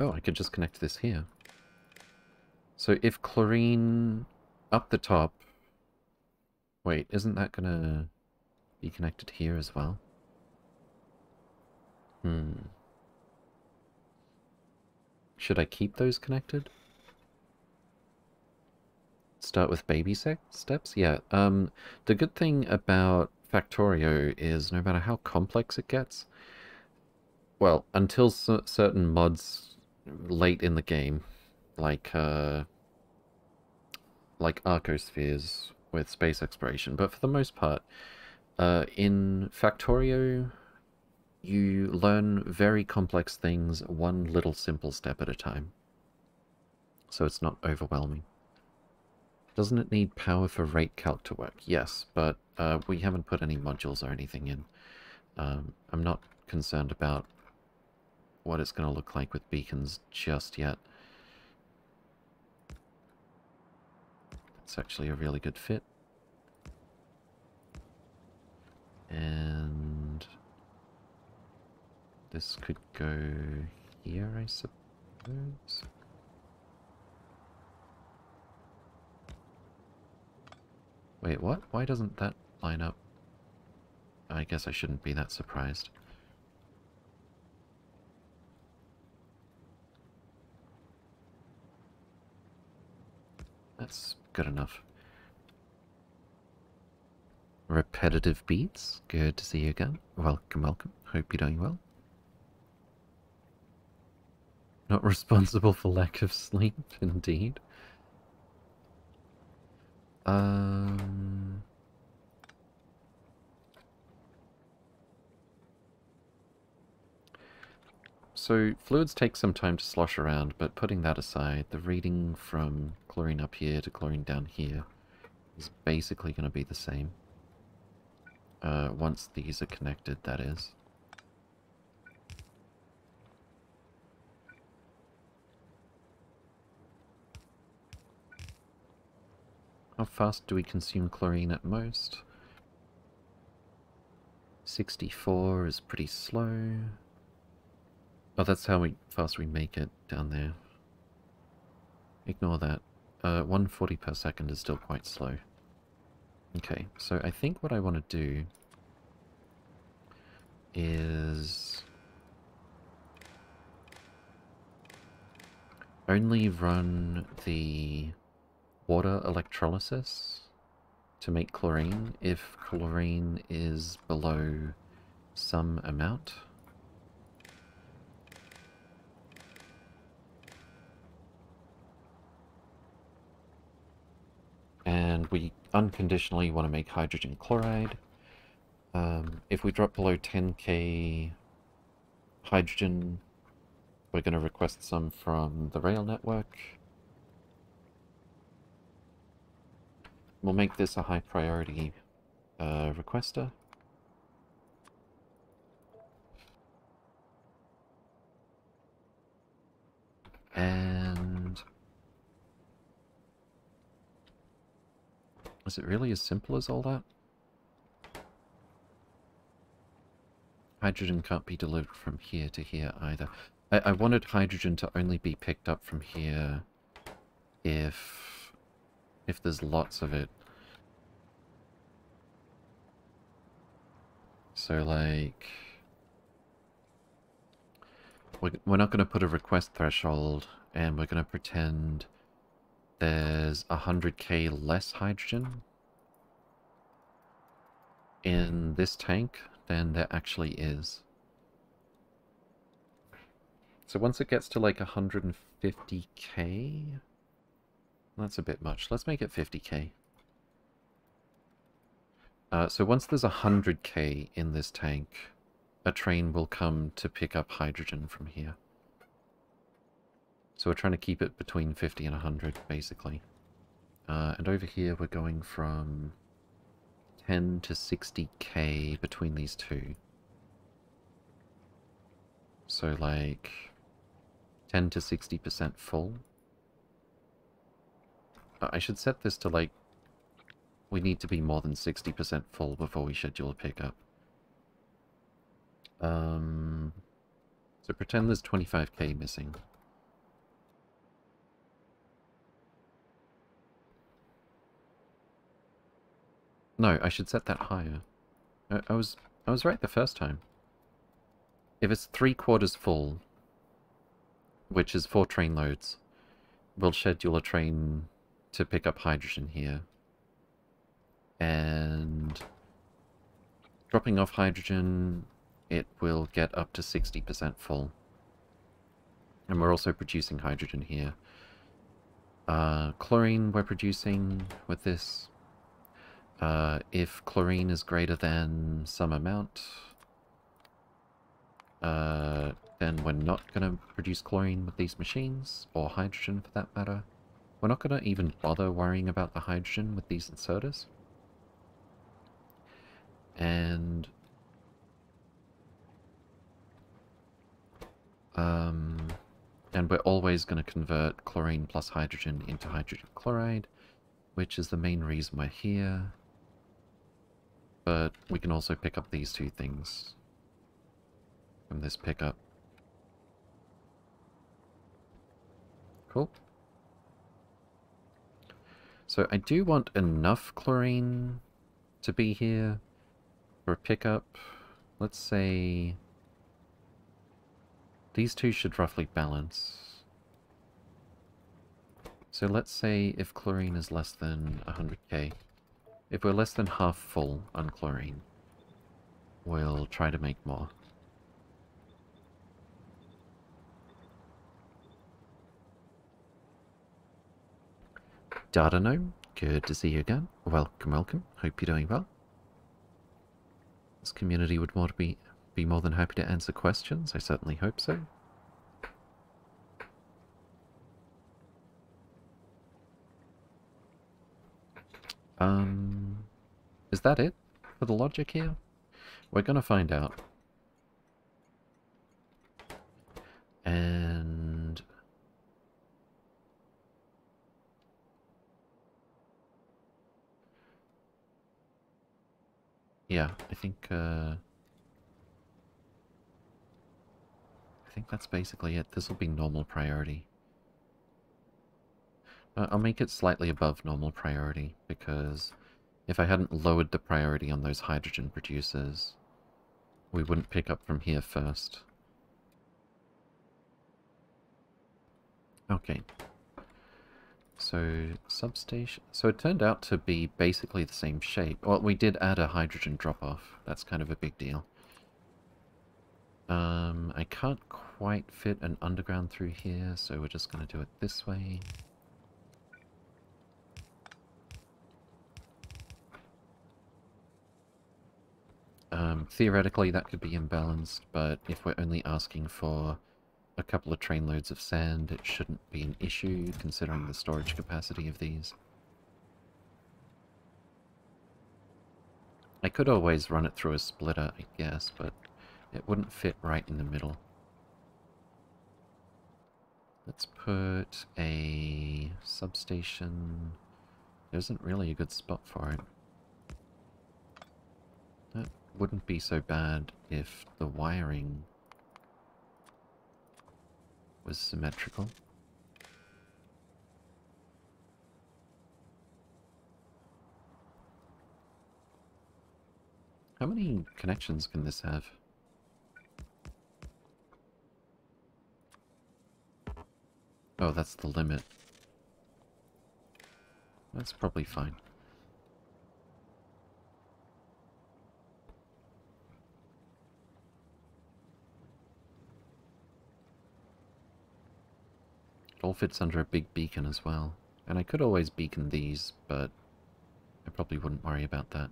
Oh, I could just connect this here. So if chlorine up the top... Wait, isn't that gonna be connected here as well? Hmm. Should I keep those connected? Start with baby steps? Yeah, um, the good thing about Factorio is no matter how complex it gets, well, until certain mods late in the game, like uh, like arcospheres with space exploration, but for the most part, uh, in Factorio, you learn very complex things one little simple step at a time. So it's not overwhelming. Doesn't it need power for rate calc to work? Yes, but uh, we haven't put any modules or anything in. Um, I'm not concerned about what it's going to look like with beacons just yet. It's actually a really good fit. And this could go here, I suppose. Wait, what? Why doesn't that line up? I guess I shouldn't be that surprised. That's good enough. Repetitive beats. Good to see you again. Welcome, welcome. Hope you're doing well. Not responsible for lack of sleep, indeed. Um... So, fluids take some time to slosh around, but putting that aside, the reading from chlorine up here to chlorine down here is basically going to be the same. Uh, once these are connected, that is. How fast do we consume chlorine at most? 64 is pretty slow. Oh, that's how we fast we make it down there. Ignore that. Uh, 140 per second is still quite slow. Okay, so I think what I want to do is only run the water electrolysis to make chlorine if chlorine is below some amount. And we unconditionally want to make hydrogen chloride. Um, if we drop below 10k hydrogen, we're going to request some from the rail network. We'll make this a high priority uh, requester. And Is it really as simple as all that? Hydrogen can't be delivered from here to here either. I, I wanted hydrogen to only be picked up from here if if there's lots of it. So like we're not going to put a request threshold and we're going to pretend there's 100k less hydrogen in this tank than there actually is. So once it gets to like 150k, that's a bit much. Let's make it 50k. Uh, so once there's 100k in this tank, a train will come to pick up hydrogen from here. So we're trying to keep it between 50 and 100, basically. Uh, and over here we're going from 10 to 60k between these two. So like 10 to 60% full. I should set this to like, we need to be more than 60% full before we schedule a pickup. Um, so pretend there's 25k missing. No, I should set that higher. I, I was I was right the first time. If it's three quarters full, which is four train loads, we'll schedule a train to pick up hydrogen here. And dropping off hydrogen, it will get up to 60% full. And we're also producing hydrogen here. Uh, chlorine we're producing with this Uh, if chlorine is greater than some amount, uh, then we're not going to produce chlorine with these machines, or hydrogen for that matter. We're not going to even bother worrying about the hydrogen with these inserters. And... Um, and we're always going to convert chlorine plus hydrogen into hydrogen chloride, which is the main reason we're here. But we can also pick up these two things from this pickup. Cool. So I do want enough chlorine to be here for a pickup. Let's say these two should roughly balance. So let's say if chlorine is less than 100k, if we're less than half full on chlorine, we'll try to make more. Data Gnome, good to see you again. Welcome, welcome. Hope you're doing well. This community would more be, be more than happy to answer questions. I certainly hope so. Um, is that it for the logic here? We're going to find out. And... Yeah, I think, uh... I think that's basically it. This will be normal priority. Uh, I'll make it slightly above normal priority, because if I hadn't lowered the priority on those hydrogen producers, we wouldn't pick up from here first. Okay. So, substation... So it turned out to be basically the same shape. Well, we did add a hydrogen drop-off. That's kind of a big deal. Um, I can't quite fit an underground through here, so we're just going to do it this way. Um, theoretically, that could be imbalanced, but if we're only asking for a couple of trainloads of sand, it shouldn't be an issue, considering the storage capacity of these. I could always run it through a splitter, I guess, but it wouldn't fit right in the middle. Let's put a substation... There isn't really a good spot for it wouldn't be so bad if the wiring was symmetrical. How many connections can this have? Oh, that's the limit. That's probably fine. It all fits under a big beacon as well. And I could always beacon these, but I probably wouldn't worry about that.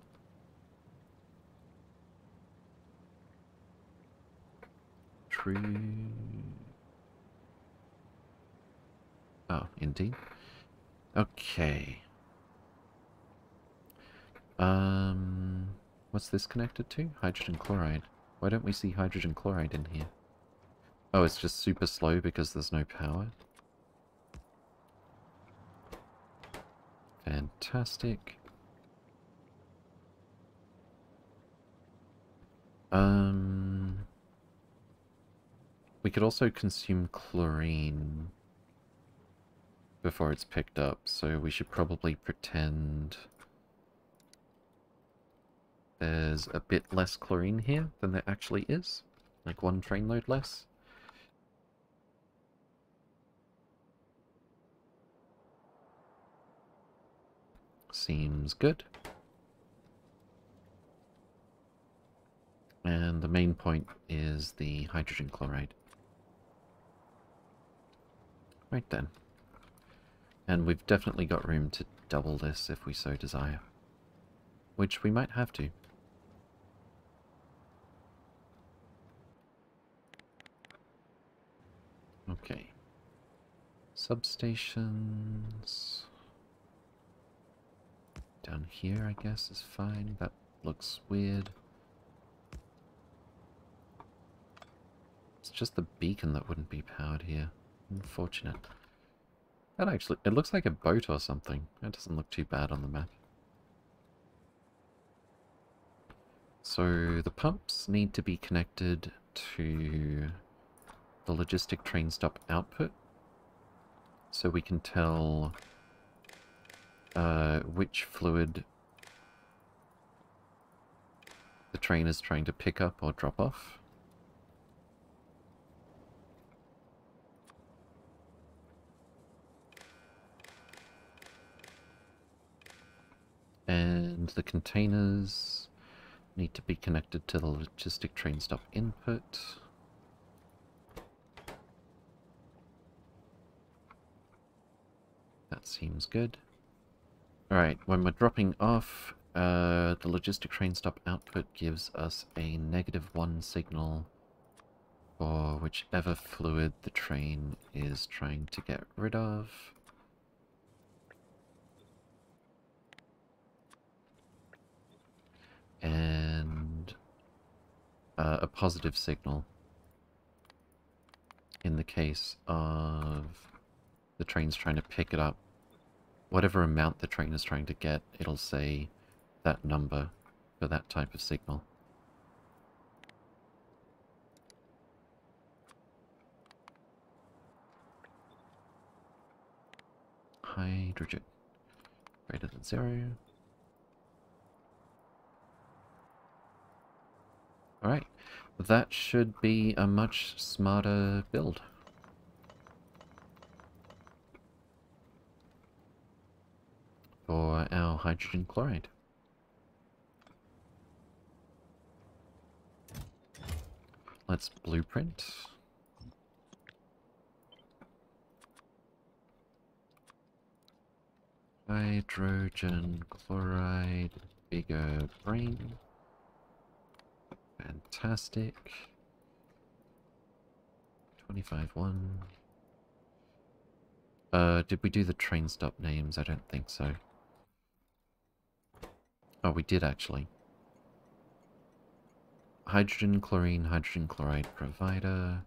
True. Oh, indeed. Okay. Um, what's this connected to? Hydrogen chloride. Why don't we see hydrogen chloride in here? Oh, it's just super slow because there's no power? Fantastic. Um, we could also consume chlorine before it's picked up, so we should probably pretend there's a bit less chlorine here than there actually is. Like one trainload less. Seems good. And the main point is the hydrogen chloride. Right then. And we've definitely got room to double this if we so desire. which we might have to. Okay. Substations. Down here, I guess, is fine. That looks weird. It's just the beacon that wouldn't be powered here. Unfortunate. That actually, it looks like a boat or something. It doesn't look too bad on the map. So the pumps need to be connected to the logistic train stop output so we can tell uh, which fluid the train is trying to pick up or drop off. And the containers need to be connected to the logistic train stop input. That seems good. Alright, when we're dropping off, uh, the logistic train stop output gives us a negative one signal for whichever fluid the train is trying to get rid of. And uh, a positive signal in the case of the train's trying to pick it up whatever amount the train is trying to get, it'll say that number for that type of signal. Hydrogen. Greater than zero. Alright, that should be a much smarter build. For our hydrogen chloride. Let's blueprint. Hydrogen chloride, bigger brain. Fantastic. 25-1. Uh, did we do the train stop names? I don't think so. Oh, we did actually. Hydrogen, chlorine, hydrogen chloride provider.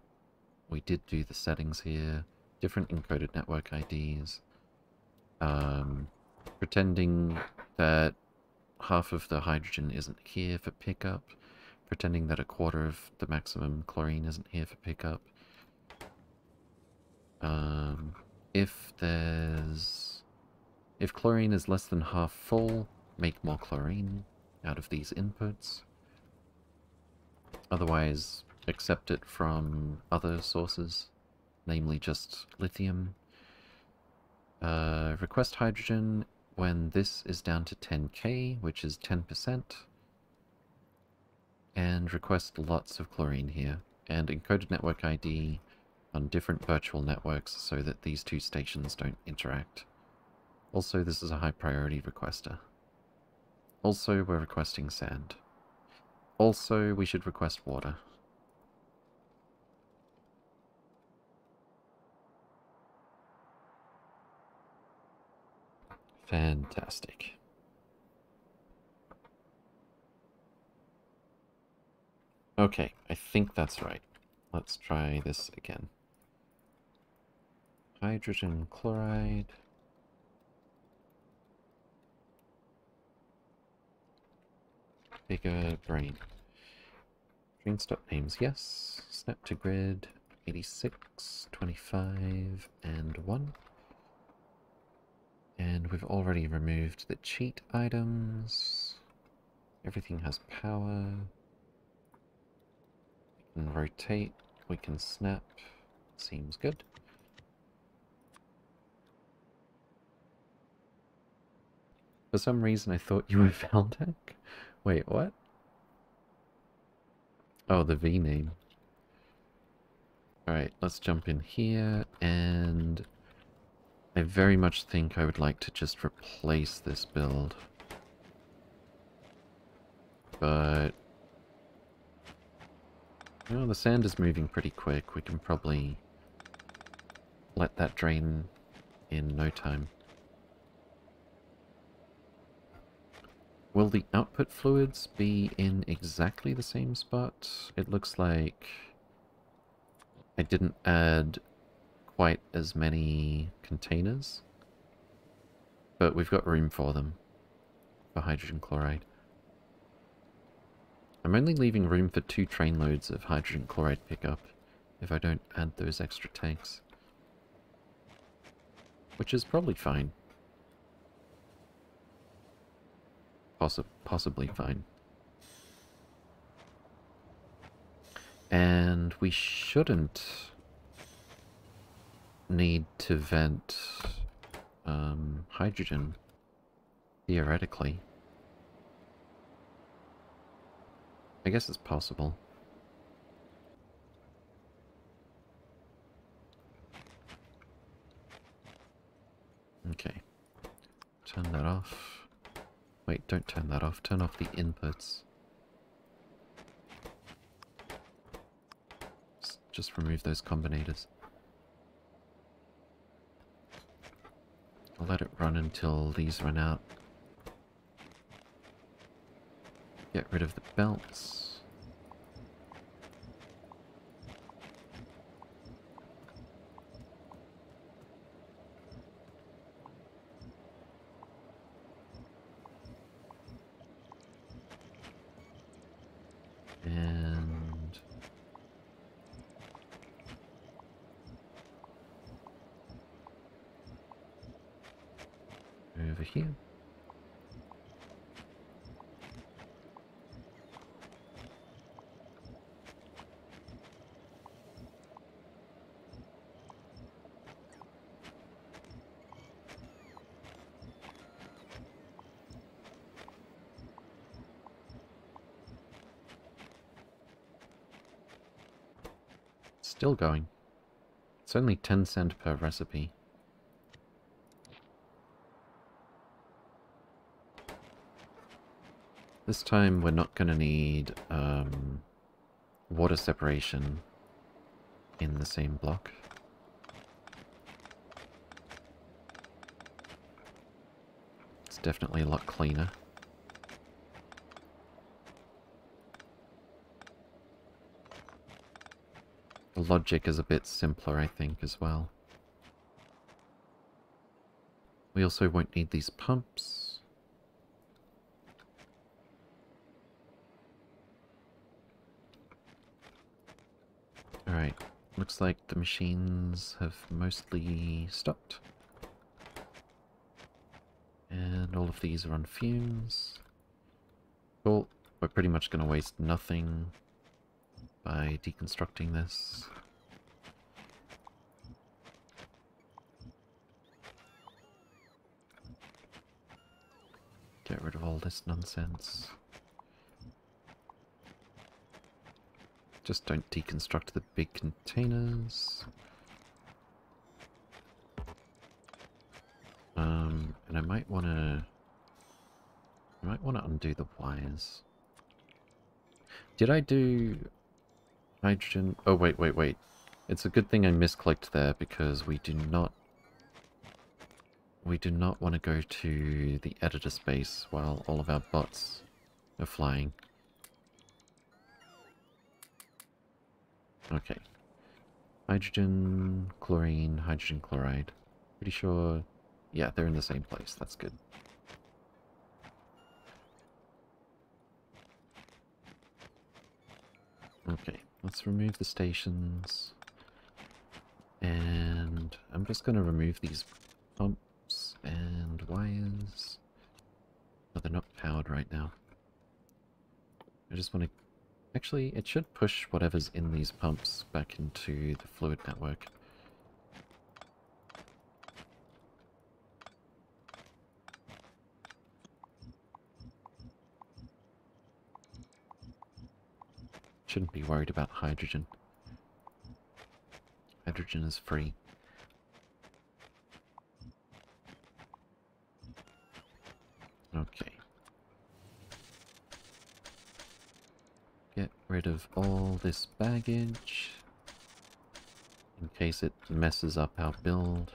We did do the settings here. Different encoded network IDs. Um, pretending that half of the hydrogen isn't here for pickup. Pretending that a quarter of the maximum chlorine isn't here for pickup. Um, if there's... If chlorine is less than half full, make more chlorine out of these inputs. Otherwise, accept it from other sources, namely just lithium. Uh, request hydrogen when this is down to 10k, which is 10%. And request lots of chlorine here, and encoded network ID on different virtual networks so that these two stations don't interact. Also, this is a high priority requester. Also, we're requesting sand. Also, we should request water. Fantastic. Okay, I think that's right. Let's try this again. Hydrogen chloride. Bigger brain. Train stop names, yes. Snap to grid, 86, 25, and 1. And we've already removed the cheat items. Everything has power. We can rotate, we can snap. Seems good. For some reason I thought you were Valdek. Wait, what? Oh, the V name. Alright, let's jump in here, and I very much think I would like to just replace this build. but... Well, the sand is moving pretty quick. We can probably let that drain in no time. Will the output fluids be in exactly the same spot? It looks like I didn't add quite as many containers, but we've got room for them for hydrogen chloride. I'm only leaving room for two train loads of hydrogen chloride pickup if I don't add those extra tanks. Which is probably fine. Possi possibly fine. And we shouldn't need to vent um, hydrogen, theoretically. I guess it's possible. Okay. Turn that off. Wait, don't turn that off. Turn off the inputs. Just remove those combinators. I'll let it run until these run out. Get rid of the belts. And... Over here. Still going. It's only 10 cent per recipe. This time we're not going to need um, water separation in the same block. It's definitely a lot cleaner. Logic is a bit simpler, I think, as well. We also won't need these pumps. Alright, looks like the machines have mostly stopped. And all of these are on fumes. Cool, we're pretty much going to waste nothing by deconstructing this. Get rid of all this nonsense. Just don't deconstruct the big containers. Um, and I might want to... I might want to undo the wires. Did I do hydrogen? Oh, wait, wait, wait. It's a good thing I misclicked there because we do not... We do not want to go to the editor space while all of our bots are flying. Okay. Hydrogen, chlorine, hydrogen chloride. Pretty sure... Yeah, they're in the same place. That's good. Okay, let's remove the stations. And I'm just going to remove these pumps and wires. Oh, they're not powered right now. I just want to Actually, it should push whatever's in these pumps back into the fluid network. Shouldn't be worried about hydrogen. Hydrogen is free. Okay. Get rid of all this baggage in case it messes up our build.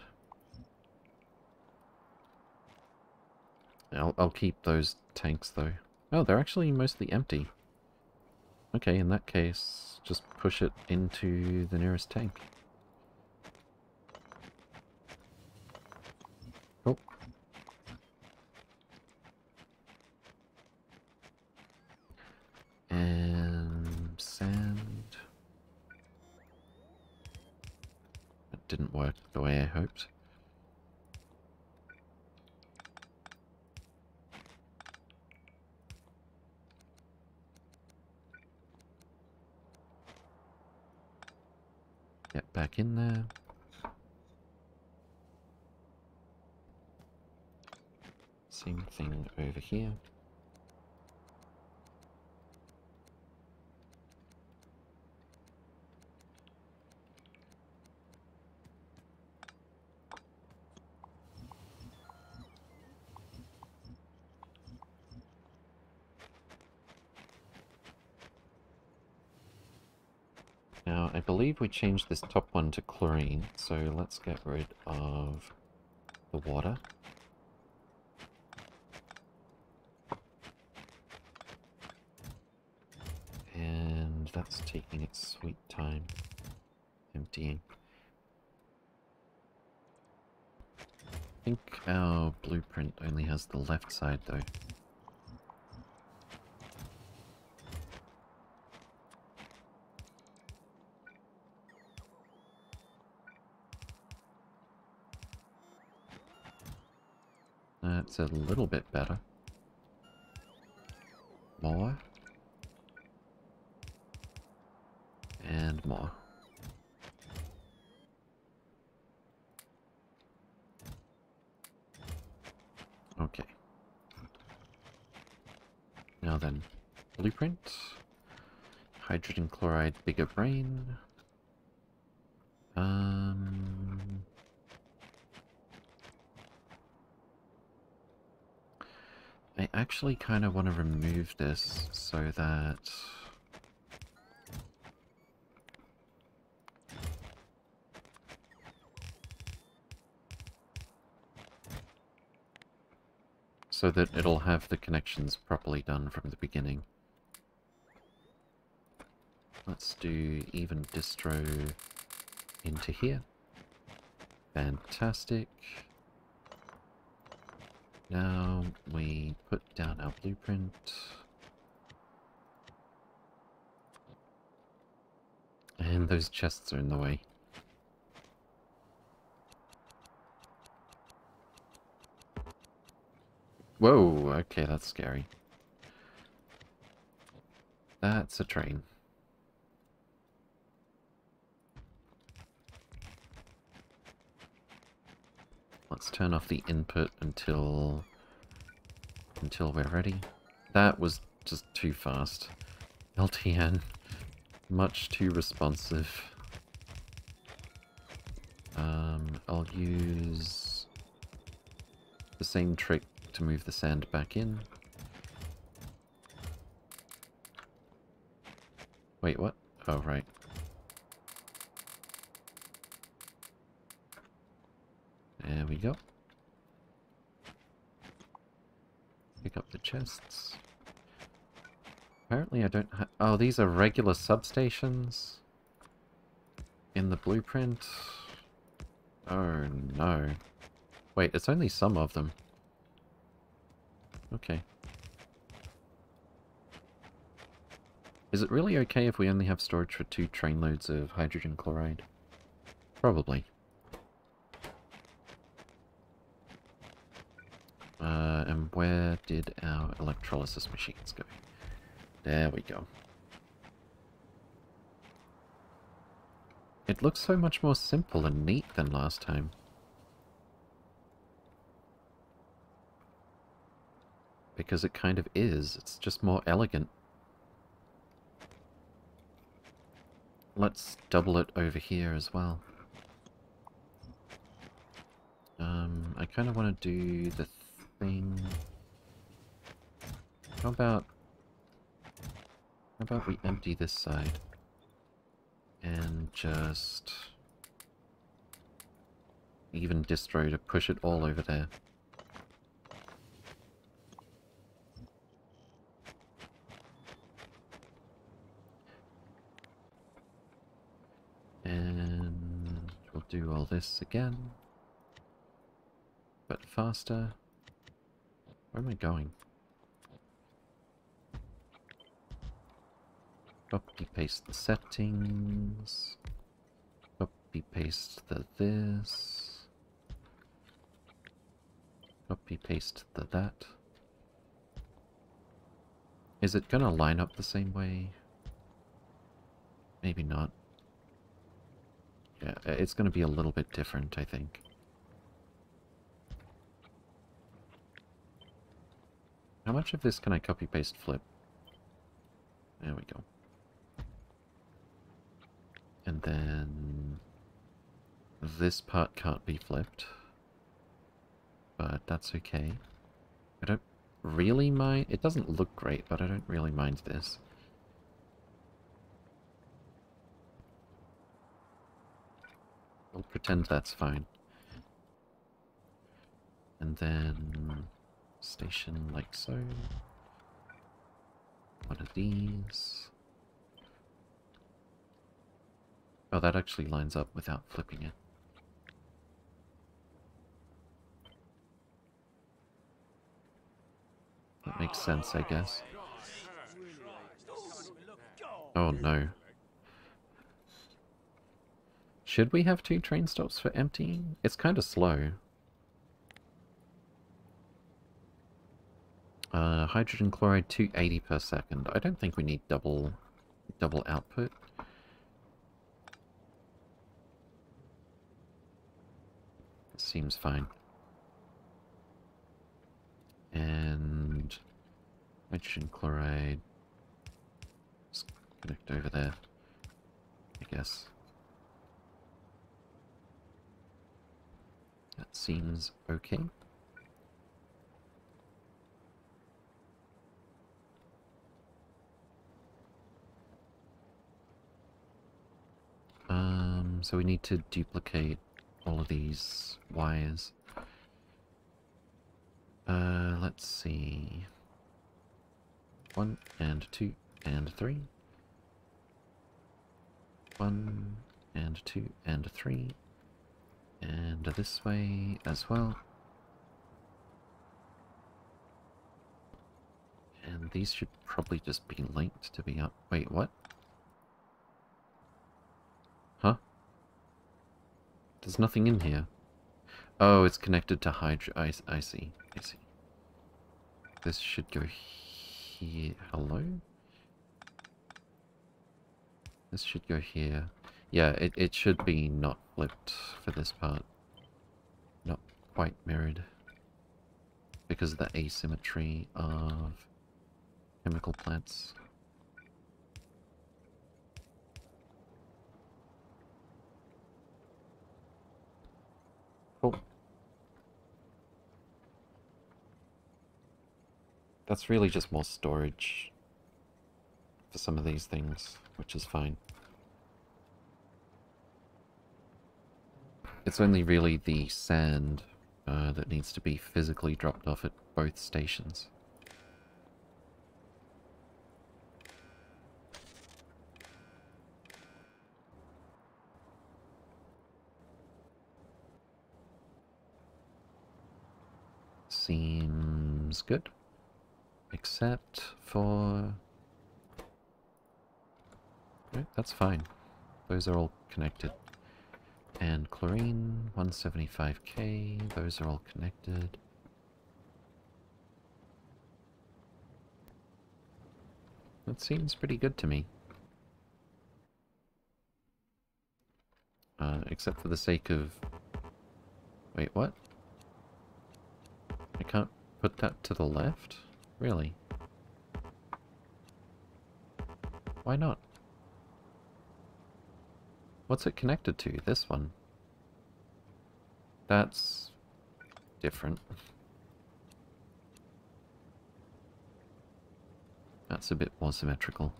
I'll, I'll keep those tanks though. Oh, they're actually mostly empty. Okay, in that case, just push it into the nearest tank. Oh. And sand. That didn't work the way I hoped. Get back in there. Same thing over here. Now, I believe we changed this top one to chlorine, so let's get rid of the water. And that's taking its sweet time emptying. I think our blueprint only has the left side though. That's a little bit better. More. And more. Okay. Now then, blueprint. Hydrogen chloride, bigger brain. Um... actually kind of want to remove this so that... So that it'll have the connections properly done from the beginning. Let's do even distro into here. Fantastic. Now we put down our blueprint. And those chests are in the way. Whoa, okay, that's scary. That's a train. Let's turn off the input until until we're ready. That was just too fast. LTN, much too responsive. Um, I'll use the same trick to move the sand back in. Wait, what? Oh, right. There we go. Pick up the chests. Apparently I don't have... Oh, these are regular substations? In the blueprint? Oh, no. Wait, it's only some of them. Okay. Is it really okay if we only have storage for two trainloads of hydrogen chloride? Probably. Uh, and where did our electrolysis machines go? There we go. It looks so much more simple and neat than last time. Because it kind of is. It's just more elegant. Let's double it over here as well. Um, I kind of want to do the thing... How about... How about we empty this side? And just... Even distro to push it all over there. And we'll do all this again. But faster. Where am I going? Copy paste the settings. Copy paste the this. Copy paste the that. Is it gonna line up the same way? Maybe not. Yeah, it's gonna be a little bit different, I think. How much of this can I copy paste flip? There we go. And then this part can't be flipped. But that's okay. I don't really mind... It doesn't look great, but I don't really mind this. I'll pretend that's fine. And then station like so. One of these. Oh, that actually lines up without flipping it. That makes sense, I guess. Oh no. Should we have two train stops for emptying? It's kind of slow. Uh, hydrogen chloride 280 per second. I don't think we need double double output. Seems fine. And hydrogen chloride. Just connect over there, I guess. That seems okay. Um, so we need to duplicate all of these wires. Uh, let's see. One and two and three. One and two and three. And this way as well. And these should probably just be linked to be up. Wait, what? Huh? There's nothing in here. Oh, it's connected to hydro... I, I see. I see. This should go here. Hello? This should go here. Yeah, it, it should be not flipped for this part. Not quite mirrored. Because of the asymmetry of chemical plants. That's really just more storage for some of these things, which is fine. It's only really the sand uh, that needs to be physically dropped off at both stations. Seems good. Except for... That's fine. Those are all connected. And chlorine, 175k, those are all connected. That seems pretty good to me. Uh, except for the sake of... Wait, what? I can't put that to the left? Really? Why not? What's it connected to? This one. That's different. That's a bit more symmetrical.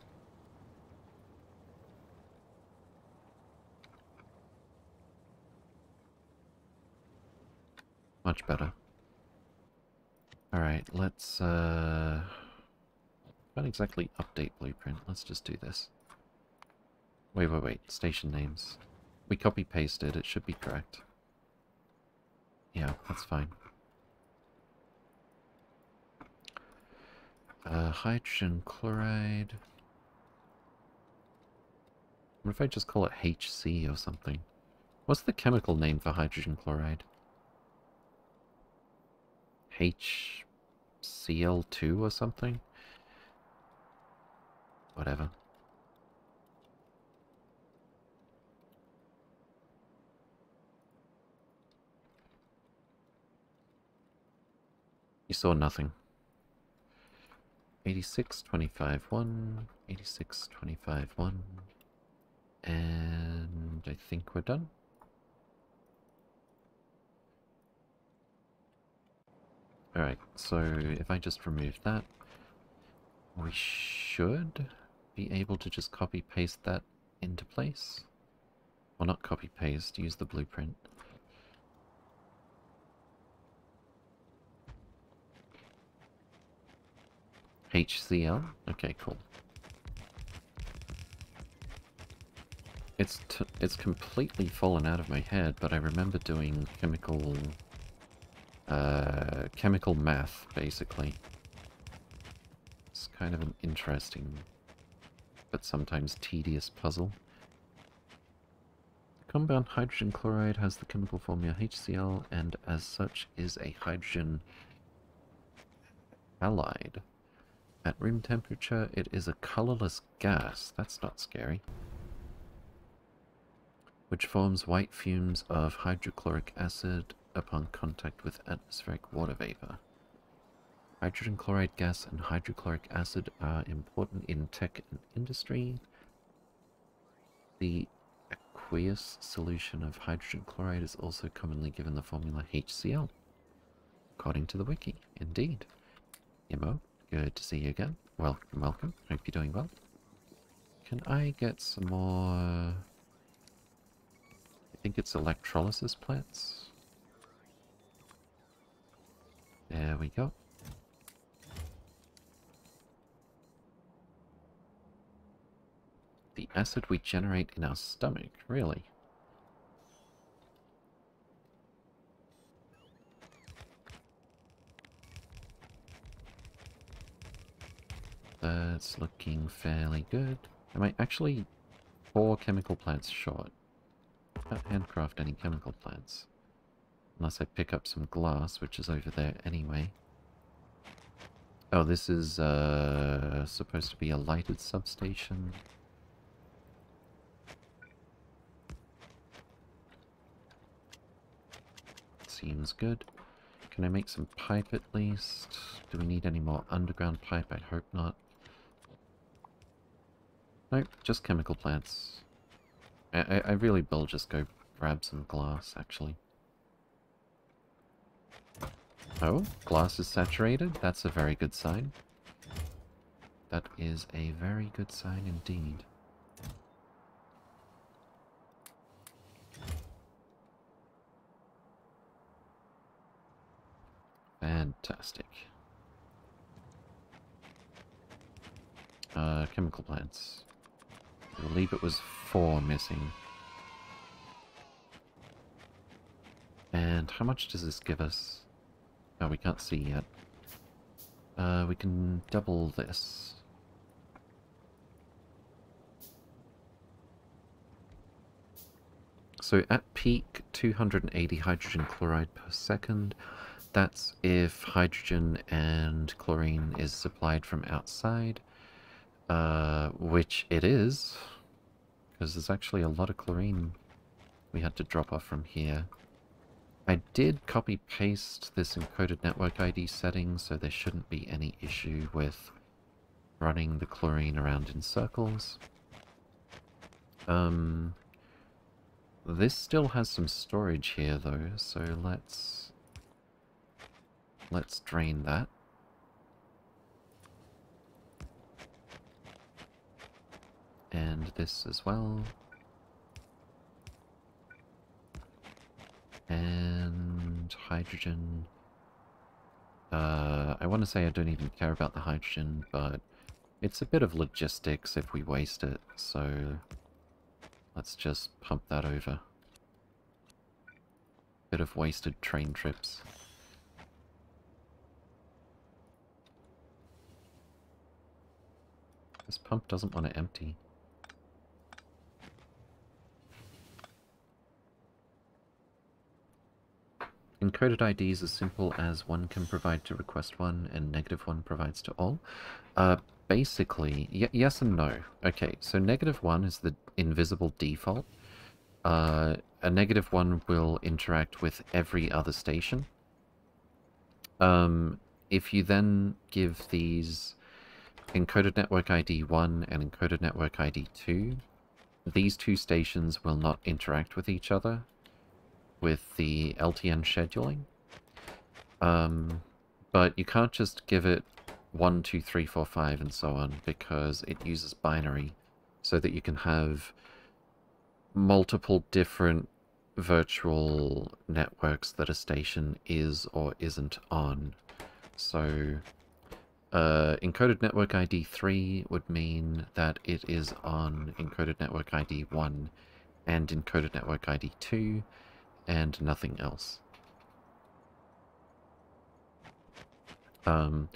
Much better. Alright, let's, uh... Not exactly update blueprint. Let's just do this. Wait, wait, wait. Station names. We copy-pasted. It should be correct. Yeah, that's fine. Uh, hydrogen chloride. What if I just call it HC or something? What's the chemical name for hydrogen chloride? HCl2 or something? Whatever. You saw nothing. 86, 25, 1, 86, 25, 1. And I think we're done. Alright, so if I just remove that, we should be able to just copy paste that into place. Well, not copy paste, use the blueprint. HCl? Okay, cool. It's it's completely fallen out of my head, but I remember doing chemical uh, chemical math, basically. It's kind of an interesting, but sometimes tedious puzzle. Compound hydrogen chloride has the chemical formula HCl, and as such is a hydrogen halide. At room temperature, it is a colorless gas. That's not scary. Which forms white fumes of hydrochloric acid upon contact with atmospheric water vapor. Hydrogen chloride gas and hydrochloric acid are important in tech and industry. The aqueous solution of hydrogen chloride is also commonly given the formula HCl, according to the wiki. Indeed. Imo, Good to see you again. Welcome, welcome. Hope you're doing well. Can I get some more... I think it's electrolysis plants. There we go. The acid we generate in our stomach, really? That's looking fairly good. Am I actually four chemical plants short? Can't handcraft any chemical plants. Unless I pick up some glass, which is over there anyway. Oh, this is uh, supposed to be a lighted substation. Seems good. Can I make some pipe at least? Do we need any more underground pipe? I hope not. Nope, just chemical plants. I, I, I really will just go grab some glass, actually. Oh, glass is saturated? That's a very good sign. That is a very good sign indeed. Fantastic. Uh, chemical plants. I believe it was four missing. And how much does this give us? Oh, we can't see yet. Uh, we can double this. So at peak, 280 hydrogen chloride per second. That's if hydrogen and chlorine is supplied from outside. Uh, which it is, because there's actually a lot of chlorine we had to drop off from here. I did copy-paste this encoded network ID setting, so there shouldn't be any issue with running the chlorine around in circles. Um, this still has some storage here, though, so let's... Let's drain that. And this as well. And hydrogen. Uh, I want to say I don't even care about the hydrogen, but it's a bit of logistics if we waste it, so let's just pump that over. Bit of wasted train trips. This pump doesn't want to empty. Encoded ID is as simple as one can provide to request one and negative one provides to all. Uh, basically, yes and no. Okay, so negative one is the invisible default. Uh, a negative one will interact with every other station. Um, if you then give these encoded network ID 1 and encoded network ID 2, these two stations will not interact with each other with the LTN scheduling. Um, but you can't just give it 1, 2, 3, 4, 5 and so on because it uses binary so that you can have multiple different virtual networks that a station is or isn't on. So uh, encoded network ID 3 would mean that it is on encoded network ID 1 and encoded network ID 2 and nothing else. Um,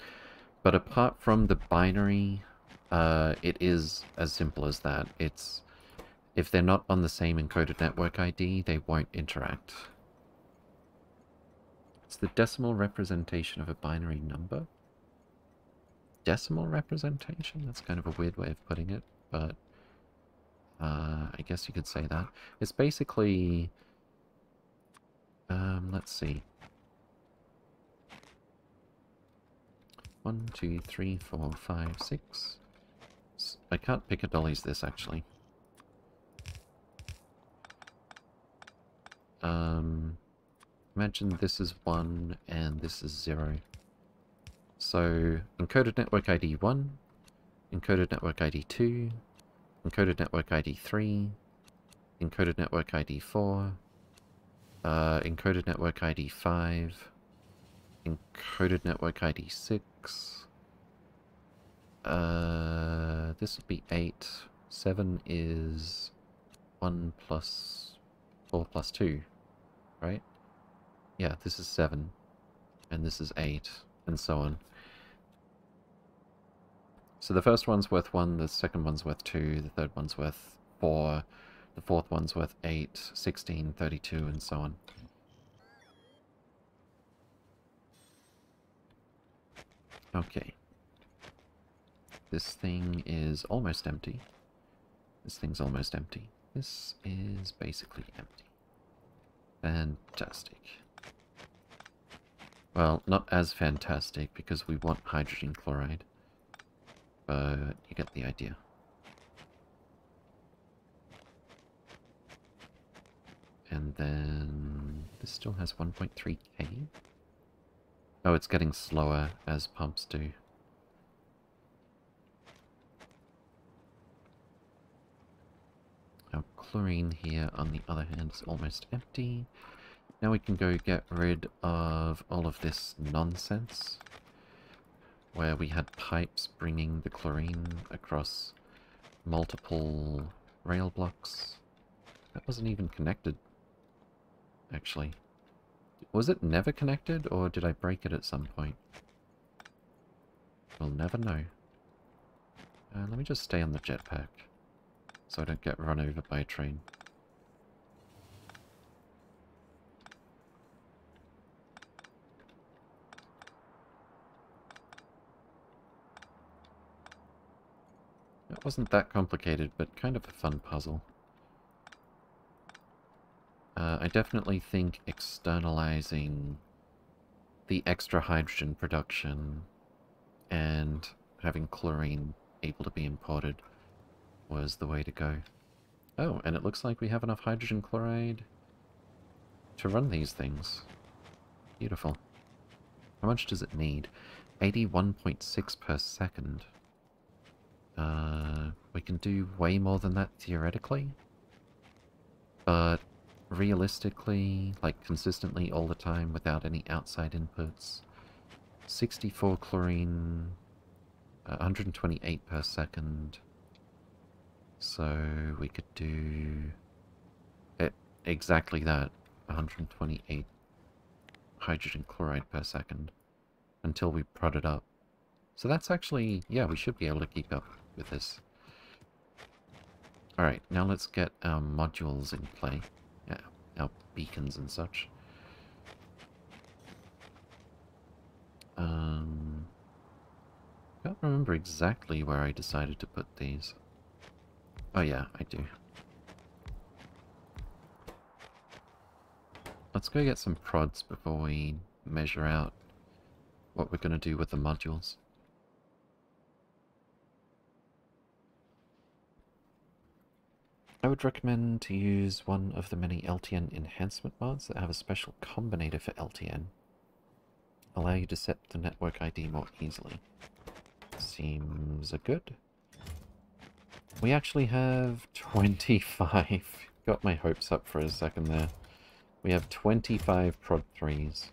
but apart from the binary, uh, it is as simple as that. It's if they're not on the same encoded network ID, they won't interact. It's the decimal representation of a binary number. Decimal representation? That's kind of a weird way of putting it, but uh, I guess you could say that. It's basically um, let's see. One, two, three, four, five, six. I can't pick a dolly's this actually. Um, imagine this is one and this is zero. So encoded network ID 1, encoded network ID 2, encoded network ID 3, encoded network ID 4, uh, encoded network ID 5. Encoded network ID 6. Uh, this would be 8. 7 is 1 plus 4 plus 2, right? Yeah, this is 7. And this is 8, and so on. So the first one's worth 1, the second one's worth 2, the third one's worth 4, the fourth one's worth 8, 16, 32, and so on. Okay. This thing is almost empty. This thing's almost empty. This is basically empty. Fantastic. Well, not as fantastic because we want hydrogen chloride. But you get the idea. And then this still has 1.3k. Oh, it's getting slower as pumps do. Our chlorine here, on the other hand, is almost empty. Now we can go get rid of all of this nonsense, where we had pipes bringing the chlorine across multiple rail blocks. That wasn't even connected actually. Was it never connected, or did I break it at some point? We'll never know. Uh, let me just stay on the jetpack, so I don't get run over by a train. It wasn't that complicated, but kind of a fun puzzle. Uh, I definitely think externalizing the extra hydrogen production and having chlorine able to be imported was the way to go. Oh, and it looks like we have enough hydrogen chloride to run these things. Beautiful. How much does it need? 81.6 per second. Uh, we can do way more than that theoretically. But realistically, like consistently all the time without any outside inputs, 64 chlorine, uh, 128 per second. So we could do it, exactly that, 128 hydrogen chloride per second until we prod it up. So that's actually, yeah, we should be able to keep up with this. Alright, now let's get our modules in play. Our beacons and such. Um, can't remember exactly where I decided to put these. Oh yeah, I do. Let's go get some prods before we measure out what we're going to do with the modules. I would recommend to use one of the many LTN enhancement mods that have a special combinator for LTN. Allow you to set the network ID more easily. Seems a good. We actually have 25. Got my hopes up for a second there. We have 25 prod 3s.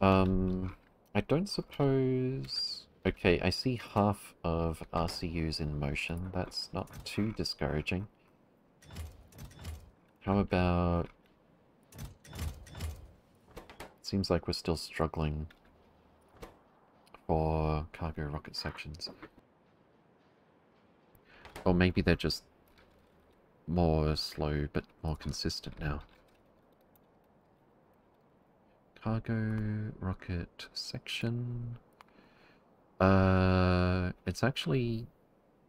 Um, I don't suppose... Okay, I see half of RCUs in motion. That's not too discouraging. How about... Seems like we're still struggling for cargo rocket sections. Or maybe they're just more slow but more consistent now. Cargo rocket section. Uh, it's actually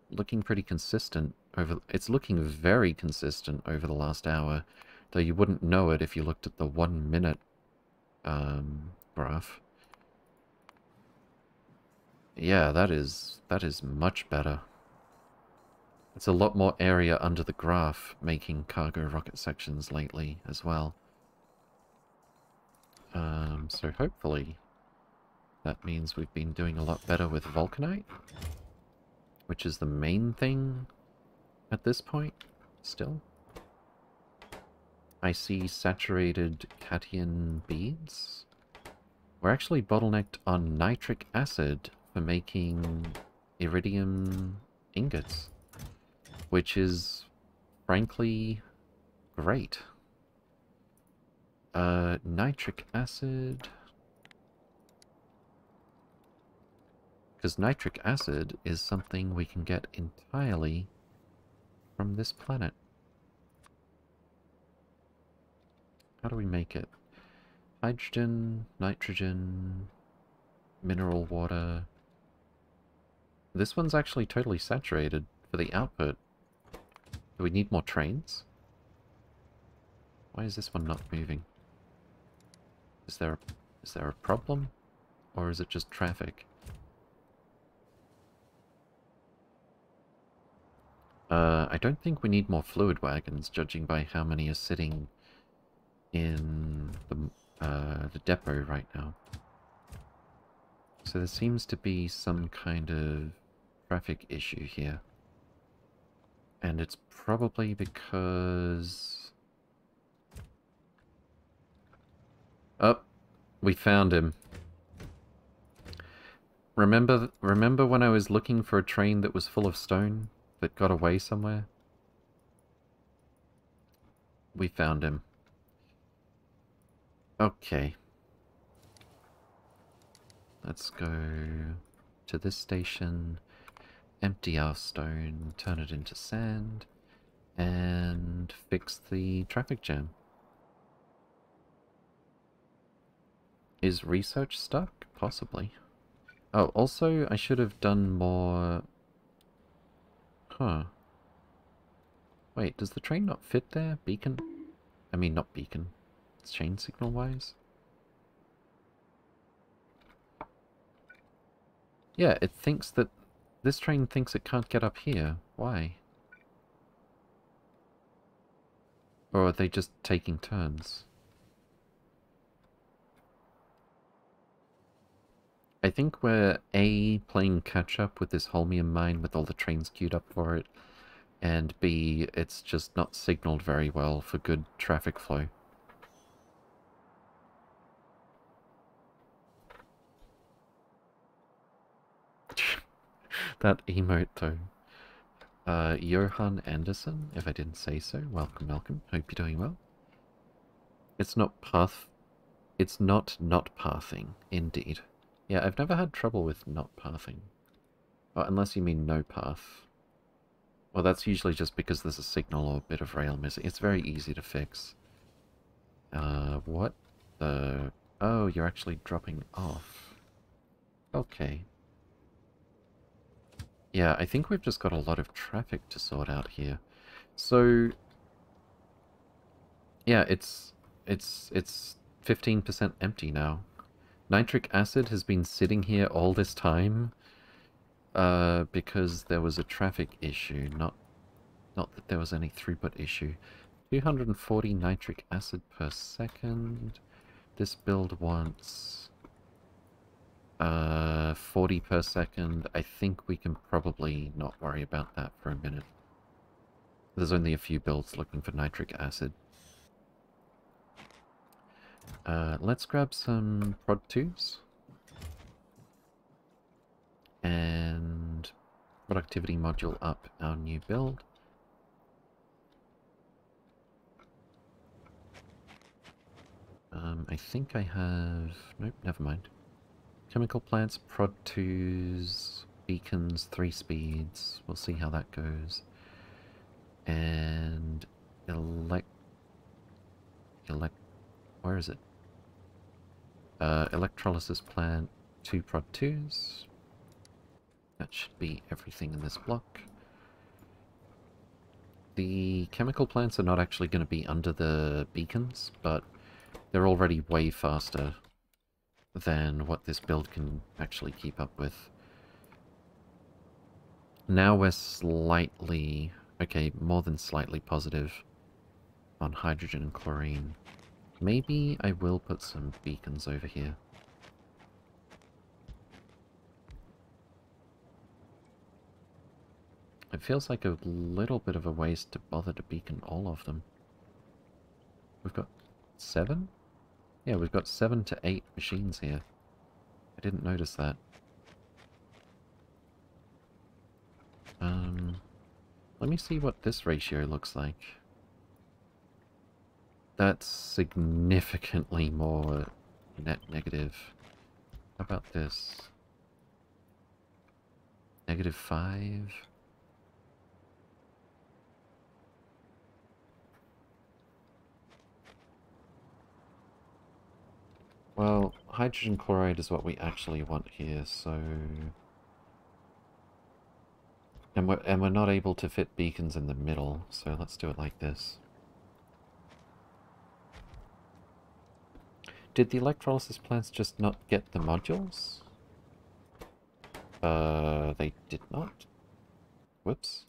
looking pretty consistent over. It's looking very consistent over the last hour, though you wouldn't know it if you looked at the one minute um, graph. Yeah, that is that is much better. It's a lot more area under the graph making cargo rocket sections lately as well. Um, so hopefully that means we've been doing a lot better with Vulcanite, which is the main thing at this point, still. I see saturated cation beads. We're actually bottlenecked on nitric acid for making iridium ingots, which is frankly great. Uh, nitric acid. Because nitric acid is something we can get entirely from this planet. How do we make it? Hydrogen, nitrogen, mineral water. This one's actually totally saturated for the output. Do we need more trains? Why is this one not moving? Is there a, is there a problem? Or is it just traffic? Uh, I don't think we need more fluid wagons, judging by how many are sitting in the, uh, the depot right now. So there seems to be some kind of traffic issue here. And it's probably because... Oh, we found him. Remember, remember when I was looking for a train that was full of stone? That got away somewhere? We found him. Okay. Let's go to this station, empty our stone, turn it into sand, and fix the traffic jam. Is research stuck? Possibly. Oh, also, I should have done more Huh. Wait, does the train not fit there? Beacon? I mean, not beacon. It's chain signal wise. Yeah, it thinks that... This train thinks it can't get up here. Why? Or are they just taking turns? I think we're A, playing catch up with this holmium mine with all the trains queued up for it, And B, it's just not signaled very well for good traffic flow. that emote though. Uh, Johan Anderson, if I didn't say so. Welcome, welcome. Hope you're doing well. It's not path... It's not not pathing, indeed. Yeah, I've never had trouble with not pathing. Oh, unless you mean no path. Well, that's usually just because there's a signal or a bit of rail missing. It's very easy to fix. Uh, what the... Oh, you're actually dropping off. Okay. Yeah, I think we've just got a lot of traffic to sort out here. So... Yeah, it's... It's... It's 15% empty now. Nitric acid has been sitting here all this time uh, because there was a traffic issue, not not that there was any throughput issue. 240 nitric acid per second. This build wants uh, 40 per second. I think we can probably not worry about that for a minute. There's only a few builds looking for nitric acid. Uh, let's grab some prod 2s. And productivity module up our new build. Um, I think I have... Nope, never mind. Chemical plants, prod 2s, beacons, 3 speeds. We'll see how that goes. And... Elect... Elect... Where is it? Uh, electrolysis plant, 2 prod 2s. That should be everything in this block. The chemical plants are not actually going to be under the beacons, but they're already way faster than what this build can actually keep up with. Now we're slightly, okay, more than slightly positive on hydrogen and chlorine. Maybe I will put some beacons over here. It feels like a little bit of a waste to bother to beacon all of them. We've got seven? Yeah, we've got seven to eight machines here. I didn't notice that. Um, let me see what this ratio looks like. That's significantly more net negative. How about this? Negative five? Well, hydrogen chloride is what we actually want here, so... And we're, and we're not able to fit beacons in the middle, so let's do it like this. Did the electrolysis plants just not get the modules? Uh, they did not? Whoops.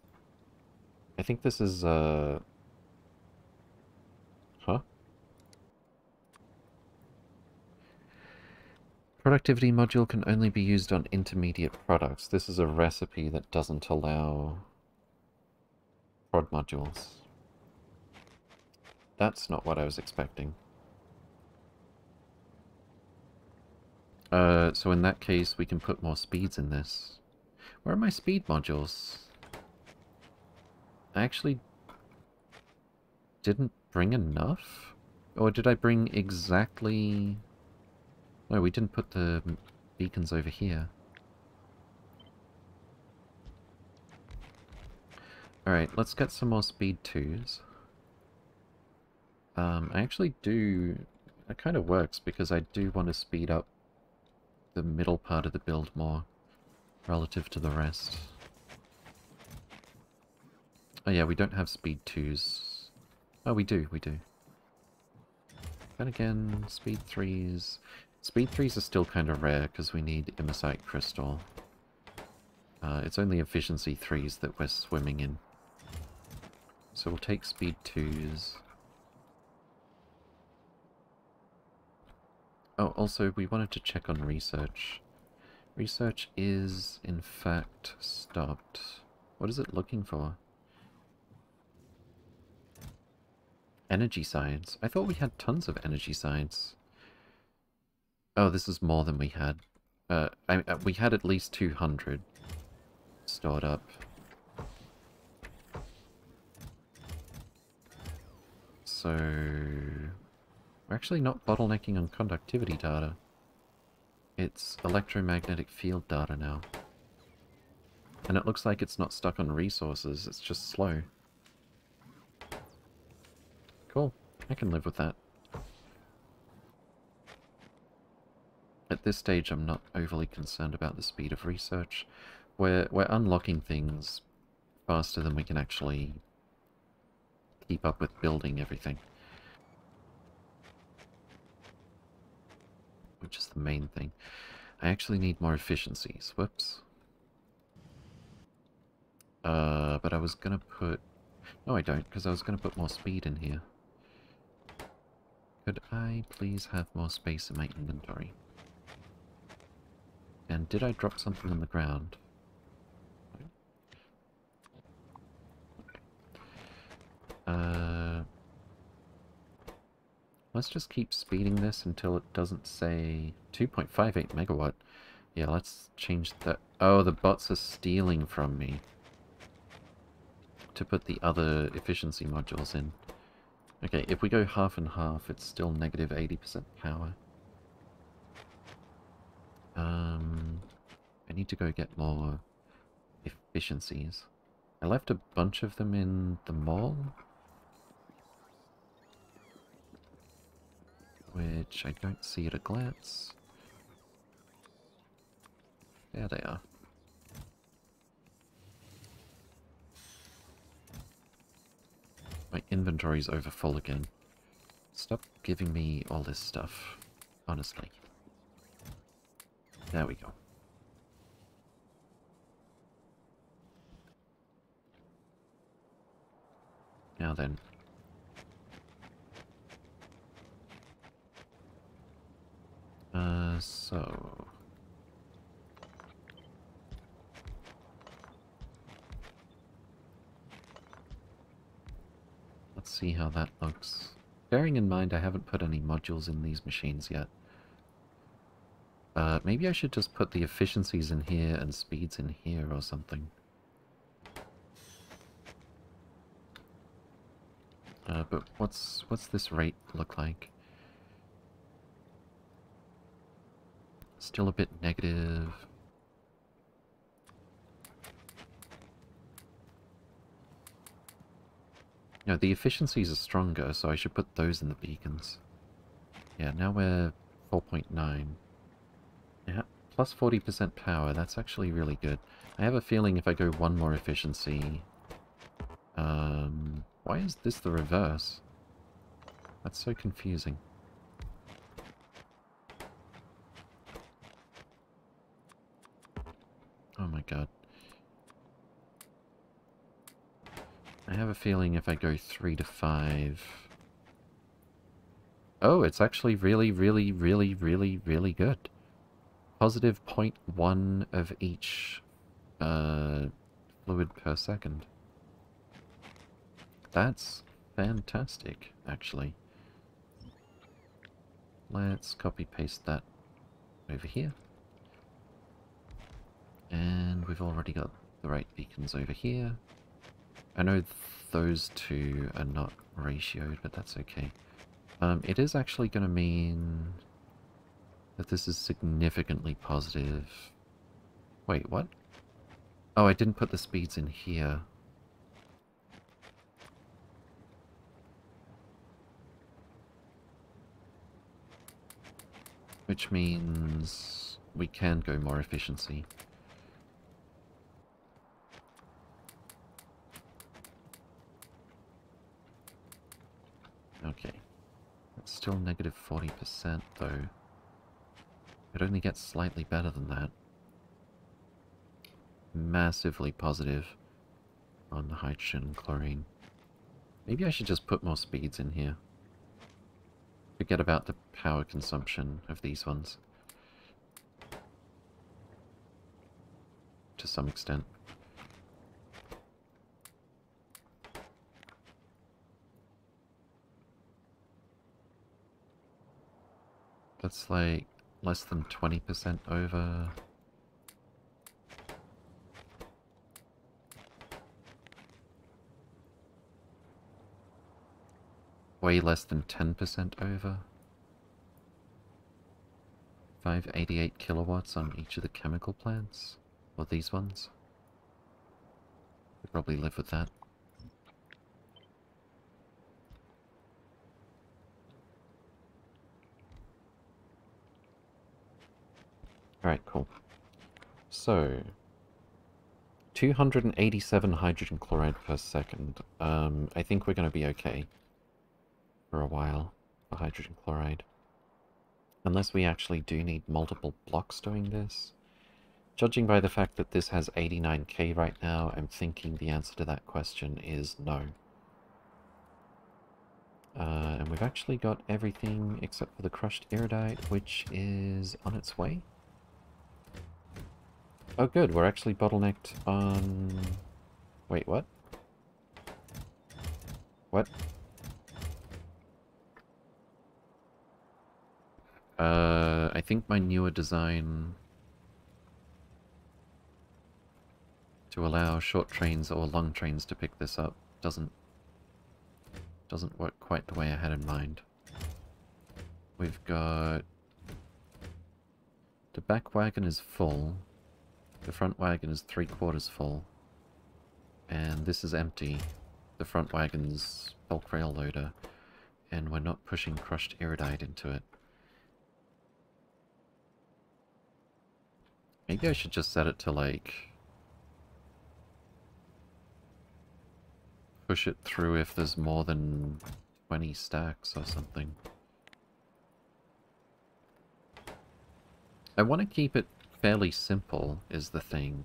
I think this is, uh... Huh? Productivity module can only be used on intermediate products. This is a recipe that doesn't allow prod modules. That's not what I was expecting. Uh, so in that case, we can put more speeds in this. Where are my speed modules? I actually didn't bring enough? Or did I bring exactly no, we didn't put the beacons over here. Alright, let's get some more speed 2s. Um, I actually do... It kind of works because I do want to speed up the middle part of the build more relative to the rest. Oh yeah, we don't have speed 2s. Oh, we do, we do. Then again, speed 3s... Speed 3s are still kind of rare because we need Imersite Crystal. Uh, it's only efficiency 3s that we're swimming in. So we'll take speed 2s. Oh, also, we wanted to check on research. Research is, in fact, stopped. What is it looking for? Energy science. I thought we had tons of energy science. Oh, this is more than we had. Uh, I, uh, we had at least 200 stored up. So... We're actually not bottlenecking on conductivity data. It's electromagnetic field data now. And it looks like it's not stuck on resources, it's just slow. Cool. I can live with that. At this stage, I'm not overly concerned about the speed of research. We're, we're unlocking things faster than we can actually keep up with building everything. Which is the main thing. I actually need more efficiencies. Whoops. Uh, but I was gonna put... No, I don't, because I was gonna put more speed in here. Could I please have more space in my inventory? And did I drop something on the ground? Uh, let's just keep speeding this until it doesn't say 2.58 megawatt. Yeah, let's change that. Oh, the bots are stealing from me to put the other efficiency modules in. Okay, if we go half and half, it's still negative 80% power. Um, I need to go get more efficiencies. I left a bunch of them in the mall. Which I don't see at a glance. There they are. My inventory's over full again. Stop giving me all this stuff. Honestly. There we go. Now then. Uh, so... Let's see how that looks. Bearing in mind I haven't put any modules in these machines yet. Uh, maybe I should just put the efficiencies in here and speeds in here or something. Uh, but what's what's this rate look like? Still a bit negative. No, the efficiencies are stronger, so I should put those in the beacons. Yeah, now we're 4.9. Yeah, plus 40% power, that's actually really good. I have a feeling if I go one more efficiency... Um, why is this the reverse? That's so confusing. My god. I have a feeling if I go 3 to 5... Oh, it's actually really, really, really, really, really good. Positive 0.1 of each uh, fluid per second. That's fantastic, actually. Let's copy-paste that over here. And we've already got the right beacons over here. I know those two are not ratioed, but that's okay. Um, it is actually going to mean that this is significantly positive. Wait, what? Oh, I didn't put the speeds in here. Which means we can go more efficiency. Okay. It's still negative 40% though. It only gets slightly better than that. Massively positive on the hydrogen and chlorine. Maybe I should just put more speeds in here. Forget about the power consumption of these ones. To some extent. That's like less than 20% over. Way less than 10% over. 588 kilowatts on each of the chemical plants. Or these ones. Could probably live with that. Alright, cool. So, 287 hydrogen chloride per second. Um, I think we're going to be okay for a while for hydrogen chloride. Unless we actually do need multiple blocks doing this. Judging by the fact that this has 89k right now, I'm thinking the answer to that question is no. Uh, and we've actually got everything except for the crushed iridite, which is on its way. Oh good, we're actually bottlenecked on... Wait, what? What? Uh, I think my newer design to allow short trains or long trains to pick this up doesn't doesn't work quite the way I had in mind. We've got the back wagon is full, the front wagon is three quarters full, and this is empty. The front wagon's bulk rail loader, and we're not pushing crushed iridite into it. Maybe I should just set it to like push it through if there's more than 20 stacks or something. I want to keep it fairly simple, is the thing.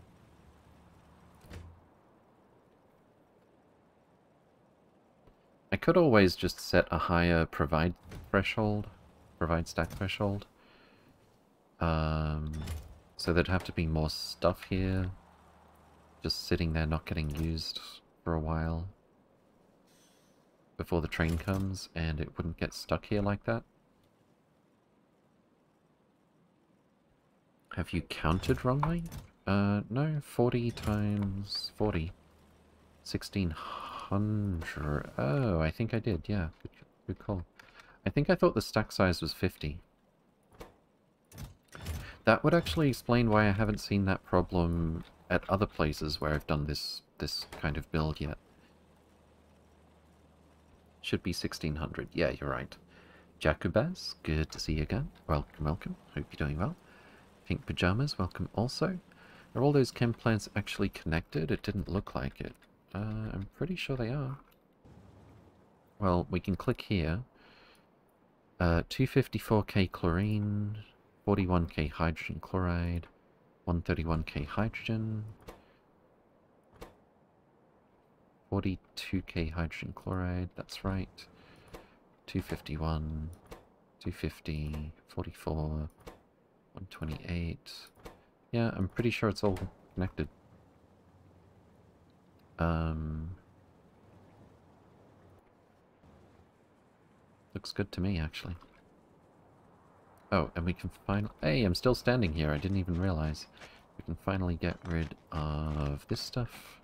I could always just set a higher provide threshold, provide stack threshold. Um, so there'd have to be more stuff here, just sitting there not getting used for a while before the train comes and it wouldn't get stuck here like that. Have you counted wrongly? Uh, no, 40 times 40. 1600. Oh, I think I did, yeah. Good, good call. I think I thought the stack size was 50. That would actually explain why I haven't seen that problem at other places where I've done this this kind of build yet. Should be 1600. Yeah, you're right. Jacobaz, good to see you again. Welcome, welcome. Hope you're doing well. Pink Pajamas, welcome also. Are all those chem plants actually connected? It didn't look like it. Uh, I'm pretty sure they are. Well, we can click here. Uh, 254k chlorine, 41k hydrogen chloride, 131k hydrogen, 42k hydrogen chloride, that's right. 251, 250, 44, 128. Yeah, I'm pretty sure it's all connected. Um, looks good to me, actually. Oh, and we can finally... Hey, I'm still standing here. I didn't even realize. We can finally get rid of this stuff.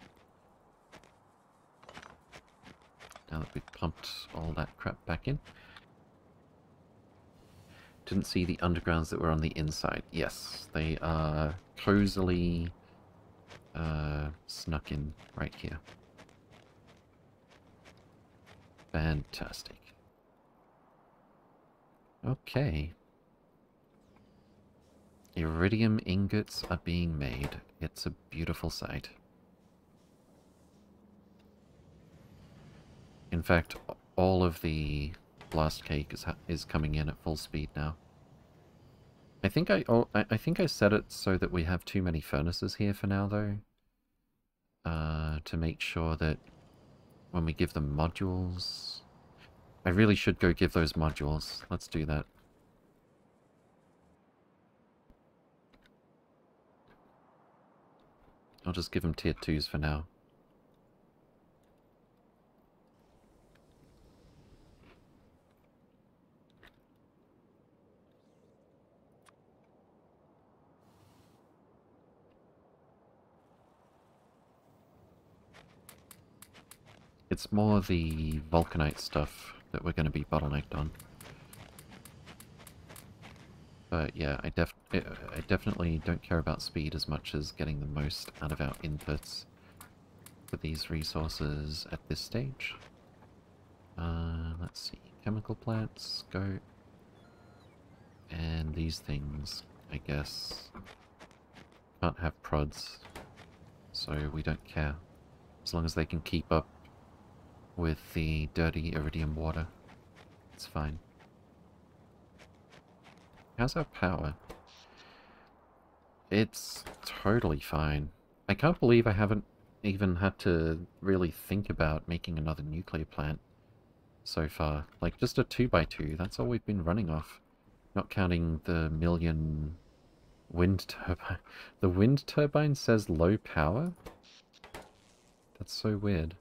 Now that we've pumped all that crap back in. Didn't see the undergrounds that were on the inside. Yes, they are cozily uh, snuck in right here. Fantastic. Okay. Iridium ingots are being made. It's a beautiful sight. In fact, all of the blast cake is is coming in at full speed now. I think I oh, I, I think I set it so that we have too many furnaces here for now though. Uh, to make sure that when we give them modules, I really should go give those modules. Let's do that. I'll just give them tier 2s for now. It's more the Vulcanite stuff that we're going to be bottlenecked on. But yeah, I, def I definitely don't care about speed as much as getting the most out of our inputs for these resources at this stage. Uh, let's see, chemical plants, go. And these things, I guess, can't have prods, so we don't care. As long as they can keep up with the dirty iridium water, it's fine. How's our power? It's totally fine. I can't believe I haven't even had to really think about making another nuclear plant so far. Like, just a 2x2, that's all we've been running off. Not counting the million wind turbine. The wind turbine says low power? That's so weird.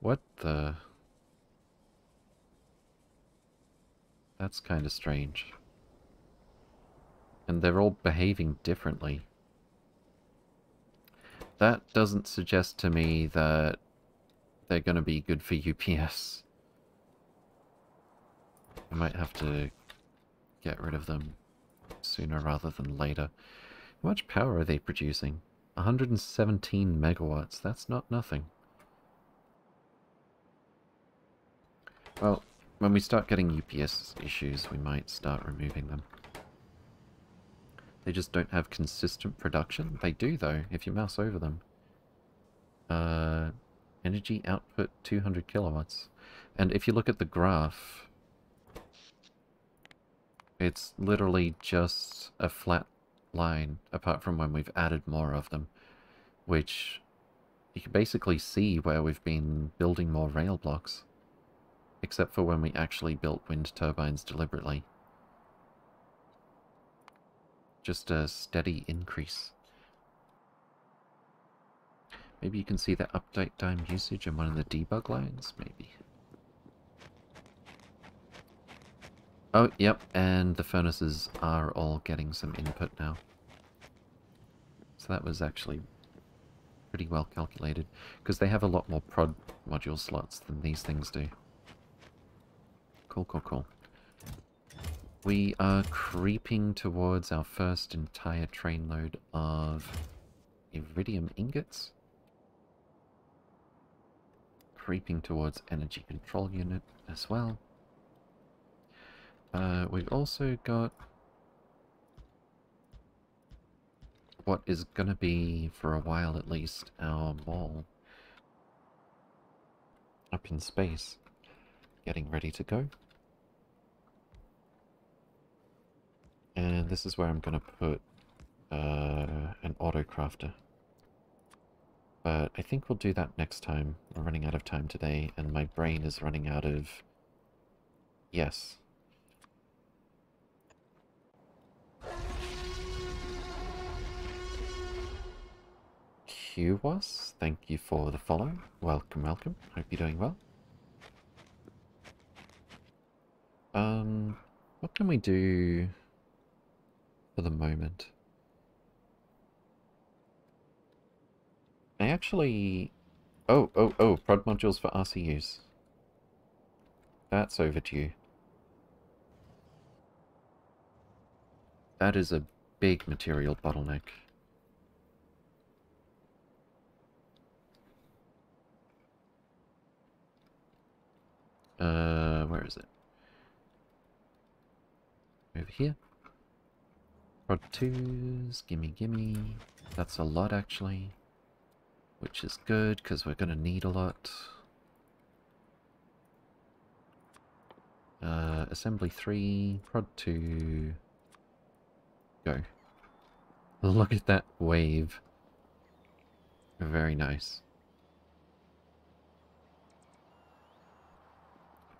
What the... That's kind of strange and they're all behaving differently. That doesn't suggest to me that they're going to be good for UPS. I might have to get rid of them sooner rather than later. How much power are they producing? 117 megawatts, that's not nothing. Well, when we start getting UPS issues, we might start removing them. They just don't have consistent production. They do, though, if you mouse over them. Uh, energy output 200 kilowatts. And if you look at the graph, it's literally just a flat line, apart from when we've added more of them, which you can basically see where we've been building more rail blocks, except for when we actually built wind turbines deliberately just a steady increase. Maybe you can see the update time usage in one of the debug lines, maybe. Oh, yep, and the furnaces are all getting some input now. So that was actually pretty well calculated, because they have a lot more prod module slots than these things do. Cool, cool, cool. We are creeping towards our first entire trainload of iridium ingots. Creeping towards energy control unit as well. Uh, we've also got what is going to be, for a while at least, our mall up in space, getting ready to go. And this is where I'm going to put uh, an auto crafter. But I think we'll do that next time. We're running out of time today, and my brain is running out of... Yes. QWAS, thank you for the follow. Welcome, welcome. Hope you're doing well. Um, what can we do for the moment. I actually... Oh, oh, oh, prod modules for RCUs. That's overdue. That is a big material bottleneck. Uh, where is it? Over here. Prod 2s, gimme gimme. That's a lot actually. Which is good, because we're going to need a lot. Uh, assembly 3, prod 2. Go. Look at that wave. Very nice.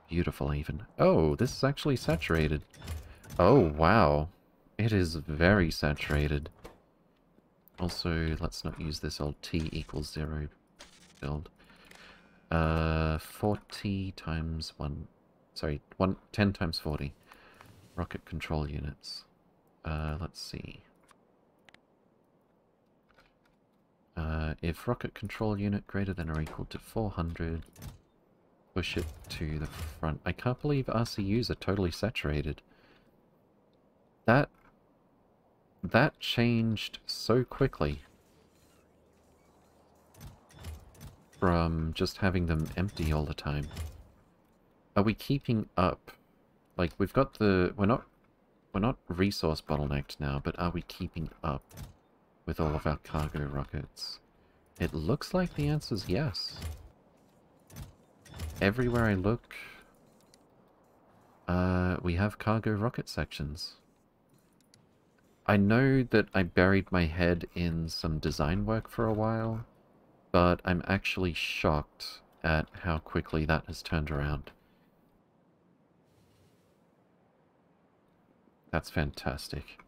Beautiful even. Oh, this is actually saturated. Oh, wow. It is very saturated. Also, let's not use this old t equals 0 build. Uh, 40 times 1... Sorry, one, 10 times 40. Rocket control units. Uh, let's see. Uh, if rocket control unit greater than or equal to 400, push it to the front. I can't believe RCUs are totally saturated. That... That changed so quickly. From just having them empty all the time. Are we keeping up? Like, we've got the... We're not... We're not resource bottlenecked now, but are we keeping up with all of our cargo rockets? It looks like the answer's yes. Everywhere I look, uh, we have cargo rocket sections. I know that I buried my head in some design work for a while, but I'm actually shocked at how quickly that has turned around. That's fantastic.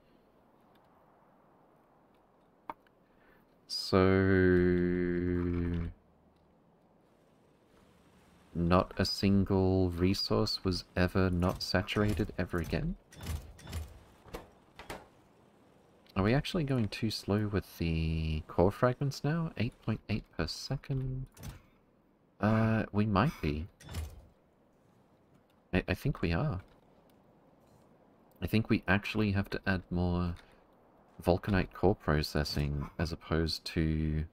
So... Not a single resource was ever not saturated ever again? Are we actually going too slow with the core fragments now? 8.8 .8 per second? Uh, we might be. I, I think we are. I think we actually have to add more Vulcanite core processing as opposed to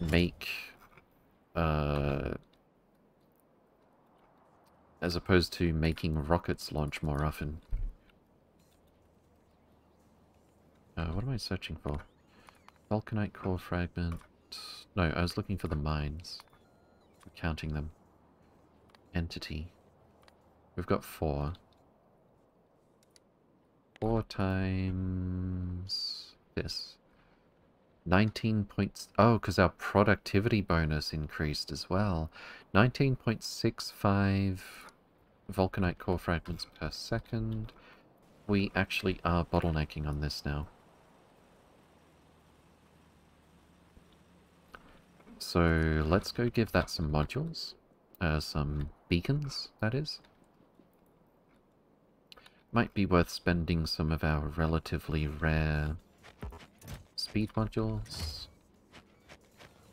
make uh, as opposed to making rockets launch more often. Uh, what am I searching for? Vulcanite core fragment. No, I was looking for the mines. I'm counting them. Entity. We've got four. Four times this. 19 points. Oh, because our productivity bonus increased as well. 19.65 vulcanite core fragments per second. We actually are bottlenecking on this now. So let's go give that some modules. Uh, some beacons, that is. Might be worth spending some of our relatively rare speed modules.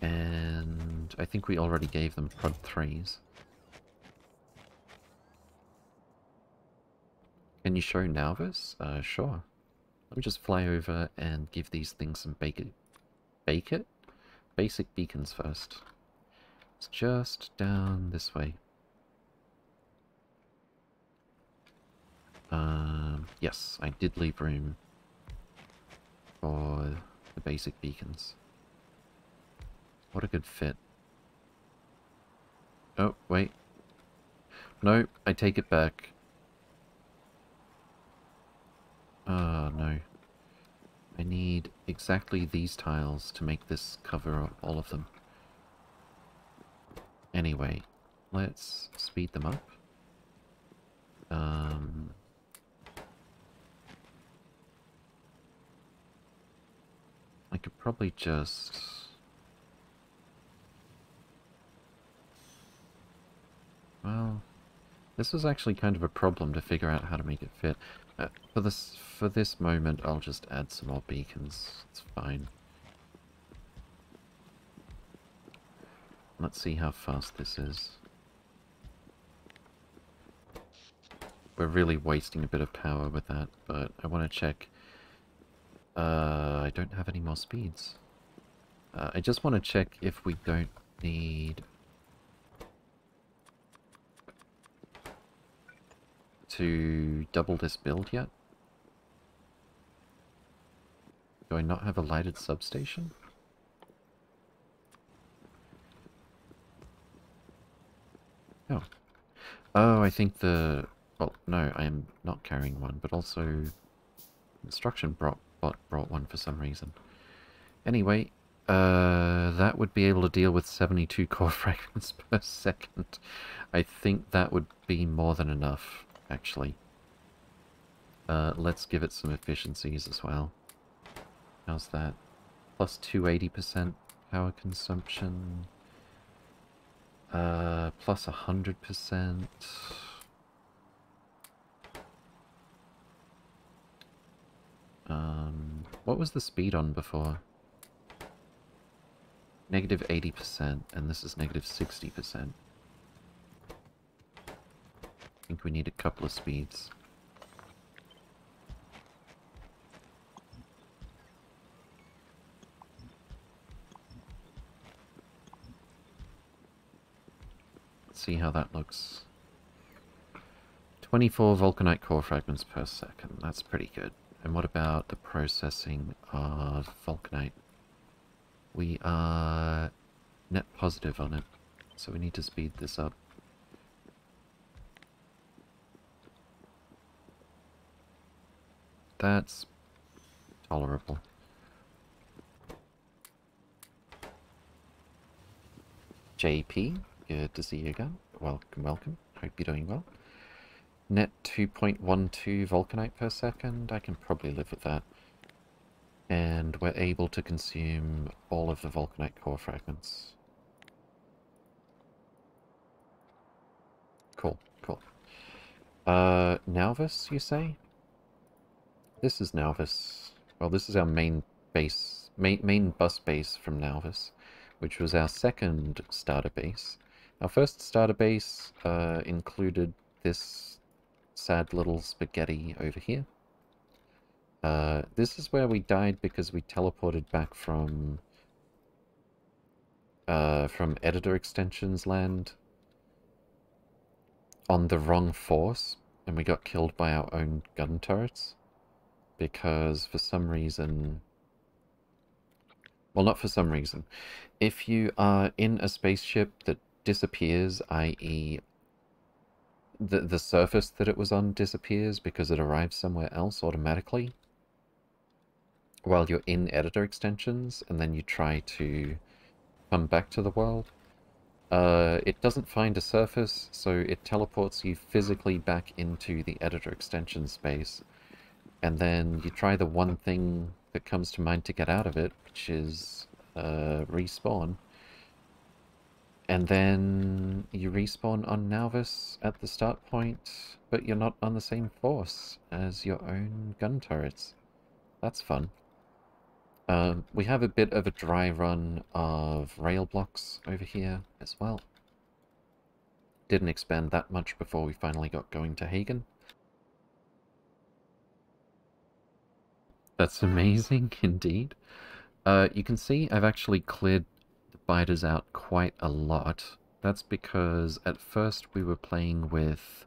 And I think we already gave them prod 3s. Can you show Nauvis? Uh, sure. Let me just fly over and give these things some it. Bake it? Basic beacons first. It's just down this way. Um, yes, I did leave room for the basic beacons. What a good fit. Oh, wait. No, I take it back. Oh, no. I need exactly these tiles to make this cover all of them. Anyway, let's speed them up. Um, I could probably just... Well, this was actually kind of a problem to figure out how to make it fit. For this for this moment, I'll just add some more beacons. It's fine. Let's see how fast this is. We're really wasting a bit of power with that, but I want to check. Uh, I don't have any more speeds. Uh, I just want to check if we don't need to double this build yet? Do I not have a lighted substation? Oh. Oh, I think the... Well, no, I am not carrying one, but also... Instruction brought, brought one for some reason. Anyway, uh, that would be able to deal with 72 core fragments per second. I think that would be more than enough actually. Uh, let's give it some efficiencies as well. How's that? Plus 280% power consumption. Uh, plus 100%. Um, what was the speed on before? negative 80%, and this is negative 60%. I think we need a couple of speeds. Let's see how that looks. 24 vulcanite core fragments per second. That's pretty good. And what about the processing of vulcanite? We are net positive on it, so we need to speed this up. That's tolerable. JP, good to see you again. Welcome, welcome. Hope you're doing well. Net 2.12 vulcanite per second. I can probably live with that. And we're able to consume all of the vulcanite core fragments. Cool, cool. Uh, Nauvis, you say? This is Nauvis. Well, this is our main base, main, main bus base from Nauvis, which was our second starter base. Our first starter base uh, included this sad little spaghetti over here. Uh, this is where we died because we teleported back from uh, from editor extensions land on the wrong force and we got killed by our own gun turrets because for some reason well not for some reason if you are in a spaceship that disappears i.e the the surface that it was on disappears because it arrives somewhere else automatically while you're in editor extensions and then you try to come back to the world. Uh, it doesn't find a surface, so it teleports you physically back into the editor extension space. And then you try the one thing that comes to mind to get out of it, which is uh, respawn. And then you respawn on Nauvis at the start point, but you're not on the same force as your own gun turrets. That's fun. Um, we have a bit of a dry run of rail blocks over here as well. Didn't expand that much before we finally got going to Hagen. That's amazing indeed. Uh, you can see I've actually cleared biters out quite a lot. That's because at first we were playing with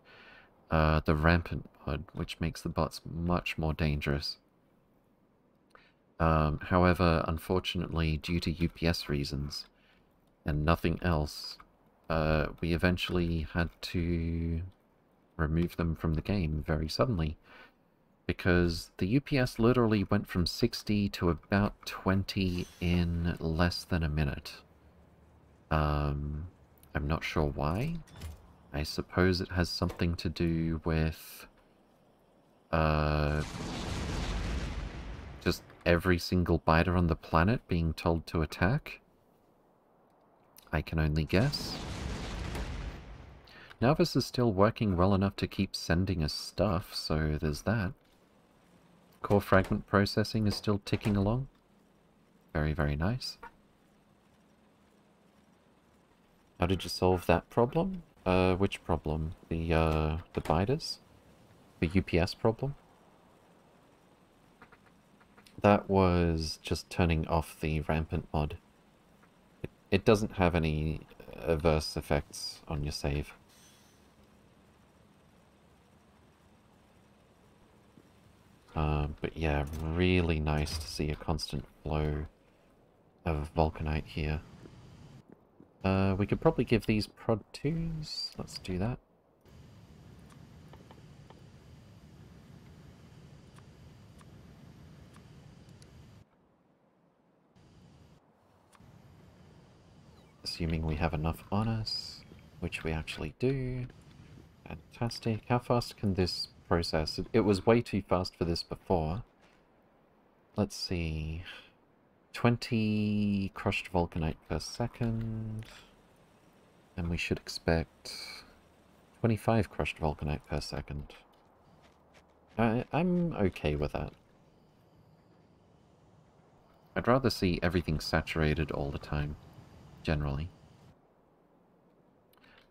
uh, the rampant mod, which makes the bots much more dangerous. Um, however, unfortunately, due to UPS reasons and nothing else, uh, we eventually had to remove them from the game very suddenly. Because the UPS literally went from 60 to about 20 in less than a minute. Um, I'm not sure why. I suppose it has something to do with... Uh, just every single biter on the planet being told to attack? I can only guess. Nauvis is still working well enough to keep sending us stuff, so there's that. Core fragment processing is still ticking along. Very, very nice. How did you solve that problem? Uh, which problem? The, uh, the? The UPS problem? That was just turning off the rampant mod. It, it doesn't have any adverse effects on your save. Uh, but yeah, really nice to see a constant flow of Vulcanite here. Uh, we could probably give these prod 2s. Let's do that. assuming we have enough on us, which we actually do. Fantastic. How fast can this process? It, it was way too fast for this before. Let's see. 20 crushed vulcanite per second. And we should expect 25 crushed vulcanite per second. I, I'm okay with that. I'd rather see everything saturated all the time. generally.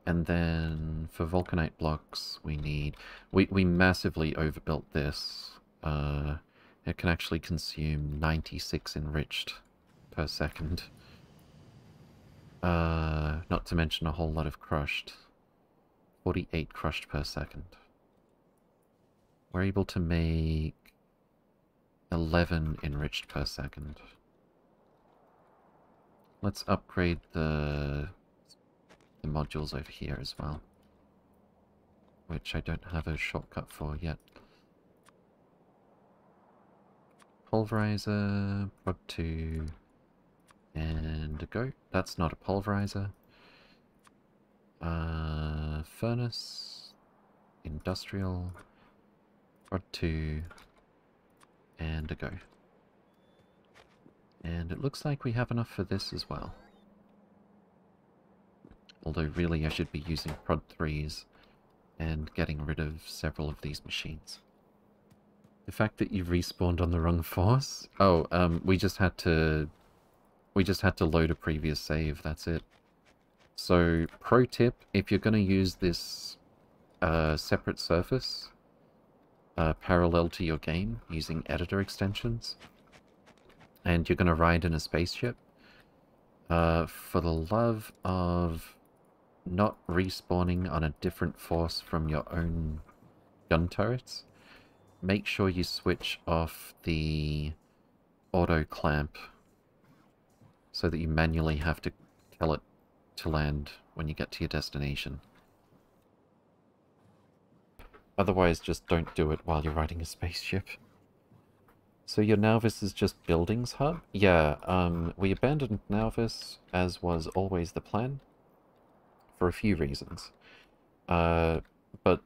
And then for vulcanite blocks, we need... We, we massively overbuilt this. Uh, it can actually consume 96 enriched per second. Uh, not to mention a whole lot of crushed. 48 crushed per second. We're able to make 11 enriched per second. Let's upgrade the, the modules over here as well. Which I don't have a shortcut for yet. Pulverizer, prod 2, and a go. That's not a pulverizer. Uh, furnace, industrial, prod 2, and a go. And it looks like we have enough for this as well. Although really I should be using prod 3s and getting rid of several of these machines. The fact that you respawned on the wrong force? Oh, um, we just had to... We just had to load a previous save, that's it. So, pro tip, if you're going to use this uh, separate surface uh, parallel to your game using editor extensions, and you're going to ride in a spaceship, uh, for the love of not respawning on a different force from your own gun turrets, make sure you switch off the auto clamp so that you manually have to tell it to land when you get to your destination. Otherwise, just don't do it while you're riding a spaceship. So your Nauvis is just buildings hub? Yeah, um, we abandoned Nauvis, as was always the plan, for a few reasons. Uh, but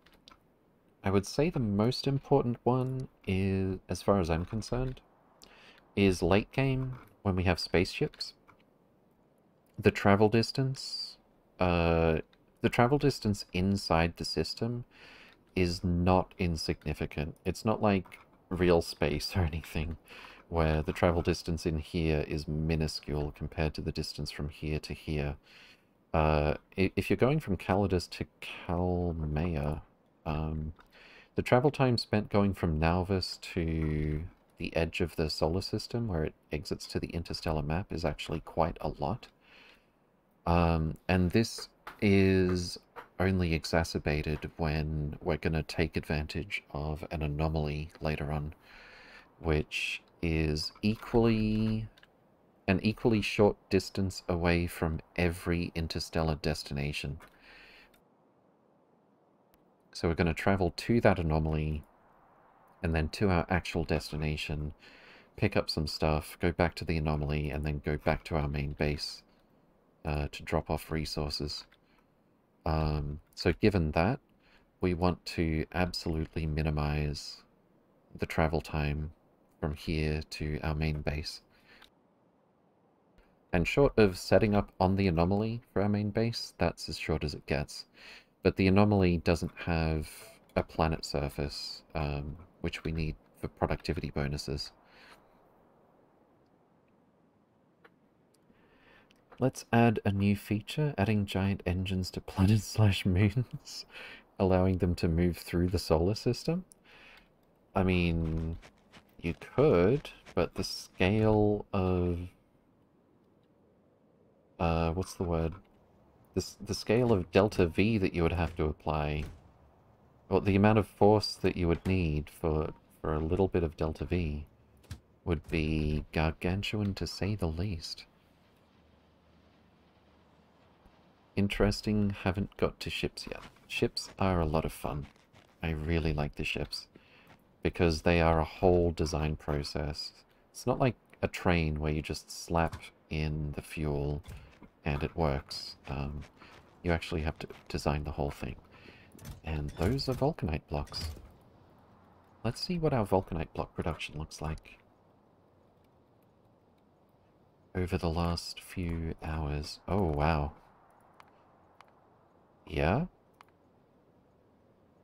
I would say the most important one is, as far as I'm concerned, is late game when we have spaceships. The travel distance, uh, the travel distance inside the system is not insignificant. It's not like real space or anything, where the travel distance in here is minuscule compared to the distance from here to here. Uh, if you're going from Calidus to Kalmea, um, the travel time spent going from Nauvis to the edge of the solar system, where it exits to the interstellar map, is actually quite a lot. Um, and this is only exacerbated when we're going to take advantage of an anomaly later on, which is equally an equally short distance away from every interstellar destination. So we're going to travel to that anomaly and then to our actual destination, pick up some stuff, go back to the anomaly, and then go back to our main base uh, to drop off resources. Um, so given that, we want to absolutely minimize the travel time from here to our main base. And short of setting up on the anomaly for our main base, that's as short as it gets. But the anomaly doesn't have a planet surface, um, which we need for productivity bonuses. Let's add a new feature, adding giant engines to planets slash moons, allowing them to move through the solar system. I mean, you could, but the scale of... Uh, what's the word? The, the scale of delta V that you would have to apply, or the amount of force that you would need for, for a little bit of delta V would be gargantuan to say the least. interesting. Haven't got to ships yet. Ships are a lot of fun. I really like the ships. Because they are a whole design process. It's not like a train where you just slap in the fuel and it works. Um, you actually have to design the whole thing. And those are vulcanite blocks. Let's see what our vulcanite block production looks like. Over the last few hours. Oh, wow. Yeah?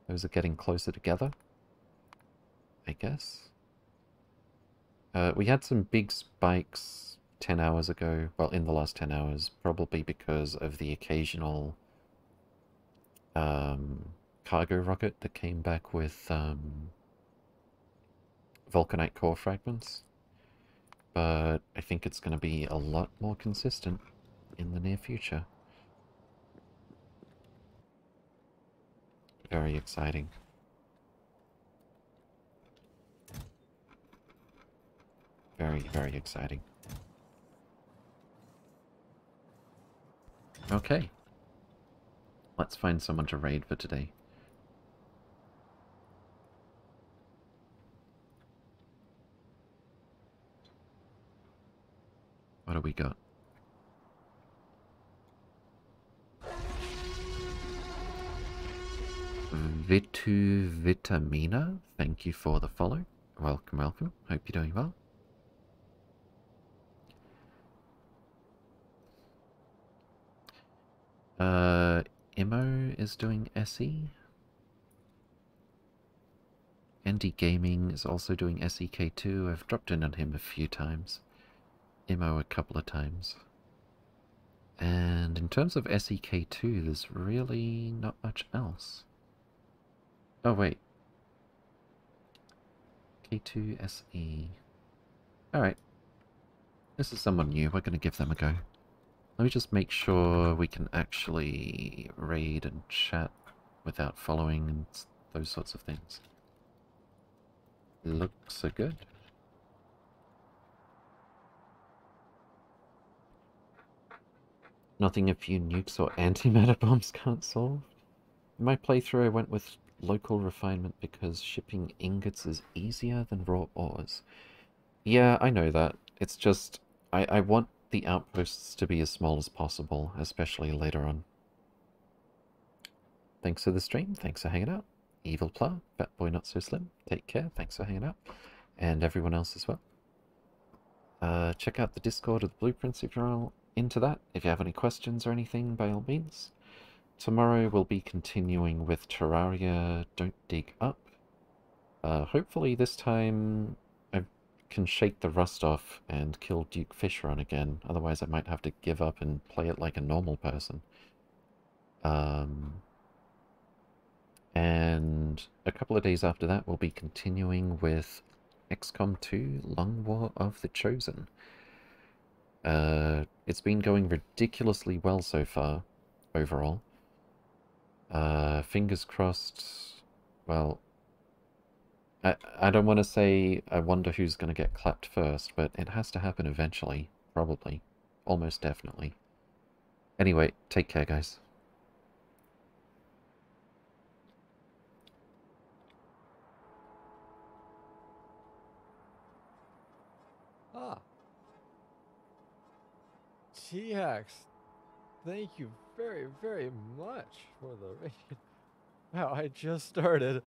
Those are getting closer together. I guess. Uh, we had some big spikes 10 hours ago. Well, in the last 10 hours, probably because of the occasional um, cargo rocket that came back with um, vulcanite core fragments. But I think it's going to be a lot more consistent in the near future. Very exciting. Very, very exciting. Okay. Let's find someone to raid for today. What do we got? Vitu Vitamina, thank you for the follow. Welcome, welcome. Hope you're doing well. Uh, Imo is doing SE. Andy Gaming is also doing SEK2. I've dropped in on him a few times. Imo a couple of times. And in terms of SEK2, there's really not much else. Oh, wait. K2 SE. Alright. This is someone new. We're going to give them a go. Let me just make sure we can actually raid and chat without following and those sorts of things. Looks so good. Nothing a few nukes or antimatter bombs can't solve. In my playthrough I went with local refinement because shipping ingots is easier than raw ores. Yeah, I know that. It's just, I, I want the outposts to be as small as possible, especially later on. Thanks for the stream, thanks for hanging out. Evil Pla, Fat Boy Not So Slim, take care, thanks for hanging out. And everyone else as well. Uh, check out the Discord of the Blueprints if you're all into that. If you have any questions or anything, by all means. Tomorrow we'll be continuing with Terraria Don't Dig Up. Uh, hopefully this time can shake the rust off and kill Duke Fishron again. Otherwise I might have to give up and play it like a normal person. Um, and a couple of days after that we'll be continuing with XCOM 2 Long War of the Chosen. Uh, it's been going ridiculously well so far, overall. Uh, fingers crossed. Well, I, I don't want to say I wonder who's going to get clapped first, but it has to happen eventually. Probably. Almost definitely. Anyway, take care, guys.
Ah. TX, thank you very, very much for the. Wow, I just started.